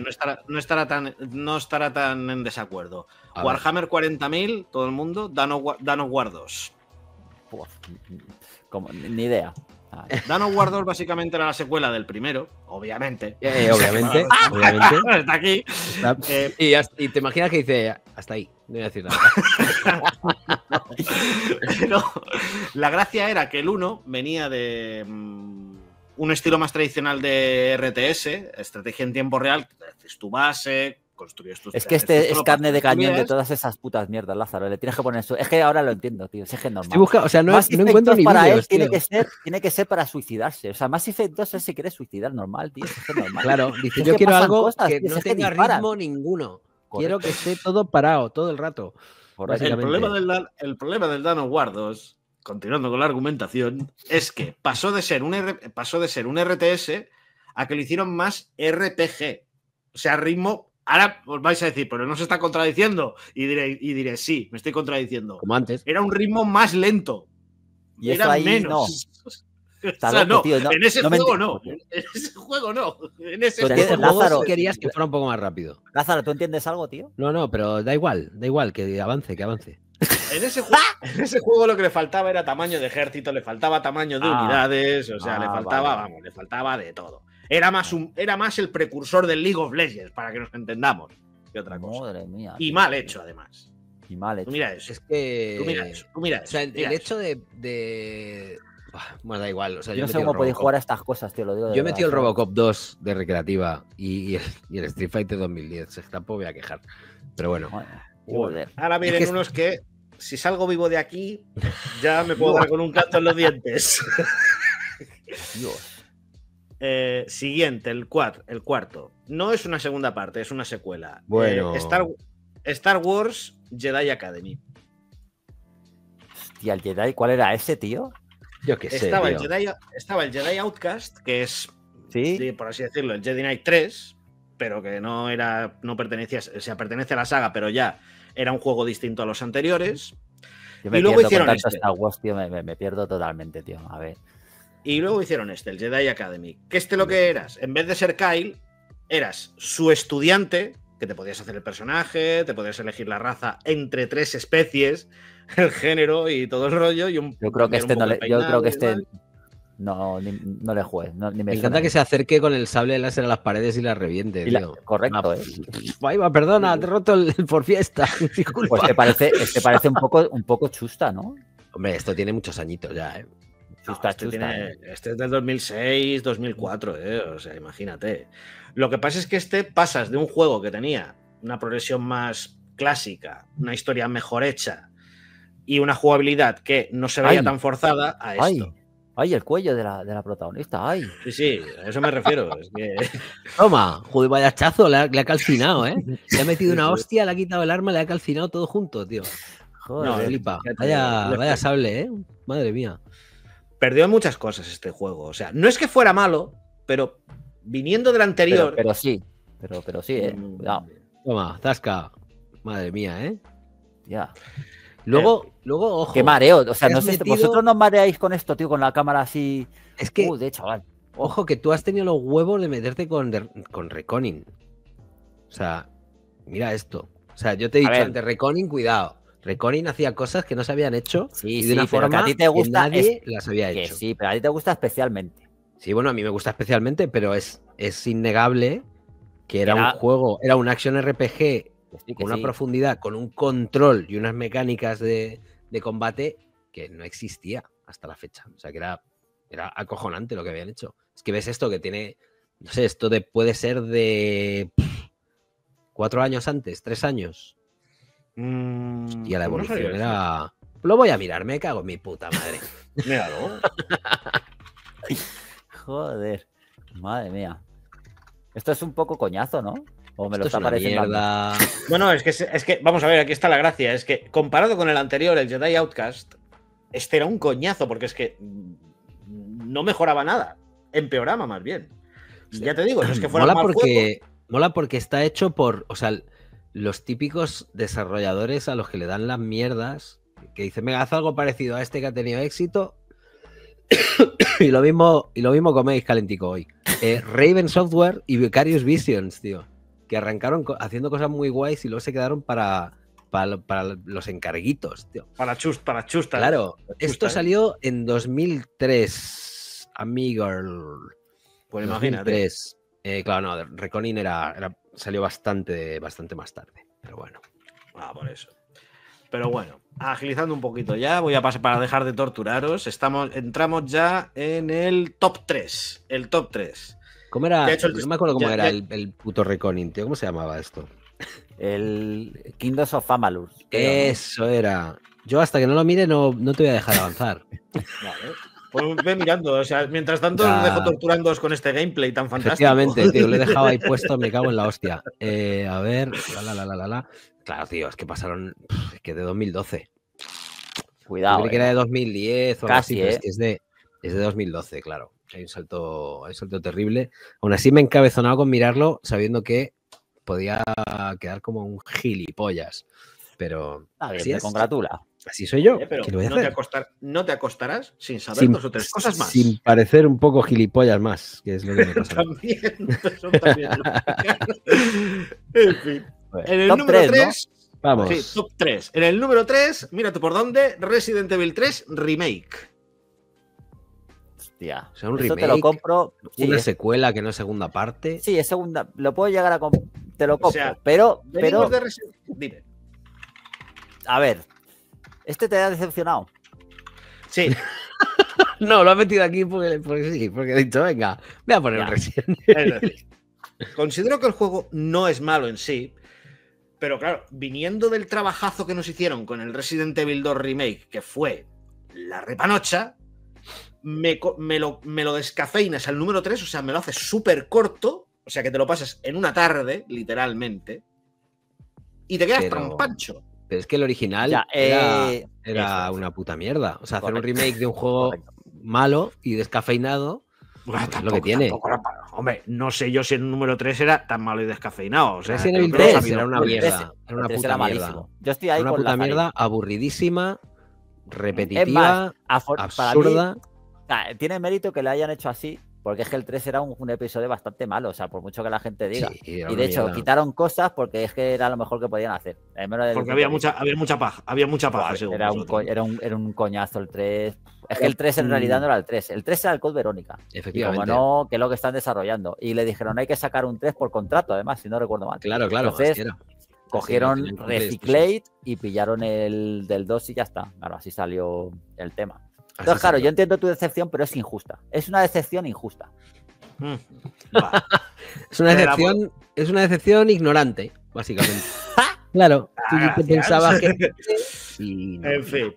Speaker 3: no estará, no, estará tan, no estará tan en desacuerdo.
Speaker 2: A.
Speaker 3: Warhammer 40.000, todo el mundo. War 2.
Speaker 1: Puf, como, ni idea. Ah,
Speaker 3: War 2 básicamente era la secuela del primero, obviamente.
Speaker 2: Eh, obviamente, obviamente.
Speaker 3: Está aquí.
Speaker 2: Está-
Speaker 3: Eh,
Speaker 2: Y, hasta- y te imaginas que dice, hasta ahí, no voy a decir nada.
Speaker 3: Pero la gracia era que el 1 venía de mm, un estilo más tradicional de RTS, estrategia en tiempo real, haces tu base, construyes tus
Speaker 1: Es que este es carne de cañón de todas esas putas mierdas, Lázaro. Le tienes que poner eso. Es que ahora lo entiendo, tío. Si es que es normal.
Speaker 2: Estoy buscando, o sea, no,
Speaker 1: Mass
Speaker 2: no encuentro
Speaker 1: 2
Speaker 2: ni
Speaker 1: para él tiene que, ser, tiene que ser para suicidarse. O sea, Mass Effect 2 él se quiere suicidar normal, tío. si Es que es normal.
Speaker 2: Claro, dice,
Speaker 1: Es
Speaker 2: yo
Speaker 1: que
Speaker 2: quiero algo
Speaker 1: cosas,
Speaker 2: que
Speaker 1: tío,
Speaker 2: no
Speaker 1: si es que
Speaker 2: tenga ritmo ninguno.
Speaker 1: Correcto,
Speaker 2: Quiero que esté todo parado, todo el rato.
Speaker 3: El problema, del, Dan- el problema del War 2, continuando con la argumentación, es que pasó de ser un, R- pasó de ser un RTS a que lo hicieron más RPG. O sea, ritmo. Ahora os vais a decir, pero no se está contradiciendo. Y diré, y diré sí, me estoy contradiciendo.
Speaker 2: Como antes.
Speaker 3: Era un ritmo más lento.
Speaker 1: Y
Speaker 3: Era
Speaker 1: ahí
Speaker 3: menos. O
Speaker 1: Está
Speaker 3: sea,
Speaker 1: loco,
Speaker 3: no,
Speaker 1: tío, no-
Speaker 3: en ese
Speaker 1: no
Speaker 3: juego no. En ese juego no. En ese
Speaker 1: Pero
Speaker 3: juego
Speaker 1: Lázaro-
Speaker 2: sí querías que fuera un poco más rápido.
Speaker 1: Lázaro, ¿tú entiendes algo, tío?
Speaker 2: No, no, pero da igual, da igual, que avance, que avance.
Speaker 3: En ese, juego, en ese juego lo que le faltaba era tamaño de ejército, le faltaba tamaño de
Speaker 1: Ah.
Speaker 3: unidades, o sea, le
Speaker 1: Ah,
Speaker 3: faltaba,
Speaker 1: vale.
Speaker 3: vamos, le faltaba de todo. Era más, un, era más el precursor del League of Legends, para que nos entendamos, que otra cosa.
Speaker 1: Madre mía.
Speaker 3: Y mal hecho, además.
Speaker 1: Y mal
Speaker 3: Tú
Speaker 1: hecho.
Speaker 3: mira eso.
Speaker 2: Es que.
Speaker 3: Tú mira eso. Tú mira
Speaker 2: O
Speaker 3: eso.
Speaker 2: sea, el,
Speaker 3: mira
Speaker 2: el
Speaker 3: eso.
Speaker 2: hecho de. Bueno, da igual. O sea,
Speaker 1: Yo no sé cómo podéis jugar a estas cosas, tío. Lo digo de
Speaker 2: Yo
Speaker 1: verdad,
Speaker 2: metí el. Robocop 2 de recreativa y, y el, y el Street Fighter 2010. o sea, Tampoco voy a quejar. Pero bueno.
Speaker 1: Joder,
Speaker 3: ahora vienen
Speaker 2: que-
Speaker 3: unos que, si salgo vivo de aquí, ya me puedo dar con un canto en los dientes.
Speaker 1: Dios.
Speaker 3: Eh, siguiente, el, cuat- el cuarto. No es una segunda parte, es una secuela.
Speaker 2: Bueno.
Speaker 3: Eh, Star, Star Wars Jedi Academy.
Speaker 1: Hostia, el Jedi, ¿cuál era ese, tío?
Speaker 2: Yo qué sé.
Speaker 3: Estaba el. Jedi, estaba el Jedi Outcast, que es,
Speaker 1: Sí.
Speaker 3: sí, por así decirlo, el Jedi Knight 3, pero que no era, no pertenecía, o sea, pertenece a la saga, pero ya era un juego distinto a los anteriores.
Speaker 1: Yo me
Speaker 3: y luego
Speaker 1: pierdo
Speaker 3: hicieron
Speaker 1: con tanto
Speaker 3: este.
Speaker 1: Star Wars, tío, me, me- me pierdo totalmente, tío. A ver.
Speaker 3: Y luego hicieron este, el Jedi Academy. Que este lo que eras, en vez de ser Kyle, eras su estudiante, que te podías hacer el personaje, te podías elegir la raza entre tres especies, el género y todo el rollo. Y un,
Speaker 1: Yo creo que este no le, yo creo que este no, ni, no le juegue. no- ni me
Speaker 2: encanta que se acerque con el sable láser a las paredes y las reviente,
Speaker 1: Y la-
Speaker 2: tío.
Speaker 1: correcto,
Speaker 2: Ah,
Speaker 1: ¿eh?
Speaker 2: Ahí va, perdona, te he roto el, el por fiesta. Disculpa.
Speaker 1: Pues te parece, este parece un poco, un poco chusta, ¿no?
Speaker 2: Hombre, esto tiene muchos añitos ya, ¿eh?
Speaker 3: No,
Speaker 1: Chusta,
Speaker 3: este,
Speaker 1: chusta.
Speaker 3: tiene-
Speaker 1: ¿eh?
Speaker 3: este es del 2006, 2004, ¿eh? o sea, imagínate. Lo que pasa es que este pasas de un juego que tenía una progresión más clásica, una historia mejor hecha y una jugabilidad que no se veía
Speaker 1: Ay.
Speaker 3: tan forzada a esto.
Speaker 1: Ay, ay, el cuello de la, de la protagonista, ay.
Speaker 3: Sí, sí, a eso me refiero. es que-
Speaker 2: Toma, joder, vaya hachazo, le ha, le ha calcinado, ¿eh? Le ha metido una hostia, le ha quitado el arma, le ha calcinado todo junto, tío.
Speaker 1: Joder.
Speaker 2: No, flipa. Vaya, vaya sable, ¿eh? Madre mía.
Speaker 3: Perdió en muchas cosas este juego. O sea, no es que fuera malo, pero viniendo del anterior.
Speaker 1: pero sí, pero, pero sí, eh.
Speaker 3: mm,
Speaker 1: Cuidado,
Speaker 2: Toma, Zasca. Madre mía, ¿eh?
Speaker 1: ya.
Speaker 2: Luego, luego, ojo.
Speaker 1: Qué mareo. O sea, no sé,
Speaker 2: metido-
Speaker 1: vosotros nos mareáis con esto, tío, con la cámara así.
Speaker 2: Es que,
Speaker 1: Uh, de chaval.
Speaker 2: ojo, que tú has tenido los huevos de meterte con, de- con Reconin. O sea, mira esto. O sea, yo te he dicho antes, Reconin, cuidado. Reconin hacía cosas que no se habían hecho
Speaker 1: Sí,
Speaker 2: y
Speaker 1: sí,
Speaker 2: de una
Speaker 1: pero que
Speaker 2: forma
Speaker 1: a ti te gusta
Speaker 2: nadie las había
Speaker 1: Que
Speaker 2: hecho.
Speaker 1: sí, pero a ti te gusta especialmente.
Speaker 2: Sí, bueno, a mí me gusta especialmente, pero es, es innegable que era,
Speaker 1: Era-
Speaker 2: un juego, era un action RPG
Speaker 1: Que sí, que
Speaker 2: con una profundidad, con un control y unas mecánicas de, de combate que no existía hasta la fecha. O sea, que era, era acojonante lo que habían hecho. Es que ves esto que tiene, no sé, esto de, puede ser de pff, cuatro años antes, tres años.
Speaker 3: Mm,
Speaker 2: Y a la
Speaker 3: ¿cómo no
Speaker 2: evolución era... Lo voy a mirar, me cago en mi puta madre.
Speaker 3: Míralo.
Speaker 1: Joder. Madre mía. Esto es un poco coñazo, ¿no? O me lo
Speaker 2: Esto es
Speaker 1: está
Speaker 2: una
Speaker 1: pareciendo.
Speaker 2: mierda.
Speaker 3: Bueno, es que, es que, vamos a ver, aquí está la gracia. Es que comparado con el anterior, el Jedi Outcast, este era un coñazo, porque es que mm, no mejoraba nada. Empeoraba más bien. Ya te digo, no es que fuera
Speaker 2: mola
Speaker 3: juego.
Speaker 2: porque mola porque está hecho por, o sea, los típicos desarrolladores a los que le dan las mierdas, que dicen, venga, haz algo parecido a este que ha tenido éxito. y lo mismo, y lo mismo coméis calentico hoy. Eh, Raven Software y Vicarious Visions, tío. Que arrancaron haciendo cosas muy guays y luego se quedaron para, para, para los encarguitos, tío.
Speaker 3: Para chus, para chusta.
Speaker 2: Claro, esto
Speaker 3: ¿eh?
Speaker 2: salió en 2003, amigo.
Speaker 3: Pues imagínate.
Speaker 2: 2003. Eh, claro, no, Reconin era, era- salió bastante, bastante más tarde. Pero bueno.
Speaker 3: Ah, por eso. Pero bueno, agilizando un poquito ya, voy a pasar para dejar de torturaros. Estamos, entramos ya en el top 3. El top 3.
Speaker 2: ¿Cómo era?
Speaker 3: He hecho el-
Speaker 2: no me acuerdo cómo
Speaker 3: ya-
Speaker 2: era
Speaker 3: ya-
Speaker 2: el, el puto Reconin, tío. ¿Cómo se llamaba esto?
Speaker 1: El Kingdoms of Amalur.
Speaker 2: Eso era. Yo hasta que no lo mire no, no te voy a dejar avanzar.
Speaker 3: Vale. Pues ve mirando, o sea, mientras tanto
Speaker 2: Ya.
Speaker 3: os dejo torturándoos con este gameplay tan fantástico.
Speaker 2: Efectivamente, tío, lo he dejado ahí puesto, me cago en la hostia. Eh, a ver, la, la, la, la, la, la. Claro, tío, es que pasaron, es que de 2012.
Speaker 1: Cuidado.
Speaker 2: Yo creí que
Speaker 1: eh.
Speaker 2: era de 2010 o algo
Speaker 1: Casi,
Speaker 2: así, pero es
Speaker 1: ¿eh?
Speaker 2: que es de, es de 2012, claro. Hay un salto, hay un salto terrible. Aún así me he encabezonado con mirarlo sabiendo que podía quedar como un gilipollas. Pero así
Speaker 1: me
Speaker 2: es.
Speaker 1: congratula.
Speaker 2: Así soy yo.
Speaker 3: Eh, pero
Speaker 2: ¿Qué le voy a
Speaker 3: no, te
Speaker 2: hacer?
Speaker 3: acostar- no te acostarás sin saber
Speaker 2: Sin,
Speaker 3: dos o tres cosas más.
Speaker 2: sin parecer un poco gilipollas más, que es lo que me pasa.
Speaker 3: También, eso también. en fin. En el número
Speaker 1: 3,
Speaker 3: 3,
Speaker 2: Vamos.
Speaker 3: sí, top 3. En el número 3, mira tú por dónde, Resident Evil 3 Remake.
Speaker 1: Hostia.
Speaker 2: O sea, un
Speaker 1: Eso te
Speaker 2: remake,
Speaker 1: lo compro. Sí,
Speaker 2: Una
Speaker 1: es,
Speaker 2: secuela que no es segunda parte.
Speaker 1: sí, es segunda. Lo puedo llegar a comprar. Te lo compro.
Speaker 3: sea,
Speaker 1: pero, pero,
Speaker 3: de Resident Dime.
Speaker 1: a ver. Este te ha decepcionado.
Speaker 3: Sí,
Speaker 2: No, lo ha metido aquí porque, porque sí, porque he dicho, venga, voy a poner un Resident
Speaker 3: es decir, considero que el juego no es malo en sí, pero claro, viniendo del trabajazo que nos hicieron con el Resident Evil 2 Remake, que fue la repanocha, me, co- me lo, me lo descafeinas al número 3, o sea, me lo haces súper corto, o sea, que te lo pasas en una tarde, literalmente, y te quedas
Speaker 2: Pero-
Speaker 3: tan pancho.
Speaker 2: Pero es que el original
Speaker 1: Ya,
Speaker 2: era,
Speaker 1: eh,
Speaker 2: era
Speaker 1: eso,
Speaker 2: una puta mierda. O sea, hacer un
Speaker 1: Correcto.
Speaker 2: remake de un juego
Speaker 1: Correcto.
Speaker 2: malo y descafeinado.
Speaker 3: Bueno,
Speaker 2: Pues es lo que tiene.
Speaker 3: tampoco era Hombre, no sé yo si el número 3 era tan malo y descafeinado. O sea,
Speaker 2: Resident
Speaker 3: creo
Speaker 2: Evil
Speaker 3: que lo
Speaker 2: 3
Speaker 3: sabido-
Speaker 2: era una mierda.
Speaker 1: 3
Speaker 2: Era una
Speaker 1: el 3
Speaker 2: puta
Speaker 1: era
Speaker 2: mierda.
Speaker 1: Yo estoy ahí
Speaker 2: Una
Speaker 1: con
Speaker 2: puta
Speaker 1: Lazarín.
Speaker 2: mierda aburridísima, repetitiva,
Speaker 1: más, para mí,
Speaker 2: absurda.
Speaker 1: ah, tiene mérito que le hayan hecho así, porque es que el 3 era un, un episodio bastante malo, o sea, por mucho que la gente diga.
Speaker 2: Sí,
Speaker 1: y de hecho,
Speaker 2: mierda.
Speaker 1: quitaron cosas porque es que era lo mejor que podían hacer. menos
Speaker 3: Porque había mucha, había mucha paja. Había mucha paja, según
Speaker 1: era un, co- era, un, era un coñazo el 3. Es que el 3 en realidad
Speaker 2: Mm.
Speaker 1: no era el 3. El 3 era el Code Verónica. Y como
Speaker 2: Efectivamente.
Speaker 1: no, que es lo que están desarrollando. Y le dijeron, hay que sacar un 3 por contrato, además, si no recuerdo mal.
Speaker 2: Claro, claro.
Speaker 1: Entonces. Cogieron Reciclate y pillaron el del 2 y ya está. Claro, así salió el tema. Entonces, claro, yo entiendo tu decepción, pero es injusta. Es una decepción injusta.
Speaker 3: Mm. Va.
Speaker 2: Es una decepción, es una decepción ignorante, básicamente. claro, tú
Speaker 3: Ah,
Speaker 2: pensabas que. no,
Speaker 3: En fin.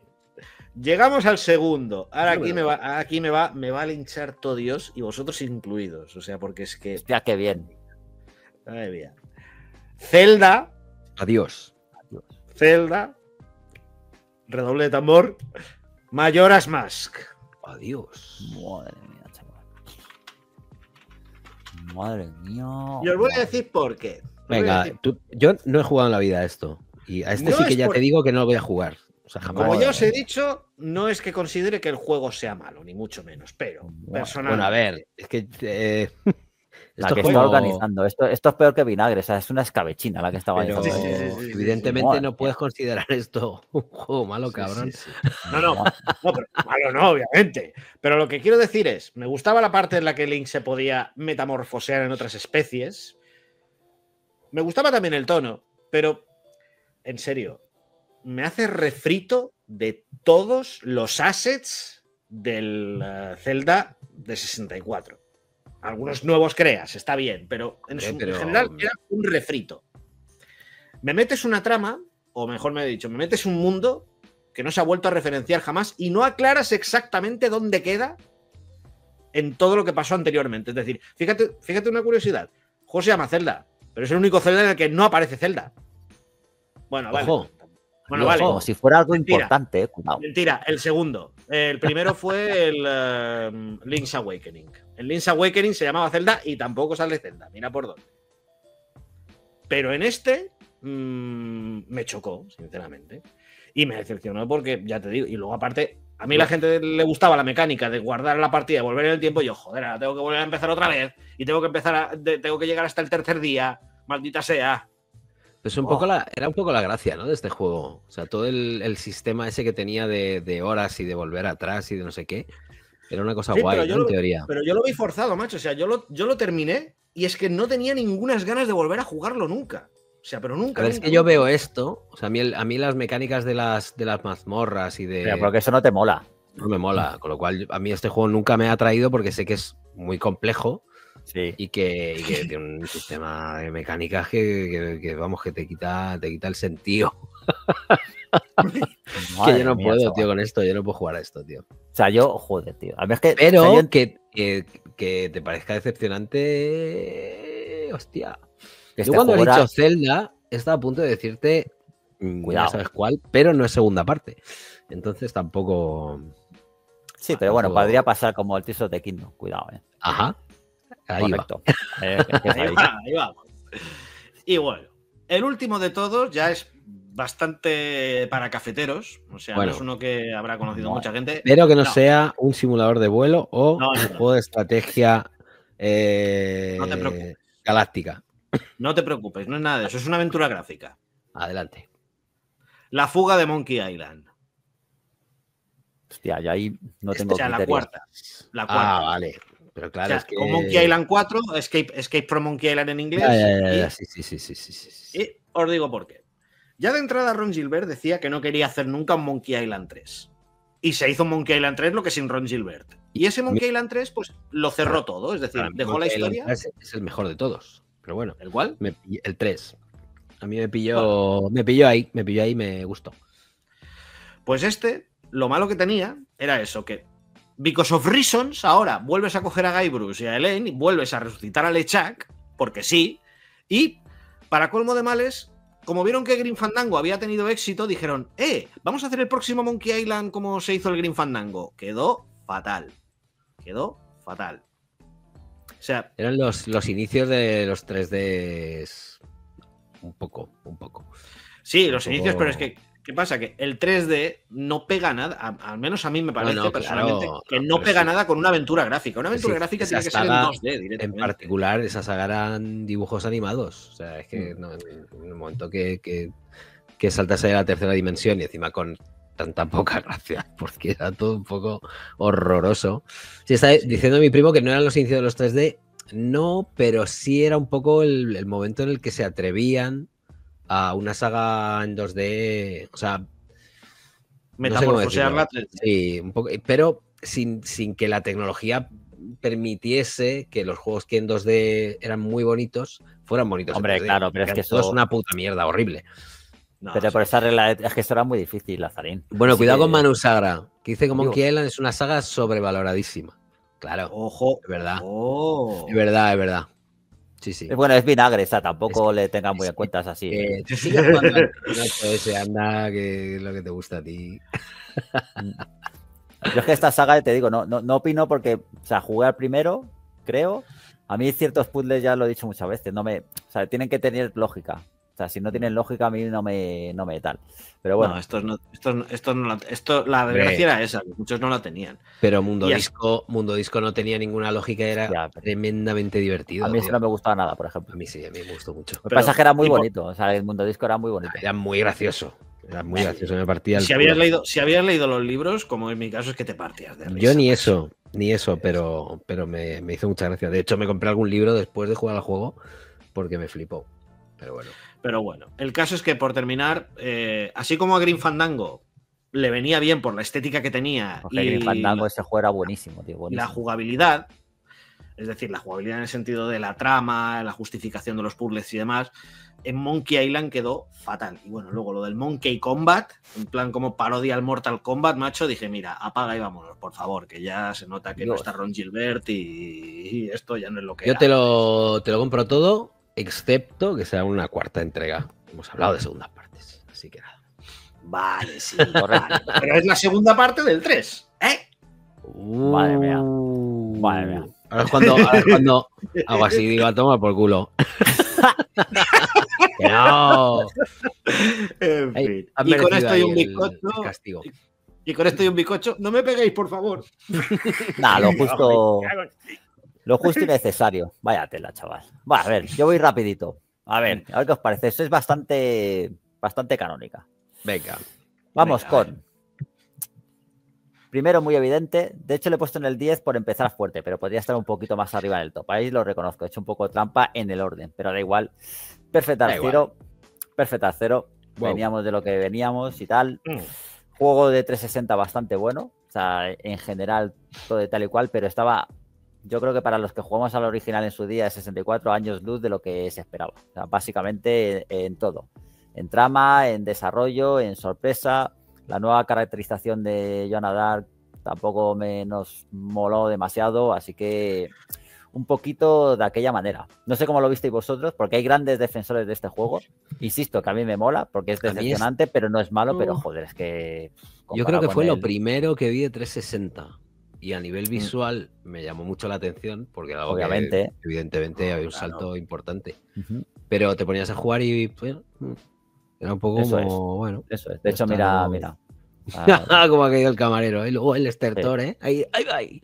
Speaker 3: Llegamos al segundo. Ahora aquí me va, aquí me va, me va a linchar todo Dios y vosotros incluidos. O sea, porque es que.
Speaker 1: Hostia, qué bien.
Speaker 3: Madre mía. Zelda,
Speaker 2: Adiós.
Speaker 3: Zelda, redoble de tambor, Mayoras Mask.
Speaker 2: Adiós.
Speaker 1: Madre mía, chaval. Madre mía.
Speaker 3: Y os voy a decir por qué. Os
Speaker 2: Venga,
Speaker 3: decir-
Speaker 2: tú- yo no he jugado en la vida a esto. Y a este
Speaker 3: No
Speaker 2: sí que
Speaker 3: es
Speaker 2: ya
Speaker 3: por-
Speaker 2: te digo que no lo voy a jugar. O sea, jamás.
Speaker 3: Como ya os he dicho, no es que considere que el juego sea malo, ni mucho menos, pero
Speaker 1: Bueno,
Speaker 3: personalmente.
Speaker 2: Bueno, a ver, es que. eh,
Speaker 1: La
Speaker 2: esto
Speaker 1: que está organizando. Esto, esto es peor que vinagre. O sea, es una escabechina la que estaba
Speaker 2: pero
Speaker 3: Sí, sí,
Speaker 1: organizando.
Speaker 3: sí, sí, sí,
Speaker 2: evidentemente
Speaker 1: Madre
Speaker 2: no puedes considerar esto un juego malo, cabrón.
Speaker 3: Sí, sí, sí. No, no, no, pero malo no, obviamente. Pero lo que quiero decir es, me gustaba la parte en la que Link se podía metamorfosear en otras especies. Me gustaba también el tono, pero en serio, me hace refrito de todos los assets del eh, Zelda de 64. Algunos nuevos creas, está bien, pero en, general era un refrito. Me metes una trama, o mejor me he dicho, me metes un mundo que no se ha vuelto a referenciar jamás y no aclaras exactamente dónde queda en todo lo que pasó anteriormente. Es decir, fíjate, fíjate una curiosidad. Juego se llama Zelda, pero es el único Zelda en el que no aparece Zelda. Bueno, vale. Bueno, vale.
Speaker 1: Como si fuera algo
Speaker 3: Mentira.
Speaker 1: importante, eh, cuidado.
Speaker 3: Mentira, el segundo. El primero fue el eh, Link's Awakening. El Link's Awakening se llamaba Zelda y tampoco sale Zelda. Mira por dónde. Pero en este mm, me chocó, sinceramente. Y me decepcionó porque, ya te digo, y luego aparte, a mí la gente le gustaba la mecánica de guardar la partida y volver en el tiempo. Y yo, joder, ahora tengo que volver a empezar otra vez. Y tengo que empezar a, de- tengo que llegar hasta el tercer día. Maldita sea.
Speaker 2: Pues un
Speaker 1: Oh.
Speaker 2: poco la, era un poco la gracia, ¿no? De este juego. O sea, todo el, el sistema ese que tenía de, de horas y de volver atrás y de no sé qué. Era una cosa
Speaker 3: Sí,
Speaker 2: guay,
Speaker 3: pero yo
Speaker 2: ¿no? En
Speaker 3: lo-
Speaker 2: teoría.
Speaker 3: Pero yo lo vi forzado, macho. O sea, yo lo, yo lo terminé y es que no tenía ningunas ganas de volver a jugarlo nunca. O sea, pero nunca.
Speaker 2: A ver, es que yo veo esto. O sea, a mí, el- a mí las mecánicas de las, de las mazmorras y de.
Speaker 1: Pero porque eso no te mola.
Speaker 2: No me mola. Con lo cual, a mí este juego nunca me ha atraído porque sé que es muy complejo
Speaker 1: Sí.
Speaker 2: y que, y que tiene un sistema de mecánicas que, que- que, vamos, que te quita, te quita el sentido. que yo no
Speaker 1: mía,
Speaker 2: puedo,
Speaker 1: chaval.
Speaker 2: tío, con esto. Yo no puedo jugar a esto, tío.
Speaker 1: O sea, yo, joder, tío. A mí es que.
Speaker 2: Pero
Speaker 1: o sea, yo-
Speaker 2: que, que, te parezca decepcionante. Hostia. Yo
Speaker 1: este
Speaker 2: cuando
Speaker 1: era-
Speaker 2: dicho Zelda, estaba a punto de decirte. mm,
Speaker 1: Cuidado.
Speaker 2: Ya sabes cuál, pero no es segunda parte. Entonces tampoco.
Speaker 1: Sí, pero bueno, podría pasar como el Tears the Kingdom. Cuidado, eh.
Speaker 2: Ajá. Ahí va.
Speaker 1: Correcto. Eh, que es
Speaker 3: Ahí va, ahí vamos. Y bueno, el último de todos ya es bastante para cafeteros. O sea,
Speaker 2: Bueno.
Speaker 3: no es uno que habrá conocido
Speaker 1: No.
Speaker 3: mucha gente.
Speaker 2: Espero que no,
Speaker 3: No.
Speaker 2: sea un simulador de vuelo o
Speaker 3: No,
Speaker 2: un juego de estrategia eh,
Speaker 3: te
Speaker 2: galáctica.
Speaker 3: No te preocupes, no es nada de eso. Es una aventura gráfica.
Speaker 2: Adelante.
Speaker 3: La fuga de Monkey Island.
Speaker 1: Hostia, yo ahí no
Speaker 2: Este
Speaker 1: tengo
Speaker 3: o sea, la cuarta. La cuarta.
Speaker 2: Ah, vale. Pero
Speaker 3: O
Speaker 2: claro,
Speaker 3: sea,
Speaker 2: es que.
Speaker 3: con Monkey Island 4, Escape, Escape from Monkey Island en inglés.
Speaker 2: Ya, ya, ya,
Speaker 3: y-
Speaker 2: Sí, sí, sí, sí, sí, sí, sí.
Speaker 3: Y os digo por qué. Ya de entrada Ron Gilbert decía que no quería hacer nunca un Monkey Island 3. Y se hizo un Monkey Island 3 lo que sin Ron Gilbert. Y ese Monkey Island 3 pues lo cerró todo, es decir,
Speaker 2: mí,
Speaker 3: dejó la
Speaker 2: Monkey
Speaker 3: historia.
Speaker 2: 3 Es el mejor de todos. Pero bueno,
Speaker 3: ¿El cual?
Speaker 2: me el 3. A mí me pilló, me pilló ahí, me pilló ahí, me gustó.
Speaker 3: Pues este, lo malo que tenía era eso, que because of reasons, ahora vuelves a coger a Guybrush y a Elaine y vuelves a resucitar a LeChuck, porque sí, y para colmo de males, como vieron que Green Fandango había tenido éxito, dijeron, eh, vamos a hacer el próximo Monkey Island como se hizo el Green Fandango. Quedó fatal. Quedó fatal. O sea,
Speaker 2: Eran los, los inicios de los 3D. Un poco, un poco.
Speaker 3: sí, los
Speaker 2: Un
Speaker 3: inicios,
Speaker 2: poco-
Speaker 3: pero es que, ¿qué pasa? Que el 3D no pega nada, al menos a mí me parece
Speaker 2: no,
Speaker 3: personalmente,
Speaker 2: claro,
Speaker 3: que
Speaker 2: no,
Speaker 3: pega
Speaker 2: sí.
Speaker 3: nada con una aventura gráfica. Una aventura
Speaker 2: sí,
Speaker 3: gráfica tiene que ser en
Speaker 2: saga,
Speaker 3: 2D
Speaker 2: En
Speaker 3: directamente.
Speaker 2: particular, esa saga eran dibujos animados. O sea, es
Speaker 3: Mm.
Speaker 2: que no, en en el momento que, que, que saltase a la tercera dimensión y encima con tanta poca gracia, porque era todo un poco horroroso. Sí, está diciendo mi primo que no eran los inicios de los 3D. No, pero sí era un poco el, el momento en el que se atrevían a una saga en 2D. O sea,
Speaker 3: Metamorfosear
Speaker 2: decirlo.
Speaker 3: la 3D.
Speaker 2: Sí, un poco, pero sin, sin que la tecnología permitiese que los juegos que en 2D eran muy bonitos fueran bonitos. en
Speaker 1: Hombre,
Speaker 2: 3D.
Speaker 1: claro, pero es que eso-
Speaker 2: una puta mierda, horrible.
Speaker 3: No,
Speaker 1: Pero por esa regla, es que eso era muy difícil, Lazarín.
Speaker 2: Bueno,
Speaker 1: Así
Speaker 2: cuidado
Speaker 1: que-
Speaker 2: con Manu Sagra, que dice que
Speaker 1: Digo-
Speaker 2: Monkey Island es una saga sobrevaloradísima. Claro,
Speaker 3: Ojo.
Speaker 2: es verdad.
Speaker 3: Oh.
Speaker 2: Es verdad, es verdad. Sí, sí.
Speaker 1: Eh, Bueno, es vinagre, o sea, tampoco
Speaker 2: Es
Speaker 1: le tengan muy en cuenta, es así.
Speaker 2: Eh, sigue jugando al ese, anda, que es lo que te gusta a ti.
Speaker 1: Yo es que esta saga, te digo, no, no, no opino porque, o sea, jugué al primero, creo. A mí ciertos puzzles, ya lo he dicho muchas veces, no me, o sea, tienen que tener lógica. O sea, si no tienen lógica, a mí no me, no me tal. Pero bueno,
Speaker 3: No, estos no, estos, no- estos no la, esto, la desgracia era esa, muchos no la tenían.
Speaker 2: Pero Mundo
Speaker 3: Y
Speaker 2: Disco, Mundo Disco no tenía ninguna lógica, era
Speaker 1: Ya, pero-
Speaker 2: tremendamente divertido.
Speaker 1: a mí eso
Speaker 2: tío.
Speaker 1: no me gustaba nada, por ejemplo.
Speaker 2: A mí sí, a mí me gustó mucho.
Speaker 1: Lo que pasa es que era muy
Speaker 3: tipo-
Speaker 1: bonito, o sea, el mundo disco era muy bonito.
Speaker 2: Era muy gracioso. Era muy gracioso, me partía el
Speaker 3: Si habías, leído, si habías leído los libros, como en mi caso, es que te partías de risa.
Speaker 2: Yo ni eso, ni eso, pero, pero me, me hizo mucha gracia. De hecho, me compré algún libro después de jugar al juego porque me flipó. Pero bueno.
Speaker 3: Pero bueno, el caso es que por terminar, eh, así como a Green Fandango le venía bien por la estética que tenía
Speaker 1: Porque
Speaker 3: y,
Speaker 1: Green Fandango ese juego era buenísimo, tío.
Speaker 3: y la
Speaker 1: buenísimo.
Speaker 3: jugabilidad, es decir, la jugabilidad en el sentido de la trama, la justificación de los puzzles y demás, en Monkey Island quedó fatal. Y bueno, luego lo del Monkey Combat, en plan como parodia al Mortal Kombat, macho, dije, mira, apaga y vámonos, por favor, que ya se nota que no está Ron Gilbert y, y esto ya no es lo que
Speaker 2: Yo
Speaker 3: era.
Speaker 2: te lo, te lo compro todo, excepto que sea una cuarta entrega. Hemos hablado de segundas partes, así que nada.
Speaker 3: Vale, sí,
Speaker 1: Correcto.
Speaker 3: Pero es la segunda parte del 3, ¿eh?
Speaker 1: Madre mía.
Speaker 2: Uh.
Speaker 1: Madre mía.
Speaker 2: Ahora es cuando, ahora es cuando hago así, digo, a tomar por culo. que no.
Speaker 3: En fin. Y con esto y un bizcocho.
Speaker 2: el castigo.
Speaker 3: Y con esto y un bizcocho. No me peguéis, por favor.
Speaker 1: Nah, lo justo, lo justo y necesario. Vaya tela, chaval. Va, a ver, yo voy rapidito. A ver, a ver qué os parece. Eso es bastante, bastante canónica.
Speaker 2: Venga.
Speaker 1: Vamos
Speaker 3: Venga,
Speaker 1: con. Primero, muy evidente. De hecho, le he puesto en el 10 por empezar fuerte, pero podría estar un poquito más arriba en el top. Ahí lo reconozco. He hecho un poco trampa en el orden, pero da igual. Perfect
Speaker 2: Da
Speaker 1: Dark
Speaker 2: igual.
Speaker 1: Zero. Perfect Dark Zero.
Speaker 2: Wow.
Speaker 1: Veníamos de lo que veníamos y tal.
Speaker 3: Mm.
Speaker 1: Juego de 360 bastante bueno. O sea, en general, todo de tal y cual, pero estaba. Yo creo que para los que jugamos al original en su día, de 64 años luz de lo que se esperaba. O sea, básicamente en, en todo. En trama, en desarrollo, en sorpresa. La nueva caracterización de Joanna Dark tampoco me nos moló demasiado, así que un poquito de aquella manera. No sé cómo lo visteis vosotros, porque hay grandes defensores de este juego. Insisto que a mí me mola, porque es decepcionante, pero no es malo, pero joder, es que...
Speaker 2: Yo creo que fue lo primero que vi de 360. Y a nivel visual me llamó mucho la atención porque era algo que,
Speaker 1: Obviamente.
Speaker 2: evidentemente había un
Speaker 3: Claro.
Speaker 2: salto importante. Pero te ponías a jugar y bueno, era un poco
Speaker 1: Eso
Speaker 2: como, bueno,
Speaker 1: Eso es. De
Speaker 2: Pues
Speaker 1: hecho, mira,
Speaker 2: como-
Speaker 1: mira. Ah,
Speaker 2: como ha caído el camarero. Y luego el estertor, ¿eh? Ahí, ahí va. ahí.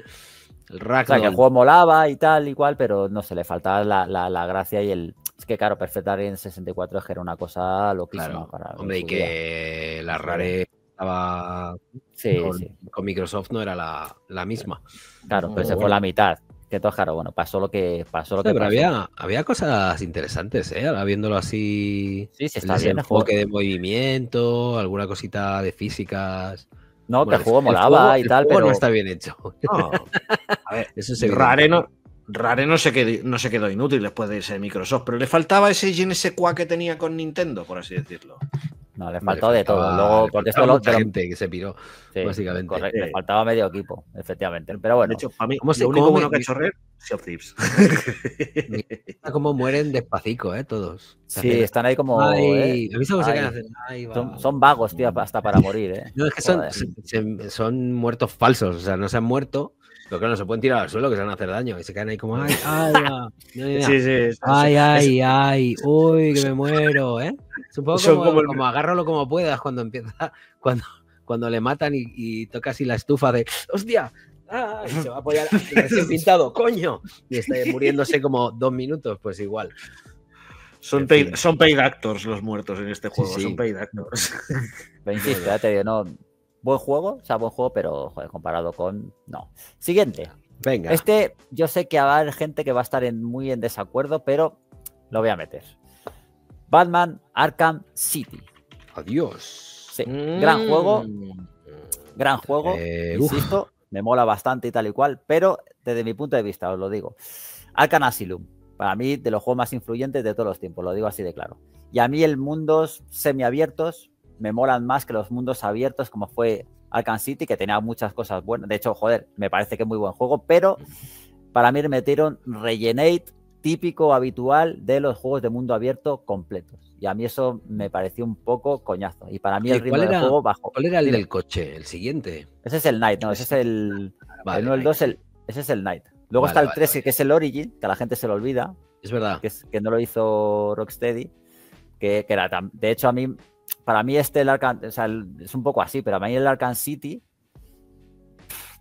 Speaker 2: El
Speaker 1: O sea, que el juego molaba y tal y cual, pero no se le faltaba la, la- la gracia y el. Es que, claro, Perfect Dark en 64 es que era una cosa loquísima.
Speaker 2: Claro,
Speaker 1: para
Speaker 2: hombre, y que la Rare estaba
Speaker 1: Sí,
Speaker 2: con,
Speaker 1: sí.
Speaker 2: con Microsoft no era la, la misma.
Speaker 1: Claro, pero se
Speaker 2: bueno.
Speaker 1: fue la mitad. Que entonces, claro, bueno, pasó lo que pasó. Lo que
Speaker 2: pero
Speaker 1: pasó.
Speaker 2: había, había cosas interesantes, ¿eh? Ahora viéndolo así.
Speaker 1: Sí, sí,
Speaker 2: el
Speaker 1: está bien. el juego.
Speaker 2: desenfoque de movimiento, alguna cosita de físicas.
Speaker 1: No, que el juego
Speaker 2: el
Speaker 1: molaba
Speaker 2: juego-
Speaker 1: y
Speaker 2: el
Speaker 1: tal,
Speaker 2: juego
Speaker 1: pero.
Speaker 2: no está bien hecho.
Speaker 3: No. A ver,
Speaker 2: Eso es.
Speaker 3: Rare no, Rare no se, quedó, no se quedó inútil después de irse de Microsoft, pero le faltaba ese quoi que tenía con Nintendo, por así decirlo.
Speaker 1: No, le faltó de todo. Luego,
Speaker 2: le
Speaker 1: porque esto
Speaker 2: mucha
Speaker 1: lo-
Speaker 2: gente que se piró.
Speaker 1: sí,
Speaker 2: básicamente.
Speaker 1: correcto, le faltaba medio equipo, efectivamente. Pero bueno,
Speaker 3: De hecho, para mí,
Speaker 2: ¿Cómo se
Speaker 3: lo único bueno que ha hecho Rare, Sea of Thieves.
Speaker 2: Mira cómo mueren despacito, ¿eh? Todos.
Speaker 1: Sí, están ahí como.
Speaker 2: Ay,
Speaker 1: ¿eh?
Speaker 2: ¿has visto cómo se
Speaker 1: Ay.
Speaker 2: ay.
Speaker 1: Son, son vagos, tío, hasta para morir, ¿eh?
Speaker 2: No, es que son,
Speaker 1: Joder.
Speaker 2: se- se- son muertos falsos, o sea, no se han muerto, pero claro, no se pueden tirar al suelo que se van a hacer daño y se quedan ahí como, ay, ay, mira.
Speaker 3: Sí, sí.
Speaker 2: ay, ay, ay, uy, que me muero, ¿eh? Es un poco
Speaker 3: Son
Speaker 2: como,
Speaker 3: como el-
Speaker 2: como agárralo como puedas cuando empieza, cuando, cuando le matan y, y toca así la estufa de, hostia, ah, y se va a apoyar recién pintado, coño, y está muriéndose como dos minutos, pues igual.
Speaker 3: Son, paid, son paid actors los muertos en este juego.
Speaker 2: sí.
Speaker 3: Son paid actors.
Speaker 1: Pero insisto, ya te digo, no. Buen juego, o sea, buen juego, pero joder, comparado con. No. Siguiente.
Speaker 2: Venga,
Speaker 1: Este, yo sé que va a haber gente que va a estar en- muy en desacuerdo, pero lo voy a meter. Batman Arkham City.
Speaker 2: adiós.
Speaker 1: Sí, gran juego, gran juego.
Speaker 2: Eh, uf.
Speaker 1: insisto, me mola bastante y tal y cual, pero desde mi punto de vista, os lo digo. Arkham Asylum, para mí, de los juegos más influyentes de todos los tiempos, lo digo así de claro. Y a mí el mundos semiabiertos me molan más que los mundos abiertos como fue Arkham City, que tenía muchas cosas buenas. De hecho, joder, me parece que es muy buen juego, pero para mí metieron Regenate típico, habitual de los juegos de mundo abierto completos. Y a mí eso me pareció un poco coñazo. Y para mí
Speaker 2: ¿Y
Speaker 1: el ritmo del juego bajó.
Speaker 2: ¿Cuál era el del coche? El siguiente.
Speaker 1: Ese es el Night, no, ese es el,
Speaker 2: Vale,
Speaker 1: el 1, el
Speaker 2: ahí.
Speaker 1: 2, el, ese es el Night. Luego
Speaker 2: Vale,
Speaker 1: está el
Speaker 2: vale,
Speaker 1: 3,
Speaker 2: vale.
Speaker 1: que es el Origin, que a la gente se lo olvida,
Speaker 2: Es verdad.
Speaker 1: que, es, que no lo hizo Rocksteady, que, que era de hecho a mí, para mí este el Arkham, o sea, el- es un poco así, pero a mí el Arkham City,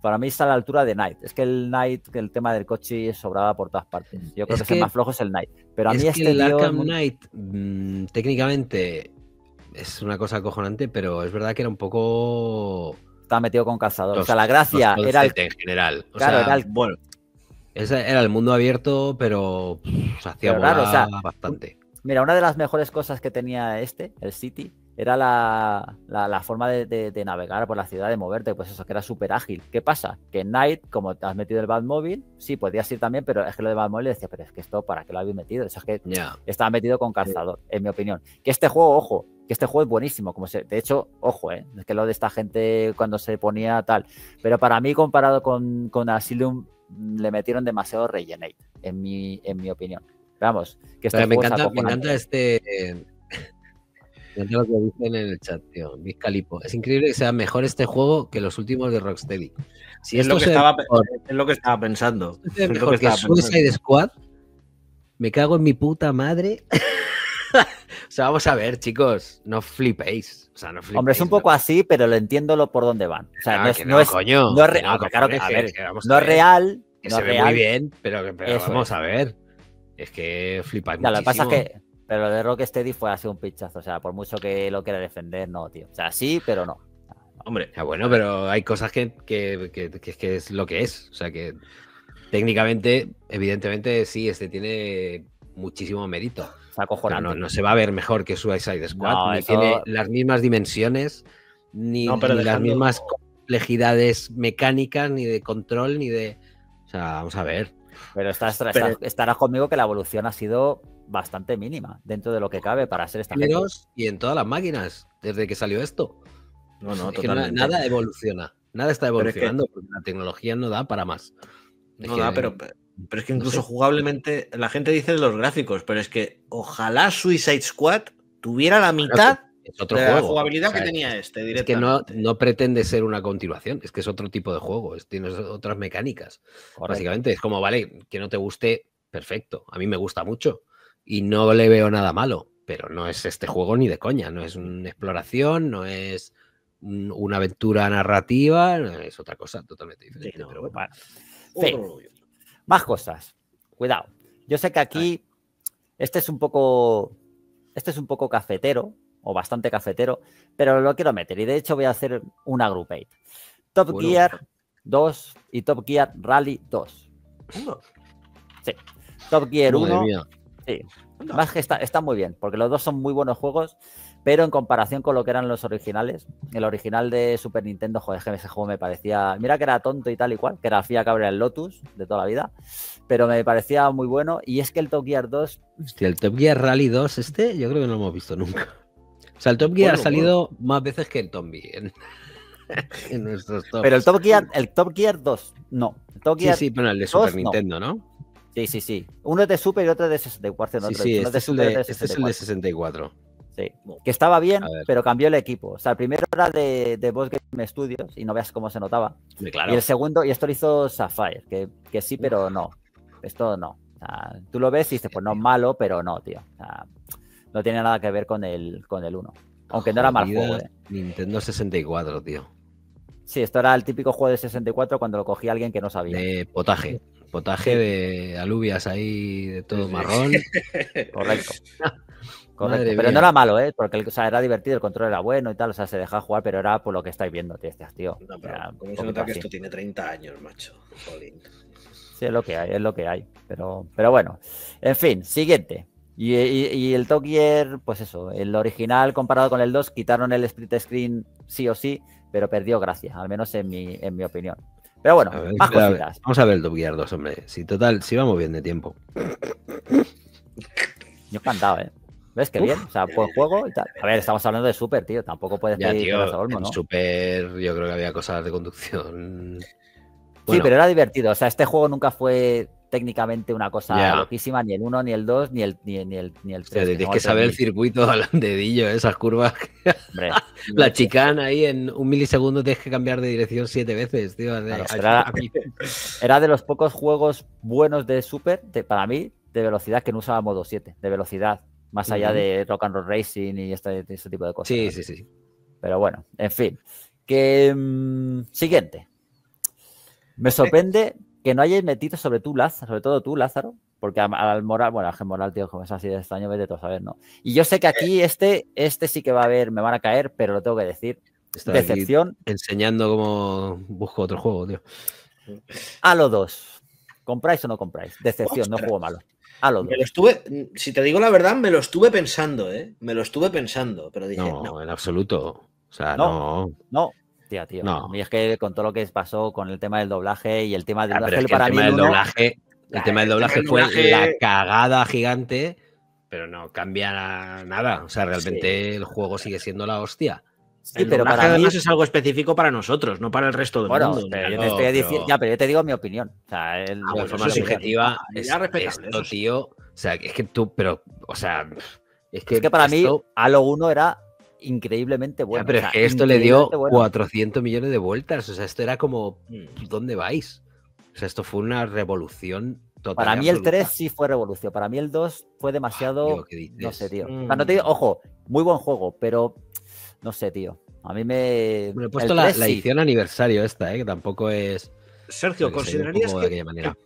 Speaker 1: para mí está a la altura de Night. Es que el Night, que el tema del coche sobraba por todas partes. Yo creo
Speaker 2: Es
Speaker 1: que, es el
Speaker 2: que-
Speaker 1: más flojo es el Night. Pero a
Speaker 2: es
Speaker 1: mí
Speaker 2: que
Speaker 1: este
Speaker 2: el
Speaker 1: tío es
Speaker 2: Arkham
Speaker 1: muy-
Speaker 2: Knight mm, técnicamente es una cosa acojonante, pero es verdad que era un poco
Speaker 1: está metido con calzador. o sea, la gracia era el,
Speaker 2: en general. O
Speaker 1: claro,
Speaker 2: sea,
Speaker 1: era el-
Speaker 3: Bueno,
Speaker 2: ese era el mundo abierto, pero pff, se hacía
Speaker 1: Pero claro, o
Speaker 2: volar
Speaker 1: sea,
Speaker 2: bastante.
Speaker 1: Mira, una de las mejores cosas que tenía este, el City, era la, la- la forma de, de- de navegar por la ciudad, de moverte, pues eso, que era súper ágil. ¿Qué pasa? Que en Night, como te has metido el Batmóvil, sí, podías ir también, pero es que lo de Batmóvil decía, pero es que esto, ¿para qué lo habéis metido? Eso es que estaba metido con calzador, en mi opinión. Que este juego, ojo, que este juego es buenísimo, como se, de hecho, ojo, ¿eh? es que lo de esta gente cuando se ponía tal, pero para mí comparado con, con Asylum le metieron demasiado Regenate, en mi, en mi opinión. Vamos, que
Speaker 2: Pero me encanta, me encanta este. Me encanta lo que dicen en el chat, tío. Vizcalipo. Es increíble que sea mejor este juego que los últimos de Rocksteady. Si
Speaker 3: es lo, que estaba,
Speaker 2: mejor-
Speaker 3: es lo que estaba pensando.
Speaker 2: ve
Speaker 3: Es lo
Speaker 2: mejor
Speaker 3: que
Speaker 2: que
Speaker 3: estaba pensando.
Speaker 2: Suicide Squad, me cago en mi puta madre. o sea, vamos a ver, chicos. No flipéis. O sea, no flipéis.
Speaker 1: Hombre, es un poco así, pero lo entiendo lo por dónde van. O sea,
Speaker 2: Ah,
Speaker 1: no es,
Speaker 2: que
Speaker 1: no es,
Speaker 2: coño.
Speaker 1: no es real,
Speaker 2: cojones,
Speaker 1: claro que, a ver, no es
Speaker 2: ver,
Speaker 1: real,
Speaker 2: Que
Speaker 1: no
Speaker 2: se
Speaker 1: es
Speaker 2: ve
Speaker 1: real.
Speaker 2: muy bien, pero, vamos
Speaker 1: es.
Speaker 2: a ver. Es que flipáis
Speaker 1: Ya, lo que pasa es
Speaker 2: muchísimo.
Speaker 1: que, pero lo de Rocksteady fue así un pinchazo. O sea, por mucho que lo quiera defender, no, tío. O sea, sí, pero no.
Speaker 3: Hombre,
Speaker 2: Ya, bueno, pero hay cosas que, que, que- que es que es lo que es. O sea que técnicamente, evidentemente, sí, este tiene muchísimo mérito. Pero no, no se va a ver mejor que Suicide Squad.
Speaker 1: No,
Speaker 2: ni
Speaker 1: eso-
Speaker 2: tiene las mismas dimensiones, ni,
Speaker 3: No, pero
Speaker 2: ni las mismas complejidades mecánicas, ni de control, ni de. O sea, vamos a ver.
Speaker 1: Pero estás,
Speaker 3: Pero-
Speaker 1: estarás conmigo que la evolución ha sido bastante mínima dentro de lo que cabe para ser esta.
Speaker 2: Géneros y en todas las máquinas, desde que salió esto.
Speaker 3: no, no,
Speaker 2: Es nada evoluciona. Nada está
Speaker 3: Pero es que-
Speaker 2: evolucionando porque la tecnología no da para más. Es
Speaker 3: No
Speaker 2: que-
Speaker 3: da, pero, pero es que
Speaker 2: no
Speaker 3: incluso
Speaker 2: sé.
Speaker 3: jugablemente la gente dice de los gráficos, pero es que ojalá Suicide Squad tuviera la mitad
Speaker 2: es otro
Speaker 3: de
Speaker 2: juego.
Speaker 3: la jugabilidad
Speaker 2: O sea,
Speaker 3: que tenía este
Speaker 2: Es que no, no pretende ser una continuación, es que es otro tipo de juego, es, tienes otras mecánicas.
Speaker 1: Correcto.
Speaker 2: Básicamente es como, vale, que no te guste, perfecto. A mí me gusta mucho y no le veo nada malo, pero no es este juego ni de coña, no es una exploración, no es un- una aventura narrativa, no, es otra cosa totalmente diferente.
Speaker 3: no,
Speaker 2: pero bueno.
Speaker 1: Sí. Más cosas. Cuidado. Yo sé que aquí este es un poco. Este es un poco cafetero, o bastante cafetero, pero lo quiero meter. Y de hecho voy a hacer una group 8. Top
Speaker 3: Bueno.
Speaker 1: Gear 2 y Top Gear Rally 2. Top Gear
Speaker 2: Madre
Speaker 1: 1.
Speaker 2: mía.
Speaker 1: Sí. Más que está, está muy bien, porque los dos son muy buenos juegos, pero en comparación con lo que eran los originales, el original de Super Nintendo, joder, ese juego me parecía. Mira que era tonto y tal y cual, que era al fin y al cabo era el Lotus de toda la vida, pero me parecía muy bueno. Y es que el Top Gear 2,
Speaker 2: Hostia, el Top Gear Rally 2 este, yo creo que no lo hemos visto nunca. O sea, el Top Gear
Speaker 3: Bueno,
Speaker 2: ha salido más veces que el Tombi en, en nuestros tops.
Speaker 1: Pero el Top Gear, el Top Gear 2, no. El Top
Speaker 2: Sí,
Speaker 1: Gear,
Speaker 2: sí, pero el de Super
Speaker 1: no.
Speaker 2: Nintendo, ¿no?
Speaker 1: sí, sí, sí. Uno es de Super y otro es de 64. no
Speaker 2: Sí,
Speaker 1: otro
Speaker 2: sí, este es, el de,
Speaker 1: otro
Speaker 2: este es el de
Speaker 1: 64.
Speaker 2: 64.
Speaker 1: Sí. Que estaba bien, pero cambió el equipo. O sea, el primero era de, de Boss Game Studios y no veas cómo se notaba.
Speaker 2: Claro.
Speaker 1: Y el segundo, y esto lo hizo Sapphire, que, que sí, pero no. Esto no. O sea, tú lo ves y dices, pues no es malo, pero no, tío. O sea, no tiene nada que ver con el, con el 1. Aunque no era mal juego, ¿eh?
Speaker 2: Nintendo 64, tío.
Speaker 1: Sí, esto era el típico juego de 64 cuando lo cogía alguien que no sabía.
Speaker 2: De potaje. Potaje de alubias ahí, de todo
Speaker 3: Sí.
Speaker 2: marrón.
Speaker 1: Correcto. Correcto. Pero
Speaker 2: mía.
Speaker 1: no era malo, ¿eh? Porque el- o sea, era divertido, el control era bueno y tal, o sea, se dejaba jugar, pero era por lo que estáis viendo, tío. Hostias, tío.
Speaker 3: No, pero
Speaker 1: sea,
Speaker 3: ¿cómo
Speaker 1: un
Speaker 3: se nota que
Speaker 1: así.
Speaker 3: esto tiene 30 años, macho? Jolín.
Speaker 1: Sí, es lo que hay, es lo que hay. Pero, pero bueno, en fin, siguiente. Y, y- y el Top Gear, pues eso, el original comparado con el 2, quitaron el split screen sí o sí, pero perdió gracia, al menos en mi, en mi opinión. Pero bueno,
Speaker 2: A ver,
Speaker 1: más
Speaker 2: a ver,
Speaker 1: cositas.
Speaker 2: Vamos a ver el Top Gear 2, hombre. Si total, si vamos bien de tiempo.
Speaker 1: Yo encantado, ¿eh? ¿Ves qué
Speaker 2: Uf.
Speaker 1: bien? O sea, buen juego y tal. A ver, estamos hablando de Super, tío. Tampoco puedes
Speaker 2: Ya,
Speaker 1: pedir
Speaker 2: tío,
Speaker 1: al olmo, ¿no?
Speaker 2: Super yo creo que había cosas de conducción.
Speaker 1: Sí, pero era divertido. O sea, este juego nunca fue técnicamente una cosa
Speaker 2: Ya.
Speaker 1: loquísima, ni el 1, ni el 2, ni el, ni, ni el, ni el 3.
Speaker 2: hostia, tienes que saber el circuito al dedillo, esas curvas. La chicana ahí en un milisegundo tienes que cambiar de dirección siete veces, tío.
Speaker 1: Claro, era- Era de los pocos juegos buenos de Super, de- para mí, de velocidad que no usaba modo 7, de velocidad, más allá de Rock and Roll Racing y este, este tipo de cosas.
Speaker 2: Sí, sí, sí.
Speaker 1: Pero bueno, en fin. Que mm, siguiente. Me sorprende que no hayáis metido sobre tú, Lázaro, sobre todo tú, Lázaro, porque al, al moral, bueno, al moral, tío, como es así de extraño, vete tú a saber, ¿no? Y yo sé que aquí este, este sí que va a haber, me van a caer, pero lo tengo que decir. Decepción,
Speaker 2: enseñando cómo busco otro juego, tío.
Speaker 1: Halo 2. ¿Compráis o no compráis? Decepción, no juego malo. Halo 2.
Speaker 3: Me lo estuve, si te digo la verdad, me lo estuve pensando, ¿eh? Me lo estuve pensando, pero dije,
Speaker 2: No,
Speaker 3: no.
Speaker 2: en absoluto. O sea,
Speaker 1: No.
Speaker 2: no.
Speaker 1: No, tía, tío.
Speaker 2: No.
Speaker 1: Mí es que con todo lo que pasó con el tema del doblaje y el tema del
Speaker 2: Ah, pero
Speaker 1: doblaje, para
Speaker 2: el
Speaker 1: mí
Speaker 2: tema del doblaje, el
Speaker 3: Ah,
Speaker 2: tema del doblaje fue
Speaker 3: doblaje-
Speaker 2: la cagada gigante, pero no cambia nada. O sea, realmente el juego sigue siendo la hostia.
Speaker 1: Sí,
Speaker 3: el
Speaker 1: pero
Speaker 3: doblaje,
Speaker 1: para mí,
Speaker 3: además es algo específico para nosotros, no para el resto del
Speaker 1: bueno,
Speaker 3: mundo.
Speaker 1: pero yo te estoy
Speaker 2: pero-
Speaker 1: diciendo, ya, pero yo te digo mi opinión. O sea, el-
Speaker 2: de
Speaker 3: bueno,
Speaker 2: forma
Speaker 3: eso sí,
Speaker 2: subjetiva,
Speaker 3: ah,
Speaker 2: es,
Speaker 3: ya
Speaker 2: esto,
Speaker 3: sí.
Speaker 2: tío. O sea, es que tú, pero, o sea, es que,
Speaker 1: es que para mí,
Speaker 2: esto-
Speaker 1: Halo 1 era increíblemente
Speaker 2: Ya,
Speaker 1: bueno.
Speaker 2: pero
Speaker 1: o sea,
Speaker 2: es que esto le dio
Speaker 1: bueno.
Speaker 2: 400 millones de vueltas. O sea, esto era como,
Speaker 3: Mm.
Speaker 2: ¿dónde vais? O sea, esto fue una revolución total.
Speaker 1: Para mí el
Speaker 2: absoluta.
Speaker 1: 3 sí fue revolución. Para mí el 2 fue demasiado.
Speaker 2: Tío, ¿qué
Speaker 1: no sé, tío. O
Speaker 3: Mm.
Speaker 1: sea, no te digo, ojo, muy buen juego, pero no sé, tío. A mí me.
Speaker 2: Bueno, he
Speaker 1: el
Speaker 2: puesto la,
Speaker 1: 3
Speaker 2: la
Speaker 1: sí.
Speaker 2: edición aniversario esta, ¿eh? que tampoco es.
Speaker 3: Sergio, ¿considerarías que,
Speaker 2: de aquella manera.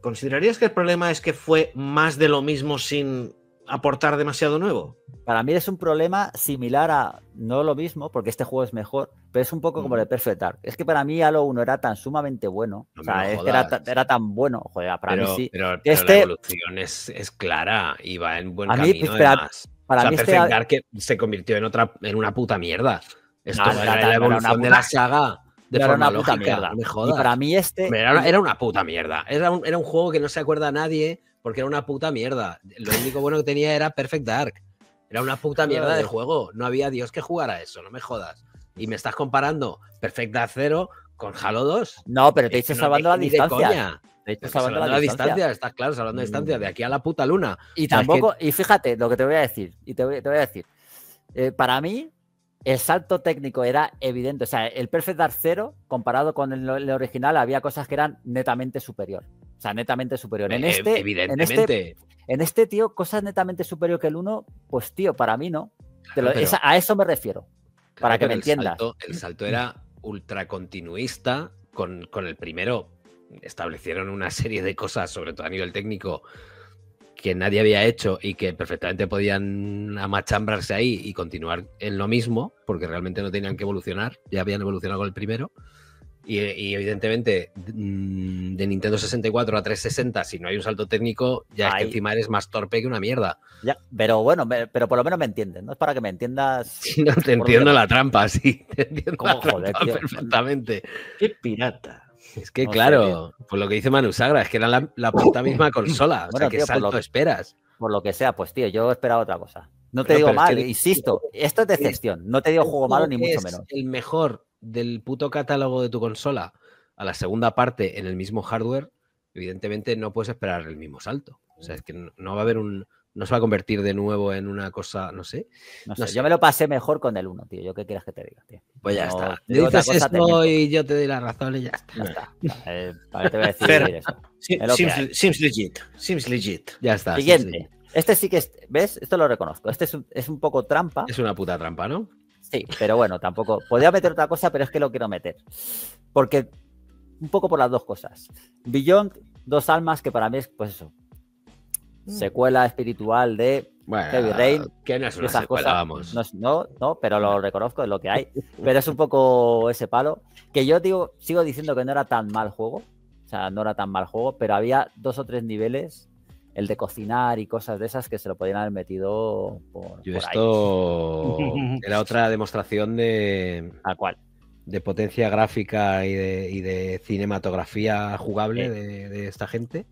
Speaker 3: ¿considerarías que el problema es que fue más de lo mismo sin aportar demasiado nuevo?
Speaker 1: Para mí es un problema similar a. No lo mismo, porque este juego es mejor, pero es un poco como el de Perfect Dark. Es que para mí Halo 1 era tan sumamente bueno.
Speaker 2: No
Speaker 1: o sea, es que era, era tan bueno. Joder, para
Speaker 2: pero
Speaker 1: mí sí.
Speaker 2: pero- pero
Speaker 1: este-
Speaker 2: la evolución es, es clara y va en buen
Speaker 1: A mí,
Speaker 2: camino,
Speaker 1: espera,
Speaker 2: además.
Speaker 1: Para
Speaker 2: o sea,
Speaker 1: mí este.
Speaker 2: Perfect Dark que se convirtió en otra en una puta mierda. Esto
Speaker 1: No,
Speaker 2: era
Speaker 1: era-
Speaker 2: la evolución de
Speaker 1: puta-
Speaker 2: la saga de
Speaker 1: era una puta
Speaker 2: lógica.
Speaker 1: mierda.
Speaker 2: No me
Speaker 1: Y para mí este.
Speaker 2: Era una, era una puta mierda. Era un, era un juego que no se acuerda a nadie porque era una puta mierda. Lo único bueno que tenía era Perfect Dark. Era una puta mierda de juego. No había Dios que jugara eso, no me jodas. Y me estás comparando Perfect Dark 0 con Halo 2.
Speaker 1: No, pero te estoy
Speaker 2: no
Speaker 1: salvando la distancia.
Speaker 2: coña.
Speaker 1: Te estoy salvando la distancia.
Speaker 2: distancia, estás claro, hablando de distancia,
Speaker 1: Mm.
Speaker 2: de aquí a la puta luna.
Speaker 1: Y
Speaker 2: que-
Speaker 1: tampoco, y fíjate lo que te voy a decir, y te voy, te voy a decir, eh, para mí el salto técnico era evidente, o sea, el Perfect Dark 0 comparado con el, el original había cosas que eran netamente superior, o sea, netamente superior. En
Speaker 2: Eh,
Speaker 1: este, en
Speaker 2: evidentemente.
Speaker 1: este, en este tío, cosas netamente superior que el 1, pues tío, para mí no. Te lo-
Speaker 2: Claro, pero-
Speaker 1: esa- a eso me refiero. para que me
Speaker 2: el
Speaker 1: entiendas.
Speaker 2: salto- el salto era ultra continuista con, con el primero. Establecieron una serie de cosas, sobre todo a nivel técnico, que nadie había hecho y que perfectamente podían amachambrarse ahí y continuar en lo mismo, porque realmente no tenían que evolucionar, ya habían evolucionado con el primero. Y, y evidentemente, mm, de Nintendo 64 a 360, si no hay un salto técnico, ya es que encima eres más torpe que una mierda.
Speaker 1: Ya, pero bueno, me- pero por lo menos me entienden, no es para que me entiendas.
Speaker 2: Si no te entiendo la trampa, sí, te entiendo
Speaker 1: ¿Cómo
Speaker 2: la
Speaker 1: joder,
Speaker 2: trampa
Speaker 1: tío?
Speaker 2: perfectamente.
Speaker 3: ¡Qué pirata!
Speaker 2: Es que
Speaker 1: No sé,
Speaker 2: claro, pues lo que dice Manu Sagra, es que era la, la puta misma consola. o
Speaker 1: Bueno,
Speaker 2: sea, ¿qué
Speaker 1: tío, por lo
Speaker 2: salto
Speaker 1: que-
Speaker 2: esperas?
Speaker 1: Por lo que sea, pues tío, yo esperaba otra cosa. No te
Speaker 2: Pero-
Speaker 1: digo
Speaker 2: pero es
Speaker 1: mal,
Speaker 2: que-
Speaker 1: insisto, esto es decepción. No te digo juego malo ni
Speaker 2: que
Speaker 1: mucho
Speaker 2: es
Speaker 1: menos.
Speaker 2: El mejor del puto catálogo de tu consola a la segunda parte en el mismo hardware, evidentemente no puedes esperar el mismo salto. O sea, es que no, no va a haber un. No se va a convertir de nuevo en una cosa, no sé.
Speaker 1: No
Speaker 2: no
Speaker 1: sé,
Speaker 2: sé.
Speaker 1: Yo me lo pasé mejor con el 1, tío. ¿Yo qué quieres que te diga, tío?
Speaker 2: Pues ya
Speaker 1: No,
Speaker 2: está.
Speaker 1: te
Speaker 2: dices esto y yo te doy la razón y ya está.
Speaker 1: Ya está. Eh, ¿Para qué te voy a decir eso?
Speaker 5: Seems legit. Seems legit.
Speaker 2: Ya está.
Speaker 1: Siguiente. Este sí que es, ¿ves? Esto lo reconozco. Este es un, es un poco trampa.
Speaker 2: Es una puta trampa, ¿no?
Speaker 1: Sí, pero bueno, tampoco. Podría meter otra cosa, pero es que lo quiero meter. Porque un poco por las dos cosas. Beyond, dos almas, que para mí es, pues eso, secuela espiritual de
Speaker 2: Bueno,
Speaker 1: Heavy Rain,
Speaker 2: que no es una
Speaker 1: esas
Speaker 2: secuela,
Speaker 1: cosas.
Speaker 2: vamos.
Speaker 1: No, no, no, pero lo reconozco, es lo que hay. Pero es un poco ese palo. Que yo digo, sigo diciendo que no era tan mal juego. O sea, no era tan mal juego, pero había dos o tres niveles, el de cocinar y cosas de esas, que se lo podían haber metido por,
Speaker 2: Yo
Speaker 1: por ahí.
Speaker 2: esto era otra demostración de,
Speaker 1: Tal cual.
Speaker 2: de potencia gráfica y de, y de cinematografía jugable
Speaker 1: Sí.
Speaker 2: de, de esta gente.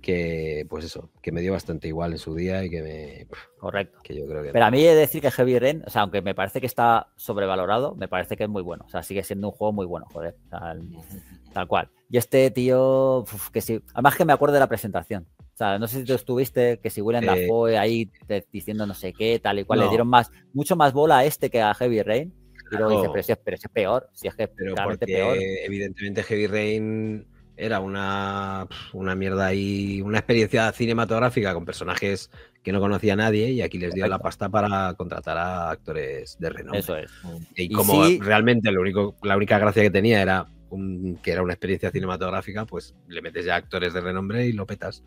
Speaker 2: Que, pues eso, que me dio bastante igual en su día y que me.
Speaker 1: Correcto.
Speaker 2: Que yo creo que.
Speaker 1: Pero a mí he de decir que Heavy Rain, o sea, aunque me parece que está sobrevalorado, me parece que es muy bueno. O sea, sigue siendo un juego muy bueno, joder. el- tal cual. Y este tío, uf, que sí. Además que me acuerdo de la presentación. O sea, no sé si tú estuviste, que si Willem
Speaker 2: Eh,
Speaker 1: Dafoe ahí te- diciendo no sé qué, tal y cual, le dieron más, mucho más bola a este que a Heavy Rain. Y luego dice, pero si es, pero si es peor, si es que es
Speaker 2: Pero porque
Speaker 1: peor.
Speaker 2: evidentemente Heavy Rain era una, una mierda ahí, una experiencia cinematográfica con personajes que no conocía nadie y aquí les dio la pasta para contratar a actores de renombre.
Speaker 1: Eso es.
Speaker 2: Y
Speaker 1: Y
Speaker 2: como realmente lo único, la única gracia que tenía era un- que era una experiencia cinematográfica, pues le metes ya actores de renombre y lo petas.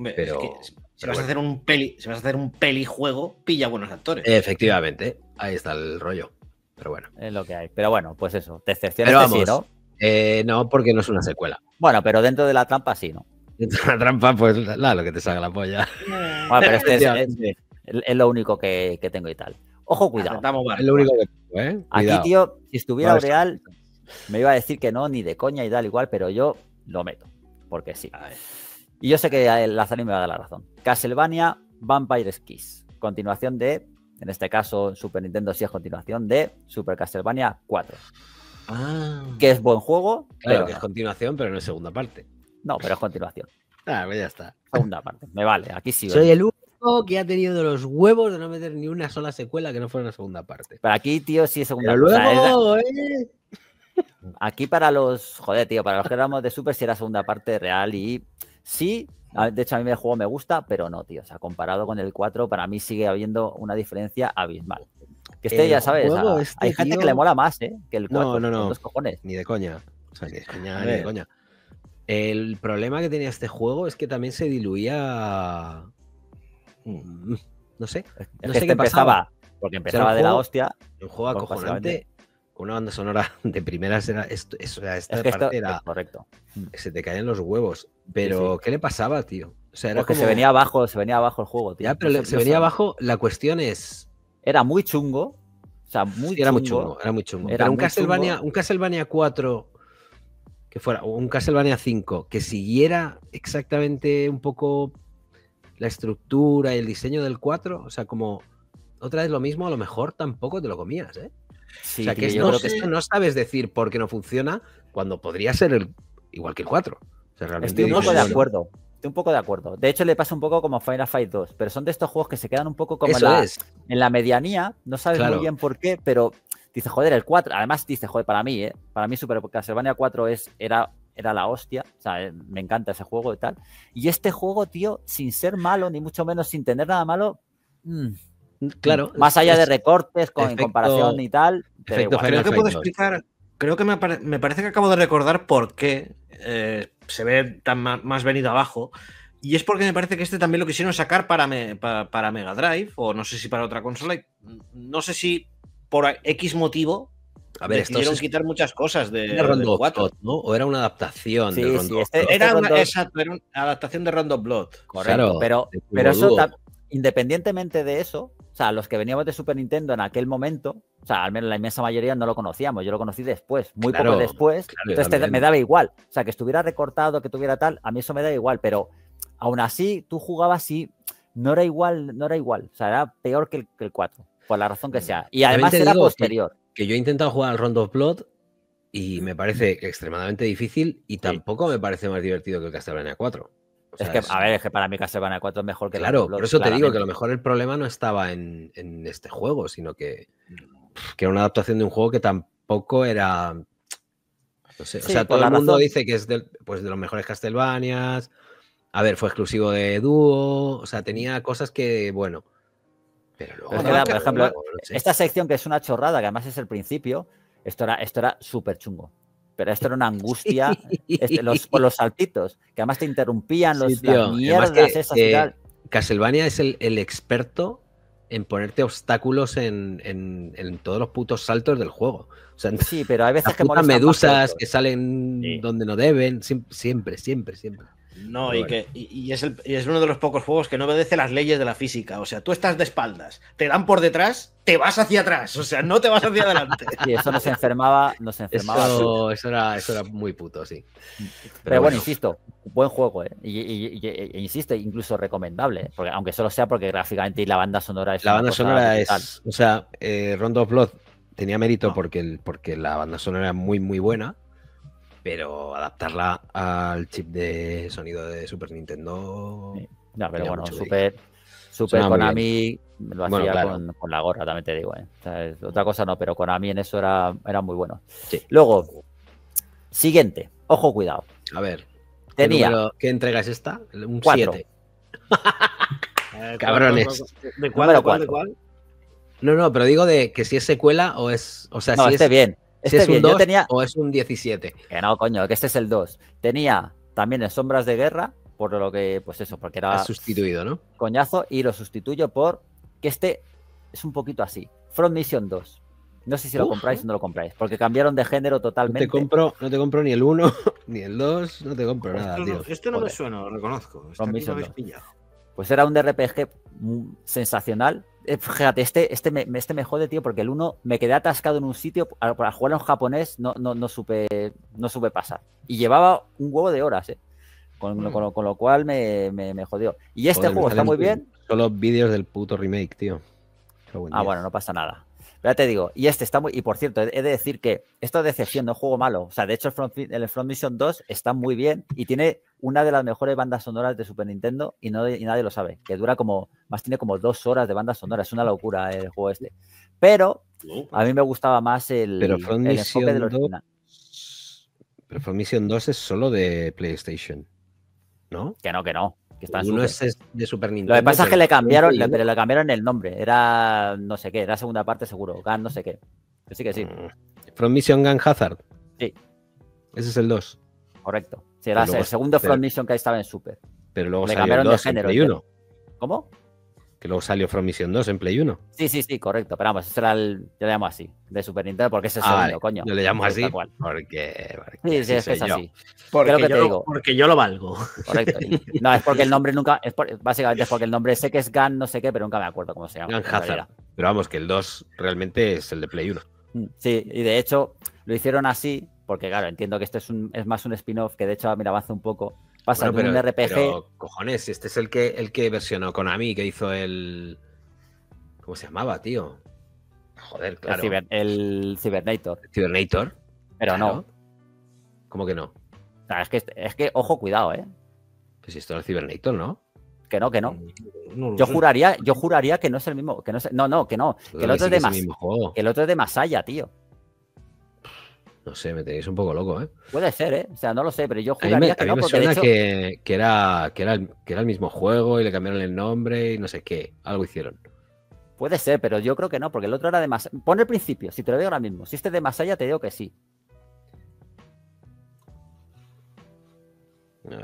Speaker 5: Hombre,
Speaker 2: Pero-
Speaker 5: es que si
Speaker 2: pero
Speaker 5: vas a hacer un peli, si vas a hacer un pelijuego, pilla buenos actores.
Speaker 2: Efectivamente, ahí está el rollo. Pero bueno.
Speaker 1: Es lo que hay. Pero bueno, pues eso. Decepción
Speaker 2: Pero
Speaker 1: este sí,
Speaker 2: vamos.
Speaker 1: ¿no?
Speaker 2: Eh, no, porque no es una secuela.
Speaker 1: Bueno, pero dentro de la trampa sí, ¿no?
Speaker 2: Es una trampa, pues la lo que te salga la polla.
Speaker 1: Bueno, pero este es, lo único que, que tengo y tal. Ojo, cuidado.
Speaker 2: Es lo único que tengo, ¿eh?
Speaker 1: Aquí, tío, si estuviera
Speaker 2: Vale,
Speaker 1: Aureal, me iba a decir que no, ni de coña y tal, igual, pero yo lo meto. Porque sí.
Speaker 5: A ver.
Speaker 1: Y yo sé que el Lazari me va a dar la razón. Castlevania Vampire Kiss. Continuación de, en este caso, Super Nintendo sí es continuación de Super Castlevania 4.
Speaker 2: Ah,
Speaker 1: Que es buen juego,
Speaker 2: claro,
Speaker 1: pero
Speaker 2: que es continuación, pero no es segunda parte.
Speaker 1: No, pero es continuación.
Speaker 2: Ah, pues ya está.
Speaker 1: Segunda parte. Me vale, aquí sí.
Speaker 2: Soy el único que ha tenido los huevos de no meter ni una sola secuela que no fuera una segunda parte.
Speaker 1: Pero aquí, tío, sí es segunda
Speaker 2: Pero
Speaker 1: la-
Speaker 2: luego, ¿eh?
Speaker 1: Aquí para los, joder, tío, para los que éramos de Super sí era segunda parte real y sí, de hecho a mí el juego me gusta, pero no, tío, o sea, comparado con el 4 para mí sigue habiendo una diferencia abismal. Que este,
Speaker 2: El
Speaker 1: ya sabes, a-
Speaker 2: este,
Speaker 1: hay gente que le mola más, ¿eh? Que el
Speaker 2: No,
Speaker 1: 4,
Speaker 2: no, no.
Speaker 1: cojones.
Speaker 2: Ni de coña. O sea, ni de coña, ni de coña. El problema que tenía este juego es que también se diluía. mm, No sé. No sé
Speaker 1: este
Speaker 2: qué pasaba.
Speaker 1: empezaba, porque empezaba de la hostia.
Speaker 2: Un juego
Speaker 1: Pues,
Speaker 2: acojonante. Con una banda sonora de primeras era esto, eso, esta
Speaker 1: Es que
Speaker 2: era-
Speaker 1: correcto.
Speaker 2: se te caían los huevos. Pero, ¿qué le pasaba, tío? O sea, era
Speaker 1: Porque
Speaker 2: como...
Speaker 1: se venía abajo, se venía abajo el juego, tío.
Speaker 2: Ya, pero
Speaker 1: No
Speaker 2: le-
Speaker 1: sé-
Speaker 2: se venía abajo. La cuestión es.
Speaker 1: Era muy chungo. O sea, muy
Speaker 2: Sí, era muy
Speaker 1: chungo.
Speaker 2: era muy chungo.
Speaker 1: Era
Speaker 2: Pero un
Speaker 1: muy
Speaker 2: Castlevania,
Speaker 1: chungo.
Speaker 2: un Castlevania 4 que fuera, un Castlevania 5 que siguiera exactamente un poco la estructura y el diseño del 4, o sea, como otra vez lo mismo, a lo mejor tampoco te lo comías, ¿eh?
Speaker 1: Sí,
Speaker 2: o sea, que
Speaker 1: tío,
Speaker 2: es-
Speaker 1: yo
Speaker 2: no,
Speaker 1: creo que
Speaker 2: esto no sabes decir por qué no funciona cuando podría ser el, igual que el 4. O sea, realmente
Speaker 1: Estoy un
Speaker 2: dices,
Speaker 1: poco de
Speaker 2: bueno,
Speaker 1: acuerdo. Estoy un poco de acuerdo. De hecho, le pasa un poco como Final Fight 2, pero son de estos juegos que se quedan un poco como en la, en la medianía. No sabes
Speaker 2: Claro.
Speaker 1: muy bien por qué, pero dice, joder, el 4. Además, dice, joder, para mí, ¿eh? Para mí, Super Castlevania 4 es, era, era la hostia. O sea, eh, me encanta ese juego y tal. Y este juego, tío, sin ser malo, ni mucho menos sin tener nada malo. mm,
Speaker 2: Claro.
Speaker 1: Más allá de
Speaker 2: es-
Speaker 1: recortes con, en comparación y tal.
Speaker 2: efecto.
Speaker 5: Creo que puedo
Speaker 2: Fight 2.
Speaker 5: explicar. Creo que me, pare- me parece que acabo de recordar por qué eh, se ve tan más venido abajo. Y es porque me parece que este también lo quisieron sacar para, me- para Mega Drive, o no sé si para otra consola. y No sé si por X motivo
Speaker 2: A ver, es
Speaker 5: quitar muchas cosas de,
Speaker 2: era Rondo of
Speaker 5: 4.
Speaker 2: Blood, ¿no? O era una adaptación
Speaker 1: Sí,
Speaker 2: de Rondo
Speaker 1: este-
Speaker 2: Blood.
Speaker 1: este
Speaker 5: Era una,
Speaker 1: Rondo-
Speaker 5: exacto, era una adaptación de Rondo of Blood.
Speaker 1: Correcto,
Speaker 2: Claro,
Speaker 1: pero, eso, independientemente de eso, o sea, los que veníamos de Super Nintendo en aquel momento, o sea, al menos la inmensa mayoría no lo conocíamos, yo lo conocí después, muy
Speaker 2: Claro,
Speaker 1: poco después,
Speaker 2: claro,
Speaker 1: entonces te- me daba igual, o sea, que estuviera recortado, que tuviera tal, a mí eso me da igual, pero aún así tú jugabas y no era igual, no era igual. O sea, era peor que el, que el 4, por la razón que sea. Y además era
Speaker 2: que-
Speaker 1: posterior.
Speaker 2: Que yo he intentado jugar al Rondo of Blood y me parece extremadamente difícil y tampoco me parece más divertido que el Castlevania 4. O
Speaker 1: Es que,
Speaker 2: es-
Speaker 1: a ver, es que para mí Castlevania 4 es mejor que el
Speaker 2: Claro,
Speaker 1: Blood,
Speaker 2: por eso te digo que a lo mejor el problema no estaba en, en este juego, sino que, que era una adaptación de un juego que tampoco era. No sé, o sea, todo el mundo dice que es del- pues, de los mejores Castlevanias. A ver, fue exclusivo de dúo, o sea, tenía cosas que, bueno. Pero luego,
Speaker 1: Pero
Speaker 4: da, por
Speaker 1: ejemplo,
Speaker 2: no sé.
Speaker 1: Esta sección que es una chorrada, que además es el principio, esto era, esto era súper chungo. Pero esto era una angustia, este, los, por los saltitos, que además te interrumpían
Speaker 2: Sí,
Speaker 1: los,
Speaker 2: tío,
Speaker 1: las mierdas
Speaker 2: que,
Speaker 1: esas y
Speaker 2: eh,
Speaker 1: tal.
Speaker 2: Castlevania es el, el experto en ponerte obstáculos en, en- en todos los putos saltos del juego. O sea,
Speaker 1: Sí, pero hay veces
Speaker 2: las
Speaker 1: que
Speaker 2: putas medusas que salen
Speaker 1: Sí.
Speaker 2: donde no deben, siem- siempre, siempre, siempre.
Speaker 5: No, y, que, y, y es el- y es uno de los pocos juegos que no obedece las leyes de la física. O sea, tú estás de espaldas, te dan por detrás, te vas hacia atrás. O sea, no te vas hacia adelante.
Speaker 1: Sí, eso nos enfermaba, nos enfermaba.
Speaker 2: Eso, eso, era, eso era muy puto, sí.
Speaker 1: Pero, bueno, insisto, buen juego, ¿eh? Y, y- y- e insisto, incluso recomendable, porque aunque solo sea porque gráficamente y la banda sonora es
Speaker 2: La banda sonora
Speaker 1: brutal.
Speaker 2: es. O sea, eh, Rondo of Blood tenía mérito
Speaker 5: No.
Speaker 2: porque, el- porque la banda sonora era muy, muy buena. Pero adaptarla al chip de sonido de Super Nintendo.
Speaker 1: Sí. No, pero bueno, Super, Super Konami lo
Speaker 2: Bueno,
Speaker 1: hacía
Speaker 2: claro.
Speaker 1: con, con la gorra, también te digo. ¿eh? O sea, es- otra cosa no, pero Konami en eso era, era muy bueno.
Speaker 2: Sí.
Speaker 1: Luego, siguiente, ojo, cuidado.
Speaker 2: A ver. ¿qué,
Speaker 1: Tenía
Speaker 2: número- ¿qué entrega es esta? Un
Speaker 1: Cuatro.
Speaker 2: 7.
Speaker 5: Eh,
Speaker 2: Cabrones.
Speaker 5: ¿De cuál?
Speaker 1: Número
Speaker 5: ¿De cuál? ¿De cuál?
Speaker 2: No, no, pero digo de que si es secuela o es. O sea,
Speaker 1: no,
Speaker 2: si
Speaker 1: este
Speaker 2: es,
Speaker 1: bien.
Speaker 2: Si
Speaker 1: Este
Speaker 2: es un
Speaker 1: bien.
Speaker 2: 2
Speaker 1: Yo tenía.
Speaker 2: o es un 17.
Speaker 1: Que no, coño, que este es el 2. Tenía también en Sombras de Guerra, por lo que, pues eso, porque era
Speaker 2: Has sustituido, ¿no?
Speaker 1: coñazo, y lo sustituyo por que este es un poquito así. Front Mission 2. No sé si lo
Speaker 2: Uf.
Speaker 1: compráis o no lo compráis, porque cambiaron de género
Speaker 2: No
Speaker 1: totalmente.
Speaker 2: te compro, no te compro ni el 1 ni el 2, no te compro nada,
Speaker 5: Esto
Speaker 2: tío.
Speaker 5: no, este no me suena, lo reconozco. Este aquí me
Speaker 1: Mission
Speaker 5: habéis
Speaker 1: dos.
Speaker 5: pillado.
Speaker 1: Pues era un RPG sensacional. Eh, Fíjate, este, este, me, este me jode, tío, porque el 1 me quedé atascado en un sitio para, para jugarlo en japonés, no, no, no, supe, no supe pasar. Y llevaba un huevo de horas, ¿eh? Con, lo-
Speaker 5: Mm.
Speaker 1: con lo, con lo cual me, me- me jodió. Y este
Speaker 2: Joder,
Speaker 1: juego está muy bien.
Speaker 2: Solo vídeos del puto remake, tío.
Speaker 1: Ah, bueno, no pasa nada. Pero ya te digo, y este está muy. Y por cierto, he de decir que esto es decepción, no es juego malo. O sea, de hecho, el Front, el Front Mission 2 está muy bien y tiene una de las mejores bandas sonoras de Super Nintendo y, no, y nadie lo sabe. Que dura como. Más tiene como dos horas de banda sonora. Es una locura el juego este. Pero a mí me gustaba más el,
Speaker 2: Pero Front
Speaker 1: el enfoque
Speaker 2: Mission 2
Speaker 1: original.
Speaker 2: Pero From Mission 2 es solo de PlayStation, ¿no?
Speaker 1: Que no, que no. Que está
Speaker 2: Uno
Speaker 1: Super.
Speaker 2: es de Super Nintendo.
Speaker 1: Lo que pasa es que le cambiaron, le- pero le cambiaron el nombre. Era no sé qué, era segunda parte seguro. Gun no sé qué. Sí, que sí,
Speaker 2: Mm. From Mission Gun Hazard.
Speaker 1: Sí.
Speaker 2: Ese es el 2.
Speaker 1: correcto. Sí, era el segundo Front Mission que estaba en Super.
Speaker 2: Pero luego
Speaker 1: Le cambiaron de
Speaker 2: 2 en
Speaker 1: género,
Speaker 2: Play
Speaker 1: ya.
Speaker 2: 1.
Speaker 1: ¿Cómo?
Speaker 2: Que luego salió From Mission 2 en Play 1.
Speaker 1: Sí, sí, sí, correcto. Pero vamos, ese era el. Yo le llamo así, de Super Nintendo, porque es el
Speaker 2: Ah,
Speaker 1: segundo, coño.
Speaker 2: Yo le llamo
Speaker 1: Sí,
Speaker 2: así porque, porque
Speaker 1: Sí, sí, es que es
Speaker 2: yo.
Speaker 1: así.
Speaker 5: Porque,
Speaker 1: Creo que te
Speaker 5: yo,
Speaker 1: digo.
Speaker 5: porque yo lo valgo.
Speaker 1: Correcto. Y- No, es porque el nombre nunca. Es por- básicamente es porque el nombre sé que es Gun, no sé qué, pero nunca me acuerdo cómo se llama.
Speaker 2: Gun. Hazard. Pero vamos, que el 2 realmente es el de Play 1.
Speaker 1: Mm, Sí, y de hecho lo hicieron así, porque claro, entiendo que este es, un, es más un spin-off, que de hecho, mira, avanza un poco. Pasa
Speaker 2: Bueno,
Speaker 1: un RPG.
Speaker 2: pero, cojones, este es el que, el que versionó Konami, que hizo el. ¿Cómo se llamaba, tío? Joder,
Speaker 1: el,
Speaker 2: claro.
Speaker 1: Cyber- el Cybernator.
Speaker 2: Cybernator.
Speaker 1: Pero no.
Speaker 2: ¿Cómo que no?
Speaker 1: Es, que, es que, ojo, cuidado, ¿eh?
Speaker 2: Pues esto era el Cybernator, ¿no?
Speaker 1: Que no, que no.
Speaker 5: No lo
Speaker 1: Yo juraría, yo juraría que no es el mismo. Que no, es- no, no, que no. Que el otro es de. Que el otro es de Masaya, tío.
Speaker 2: No sé, me tenéis un poco loco, ¿eh?
Speaker 1: Puede ser, ¿eh? O sea, no lo sé, pero yo
Speaker 2: A mí me, a
Speaker 1: que
Speaker 2: mí
Speaker 1: no,
Speaker 2: me suena
Speaker 1: hecho.
Speaker 2: que, que era, que, era el, que era el mismo juego y le cambiaron el nombre y no sé qué. Algo hicieron.
Speaker 1: Puede ser, pero yo creo que no, porque el otro era de Masaya. Pon el principio, si te lo digo ahora mismo. Si este es de Masaya, te digo que sí.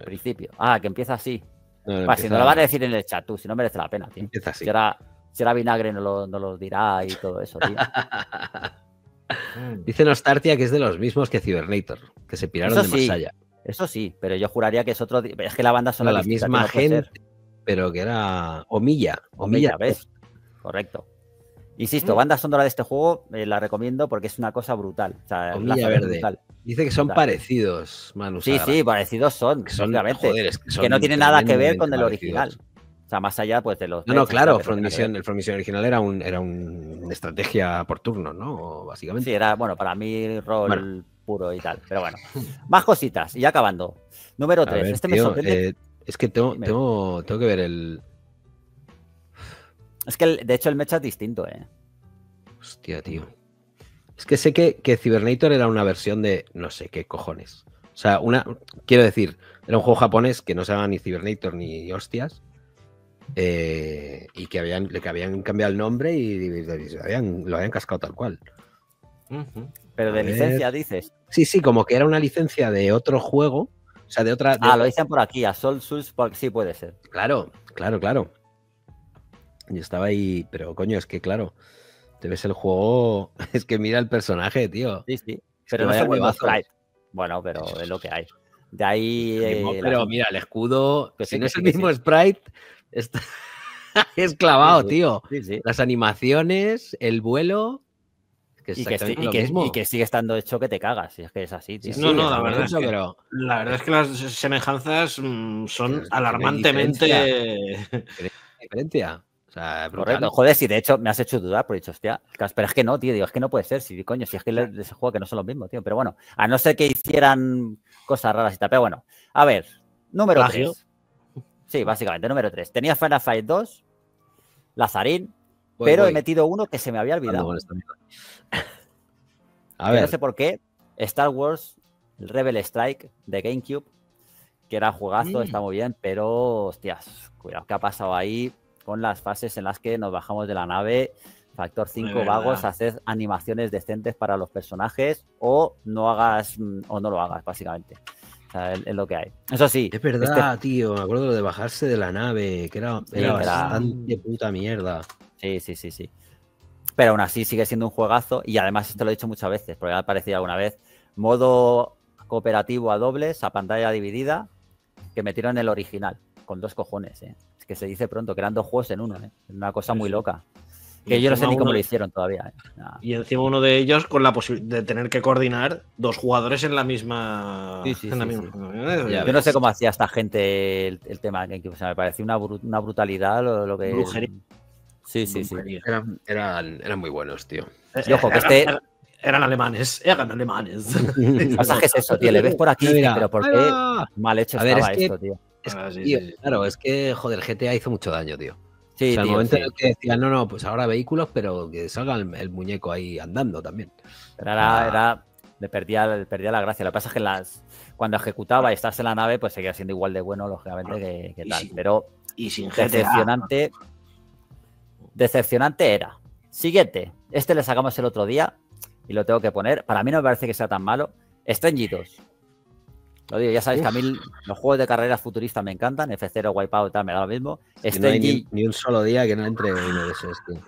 Speaker 1: Principio. Ah, que empieza así.
Speaker 2: no,
Speaker 1: Va, si no lo vas a decir en el chat, tú, si no merece la pena, tío.
Speaker 2: Empieza así.
Speaker 1: Si era, si era vinagre, no lo, no lo dirá y todo eso, tío.
Speaker 5: Mm.
Speaker 2: Dice Nostartia que es de los mismos que Cybernator, que se piraron
Speaker 1: Eso
Speaker 2: de
Speaker 1: sí,
Speaker 2: Masaya.
Speaker 1: Eso sí, pero yo juraría que es otro. Es que la banda son
Speaker 2: Son la misma gente, pero que era Omilla. Omilla,
Speaker 1: Omilla, ¿ves? Correcto. Insisto,
Speaker 5: Mm.
Speaker 1: banda sonora de este juego eh, la recomiendo porque es una cosa brutal. O sea,
Speaker 2: Omilla verde.
Speaker 1: brutal.
Speaker 2: Dice que son
Speaker 1: Brutal.
Speaker 2: parecidos, Manu.
Speaker 1: Sí, sí, parecidos son,
Speaker 2: que son,
Speaker 1: obviamente.
Speaker 2: joder, es que,
Speaker 1: que no tiene nada que ver con el original. O sea, más allá pues de los.
Speaker 2: No, no, claro, Front. Mission, el Front Mission original era un, era un una estrategia por turno, ¿no? Básicamente.
Speaker 1: Sí, era, bueno, para mí rol
Speaker 2: Bueno.
Speaker 1: puro y tal. Pero bueno, más cositas y ya acabando. Número
Speaker 2: A
Speaker 1: 3.
Speaker 2: ver,
Speaker 1: este me sorprende.
Speaker 2: eh, es que tengo, tengo, tengo que ver el.
Speaker 1: Es que el- de hecho el mecha es distinto, ¿eh?
Speaker 2: Hostia, tío. Es que sé que, que Cybernator era una versión de no sé qué cojones. O sea, una. Quiero decir, era un juego japonés que no se llama ni Cybernator ni hostias. Eh, y que habían, que habían cambiado el nombre y, y se habían- lo habían cascado tal cual.
Speaker 1: Pero
Speaker 2: A
Speaker 1: de
Speaker 2: ver.
Speaker 1: licencia dices.
Speaker 2: Sí, sí, como que era una licencia de otro juego. O sea, de otra. de
Speaker 1: Ah,
Speaker 2: otra-
Speaker 1: lo dicen por aquí, a por- sí puede ser.
Speaker 2: Claro, claro, claro. Y estaba ahí, pero coño, es que claro, te ves el juego, es que mira el personaje, tío.
Speaker 1: Sí, sí.
Speaker 2: que
Speaker 1: Pero no es mismo
Speaker 2: huevazos.
Speaker 1: sprite. Bueno, pero es lo que hay. De ahí. eh, la-
Speaker 2: pero mira, el escudo,
Speaker 1: Que
Speaker 2: si
Speaker 1: sí,
Speaker 2: no
Speaker 1: que
Speaker 2: es
Speaker 1: sí,
Speaker 2: el
Speaker 1: que
Speaker 2: mismo
Speaker 1: sí.
Speaker 2: sprite, está es clavado,
Speaker 1: Sí, sí.
Speaker 2: tío.
Speaker 1: Sí, sí.
Speaker 2: Las animaciones, el vuelo, que
Speaker 1: Y que,
Speaker 2: exactamente
Speaker 1: y,
Speaker 2: lo
Speaker 1: que,
Speaker 2: mismo.
Speaker 1: y que sigue estando hecho que te cagas. Si es que es así, tío.
Speaker 2: Sí,
Speaker 5: No,
Speaker 2: sí,
Speaker 5: no, la verdad es que-
Speaker 2: pero
Speaker 5: La verdad es que las semejanzas mm, son
Speaker 2: Pero
Speaker 5: alarmantemente.
Speaker 2: diferencia. O sea.
Speaker 1: Correcto, joder, si de hecho me has hecho dudar, porque he dicho, hostia, pero es que no, tío, digo, es que no puede ser, si coño, si es que le- de ese juego que no son los mismos, tío, pero bueno, a no ser que hicieran cosas raras y tal, pero bueno, a ver, número
Speaker 5: Plagio.
Speaker 1: 3. Sí, básicamente, número 3. Tenía Final Fight 2, Lazarín,
Speaker 2: Voy,
Speaker 1: pero
Speaker 2: voy,
Speaker 1: he metido uno que se me había olvidado.
Speaker 2: mierda. A ver,
Speaker 1: no sé por qué, Star Wars Rebel Strike de GameCube, que era juegazo,
Speaker 5: Mm.
Speaker 1: está muy bien, pero hostias, cuidado, ¿qué ha pasado ahí con las fases en las que nos bajamos de la nave? Factor 5
Speaker 5: verdad.
Speaker 1: vagos, hacer animaciones decentes para los personajes o no hagas mm, o no lo hagas, básicamente. Sea, es, es lo que hay. Eso sí,
Speaker 2: es verdad, tío, me acuerdo de bajarse de la nave, que era,
Speaker 1: Sí,
Speaker 2: era bastante puta mierda.
Speaker 1: Sí, sí, sí, sí. Pero aún así sigue siendo un juegazo y además esto lo he dicho muchas veces, porque me ha parecido alguna vez, modo cooperativo a dobles, a pantalla dividida, que metieron el original, con dos cojones, ¿eh? Es que se dice pronto, que eran dos juegos en uno, ¿eh? Una cosa
Speaker 5: Sí,
Speaker 1: muy loca. Que yo no sé ni cómo
Speaker 5: uno-
Speaker 1: lo hicieron todavía. ¿eh?
Speaker 5: Y encima uno de ellos con la posibilidad de tener que coordinar dos jugadores en la misma.
Speaker 1: Sí, sí,
Speaker 5: en la
Speaker 1: sí,
Speaker 5: misma-
Speaker 2: Ya
Speaker 1: Yo no sé cómo hacía esta gente el, el tema, que o sea, me parecía una, bru- una brutalidad lo, lo que...
Speaker 5: Brujería.
Speaker 1: Sí, sí, sí.
Speaker 2: Eran, eran, eran muy buenos, tío.
Speaker 1: Y ojo, que
Speaker 5: Eran-
Speaker 1: este-
Speaker 5: eran- Eran alemanes, eran alemanes.
Speaker 1: El pasaje es eso, tío, le ves por aquí,
Speaker 2: Mira,
Speaker 1: pero ¿por qué mal hecho
Speaker 2: A ver,
Speaker 1: estaba
Speaker 2: es que-
Speaker 1: esto, tío?
Speaker 2: Es que,
Speaker 5: Ah, sí,
Speaker 2: tío,
Speaker 5: sí, sí.
Speaker 2: Claro, es que, joder, GTA hizo mucho daño, tío.
Speaker 1: Sí,
Speaker 2: o sea, el momento
Speaker 1: sí.
Speaker 2: en el que decían, no, no, pues ahora vehículos, pero que salga el, el muñeco ahí andando también.
Speaker 1: Pero era,
Speaker 2: Ah.
Speaker 1: era- le perdía, le perdía la gracia. Lo que pasa es que las, cuando ejecutaba y estás en la nave, pues seguía siendo igual de bueno, lógicamente, que, que
Speaker 5: Y
Speaker 1: tal. Pero
Speaker 5: Y sin GTA.
Speaker 1: decepcionante. Decepcionante era. Siguiente. Este le sacamos el otro día y lo tengo que poner. Para mí no me parece que sea tan malo. 2. Lo digo, ya sabéis que a mí los juegos de carreras futuristas me encantan. F0, Wipeout, tal, me da lo mismo.
Speaker 2: No hay ni, ni un solo día que no entre uno de esos, tío.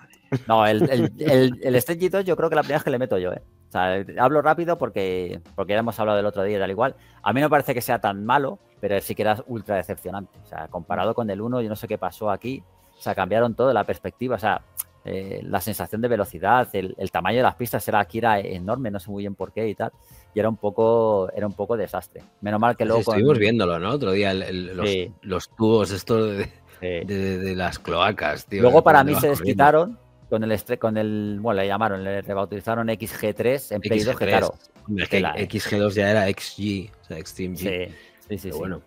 Speaker 1: no, el, el, el, el Strange 2 yo creo que la primera vez que le meto yo, ¿eh? O sea, hablo rápido porque, porque ya hemos hablado del otro día y tal igual. A mí no parece que sea tan malo, pero sí que era ultra decepcionante. O sea, comparado con el 1, yo no sé qué pasó aquí. O sea, cambiaron todo, la perspectiva, o sea, eh, la sensación de velocidad, el, el tamaño de las pistas era aquí era enorme, no sé muy bien por qué y tal. Y era un poco, era un poco desastre. Menos mal que
Speaker 2: Sí,
Speaker 1: luego. con-
Speaker 2: estuvimos viéndolo, ¿no? Otro día, el- el- los,
Speaker 1: Sí.
Speaker 2: los tubos estos de,
Speaker 1: eh,
Speaker 2: de- de las cloacas, tío.
Speaker 1: Luego para mí se
Speaker 2: corriendo.
Speaker 1: desquitaron con el estre- con el bueno, le llamaron, le rebautizaron XG3 en Play 2, que
Speaker 2: XG3.
Speaker 1: claro,
Speaker 2: es
Speaker 1: que la-
Speaker 2: XG2 ya era XG, o sea, Extreme G.
Speaker 1: sí, sí, sí,
Speaker 2: Pero
Speaker 1: sí.
Speaker 2: bueno,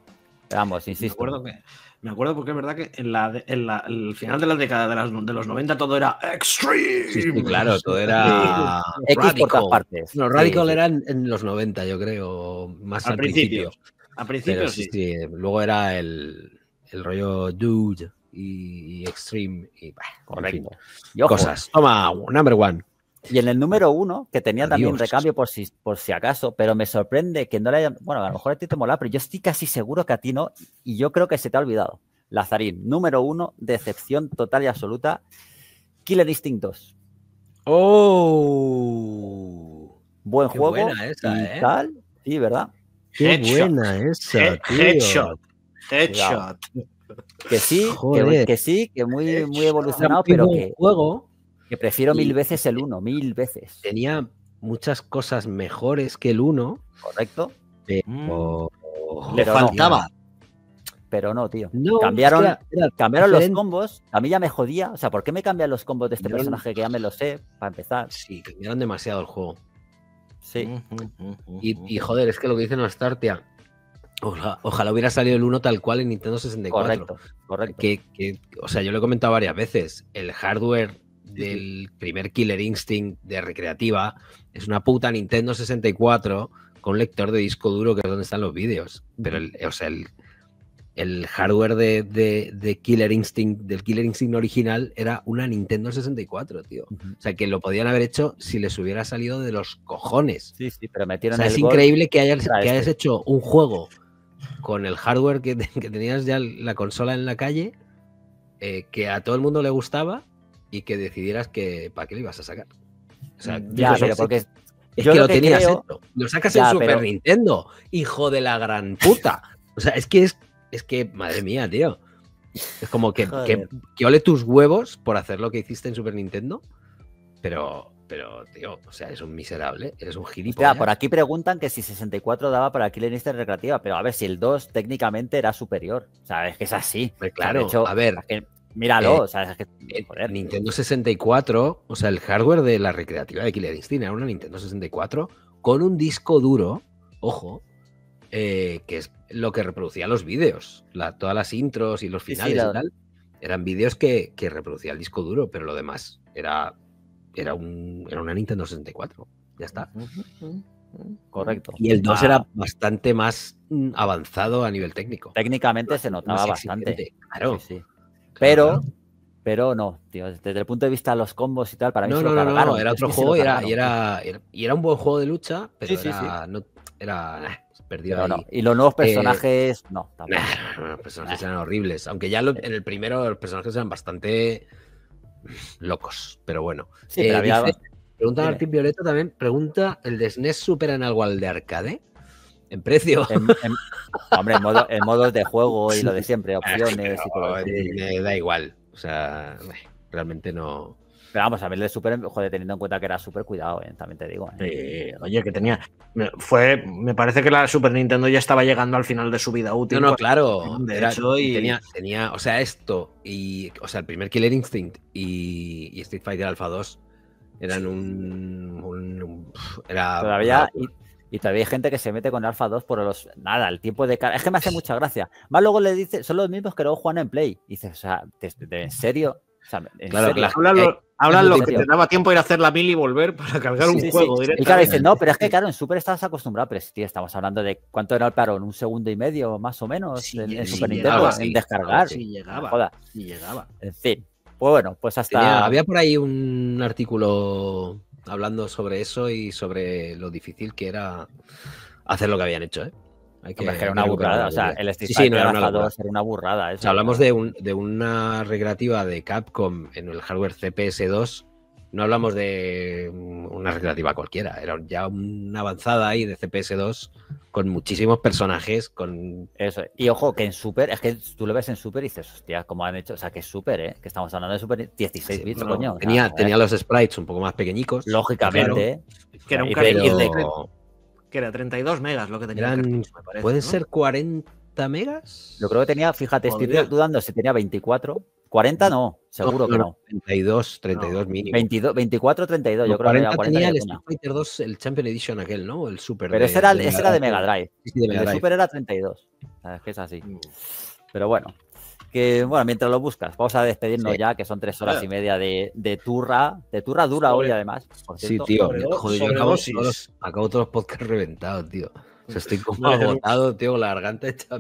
Speaker 1: vamos,
Speaker 5: Me
Speaker 1: insisto.
Speaker 5: acuerdo, que, me acuerdo porque es verdad que en, la, en la- el final de la década de, las- de los 90 todo era extreme.
Speaker 2: sí, sí, claro, todo era
Speaker 1: X por
Speaker 2: radical.
Speaker 1: todas partes.
Speaker 2: No, Radical
Speaker 1: sí.
Speaker 2: era en, en los 90, yo creo, más al,
Speaker 5: Al
Speaker 2: principio.
Speaker 5: principio. Al principio
Speaker 2: Pero
Speaker 5: sí.
Speaker 2: sí, sí, luego era el, el rollo Dude y, y Extreme y bah, en
Speaker 1: Correcto.
Speaker 2: fin,
Speaker 1: Y ojo,
Speaker 2: cosas. Toma, number one.
Speaker 1: Y en el número uno, que tenía también recambio por si, por si acaso, pero me sorprende que no le hayan. Bueno, a lo mejor a ti te mola, pero yo estoy casi seguro que a ti no, y yo creo que se te ha olvidado. Lazarín, número uno, decepción total y absoluta. Killer Instinct 2.
Speaker 2: ¡Oh!
Speaker 1: Buen
Speaker 2: Qué
Speaker 1: juego.
Speaker 2: buena esa,
Speaker 1: y
Speaker 2: ¿eh?
Speaker 1: tal. Sí, ¿verdad?
Speaker 2: ¡Qué
Speaker 5: Headshot.
Speaker 2: buena esa,
Speaker 5: He-
Speaker 2: tío!
Speaker 5: headshot. Headshot.
Speaker 1: Que sí, que, sí, que muy, muy evolucionado, pero que,
Speaker 2: juego
Speaker 1: que prefiero mil veces el uno, mil veces.
Speaker 2: tenía muchas cosas mejores que el 1,
Speaker 1: ¿Correcto?
Speaker 2: pero...
Speaker 1: Pero no.
Speaker 5: faltaba.
Speaker 1: pero no, tío.
Speaker 2: No,
Speaker 1: cambiaron
Speaker 2: era- era
Speaker 1: cambiaron los combos. A mí ya me jodía. O sea, ¿por qué me cambian los combos de este
Speaker 2: Cambiaron-
Speaker 1: personaje que ya me lo sé? Para empezar.
Speaker 2: Sí, cambiaron demasiado el juego.
Speaker 1: Sí.
Speaker 2: Y, y, joder, es que lo que dice Nostartia. Ojalá, ojalá hubiera salido el 1 tal cual en Nintendo 64.
Speaker 1: correcto, correcto.
Speaker 2: Que, que- o sea, yo lo he comentado varias veces. El hardware del primer Killer Instinct de recreativa es una puta Nintendo 64 con un lector de disco duro que es donde están los vídeos. Pero, el, o sea, el, el hardware de, de- de Killer Instinct, del Killer Instinct original, era una Nintendo 64, tío. O sea, que lo podían haber hecho si les hubiera salido de los cojones.
Speaker 1: Sí, sí, pero
Speaker 2: O
Speaker 1: metieron
Speaker 2: sea,
Speaker 1: el
Speaker 2: es increíble que hayas, que hayas
Speaker 1: este.
Speaker 2: hecho un juego con el hardware que, que tenías ya la consola en la calle, eh, que a todo el mundo le gustaba y que decidieras que para qué lo ibas a sacar. O sea,
Speaker 1: Ya,
Speaker 2: digo,
Speaker 1: pero porque
Speaker 2: es que
Speaker 1: lo que
Speaker 2: tenías
Speaker 1: creo-
Speaker 2: hecho. Lo sacas
Speaker 1: Ya,
Speaker 2: en Super
Speaker 1: pero-
Speaker 2: Nintendo, hijo de la gran puta. O sea, es que es, es que, madre mía, tío. Es como que, que, ole tus huevos por hacer lo que hiciste en Super Nintendo, pero, pero, tío, o sea, es un miserable, eres un gilipollas.
Speaker 1: por aquí preguntan que si 64 daba para Killer Instinct recreativa, pero a ver si el 2 técnicamente era superior. O sea, es que es así. O sea,
Speaker 2: claro,
Speaker 1: hecho,
Speaker 2: a ver,
Speaker 1: míralo,
Speaker 2: eh,
Speaker 1: o sea, es que
Speaker 2: Eh,
Speaker 1: joder.
Speaker 2: Nintendo 64, o sea, el hardware de la recreativa de Killer Instinct era una Nintendo 64 con un disco duro, ojo, eh, que es lo que reproducía los vídeos, la- todas las intros y los
Speaker 1: Sí, sí,
Speaker 2: finales
Speaker 1: la-
Speaker 2: y tal. Eran vídeos que, que reproducía el disco duro, pero lo demás era, era, un, era una Nintendo 64. Ya está.
Speaker 1: correcto.
Speaker 2: Y el 2
Speaker 1: Ah,
Speaker 2: era bastante más mm, avanzado a nivel técnico.
Speaker 1: técnicamente se notaba bastante.
Speaker 2: Claro.
Speaker 1: Sí, sí. Pero, pero no, tío, desde el punto de vista de los combos y tal, para mí
Speaker 2: No, no, no, no, era otro juego y era, y, era, y era un buen juego de lucha, pero
Speaker 1: Sí, sí,
Speaker 2: era, no, era eh, perdido
Speaker 1: Pero
Speaker 2: ahí.
Speaker 1: Y los nuevos personajes, no, tampoco.
Speaker 2: Nah, los personajes eran horribles. Aunque ya lo- en el primero los personajes eran bastante locos, pero bueno.
Speaker 1: Sí, pero
Speaker 2: Eh,
Speaker 1: había-
Speaker 2: dice- pregunta. Martín Violeta también, pregunta, ¿el de SNES supera en algo al de arcade? ¿En precio?
Speaker 1: en- en- hombre, en, modo, en modos de juego y lo de siempre,
Speaker 2: Ah,
Speaker 1: opciones y todo. Eso.
Speaker 2: me da igual. O sea, eh, realmente no.
Speaker 1: Pero vamos, a ver, el de Super, joder, teniendo en cuenta que era súper cuidado, eh, también te digo. eh.
Speaker 5: Sí, oye, que tenía. me- Fue. Me parece que la Super Nintendo ya estaba llegando al final de su vida útil.
Speaker 2: No, no,
Speaker 5: cuando-
Speaker 2: claro.
Speaker 5: de
Speaker 2: era-
Speaker 5: hecho, y-
Speaker 2: tenía, tenía, o sea, esto y, o sea, el primer Killer Instinct y, y Street Fighter Alpha 2 eran un, un- un- era
Speaker 1: Todavía, y, y todavía hay gente que se mete con Alpha 2 por los. Nada, el tiempo de carga. Es que me hace mucha gracia. Más luego le dice, son los mismos que luego juegan en Play. Y dices, o sea, ¿de, de- en serio? O sea, ¿en
Speaker 2: Claro,
Speaker 1: serio?
Speaker 2: claro.
Speaker 5: Hablan lo, hablan
Speaker 1: en
Speaker 5: lo que te daba tiempo ir a hacer la mil y volver para cargar
Speaker 1: Sí,
Speaker 5: un
Speaker 1: sí,
Speaker 5: juego
Speaker 1: sí. Y claro, dices, no, pero es que claro, en Super estabas acostumbrado, pero tío, estamos hablando de cuánto era el parón, un segundo y medio, más o menos,
Speaker 5: Sí,
Speaker 1: en, en
Speaker 5: sí,
Speaker 1: Super Nintendo, en descargar.
Speaker 5: Sí, llegaba.
Speaker 1: Joda.
Speaker 5: Sí, llegaba.
Speaker 1: En fin. Pues bueno, pues hasta.
Speaker 2: Tenía- había por ahí un artículo hablando sobre eso y sobre lo difícil que era hacer lo que habían hecho, ¿eh? Hay
Speaker 1: Hombre, que era una burrada. O sea, el Street
Speaker 2: Sí, sí, no, era una
Speaker 1: Alpha
Speaker 2: locura.
Speaker 1: 2 era una burrada.
Speaker 2: O
Speaker 1: eso.
Speaker 2: sea, hablamos de, un- de una recreativa de Capcom en el hardware CPS2. No hablamos de una recreativa cualquiera, era ya una avanzada ahí de CPS2 con muchísimos personajes, con
Speaker 1: Eso. Y ojo, que en Super, es que tú lo ves en Super y dices, hostia, cómo han hecho. O sea, que es Super, ¿eh? Que estamos hablando de Super 16 bits,
Speaker 2: bueno,
Speaker 1: coño.
Speaker 2: tenía, tenía los sprites un poco más pequeñicos.
Speaker 1: Lógicamente,
Speaker 2: claro.
Speaker 5: Que era un
Speaker 2: pero
Speaker 5: Que era 32 megas lo que tenía.
Speaker 2: eran,
Speaker 5: cartucho, me parece,
Speaker 2: pueden
Speaker 5: ¿no?
Speaker 2: ser 40 megas.
Speaker 1: Yo creo que tenía, fíjate, estoy dudando si tenía 24. 40 no, seguro que no.
Speaker 2: 32, 32 mínimo.
Speaker 1: 22, 24, 32, yo
Speaker 2: Los
Speaker 1: creo que era
Speaker 2: 40
Speaker 1: 40
Speaker 2: tenía el. Street Fighter 2, el Champion Edition aquel, ¿no? El Super.
Speaker 1: Pero
Speaker 2: de-
Speaker 1: ese era,
Speaker 2: de
Speaker 1: ese era de Mega Drive.
Speaker 2: Sí, de
Speaker 1: El
Speaker 2: Mega
Speaker 1: de
Speaker 2: Drive.
Speaker 1: Super era 32. O sea, es que es así.
Speaker 5: Mm.
Speaker 1: Pero bueno, que bueno, mientras lo buscas, vamos a despedirnos
Speaker 2: Sí.
Speaker 1: ya, que son tres horas
Speaker 5: Claro.
Speaker 1: y media de, de turra, de turra dura hoy
Speaker 5: Sobre-
Speaker 1: además. por
Speaker 2: Sí,
Speaker 1: cierto.
Speaker 2: tío. Joder, yo acabo, todos los, acabo todos los podcasts reventados, tío. O sea, estoy como agotado, tío, la garganta hecha.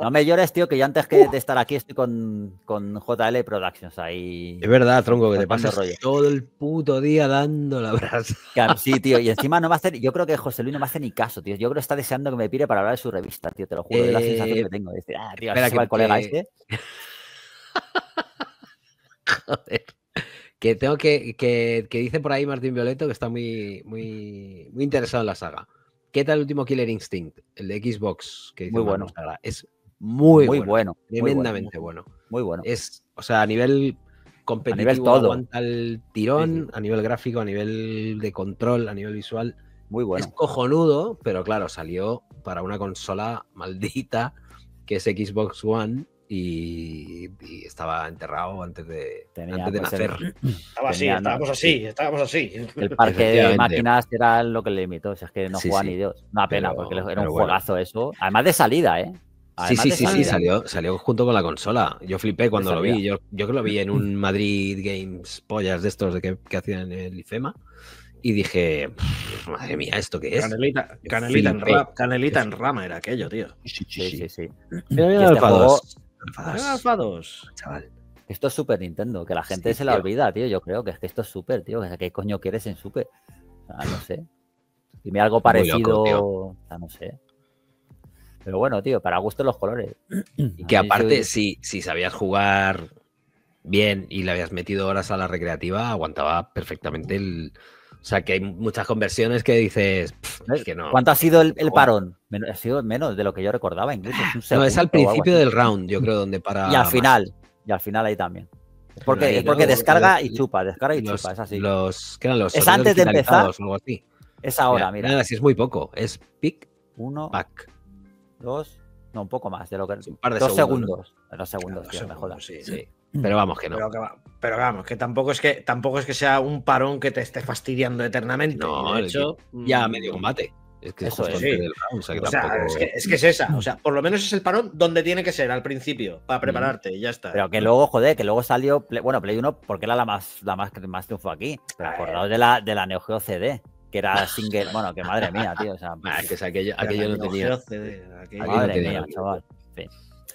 Speaker 1: No me llores, tío, que yo antes que de estar aquí estoy con, con JL Productions ahí.
Speaker 2: Es verdad, tronco, que te pasas
Speaker 1: rollo.
Speaker 2: todo el puto día dando la brasa.
Speaker 1: Sí, tío, y encima no me hace, yo creo que José Luis no me hace ni caso, tío. Yo creo que está deseando que me pire para hablar de su revista, tío, te lo juro, es la
Speaker 2: Eh,
Speaker 1: sensación que tengo. Dice, ah, tío,
Speaker 2: espera,
Speaker 1: así se va
Speaker 2: que-
Speaker 1: el colega
Speaker 2: que-
Speaker 1: este.
Speaker 2: Joder. Que tengo que, que, que dice por ahí Martín Violeto que está muy, muy, muy interesado en la saga. ¿Qué tal el último Killer Instinct? El de Xbox, que
Speaker 1: Muy bueno.
Speaker 2: Sagra. Es muy,
Speaker 1: Muy
Speaker 2: bueno,
Speaker 1: bueno, muy bueno,
Speaker 2: Tremendamente bueno.
Speaker 1: Muy bueno.
Speaker 2: Es, o sea, a nivel competitivo
Speaker 1: todo.
Speaker 2: aguanta el tirón,
Speaker 1: Sí,
Speaker 2: a nivel gráfico, a nivel de control, a nivel visual.
Speaker 1: Muy bueno.
Speaker 2: Es cojonudo, pero claro, salió para una consola maldita que es Xbox One y, y estaba enterrado antes de,
Speaker 1: Tenía,
Speaker 2: antes de
Speaker 1: pues,
Speaker 2: nacer.
Speaker 1: el-
Speaker 3: Estaba así,
Speaker 1: Tenía, ¿no?
Speaker 3: estábamos así, estábamos así.
Speaker 1: El parque de máquinas era lo que le limitó. O sea, es que no
Speaker 2: Sí,
Speaker 1: jugaba
Speaker 2: sí.
Speaker 1: ni Dios. Una pena,
Speaker 2: Pero-
Speaker 1: porque era un
Speaker 2: bueno.
Speaker 1: juegazo eso. Además de salida, ¿eh?
Speaker 2: Sí,
Speaker 1: Además
Speaker 2: sí, sí, sí, salió, salió junto con la consola. Yo flipé cuando lo vi. Yo, yo que lo vi en un Madrid Games pollas de estos de que, que hacían en el IFEMA. Y dije, "Pff, madre mía, ¿esto qué es?
Speaker 3: Canelita, canelita, en,
Speaker 2: Flipé.
Speaker 3: ra- canelita en rama era aquello, tío.
Speaker 2: Sí,
Speaker 1: Sí, sí, sí.
Speaker 2: Mira, mira
Speaker 1: Y
Speaker 2: el
Speaker 1: este juego-
Speaker 2: 2. Alpha 2,
Speaker 3: Alpha 2.
Speaker 2: chaval.
Speaker 1: Esto es Super Nintendo, que la gente
Speaker 2: Sí,
Speaker 1: se la
Speaker 2: tío.
Speaker 1: olvida, tío. Yo creo que es que esto es Super, tío. ¿Qué coño quieres en Super? O sea, no sé. Dime algo parecido.
Speaker 2: loco,
Speaker 1: sea, no sé. Pero bueno, tío, para gusto los colores.
Speaker 2: Y que aparte, si, si sabías jugar bien y le habías metido horas a la recreativa, aguantaba perfectamente el. O sea, que hay muchas conversiones que dices "Pff, es que no.
Speaker 1: ¿Cuánto ha sido el, parón? Ha sido menos de lo que yo recordaba, incluso.
Speaker 2: No, es al principio
Speaker 1: así.
Speaker 2: del round, yo creo, donde para.
Speaker 1: Y al
Speaker 2: más.
Speaker 1: final. Y al final ahí también. Es porque,
Speaker 2: ahí,
Speaker 1: es porque
Speaker 2: ¿no?
Speaker 1: descarga y chupa, descarga y
Speaker 2: Los,
Speaker 1: chupa, es así.
Speaker 2: los, ¿qué eran los
Speaker 1: Es antes de empezar.
Speaker 2: algo así.
Speaker 1: Es ahora, mira.
Speaker 2: Nada, si es muy poco. Es pick,
Speaker 1: Uno,
Speaker 2: back.
Speaker 1: dos, no, un poco más de lo que.
Speaker 2: Un par de
Speaker 1: dos
Speaker 2: segundos,
Speaker 1: segundos. Dos segundos,
Speaker 3: Dos
Speaker 1: tío, me
Speaker 3: segundos,
Speaker 1: jodas.
Speaker 3: sí.
Speaker 2: Sí. Pero vamos, que no.
Speaker 3: Pero, que va- pero vamos, que tampoco es que tampoco es que sea un parón que te esté fastidiando eternamente.
Speaker 2: No,
Speaker 3: de
Speaker 2: el
Speaker 3: hecho,
Speaker 2: ya
Speaker 3: mm,
Speaker 2: medio combate. Es que
Speaker 1: Eso
Speaker 2: es
Speaker 1: es,
Speaker 2: antes
Speaker 3: sí.
Speaker 2: del round, o sea, que
Speaker 3: O sea,
Speaker 2: tampoco-
Speaker 3: es que, es que es esa. O sea, por lo menos es el parón donde tiene que ser al principio, para prepararte y ya está.
Speaker 1: Pero que luego, joder, que luego salió, Play- bueno, Play 1 porque era la más, la más que más triunfó aquí. Pero acordaos de la, de la Neo Geo CD, que era single, bueno, que madre mía, tío. O sea,
Speaker 2: Ah, que es aquello,
Speaker 3: Pero
Speaker 2: aquello no
Speaker 3: aquello
Speaker 2: tenía.
Speaker 3: CD, aquello-
Speaker 2: aquello no
Speaker 1: madre
Speaker 2: tenía
Speaker 1: mía, chaval. En fin.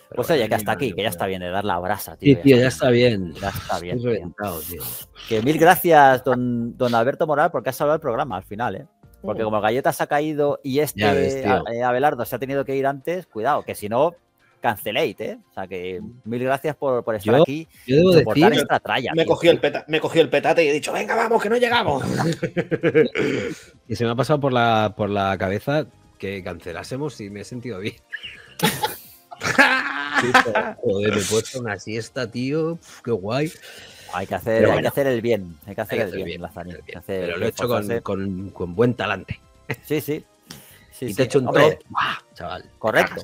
Speaker 2: Pero
Speaker 1: Pues
Speaker 2: bueno,
Speaker 1: oye, que hasta aquí, que ya está bien de dar la brasa, tío.
Speaker 2: Sí, tío, ya está bien.
Speaker 1: Ya está bien.
Speaker 2: Estoy
Speaker 1: tío.
Speaker 2: reventado, tío.
Speaker 1: Que mil gracias, don, don Alberto Moral, porque has salvado el programa al final, ¿eh? Porque como Galleta se ha caído y este
Speaker 2: Ya ves,
Speaker 1: eh, Abelardo se ha tenido que ir antes, cuidado, que si no, canceléis, ¿eh? O sea que mil gracias por, por estar
Speaker 2: Yo
Speaker 1: aquí
Speaker 2: Yo debo decir,
Speaker 1: esta tralla.
Speaker 3: me,
Speaker 1: tío.
Speaker 3: cogió el peta- me cogió el petate y he dicho, venga, vamos, que no llegamos.
Speaker 2: y se me ha pasado por la, por la cabeza que cancelásemos y me he sentido bien. Joder, me he puesto una siesta, tío. Uf, qué guay.
Speaker 1: Hay que hacer,
Speaker 2: Pero
Speaker 1: hay
Speaker 2: bueno.
Speaker 1: que hacer el bien, hay que hacer
Speaker 2: Hay que
Speaker 1: el
Speaker 2: hacer
Speaker 1: bien,
Speaker 2: bien,
Speaker 1: Lazaní,
Speaker 2: hacer
Speaker 1: hay que
Speaker 2: bien.
Speaker 1: hacer-
Speaker 2: Pero lo he hecho con,
Speaker 1: esforzarse.
Speaker 2: con, con buen talante.
Speaker 1: Sí, sí. Sí,
Speaker 2: y
Speaker 1: sí.
Speaker 2: te he hecho un
Speaker 1: Hombre,
Speaker 2: top. ¡buah! Chaval.
Speaker 1: Correcto,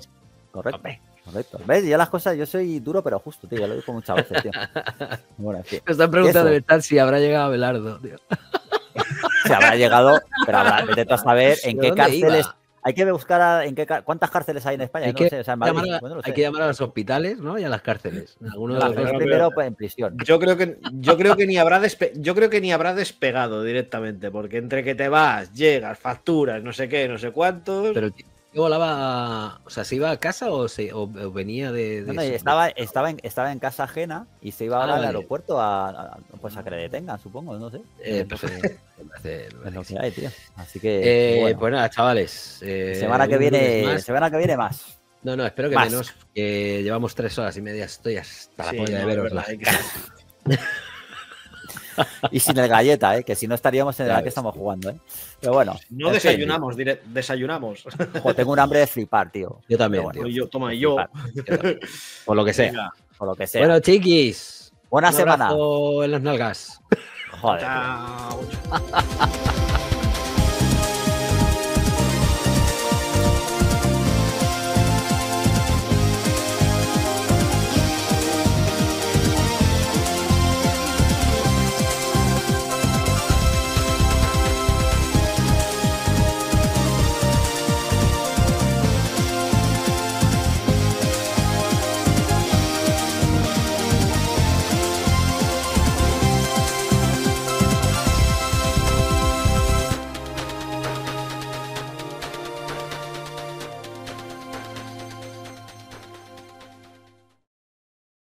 Speaker 1: correcto,
Speaker 2: Hombre.
Speaker 1: correcto. ¿Ves? Yo las cosas, yo soy duro pero justo, tío, ya lo digo muchas veces, tío. Bueno, en fin.
Speaker 2: Me están preguntando en el chat si habrá llegado Abelardo, tío.
Speaker 1: Se habrá llegado, pero habrá, vete tú a saber en
Speaker 2: ¿De
Speaker 1: qué cárceles.
Speaker 2: iba?
Speaker 1: Hay que buscar a- en qué cuántas cárceles hay en España,
Speaker 2: Hay
Speaker 1: no
Speaker 2: que
Speaker 1: sé, o sea, en Madrid,
Speaker 2: llamar a-
Speaker 1: no lo
Speaker 2: hay
Speaker 1: sé.
Speaker 2: que llamar a los hospitales, ¿no? Y a las cárceles. Alguno de
Speaker 1: Las
Speaker 2: los
Speaker 1: tres
Speaker 2: dos.
Speaker 3: pero-
Speaker 1: primero pues, en prisión.
Speaker 3: Yo creo que yo creo que ni habrá despe- yo creo que ni habrá despegado directamente, porque entre que te vas, llegas, facturas, no sé qué, no sé cuántos.
Speaker 2: Pero volaba. O sea, ¿se iba a casa o, se, o, o venía de. de
Speaker 1: No, no, estaba, estaba, en, estaba en casa ajena y se iba
Speaker 2: Ah,
Speaker 1: al aeropuerto a, a- pues a que le detengan, supongo, no sé.
Speaker 2: Eh,
Speaker 1: Pues,
Speaker 2: perfecto.
Speaker 1: Que
Speaker 2: que
Speaker 1: hay, tío. Así que,
Speaker 2: Eh,
Speaker 1: bueno,
Speaker 2: Pues nada, chavales. eh,
Speaker 1: semana que viene, semana que viene más.
Speaker 2: No, no, espero que
Speaker 1: más.
Speaker 2: menos. Que llevamos tres horas y media. Estoy hasta
Speaker 3: Sí,
Speaker 2: la polla
Speaker 3: no,
Speaker 2: de veros
Speaker 3: verdad,
Speaker 2: las
Speaker 3: hay que-
Speaker 2: caras.
Speaker 1: Y sin el galleta, ¿eh? que si no estaríamos en la que estamos jugando. ¿eh? Pero bueno,
Speaker 3: No
Speaker 1: fin,
Speaker 3: desayunamos, dire- desayunamos.
Speaker 1: ojo, tengo un hambre de flipar, tío.
Speaker 2: Yo también, tío.
Speaker 3: Yo, toma, y yo.
Speaker 2: Por lo que sea.
Speaker 3: Venga,
Speaker 1: Por lo que sea.
Speaker 2: Bueno, chiquis.
Speaker 1: Buena
Speaker 2: un
Speaker 1: semana.
Speaker 2: en las nalgas.
Speaker 1: Joder.
Speaker 3: chao.